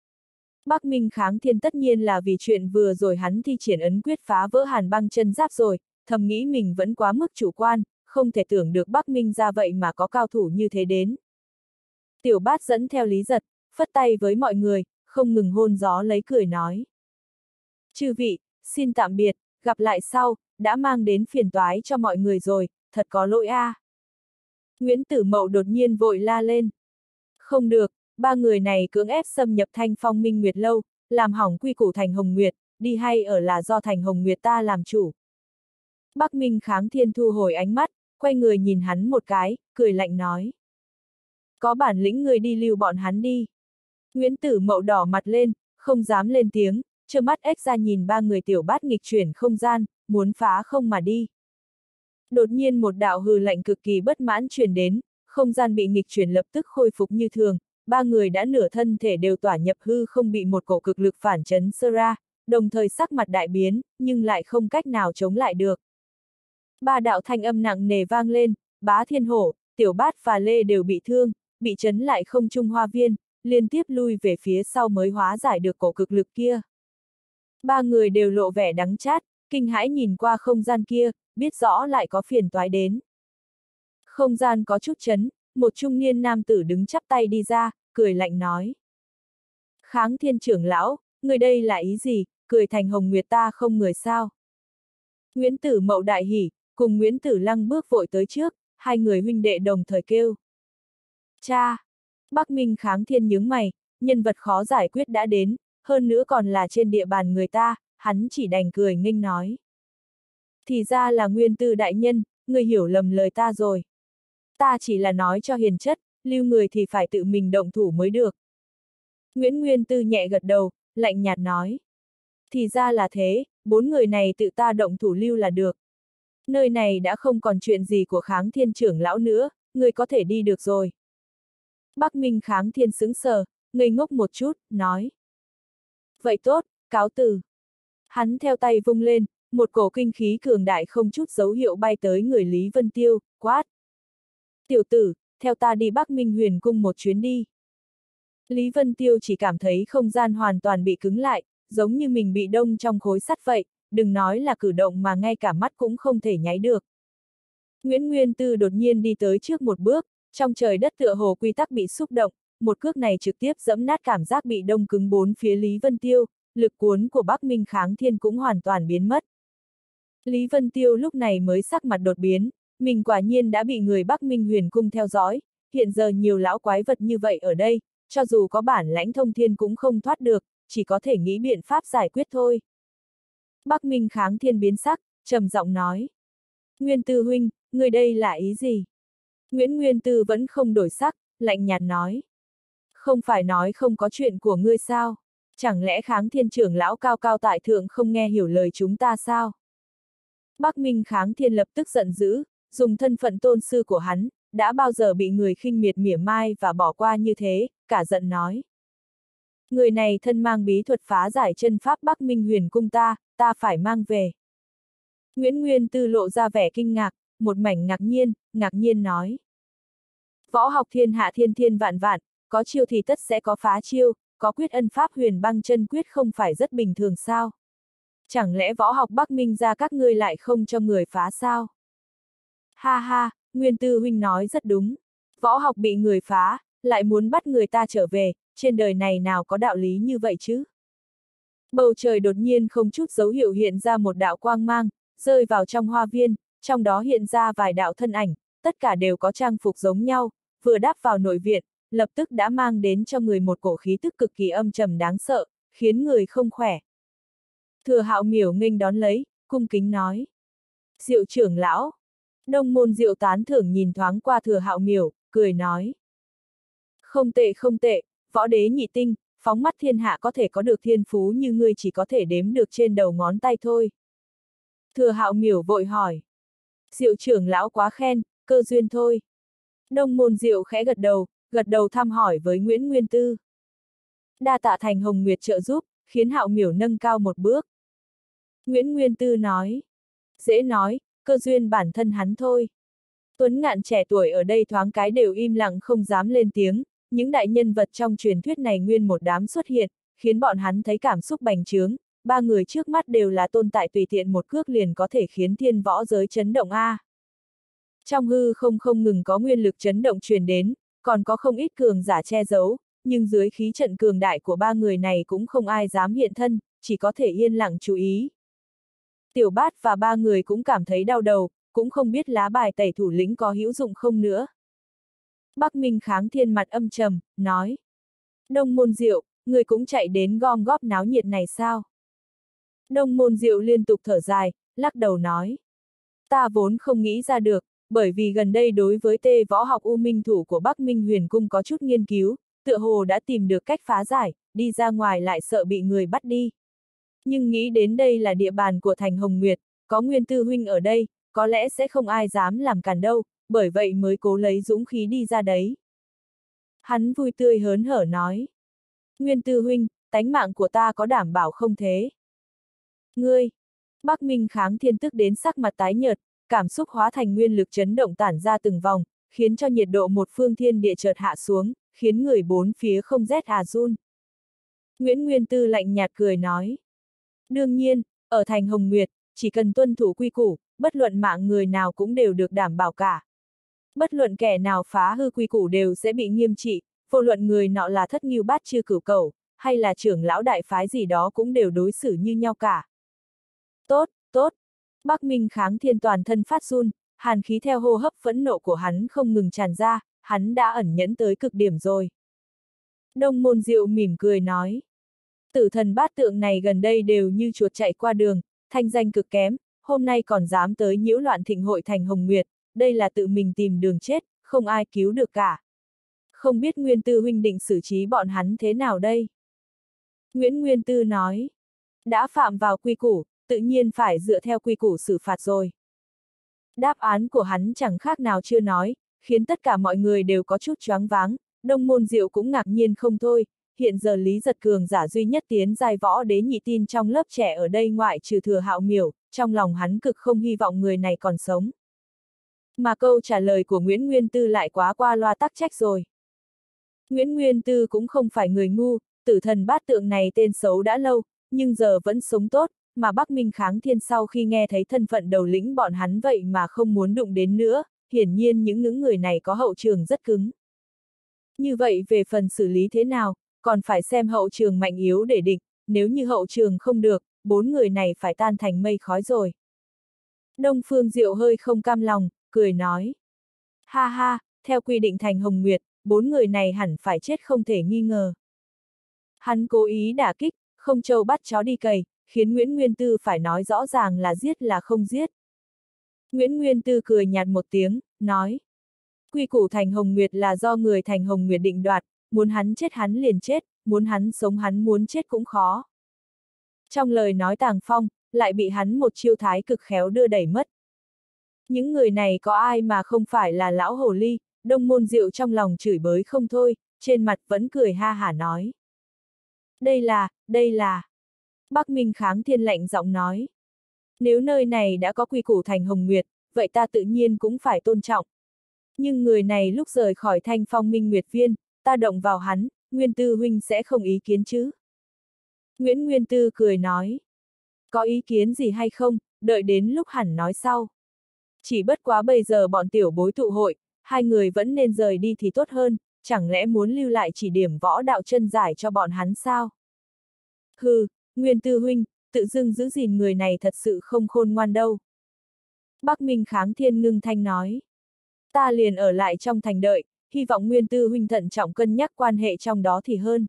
A: Bắc Minh kháng thiên tất nhiên là vì chuyện vừa rồi hắn thi triển ấn quyết phá vỡ hàn băng chân giáp rồi, thầm nghĩ mình vẫn quá mức chủ quan, không thể tưởng được Bắc Minh ra vậy mà có cao thủ như thế đến. Tiểu bát dẫn theo lý giật, phất tay với mọi người, không ngừng hôn gió lấy cười nói. Chư vị, xin tạm biệt, gặp lại sau, đã mang đến phiền toái cho mọi người rồi, thật có lỗi a. À. Nguyễn Tử Mậu đột nhiên vội la lên. Không được, ba người này cưỡng ép xâm nhập thanh phong minh nguyệt lâu, làm hỏng quy củ thành hồng nguyệt, đi hay ở là do thành hồng nguyệt ta làm chủ. Bắc Minh kháng thiên thu hồi ánh mắt, quay người nhìn hắn một cái, cười lạnh nói. Có bản lĩnh người đi lưu bọn hắn đi. Nguyễn Tử Mậu đỏ mặt lên, không dám lên tiếng, trơ mắt ếch ra nhìn ba người tiểu bát nghịch chuyển không gian, muốn phá không mà đi. Đột nhiên một đạo hừ lạnh cực kỳ bất mãn truyền đến, không gian bị nghịch chuyển lập tức khôi phục như thường, ba người đã nửa thân thể đều tỏa nhập hư không bị một cổ cực lực phản chấn sơ ra, đồng thời sắc mặt đại biến, nhưng lại không cách nào chống lại được. Ba đạo thanh âm nặng nề vang lên, bá thiên hổ, tiểu bát và lê đều bị thương, bị chấn lại không trung hoa viên, liên tiếp lui về phía sau mới hóa giải được cổ cực lực kia. Ba người đều lộ vẻ đắng chát, kinh hãi nhìn qua không gian kia, biết rõ lại có phiền toái đến. Không gian có chút chấn, một trung niên nam tử đứng chắp tay đi ra, cười lạnh nói. Kháng thiên trưởng lão, người đây là ý gì, cười thành hồng nguyệt ta không người sao. Nguyễn Tử Mậu đại hỉ, cùng Nguyễn Tử Lăng bước vội tới trước, hai người huynh đệ đồng thời kêu. Cha! Bắc Minh kháng thiên nhướng mày, nhân vật khó giải quyết đã đến, hơn nữa còn là trên địa bàn người ta, hắn chỉ đành cười nghênh nói. Thì ra là nguyên tư đại nhân, người hiểu lầm lời ta rồi. Ta chỉ là nói cho hiền chất, lưu người thì phải tự mình động thủ mới được. Nguyễn Nguyên Tư nhẹ gật đầu, lạnh nhạt nói. Thì ra là thế, bốn người này tự ta động thủ lưu là được. Nơi này đã không còn chuyện gì của kháng thiên trưởng lão nữa, người có thể đi được rồi. Bắc Minh kháng thiên sững sờ, ngây ngốc một chút, nói. Vậy tốt, cáo từ. Hắn theo tay vung lên, một cổ kinh khí cường đại không chút dấu hiệu bay tới người Lý Vân Tiêu, quát. Tiểu tử, theo ta đi Bắc Minh huyền cung một chuyến đi. Lý Vân Tiêu chỉ cảm thấy không gian hoàn toàn bị cứng lại, giống như mình bị đông trong khối sắt vậy, đừng nói là cử động mà ngay cả mắt cũng không thể nháy được. Nguyễn Nguyên Tư đột nhiên đi tới trước một bước, trong trời đất tựa hồ quy tắc bị xúc động, một cước này trực tiếp dẫm nát cảm giác bị đông cứng bốn phía Lý Vân Tiêu, lực cuốn của Bắc Minh Kháng Thiên cũng hoàn toàn biến mất. Lý Vân Tiêu lúc này mới sắc mặt đột biến, mình quả nhiên đã bị người Bắc Minh huyền cung theo dõi, hiện giờ nhiều lão quái vật như vậy ở đây, cho dù có bản lãnh thông thiên cũng không thoát được, chỉ có thể nghĩ biện pháp giải quyết thôi. Bắc Minh kháng thiên biến sắc, trầm giọng nói. Nguyên Tư huynh, người đây là ý gì? Nguyễn Nguyên Tư vẫn không đổi sắc, lạnh nhạt nói. Không phải nói không có chuyện của ngươi sao? Chẳng lẽ kháng thiên trưởng lão cao cao tại thượng không nghe hiểu lời chúng ta sao? Bắc Minh kháng thiên lập tức giận dữ, dùng thân phận tôn sư của hắn, đã bao giờ bị người khinh miệt mỉa mai và bỏ qua như thế, cả giận nói. Người này thân mang bí thuật phá giải chân pháp Bắc Minh huyền cung ta, ta phải mang về. Nguyễn Nguyên Tư lộ ra vẻ kinh ngạc, một mảnh ngạc nhiên, ngạc nhiên nói. Võ học thiên hạ thiên thiên vạn vạn, có chiêu thì tất sẽ có phá chiêu, có quyết ân pháp huyền băng chân quyết không phải rất bình thường sao? Chẳng lẽ võ học Bắc Minh ra các ngươi lại không cho người phá sao? Ha ha, Nguyên Tư Huynh nói rất đúng. Võ học bị người phá, lại muốn bắt người ta trở về, trên đời này nào có đạo lý như vậy chứ? Bầu trời đột nhiên không chút dấu hiệu hiện ra một đạo quang mang, rơi vào trong hoa viên, trong đó hiện ra vài đạo thân ảnh, tất cả đều có trang phục giống nhau, vừa đáp vào nội viện, lập tức đã mang đến cho người một cổ khí tức cực kỳ âm trầm đáng sợ, khiến người không khỏe. Thừa hạo miểu nghênh đón lấy, cung kính nói. Diệu trưởng lão. Đông môn diệu tán thưởng nhìn thoáng qua thừa hạo miểu, cười nói. Không tệ không tệ, võ đế nhị tinh, phóng mắt thiên hạ có thể có được thiên phú như ngươi chỉ có thể đếm được trên đầu ngón tay thôi. Thừa hạo miểu vội hỏi. Diệu trưởng lão quá khen, cơ duyên thôi. Đông môn diệu khẽ gật đầu, gật đầu thăm hỏi với Nguyễn Nguyên Tư. Đa tạ thành hồng nguyệt trợ giúp, khiến hạo miểu nâng cao một bước. Nguyễn Nguyên Tư nói. Dễ nói, cơ duyên bản thân hắn thôi. Tuấn ngạn trẻ tuổi ở đây thoáng cái đều im lặng không dám lên tiếng, những đại nhân vật trong truyền thuyết này nguyên một đám xuất hiện, khiến bọn hắn thấy cảm xúc bành trướng, ba người trước mắt đều là tồn tại tùy tiện một cước liền có thể khiến thiên võ giới chấn động A. Trong hư không không ngừng có nguyên lực chấn động truyền đến, còn có không ít cường giả che giấu, nhưng dưới khí trận cường đại của ba người này cũng không ai dám hiện thân, chỉ có thể yên lặng chú ý. Tiểu bát và ba người cũng cảm thấy đau đầu, cũng không biết lá bài tẩy thủ lĩnh có hữu dụng không nữa. Bắc Minh kháng thiên mặt âm trầm, nói. Đông môn diệu, người cũng chạy đến gom góp náo nhiệt này sao? Đông môn diệu liên tục thở dài, lắc đầu nói. Ta vốn không nghĩ ra được, bởi vì gần đây đối với tê võ học U Minh thủ của Bắc Minh huyền cung có chút nghiên cứu, tựa hồ đã tìm được cách phá giải, đi ra ngoài lại sợ bị người bắt đi. Nhưng nghĩ đến đây là địa bàn của thành Hồng Nguyệt, có Nguyên Tư Huynh ở đây, có lẽ sẽ không ai dám làm cản đâu, bởi vậy mới cố lấy dũng khí đi ra đấy. Hắn vui tươi hớn hở nói. Nguyên Tư Huynh, tánh mạng của ta có đảm bảo không thế? Ngươi! Bắc Minh kháng thiên tức đến sắc mặt tái nhợt, cảm xúc hóa thành nguyên lực chấn động tản ra từng vòng, khiến cho nhiệt độ một phương thiên địa chợt hạ xuống, khiến người bốn phía không rét à run. Nguyễn Nguyên Tư lạnh nhạt cười nói. Đương nhiên, ở thành Hồng Nguyệt, chỉ cần tuân thủ quy củ, bất luận mạng người nào cũng đều được đảm bảo cả. Bất luận kẻ nào phá hư quy củ đều sẽ bị nghiêm trị, vô luận người nọ là thất nghiêu bát chư cửu cầu, hay là trưởng lão đại phái gì đó cũng đều đối xử như nhau cả. Tốt, tốt. Bắc Minh kháng thiên toàn thân phát run, hàn khí theo hô hấp phẫn nộ của hắn không ngừng tràn ra, hắn đã ẩn nhẫn tới cực điểm rồi. Đông môn diệu mỉm cười nói. Tử thần bát tượng này gần đây đều như chuột chạy qua đường, thanh danh cực kém, hôm nay còn dám tới nhiễu loạn thịnh hội thành Hồng Nguyệt, đây là tự mình tìm đường chết, không ai cứu được cả. Không biết Nguyên Tư huynh định xử trí bọn hắn thế nào đây? Nguyễn Nguyên Tư nói. Đã phạm vào quy củ, tự nhiên phải dựa theo quy củ xử phạt rồi. Đáp án của hắn chẳng khác nào chưa nói, khiến tất cả mọi người đều có chút choáng váng, đông môn diệu cũng ngạc nhiên không thôi, hiện giờ Lý Giật Cường giả duy nhất tiến giai võ đế nhị tin trong lớp trẻ ở đây ngoại trừ thừa hạo miểu, trong lòng hắn cực không hy vọng người này còn sống. Mà câu trả lời của Nguyễn Nguyên Tư lại quá qua loa tắc trách rồi. Nguyễn Nguyên Tư cũng không phải người ngu, tử thần bát tượng này tên xấu đã lâu, nhưng giờ vẫn sống tốt, mà Bắc Minh kháng thiên sau khi nghe thấy thân phận đầu lĩnh bọn hắn vậy mà không muốn đụng đến nữa, hiển nhiên những ngưỡng người này có hậu trường rất cứng. Như vậy về phần xử lý thế nào, còn phải xem hậu trường mạnh yếu để định, nếu như hậu trường không được, bốn người này phải tan thành mây khói rồi. Đông Phương Diệu hơi không cam lòng, cười nói. Ha ha, theo quy định thành Hồng Nguyệt, bốn người này hẳn phải chết không thể nghi ngờ. Hắn cố ý đả kích, không châu bắt chó đi cầy, khiến Nguyễn Nguyên Tư phải nói rõ ràng là giết là không giết. Nguyễn Nguyên Tư cười nhạt một tiếng, nói. Quy củ thành Hồng Nguyệt là do người thành Hồng Nguyệt định đoạt, muốn hắn chết hắn liền chết, muốn hắn sống hắn muốn chết cũng khó. Trong lời nói tàng phong, lại bị hắn một chiêu thái cực khéo đưa đẩy mất. Những người này có ai mà không phải là lão hồ ly, đông môn diệu trong lòng chửi bới không thôi, trên mặt vẫn cười ha hả nói. Đây là, đây là. Bắc Minh kháng thiên lạnh giọng nói. Nếu nơi này đã có quy củ thành hồng nguyệt, vậy ta tự nhiên cũng phải tôn trọng. Nhưng người này lúc rời khỏi thanh phong minh nguyệt viên, ta động vào hắn, Nguyên Tư huynh sẽ không ý kiến chứ? Nguyễn Nguyên Tư cười nói. Có ý kiến gì hay không, đợi đến lúc hẳn nói sau. Chỉ bất quá bây giờ bọn tiểu bối tụ hội, hai người vẫn nên rời đi thì tốt hơn, chẳng lẽ muốn lưu lại chỉ điểm võ đạo chân giải cho bọn hắn sao? Hừ, Nguyên Tư huynh, tự dưng giữ gìn người này thật sự không khôn ngoan đâu. Bắc Minh Kháng Thiên ngưng thanh nói. Ta liền ở lại trong thành đợi, hy vọng Nguyên Tư huynh thận trọng cân nhắc quan hệ trong đó thì hơn.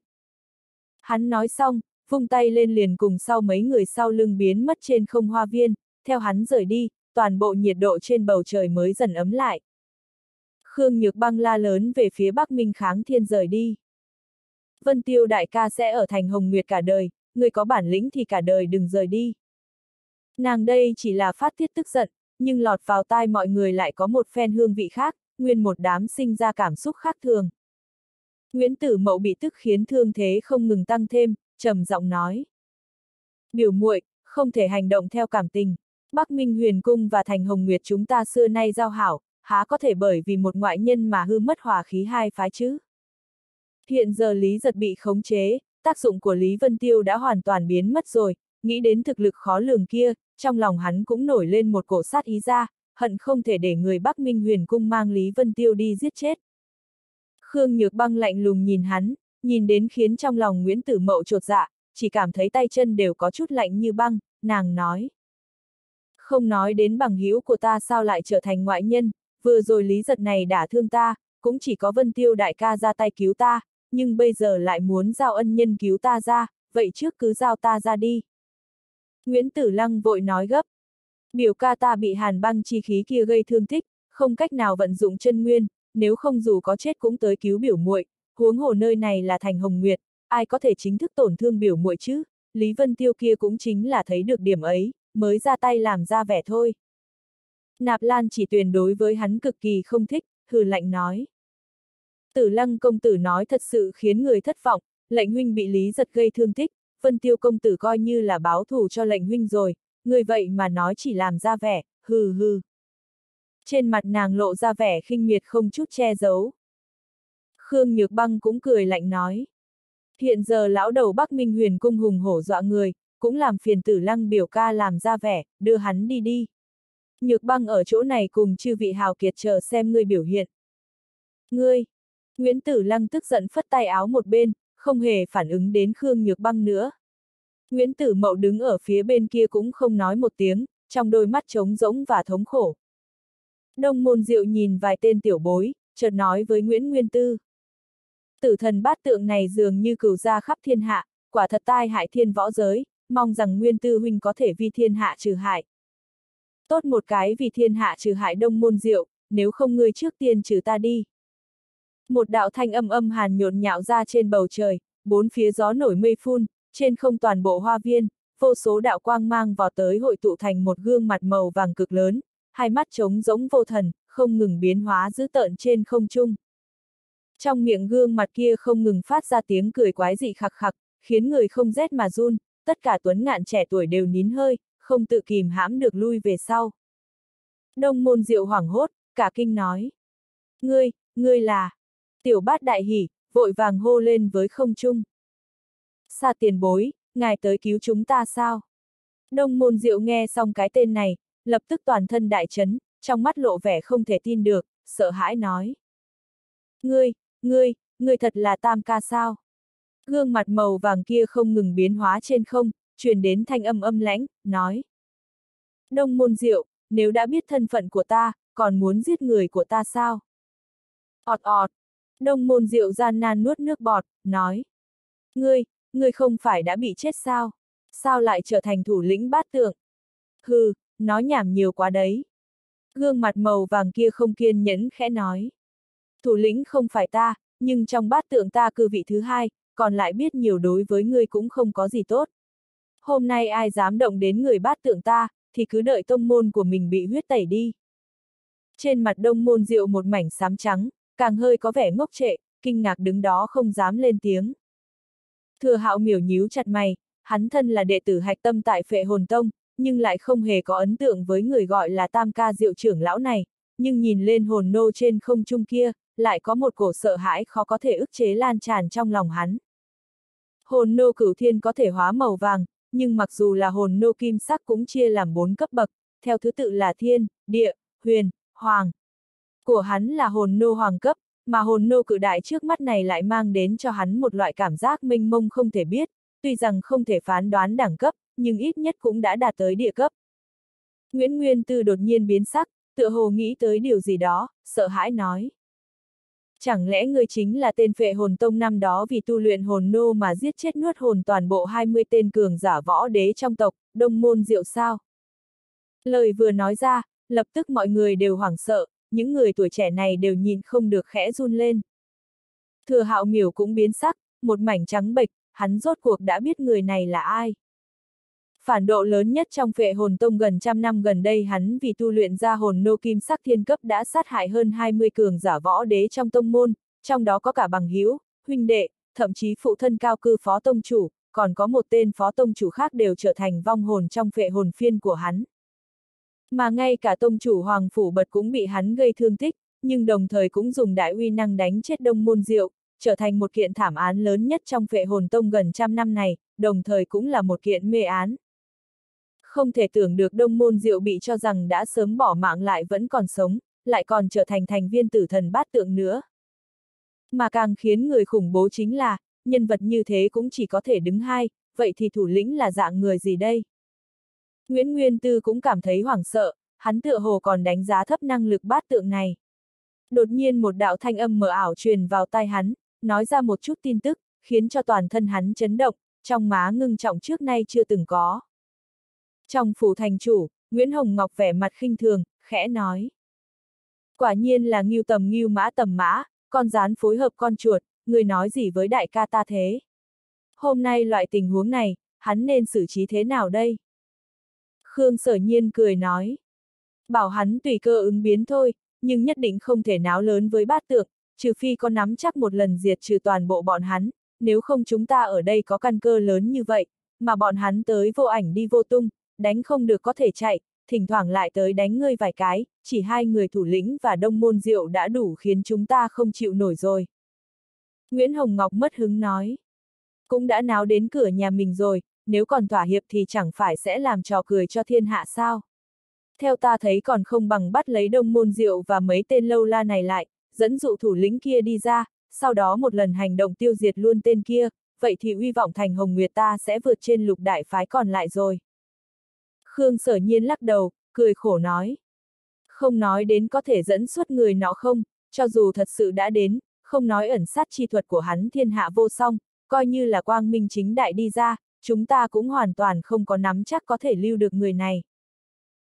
A: Hắn nói xong, vung tay lên liền cùng sau mấy người sau lưng biến mất trên không hoa viên, theo hắn rời đi, toàn bộ nhiệt độ trên bầu trời mới dần ấm lại. Khương Nhược Băng la lớn về phía Bắc Minh Kháng Thiên rời đi. Vân Tiêu đại ca sẽ ở thành Hồng Nguyệt cả đời, người có bản lĩnh thì cả đời đừng rời đi. Nàng đây chỉ là phát tiết tức giận, nhưng lọt vào tai mọi người lại có một phen hương vị khác, nguyên một đám sinh ra cảm xúc khác thường. Nguyễn Tử Mậu bị tức khiến thương thế không ngừng tăng thêm, trầm giọng nói. Biểu muội, không thể hành động theo cảm tình. Bắc Minh Huyền Cung và Thành Hồng Nguyệt chúng ta xưa nay giao hảo, há có thể bởi vì một ngoại nhân mà hư mất hòa khí hai phái chứ? Hiện giờ Lý Giật bị khống chế, tác dụng của Lý Vân Tiêu đã hoàn toàn biến mất rồi, nghĩ đến thực lực khó lường kia, trong lòng hắn cũng nổi lên một cổ sát ý ra, hận không thể để người Bắc Minh huyền cung mang Lý Vân Tiêu đi giết chết. Khương Nhược băng lạnh lùng nhìn hắn, nhìn đến khiến trong lòng Nguyễn Tử Mậu trột dạ, chỉ cảm thấy tay chân đều có chút lạnh như băng, nàng nói. Không nói đến bằng hữu của ta sao lại trở thành ngoại nhân, vừa rồi lý giật này đã thương ta, cũng chỉ có Vân Tiêu đại ca ra tay cứu ta, nhưng bây giờ lại muốn giao ân nhân cứu ta ra, vậy trước cứ giao ta ra đi. Nguyễn Tử Lăng vội nói gấp. Biểu ca ta bị hàn băng chi khí kia gây thương tích, không cách nào vận dụng chân nguyên, nếu không dù có chết cũng tới cứu biểu muội, huống hồ nơi này là thành hồng nguyệt, ai có thể chính thức tổn thương biểu muội chứ, Lý Vân Tiêu kia cũng chính là thấy được điểm ấy, mới ra tay làm ra vẻ thôi. Nạp Lan chỉ tuyển đối với hắn cực kỳ không thích, hừ lạnh nói. Tử lăng công tử nói thật sự khiến người thất vọng, lệnh huynh bị lý giật gây thương tích, Vân Tiêu công tử coi như là báo thù cho lệnh huynh rồi, người vậy mà nói chỉ làm ra vẻ, hừ hừ. Trên mặt nàng lộ ra vẻ khinh miệt không chút che giấu. Khương Nhược Băng cũng cười lạnh nói. Hiện giờ lão đầu Bắc Minh huyền cung hùng hổ dọa người, cũng làm phiền tử lăng biểu ca làm ra vẻ, đưa hắn đi đi. Nhược băng ở chỗ này cùng chư vị hào kiệt chờ xem ngươi biểu hiện. Ngươi! Nguyễn Tử Lăng tức giận phất tay áo một bên, không hề phản ứng đến Khương Nhược băng nữa. Nguyễn Tử Mậu đứng ở phía bên kia cũng không nói một tiếng, trong đôi mắt trống rỗng và thống khổ. Đông môn diệu nhìn vài tên tiểu bối, chợt nói với Nguyễn Nguyên Tư. Tử thần bát tượng này dường như cửu ra khắp thiên hạ, quả thật tai hại thiên võ giới, mong rằng Nguyên Tư huynh có thể vi thiên hạ trừ hại. Tốt một cái vì thiên hạ trừ hại đông môn diệu, nếu không ngươi trước tiên trừ ta đi. Một đạo thanh âm âm hàn nhộn nhạo ra trên bầu trời, bốn phía gió nổi mây phun, trên không toàn bộ hoa viên, vô số đạo quang mang vào tới hội tụ thành một gương mặt màu vàng cực lớn, hai mắt trống rỗng vô thần, không ngừng biến hóa dữ tợn trên không trung. Trong miệng gương mặt kia không ngừng phát ra tiếng cười quái dị khặc khặc, khiến người không rét mà run, tất cả tuấn ngạn trẻ tuổi đều nín hơi, không tự kìm hãm được lui về sau. Đông môn diệu hoảng hốt, cả kinh nói. Ngươi, ngươi là... Tiểu bát đại hỉ, vội vàng hô lên với không trung. Xa tiền bối, ngài tới cứu chúng ta sao? Đông môn diệu nghe xong cái tên này, lập tức toàn thân đại chấn, trong mắt lộ vẻ không thể tin được, sợ hãi nói. Ngươi, ngươi, ngươi thật là tam ca sao? Gương mặt màu vàng kia không ngừng biến hóa trên không, truyền đến thanh âm âm lãnh, nói. Đông môn diệu, nếu đã biết thân phận của ta, còn muốn giết người của ta sao? ọt ọt. Đông môn diệu gian nan nuốt nước bọt, nói. Ngươi, ngươi không phải đã bị chết sao? Sao lại trở thành thủ lĩnh bát tượng? Hừ, nói nhảm nhiều quá đấy. Gương mặt màu vàng kia không kiên nhẫn khẽ nói. Thủ lĩnh không phải ta, nhưng trong bát tượng ta cư vị thứ hai, còn lại biết nhiều đối với ngươi cũng không có gì tốt. Hôm nay ai dám động đến người bát tượng ta, thì cứ đợi tông môn của mình bị huyết tẩy đi. Trên mặt đông môn diệu một mảnh xám trắng, càng hơi có vẻ ngốc trệ, kinh ngạc đứng đó không dám lên tiếng. Thừa hạo miểu nhíu chặt mày, hắn thân là đệ tử hạch tâm tại phệ hồn tông, nhưng lại không hề có ấn tượng với người gọi là tam ca diệu trưởng lão này, nhưng nhìn lên hồn nô trên không trung kia, lại có một cổ sợ hãi khó có thể ức chế lan tràn trong lòng hắn. Hồn nô cửu thiên có thể hóa màu vàng, nhưng mặc dù là hồn nô kim sắc cũng chia làm bốn cấp bậc, theo thứ tự là thiên, địa, huyền, hoàng. Của hắn là hồn nô hoàng cấp, mà hồn nô cự đại trước mắt này lại mang đến cho hắn một loại cảm giác mênh mông không thể biết, tuy rằng không thể phán đoán đẳng cấp, nhưng ít nhất cũng đã đạt tới địa cấp. Nguyễn Nguyên Tư đột nhiên biến sắc, tựa hồ nghĩ tới điều gì đó, sợ hãi nói. Chẳng lẽ người chính là tên phệ hồn tông năm đó vì tu luyện hồn nô mà giết chết nuốt hồn toàn bộ 20 tên cường giả võ đế trong tộc, đông môn diệu sao? Lời vừa nói ra, lập tức mọi người đều hoảng sợ, những người tuổi trẻ này đều nhìn không được khẽ run lên. Thừa hạo miểu cũng biến sắc, một mảnh trắng bệch, hắn rốt cuộc đã biết người này là ai. Phản độ lớn nhất trong phệ hồn tông gần trăm năm gần đây hắn vì tu luyện ra hồn nô kim sắc thiên cấp đã sát hại hơn 20 cường giả võ đế trong tông môn, trong đó có cả bằng hữu huynh đệ, thậm chí phụ thân cao cư phó tông chủ, còn có một tên phó tông chủ khác đều trở thành vong hồn trong phệ hồn phiên của hắn. Mà ngay cả tông chủ Hoàng Phủ Bật cũng bị hắn gây thương tích, nhưng đồng thời cũng dùng đại uy năng đánh chết đông môn diệu, trở thành một kiện thảm án lớn nhất trong phệ hồn tông gần trăm năm này, đồng thời cũng là một kiện mê án. Không thể tưởng được đông môn diệu bị cho rằng đã sớm bỏ mạng lại vẫn còn sống, lại còn trở thành thành viên tử thần bát tượng nữa. Mà càng khiến người khủng bố chính là, nhân vật như thế cũng chỉ có thể đứng hai, vậy thì thủ lĩnh là dạng người gì đây? Nguyễn Nguyên Tư cũng cảm thấy hoảng sợ, hắn tựa hồ còn đánh giá thấp năng lực bát tượng này. Đột nhiên một đạo thanh âm mờ ảo truyền vào tai hắn, nói ra một chút tin tức, khiến cho toàn thân hắn chấn động, trong má ngưng trọng trước nay chưa từng có. Trong phủ thành chủ, Nguyễn Hồng Ngọc vẻ mặt khinh thường, khẽ nói. Quả nhiên là nghiêu tầm nghiêu mã tầm mã, con rán phối hợp con chuột, người nói gì với đại ca ta thế? Hôm nay loại tình huống này, hắn nên xử trí thế nào đây? Khương sở nhiên cười nói. Bảo hắn tùy cơ ứng biến thôi, nhưng nhất định không thể náo lớn với bát tượng, trừ phi có nắm chắc một lần diệt trừ toàn bộ bọn hắn, nếu không chúng ta ở đây có căn cơ lớn như vậy, mà bọn hắn tới vô ảnh đi vô tung, đánh không được có thể chạy, thỉnh thoảng lại tới đánh ngươi vài cái, chỉ hai người thủ lĩnh và đông môn diệu đã đủ khiến chúng ta không chịu nổi rồi. Nguyễn Hồng Ngọc mất hứng nói. Cũng đã náo đến cửa nhà mình rồi, nếu còn thỏa hiệp thì chẳng phải sẽ làm trò cười cho thiên hạ sao. Theo ta thấy còn không bằng bắt lấy đông môn diệu và mấy tên lâu la này lại, dẫn dụ thủ lĩnh kia đi ra, sau đó một lần hành động tiêu diệt luôn tên kia, vậy thì uy vọng thành Hồng Nguyệt ta sẽ vượt trên lục đại phái còn lại rồi. Khương sở nhiên lắc đầu, cười khổ nói. Không nói đến có thể dẫn xuất người nó không, cho dù thật sự đã đến, không nói ẩn sát chi thuật của hắn thiên hạ vô song, coi như là quang minh chính đại đi ra, chúng ta cũng hoàn toàn không có nắm chắc có thể lưu được người này.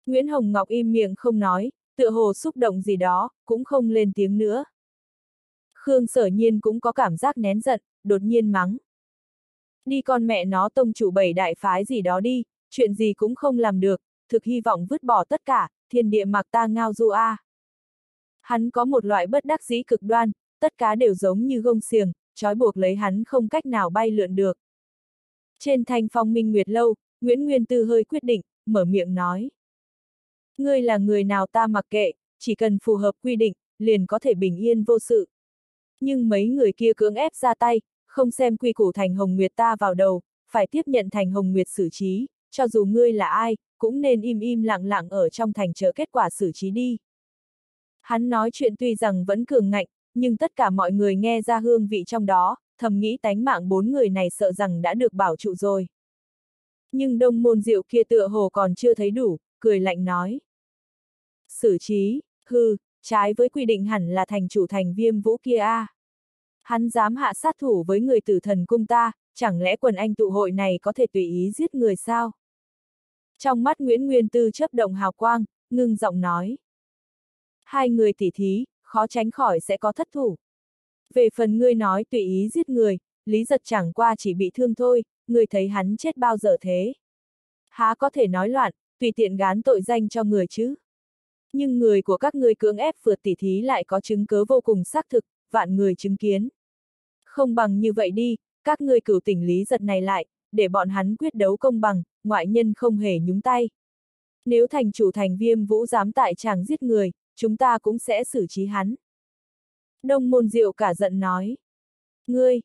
A: Nguyễn Hồng Ngọc im miệng không nói, tựa hồ xúc động gì đó, cũng không lên tiếng nữa. Khương sở nhiên cũng có cảm giác nén giận, đột nhiên mắng. Đi con mẹ nó tông chủ bảy đại phái gì đó đi, chuyện gì cũng không làm được, thực hy vọng vứt bỏ tất cả, thiên địa mặc ta ngao du a. Hắn có một loại bất đắc dĩ cực đoan, tất cả đều giống như gông xiềng, trói buộc lấy hắn không cách nào bay lượn được. Trên thành phong minh nguyệt lâu, Nguyễn Nguyên Tư hơi quyết định, mở miệng nói. Ngươi là người nào ta mặc kệ, chỉ cần phù hợp quy định, liền có thể bình yên vô sự. Nhưng mấy người kia cưỡng ép ra tay, không xem quy củ thành hồng nguyệt ta vào đầu, phải tiếp nhận thành hồng nguyệt xử trí, cho dù ngươi là ai, cũng nên im im lặng lặng ở trong thành chờ kết quả xử trí đi. Hắn nói chuyện tuy rằng vẫn cường ngạnh, nhưng tất cả mọi người nghe ra hương vị trong đó, thầm nghĩ tánh mạng bốn người này sợ rằng đã được bảo trụ rồi. Nhưng đông môn diệu kia tựa hồ còn chưa thấy đủ, cười lạnh nói. Xử trí, hư, trái với quy định hẳn là thành chủ thành viêm vũ kia a. Hắn dám hạ sát thủ với người tử thần cung ta, chẳng lẽ quần anh tụ hội này có thể tùy ý giết người sao? Trong mắt Nguyễn Nguyên Tư chấp động hào quang, ngưng giọng nói. Hai người tỉ thí, khó tránh khỏi sẽ có thất thủ. Về phần ngươi nói tùy ý giết người, Lý giật chẳng qua chỉ bị thương thôi, người thấy hắn chết bao giờ thế? Há có thể nói loạn, tùy tiện gán tội danh cho người chứ? Nhưng người của các ngươi cưỡng ép vượt tỉ thí lại có chứng cớ vô cùng xác thực, vạn người chứng kiến. Không bằng như vậy đi, các ngươi cửu tỉnh lý giật này lại, để bọn hắn quyết đấu công bằng, ngoại nhân không hề nhúng tay. Nếu thành chủ thành viêm vũ dám tại chàng giết người, chúng ta cũng sẽ xử trí hắn. Đông môn diệu cả giận nói. Ngươi,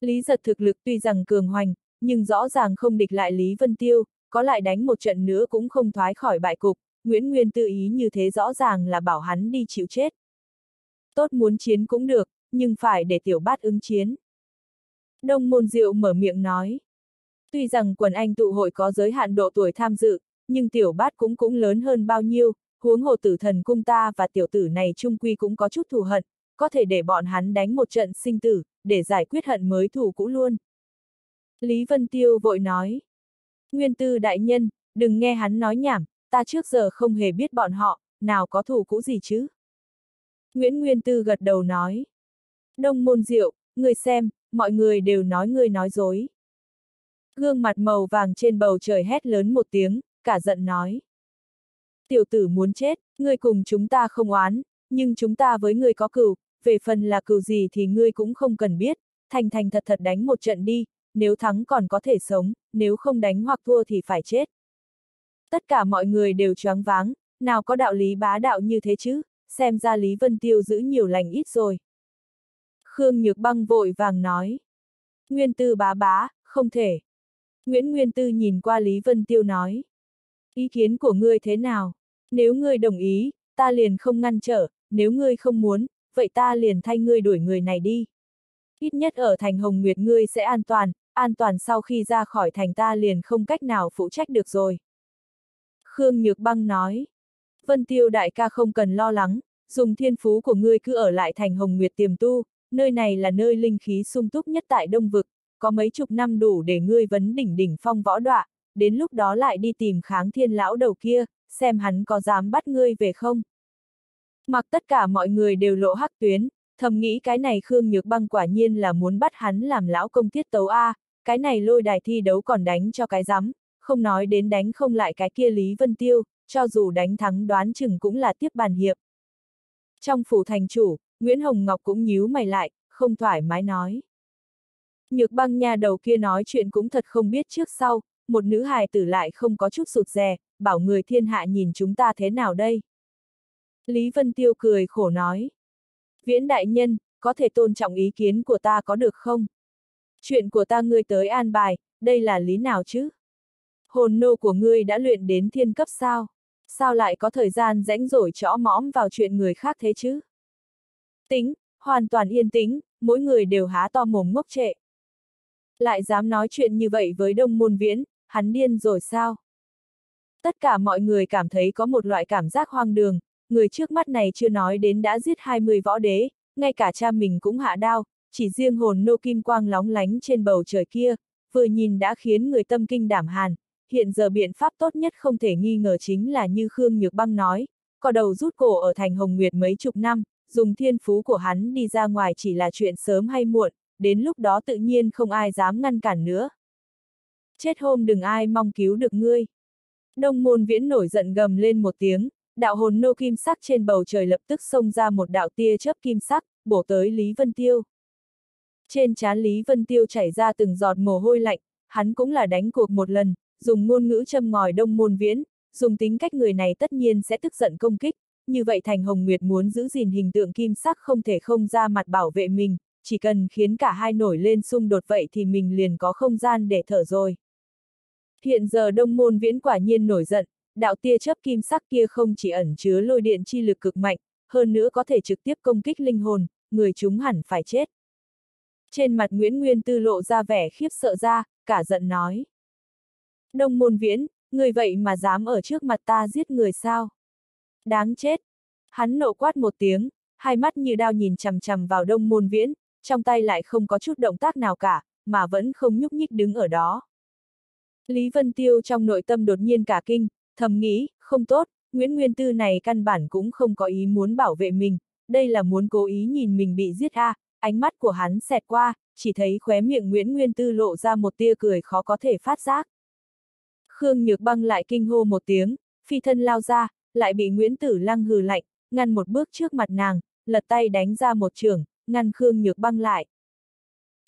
A: Lý giật thực lực tuy rằng cường hoành, nhưng rõ ràng không địch lại Lý Vân Tiêu, có lại đánh một trận nữa cũng không thoái khỏi bại cục, Nguyễn Nguyên tự ý như thế rõ ràng là bảo hắn đi chịu chết. Tốt muốn chiến cũng được, nhưng phải để tiểu bát ứng chiến. Đông môn diệu mở miệng nói. Tuy rằng quần anh tụ hội có giới hạn độ tuổi tham dự, nhưng tiểu bát cũng cũng lớn hơn bao nhiêu, huống hồ tử thần cung ta và tiểu tử này trung quy cũng có chút thù hận, có thể để bọn hắn đánh một trận sinh tử, để giải quyết hận mới thù cũ luôn. Lý Vân Tiêu vội nói. Nguyên tư đại nhân, đừng nghe hắn nói nhảm, ta trước giờ không hề biết bọn họ, nào có thù cũ gì chứ. Nguyễn Nguyên Tư gật đầu nói. Đông môn diệu, người xem, mọi người đều nói người nói dối. Gương mặt màu vàng trên bầu trời hét lớn một tiếng, cả giận nói. Tiểu tử muốn chết, ngươi cùng chúng ta không oán, nhưng chúng ta với ngươi có cừu, về phần là cừu gì thì ngươi cũng không cần biết, thành thành thật thật đánh một trận đi, nếu thắng còn có thể sống, nếu không đánh hoặc thua thì phải chết. Tất cả mọi người đều choáng váng, nào có đạo lý bá đạo như thế chứ, xem ra Lý Vân Tiêu giữ nhiều lành ít rồi. Khương Nhược Băng vội vàng nói. Nguyên tư bá bá, không thể. Nguyễn Nguyên Tư nhìn qua Lý Vân Tiêu nói. Ý kiến của ngươi thế nào? Nếu ngươi đồng ý, ta liền không ngăn trở, nếu ngươi không muốn, vậy ta liền thay ngươi đuổi người này đi. Ít nhất ở thành Hồng Nguyệt ngươi sẽ an toàn, an toàn sau khi ra khỏi thành ta liền không cách nào phụ trách được rồi. Khương Nhược Băng nói. Vân Tiêu đại ca không cần lo lắng, dùng thiên phú của ngươi cứ ở lại thành Hồng Nguyệt tiềm tu, nơi này là nơi linh khí sung túc nhất tại Đông Vực, có mấy chục năm đủ để ngươi vấn đỉnh đỉnh phong võ đọa, đến lúc đó lại đi tìm kháng thiên lão đầu kia, xem hắn có dám bắt ngươi về không. Mặc tất cả mọi người đều lộ hắc tuyến, thầm nghĩ cái này Khương Nhược Băng quả nhiên là muốn bắt hắn làm lão công tiết tấu A, cái này lôi đài thi đấu còn đánh cho cái rắm, không nói đến đánh không lại cái kia Lý Vân Tiêu, cho dù đánh thắng đoán chừng cũng là tiếp bàn hiệp. Trong phủ thành chủ, Nguyễn Hồng Ngọc cũng nhíu mày lại, không thoải mái nói. Nhược băng nhà đầu kia nói chuyện cũng thật không biết trước sau, một nữ hài tử lại không có chút sụt rè, bảo người thiên hạ nhìn chúng ta thế nào đây. Lý Vân Tiêu cười khổ nói. Viễn đại nhân, có thể tôn trọng ý kiến của ta có được không? Chuyện của ta ngươi tới an bài, đây là lý nào chứ? Hồn nô của ngươi đã luyện đến thiên cấp sao? Sao lại có thời gian rãnh rỗi chõ mõm vào chuyện người khác thế chứ? Tính, hoàn toàn yên tĩnh, mỗi người đều há to mồm ngốc trệ. Lại dám nói chuyện như vậy với đông môn viễn, hắn điên rồi sao? Tất cả mọi người cảm thấy có một loại cảm giác hoang đường, người trước mắt này chưa nói đến đã giết 20 võ đế, ngay cả cha mình cũng hạ đao, chỉ riêng hồn nô kim quang lóng lánh trên bầu trời kia, vừa nhìn đã khiến người tâm kinh đảm hàn, hiện giờ biện pháp tốt nhất không thể nghi ngờ chính là như Khương Nhược Băng nói, có đầu rút cổ ở thành Hồng Nguyệt mấy chục năm, dùng thiên phú của hắn đi ra ngoài chỉ là chuyện sớm hay muộn, đến lúc đó tự nhiên không ai dám ngăn cản nữa. Chết hôm đừng ai mong cứu được ngươi. Đông môn viễn nổi giận gầm lên một tiếng, đạo hồn nô kim sắc trên bầu trời lập tức xông ra một đạo tia chớp kim sắc, bổ tới Lý Vân Tiêu. Trên trán Lý Vân Tiêu chảy ra từng giọt mồ hôi lạnh, hắn cũng là đánh cuộc một lần, dùng ngôn ngữ châm ngòi đông môn viễn, dùng tính cách người này tất nhiên sẽ tức giận công kích, như vậy Thành Hồng Nguyệt muốn giữ gìn hình tượng kim sắc không thể không ra mặt bảo vệ mình, chỉ cần khiến cả hai nổi lên xung đột vậy thì mình liền có không gian để thở rồi. Hiện giờ đông môn viễn quả nhiên nổi giận, đạo tia chớp kim sắc kia không chỉ ẩn chứa lôi điện chi lực cực mạnh, hơn nữa có thể trực tiếp công kích linh hồn, người chúng hẳn phải chết. Trên mặt Nguyễn Nguyên Tư lộ ra vẻ khiếp sợ ra, cả giận nói. Đông môn viễn, người vậy mà dám ở trước mặt ta giết người sao? Đáng chết! Hắn nộ quát một tiếng, hai mắt như đao nhìn chằm chằm vào đông môn viễn, trong tay lại không có chút động tác nào cả, mà vẫn không nhúc nhích đứng ở đó. Lý Vân Tiêu trong nội tâm đột nhiên cả kinh, thầm nghĩ, không tốt, Nguyễn Nguyên Tư này căn bản cũng không có ý muốn bảo vệ mình, đây là muốn cố ý nhìn mình bị giết a, à, ánh mắt của hắn xẹt qua, chỉ thấy khóe miệng Nguyễn Nguyên Tư lộ ra một tia cười khó có thể phát giác. Khương Nhược Băng lại kinh hô một tiếng, phi thân lao ra, lại bị Nguyễn Tử Lăng hừ lạnh, ngăn một bước trước mặt nàng, lật tay đánh ra một trường, ngăn Khương Nhược Băng lại.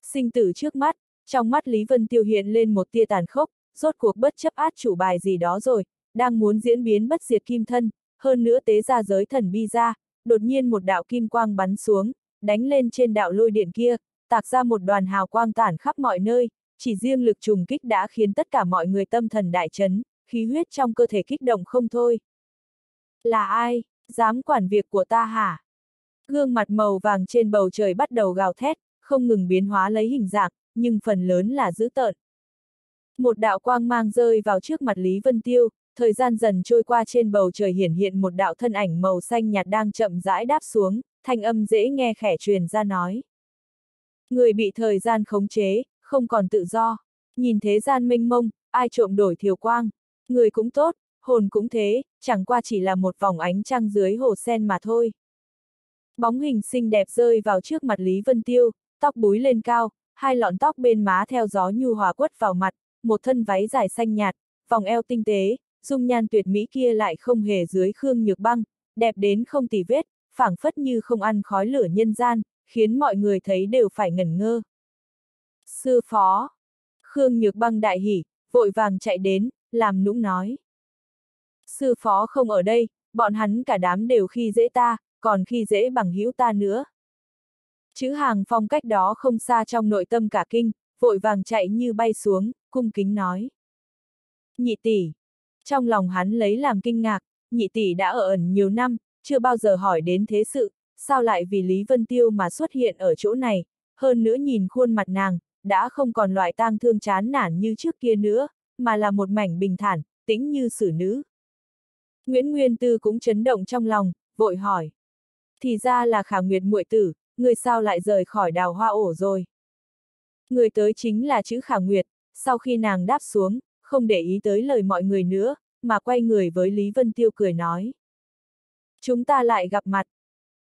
A: Sinh tử trước mắt, trong mắt Lý Vân Tiêu hiện lên một tia tàn khốc, rốt cuộc bất chấp át chủ bài gì đó rồi, đang muốn diễn biến bất diệt kim thân, hơn nữa tế ra giới thần bi ra, đột nhiên một đạo kim quang bắn xuống, đánh lên trên đạo lôi điện kia, tạc ra một đoàn hào quang tản khắp mọi nơi, chỉ riêng lực trùng kích đã khiến tất cả mọi người tâm thần đại chấn, khí huyết trong cơ thể kích động không thôi. Là ai, dám quản việc của ta hả? Gương mặt màu vàng trên bầu trời bắt đầu gào thét, không ngừng biến hóa lấy hình dạng, nhưng phần lớn là dữ tợn. Một đạo quang mang rơi vào trước mặt Lý Vân Tiêu, thời gian dần trôi qua trên bầu trời hiển hiện một đạo thân ảnh màu xanh nhạt đang chậm rãi đáp xuống, thanh âm dễ nghe khẽ truyền ra nói. Người bị thời gian khống chế, không còn tự do. Nhìn thế gian mênh mông, ai trộm đổi thiều quang. Người cũng tốt, hồn cũng thế, chẳng qua chỉ là một vòng ánh trăng dưới hồ sen mà thôi. Bóng hình xinh đẹp rơi vào trước mặt Lý Vân Tiêu, tóc búi lên cao, hai lọn tóc bên má theo gió nhu hòa quất vào mặt, một thân váy dài xanh nhạt, vòng eo tinh tế, dung nhan tuyệt mỹ kia lại không hề dưới khương nhược băng, đẹp đến không tì vết, phảng phất như không ăn khói lửa nhân gian, khiến mọi người thấy đều phải ngẩn ngơ. Sư phó. Khương Nhược Băng đại hỉ, vội vàng chạy đến, làm nũng nói. Sư phó không ở đây, bọn hắn cả đám đều khi dễ ta, còn khi dễ bằng hữu ta nữa. Chữ hàng phong cách đó không xa trong nội tâm cả kinh, vội vàng chạy như bay xuống, cung kính nói. Nhị tỷ. Trong lòng hắn lấy làm kinh ngạc, nhị tỷ đã ở ẩn nhiều năm, chưa bao giờ hỏi đến thế sự, sao lại vì Lý Vân Tiêu mà xuất hiện ở chỗ này, hơn nữa nhìn khuôn mặt nàng, đã không còn loại tang thương chán nản như trước kia nữa, mà là một mảnh bình thản, tĩnh như xử nữ. Nguyễn Nguyên Tư cũng chấn động trong lòng, vội hỏi. Thì ra là khả nguyệt muội tử, người sao lại rời khỏi đào hoa ổ rồi. Người tới chính là chữ khả nguyệt, sau khi nàng đáp xuống, không để ý tới lời mọi người nữa, mà quay người với Lý Vân Tiêu cười nói. Chúng ta lại gặp mặt.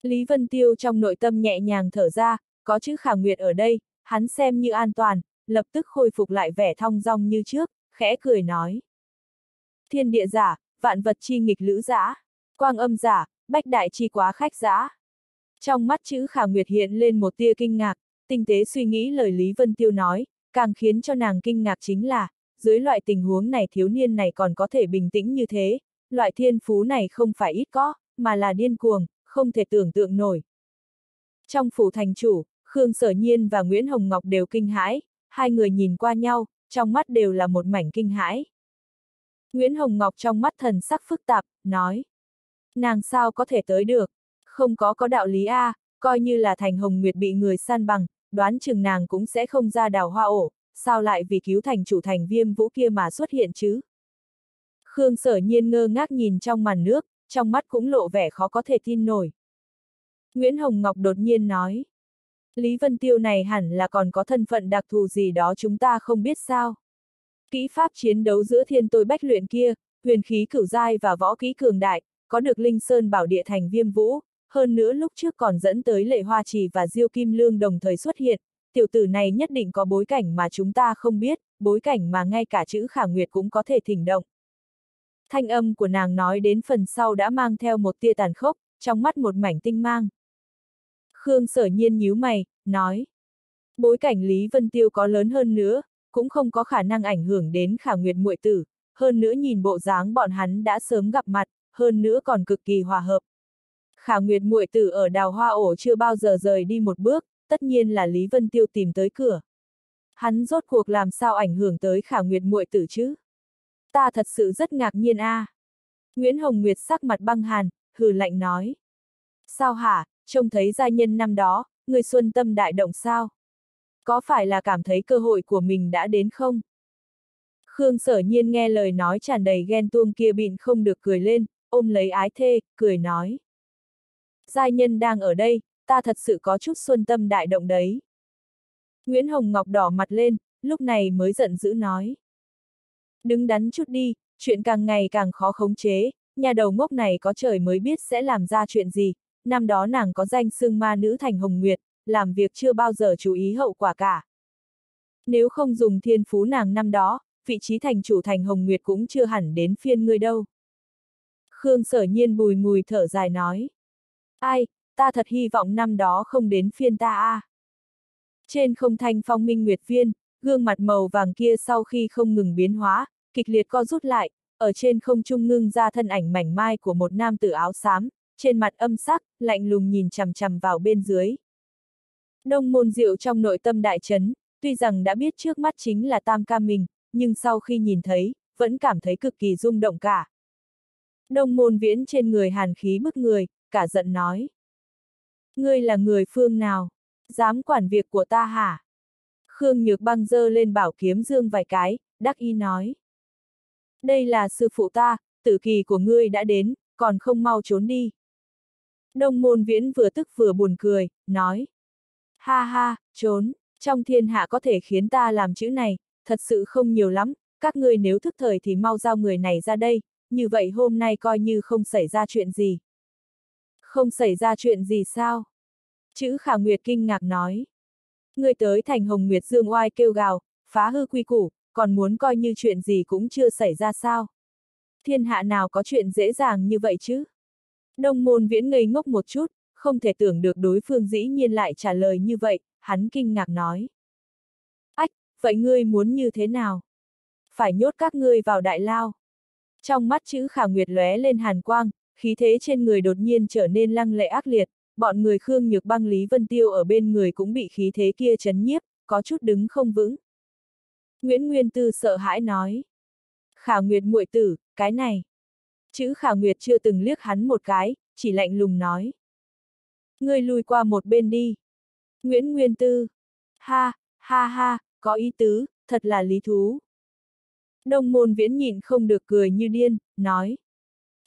A: Lý Vân Tiêu trong nội tâm nhẹ nhàng thở ra, có chữ khả nguyệt ở đây, hắn xem như an toàn, lập tức khôi phục lại vẻ thong dong như trước, khẽ cười nói. Thiên địa giả, vạn vật chi nghịch lữ giả, quang âm giả, bách đại chi quá khách giả. Trong mắt chữ khả nguyệt hiện lên một tia kinh ngạc, tinh tế suy nghĩ lời Lý Vân Tiêu nói, càng khiến cho nàng kinh ngạc chính là, dưới loại tình huống này thiếu niên này còn có thể bình tĩnh như thế, loại thiên phú này không phải ít có, mà là điên cuồng, không thể tưởng tượng nổi. Trong phủ thành chủ, Khương Sở Nhiên và Nguyễn Hồng Ngọc đều kinh hãi, hai người nhìn qua nhau, trong mắt đều là một mảnh kinh hãi. Nguyễn Hồng Ngọc trong mắt thần sắc phức tạp, nói. Nàng sao có thể tới được? Không có có đạo lý A, coi như là thành Hồng Nguyệt bị người săn bằng, đoán chừng nàng cũng sẽ không ra đào hoa ổ, sao lại vì cứu thành chủ thành viêm vũ kia mà xuất hiện chứ? Khương sở nhiên ngơ ngác nhìn trong màn nước, trong mắt cũng lộ vẻ khó có thể tin nổi. Nguyễn Hồng Ngọc đột nhiên nói. Lý Vân Tiêu này hẳn là còn có thân phận đặc thù gì đó chúng ta không biết sao. Kỹ pháp chiến đấu giữa thiên tôi bách luyện kia, huyền khí cửu giai và võ kỹ cường đại, có được Linh Sơn bảo địa thành viêm vũ, hơn nữa lúc trước còn dẫn tới lệ hoa trì và diêu kim lương đồng thời xuất hiện, tiểu tử này nhất định có bối cảnh mà chúng ta không biết, bối cảnh mà ngay cả chữ khả nguyệt cũng có thể thỉnh động. Thanh âm của nàng nói đến phần sau đã mang theo một tia tàn khốc, trong mắt một mảnh tinh mang. Khương sở nhiên nhíu mày, nói. Bối cảnh Lý Vân Tiêu có lớn hơn nữa, cũng không có khả năng ảnh hưởng đến khả nguyệt muội tử, hơn nữa nhìn bộ dáng bọn hắn đã sớm gặp mặt, hơn nữa còn cực kỳ hòa hợp. Khả nguyệt muội tử ở đào hoa ổ chưa bao giờ rời đi một bước, tất nhiên là Lý Vân Tiêu tìm tới cửa. Hắn rốt cuộc làm sao ảnh hưởng tới khả nguyệt muội tử chứ? Ta thật sự rất ngạc nhiên a. À. Nguyễn Hồng Nguyệt sắc mặt băng hàn, hừ lạnh nói. Sao hả, trông thấy gia nhân năm đó, người xuân tâm đại động sao? Có phải là cảm thấy cơ hội của mình đã đến không? Khương sở nhiên nghe lời nói tràn đầy ghen tuông kia bịn không được cười lên, ôm lấy ái thê, cười nói. Giai nhân đang ở đây, ta thật sự có chút xuân tâm đại động đấy. Nguyễn Hồng Ngọc đỏ mặt lên, lúc này mới giận dữ nói. Đứng đắn chút đi, chuyện càng ngày càng khó khống chế, nhà đầu ngốc này có trời mới biết sẽ làm ra chuyện gì, năm đó nàng có danh xưng ma nữ thành Hồng Nguyệt, làm việc chưa bao giờ chú ý hậu quả cả. Nếu không dùng thiên phú nàng năm đó, vị trí thành chủ thành Hồng Nguyệt cũng chưa hẳn đến phiên ngươi đâu. Khương sở nhiên bùi ngùi thở dài nói. Ai, ta thật hy vọng năm đó không đến phiên ta a. À. Trên không thanh phong minh nguyệt viên, gương mặt màu vàng kia sau khi không ngừng biến hóa, kịch liệt co rút lại, ở trên không trung ngưng ra thân ảnh mảnh mai của một nam tử áo xám, trên mặt âm sắc, lạnh lùng nhìn chằm chằm vào bên dưới. Đông môn diệu trong nội tâm đại chấn, tuy rằng đã biết trước mắt chính là tam ca mình, nhưng sau khi nhìn thấy, vẫn cảm thấy cực kỳ rung động cả. Đông môn viễn trên người hàn khí bức người, cả giận nói. Ngươi là người phương nào? Dám quản việc của ta hả? Khương Nhược băng dơ lên bảo kiếm dương vài cái, đắc y nói. Đây là sư phụ ta, tử kỳ của ngươi đã đến, còn không mau trốn đi. Đông môn viễn vừa tức vừa buồn cười, nói. Ha ha, trốn, trong thiên hạ có thể khiến ta làm chữ này, thật sự không nhiều lắm, các ngươi nếu thức thời thì mau giao người này ra đây, như vậy hôm nay coi như không xảy ra chuyện gì. Không xảy ra chuyện gì sao? Chữ khả nguyệt kinh ngạc nói. Người tới thành hồng nguyệt dương oai kêu gào, phá hư quy củ, còn muốn coi như chuyện gì cũng chưa xảy ra sao. Thiên hạ nào có chuyện dễ dàng như vậy chứ? Đông môn viễn ngây ngốc một chút, không thể tưởng được đối phương dĩ nhiên lại trả lời như vậy, hắn kinh ngạc nói. Ách, vậy ngươi muốn như thế nào? Phải nhốt các ngươi vào đại lao. Trong mắt chữ khả nguyệt lóe lên hàn quang, khí thế trên người đột nhiên trở nên lăng lệ ác liệt, bọn người Khương Nhược băng Lý Vân Tiêu ở bên người cũng bị khí thế kia chấn nhiếp, có chút đứng không vững. Nguyễn Nguyên Tư sợ hãi nói. Khả Nguyệt muội tử, cái này. Chữ Khả Nguyệt chưa từng liếc hắn một cái, chỉ lạnh lùng nói. Ngươi lùi qua một bên đi. Nguyễn Nguyên Tư. Ha, ha ha, có ý tứ, thật là lý thú. Đông môn viễn nhịn không được cười như điên, nói.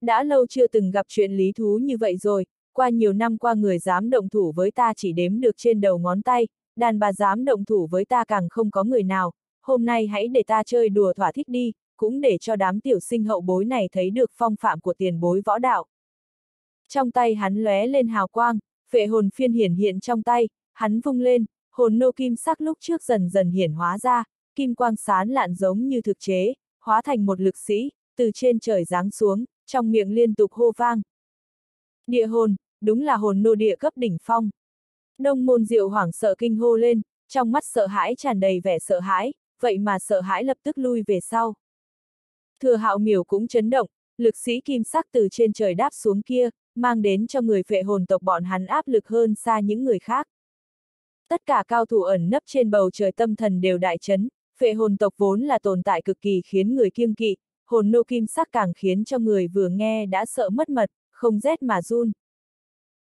A: Đã lâu chưa từng gặp chuyện lý thú như vậy rồi, qua nhiều năm qua người dám động thủ với ta chỉ đếm được trên đầu ngón tay, đàn bà dám động thủ với ta càng không có người nào, hôm nay hãy để ta chơi đùa thỏa thích đi, cũng để cho đám tiểu sinh hậu bối này thấy được phong phạm của tiền bối võ đạo. Trong tay hắn lóe lên hào quang, phệ hồn phiên hiển hiện trong tay, hắn vung lên, hồn nô kim sắc lúc trước dần dần hiển hóa ra, kim quang sán lạn giống như thực chế, hóa thành một lực sĩ, từ trên trời giáng xuống, trong miệng liên tục hô vang. Địa hồn, đúng là hồn nô địa cấp đỉnh phong. Đông môn diệu hoảng sợ kinh hô lên, trong mắt sợ hãi tràn đầy vẻ sợ hãi, vậy mà sợ hãi lập tức lui về sau. Thừa hạo miểu cũng chấn động, lực sĩ kim sắc từ trên trời đáp xuống kia, mang đến cho người phệ hồn tộc bọn hắn áp lực hơn xa những người khác. Tất cả cao thủ ẩn nấp trên bầu trời tâm thần đều đại chấn, phệ hồn tộc vốn là tồn tại cực kỳ khiến người kiêng kỵ, hồn nô kim sắc càng khiến cho người vừa nghe đã sợ mất mật, không rét mà run.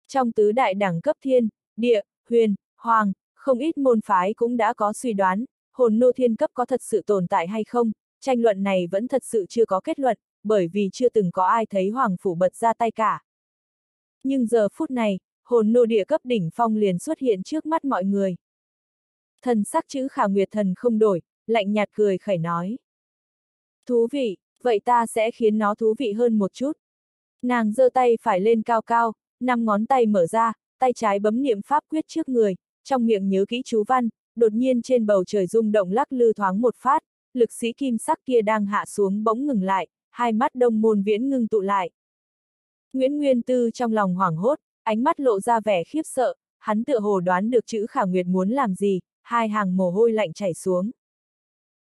A: Trong tứ đại đẳng cấp thiên, địa, huyền, hoàng, không ít môn phái cũng đã có suy đoán, hồn nô thiên cấp có thật sự tồn tại hay không, tranh luận này vẫn thật sự chưa có kết luận, bởi vì chưa từng có ai thấy hoàng phủ bật ra tay cả. Nhưng giờ phút này, hồn nô địa cấp đỉnh phong liền xuất hiện trước mắt mọi người. Thần sắc chữ khả nguyệt thần không đổi, lạnh nhạt cười khẩy nói. Thú vị, vậy ta sẽ khiến nó thú vị hơn một chút. Nàng giơ tay phải lên cao cao, năm ngón tay mở ra, tay trái bấm niệm pháp quyết trước người, trong miệng nhớ kỹ chú văn, đột nhiên trên bầu trời rung động lắc lư thoáng một phát, lực sĩ kim sắc kia đang hạ xuống bỗng ngừng lại, hai mắt đông môn viễn ngưng tụ lại. Nguyễn Nguyên Tư trong lòng hoảng hốt, ánh mắt lộ ra vẻ khiếp sợ, hắn tựa hồ đoán được chữ khả nguyệt muốn làm gì, hai hàng mồ hôi lạnh chảy xuống.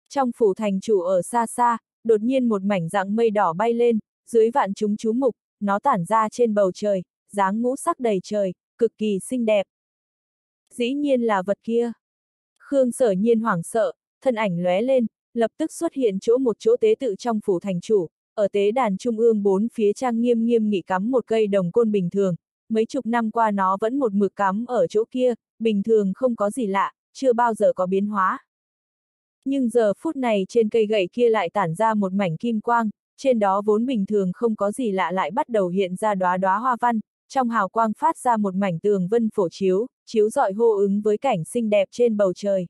A: Trong phủ thành chủ ở xa xa, đột nhiên một mảnh dạng mây đỏ bay lên, dưới vạn chúng chú mục, nó tản ra trên bầu trời, dáng ngũ sắc đầy trời, cực kỳ xinh đẹp. Dĩ nhiên là vật kia. Khương sở nhiên hoảng sợ, thân ảnh lóe lên, lập tức xuất hiện chỗ một chỗ tế tự trong phủ thành chủ, ở tế đàn trung ương bốn phía trang nghiêm nghiêm nghị cắm một cây đồng côn bình thường, mấy chục năm qua nó vẫn một mực cắm ở chỗ kia, bình thường không có gì lạ, chưa bao giờ có biến hóa. Nhưng giờ phút này trên cây gậy kia lại tản ra một mảnh kim quang, trên đó vốn bình thường không có gì lạ lại bắt đầu hiện ra đóa đóa hoa văn, trong hào quang phát ra một mảnh tường vân phổ chiếu, chiếu rọi hô ứng với cảnh xinh đẹp trên bầu trời.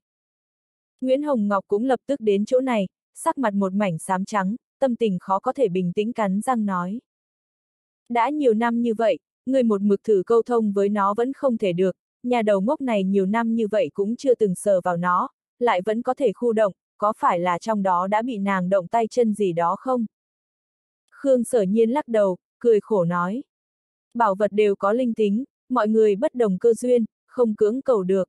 A: Nguyễn Hồng Ngọc cũng lập tức đến chỗ này, sắc mặt một mảnh xám trắng, tâm tình khó có thể bình tĩnh cắn răng nói. Đã nhiều năm như vậy, người một mực thử câu thông với nó vẫn không thể được, nhà đầu ngốc này nhiều năm như vậy cũng chưa từng sờ vào nó, lại vẫn có thể khu động, có phải là trong đó đã bị nàng động tay chân gì đó không? Khương sở nhiên lắc đầu, cười khổ nói. Bảo vật đều có linh tính, mọi người bất đồng cơ duyên, không cưỡng cầu được.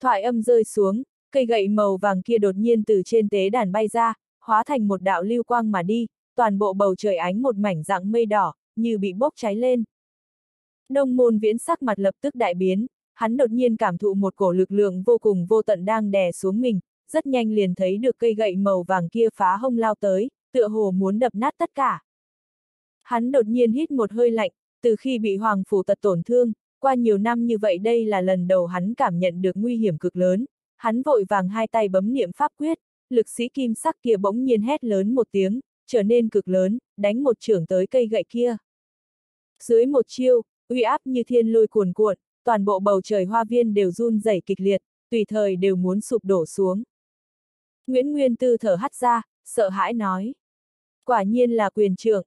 A: Thoại âm rơi xuống, cây gậy màu vàng kia đột nhiên từ trên tế đàn bay ra, hóa thành một đạo lưu quang mà đi, toàn bộ bầu trời ánh một mảnh dạng mây đỏ, như bị bốc cháy lên. Đông môn viễn sắc mặt lập tức đại biến, hắn đột nhiên cảm thụ một cổ lực lượng vô cùng vô tận đang đè xuống mình, rất nhanh liền thấy được cây gậy màu vàng kia phá hông lao tới, tựa hồ muốn đập nát tất cả. Hắn đột nhiên hít một hơi lạnh, từ khi bị hoàng phủ tật tổn thương, qua nhiều năm như vậy đây là lần đầu hắn cảm nhận được nguy hiểm cực lớn, hắn vội vàng hai tay bấm niệm pháp quyết, lực sĩ kim sắc kia bỗng nhiên hét lớn một tiếng, trở nên cực lớn, đánh một trưởng tới cây gậy kia. Dưới một chiêu, uy áp như thiên lôi cuồn cuộn, toàn bộ bầu trời hoa viên đều run rẩy kịch liệt, tùy thời đều muốn sụp đổ xuống. Nguyễn Nguyên Tư thở hắt ra, sợ hãi nói. Quả nhiên là quyền trưởng.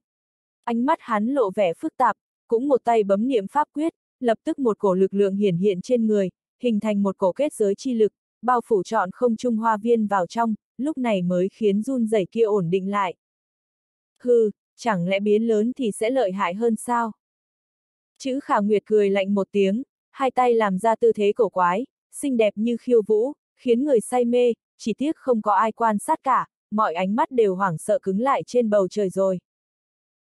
A: Ánh mắt hắn lộ vẻ phức tạp, cũng một tay bấm niệm pháp quyết, lập tức một cổ lực lượng hiển hiện trên người, hình thành một cổ kết giới chi lực, bao phủ trọn không trung hoa viên vào trong, lúc này mới khiến run rẩy kia ổn định lại. Hừ, chẳng lẽ biến lớn thì sẽ lợi hại hơn sao? Chữ khả nguyệt cười lạnh một tiếng, hai tay làm ra tư thế cổ quái, xinh đẹp như khiêu vũ, khiến người say mê, chỉ tiếc không có ai quan sát cả, mọi ánh mắt đều hoảng sợ cứng lại trên bầu trời rồi.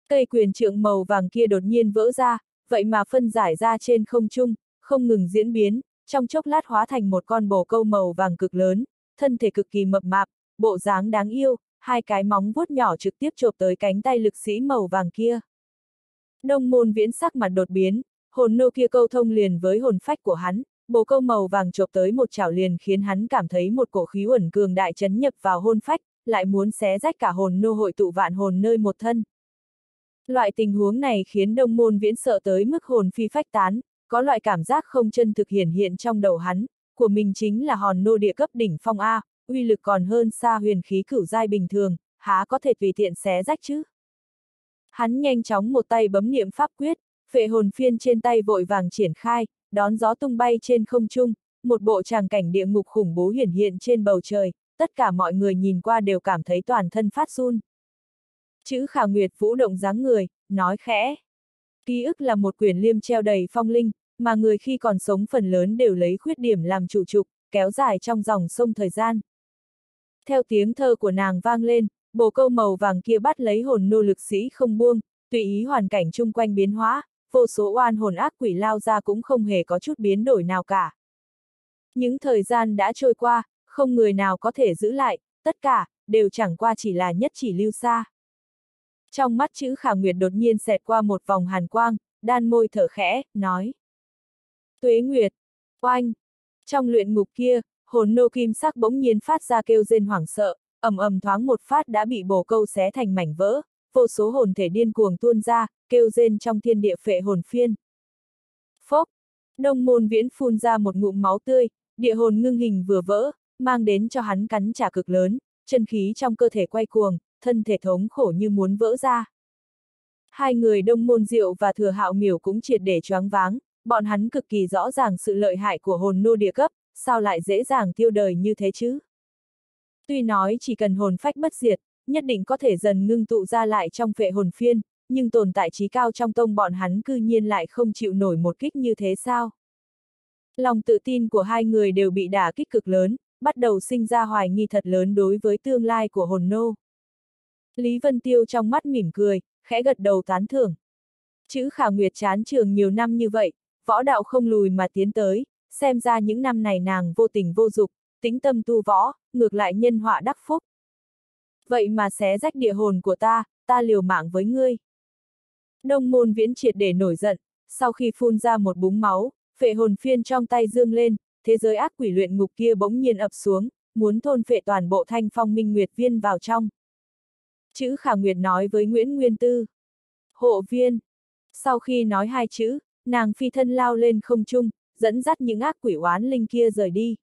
A: Cây quyền trượng màu vàng kia đột nhiên vỡ ra, vậy mà phân giải ra trên không trung, không ngừng diễn biến, trong chốc lát hóa thành một con bồ câu màu vàng cực lớn, thân thể cực kỳ mập mạp, bộ dáng đáng yêu, hai cái móng vuốt nhỏ trực tiếp chộp tới cánh tay lực sĩ màu vàng kia. Đông môn viễn sắc mặt đột biến, hồn nô kia câu thông liền với hồn phách của hắn, bồ câu màu vàng chộp tới một chảo liền khiến hắn cảm thấy một cổ khí uẩn cường đại chấn nhập vào hồn phách, lại muốn xé rách cả hồn nô hội tụ vạn hồn nơi một thân. Loại tình huống này khiến đông môn viễn sợ tới mức hồn phi phách tán, có loại cảm giác không chân thực hiển hiện trong đầu hắn, của mình chính là hòn nô địa cấp đỉnh phong A, uy lực còn hơn xa huyền khí cửu giai bình thường, há có thể tùy tiện xé rách chứ. Hắn nhanh chóng một tay bấm niệm pháp quyết, phệ hồn phiên trên tay vội vàng triển khai, đón gió tung bay trên không trung, một bộ tràng cảnh địa ngục khủng bố hiển hiện trên bầu trời, tất cả mọi người nhìn qua đều cảm thấy toàn thân phát run. Chữ khả nguyệt vũ động dáng người, nói khẽ. Ký ức là một quyển liêm treo đầy phong linh, mà người khi còn sống phần lớn đều lấy khuyết điểm làm chủ trục, kéo dài trong dòng sông thời gian. Theo tiếng thơ của nàng vang lên, bồ câu màu vàng kia bắt lấy hồn nô lực sĩ không buông, tùy ý hoàn cảnh chung quanh biến hóa, vô số oan hồn ác quỷ lao ra cũng không hề có chút biến đổi nào cả. Những thời gian đã trôi qua, không người nào có thể giữ lại, tất cả, đều chẳng qua chỉ là nhất chỉ lưu xa. Trong mắt chữ khả nguyệt đột nhiên xẹt qua một vòng hàn quang, đan môi thở khẽ, nói. Tuế nguyệt, oanh, trong luyện ngục kia, hồn nô kim sắc bỗng nhiên phát ra kêu rên hoảng sợ, ầm ầm thoáng một phát đã bị bồ câu xé thành mảnh vỡ, vô số hồn thể điên cuồng tuôn ra, kêu rên trong thiên địa phệ hồn phiên. Phốc, đông môn viễn phun ra một ngụm máu tươi, địa hồn ngưng hình vừa vỡ, mang đến cho hắn cắn trả cực lớn, chân khí trong cơ thể quay cuồng, thân thể thống khổ như muốn vỡ ra. Hai người đông môn diệu và thừa hạo miểu cũng triệt để choáng váng, bọn hắn cực kỳ rõ ràng sự lợi hại của hồn nô địa cấp, sao lại dễ dàng tiêu đời như thế chứ? Tuy nói chỉ cần hồn phách bất diệt, nhất định có thể dần ngưng tụ ra lại trong vệ hồn phiên, nhưng tồn tại trí cao trong tông bọn hắn cư nhiên lại không chịu nổi một kích như thế sao? Lòng tự tin của hai người đều bị đả kích cực lớn, bắt đầu sinh ra hoài nghi thật lớn đối với tương lai của hồn nô. Lý Vân Tiêu trong mắt mỉm cười, khẽ gật đầu tán thưởng. Chữ khả nguyệt chán trường nhiều năm như vậy, võ đạo không lùi mà tiến tới, xem ra những năm này nàng vô tình vô dục, tính tâm tu võ, ngược lại nhân họa đắc phúc. Vậy mà xé rách địa hồn của ta, ta liều mạng với ngươi. Đông môn viễn triệt để nổi giận, sau khi phun ra một búng máu, phệ hồn phiên trong tay dương lên, thế giới ác quỷ luyện ngục kia bỗng nhiên ập xuống, muốn thôn phệ toàn bộ thanh phong minh nguyệt viên vào trong. Chữ khả nguyệt nói với Nguyễn Nguyên Tư. Hộ viên. Sau khi nói hai chữ, nàng phi thân lao lên không trung, dẫn dắt những ác quỷ oán linh kia rời đi.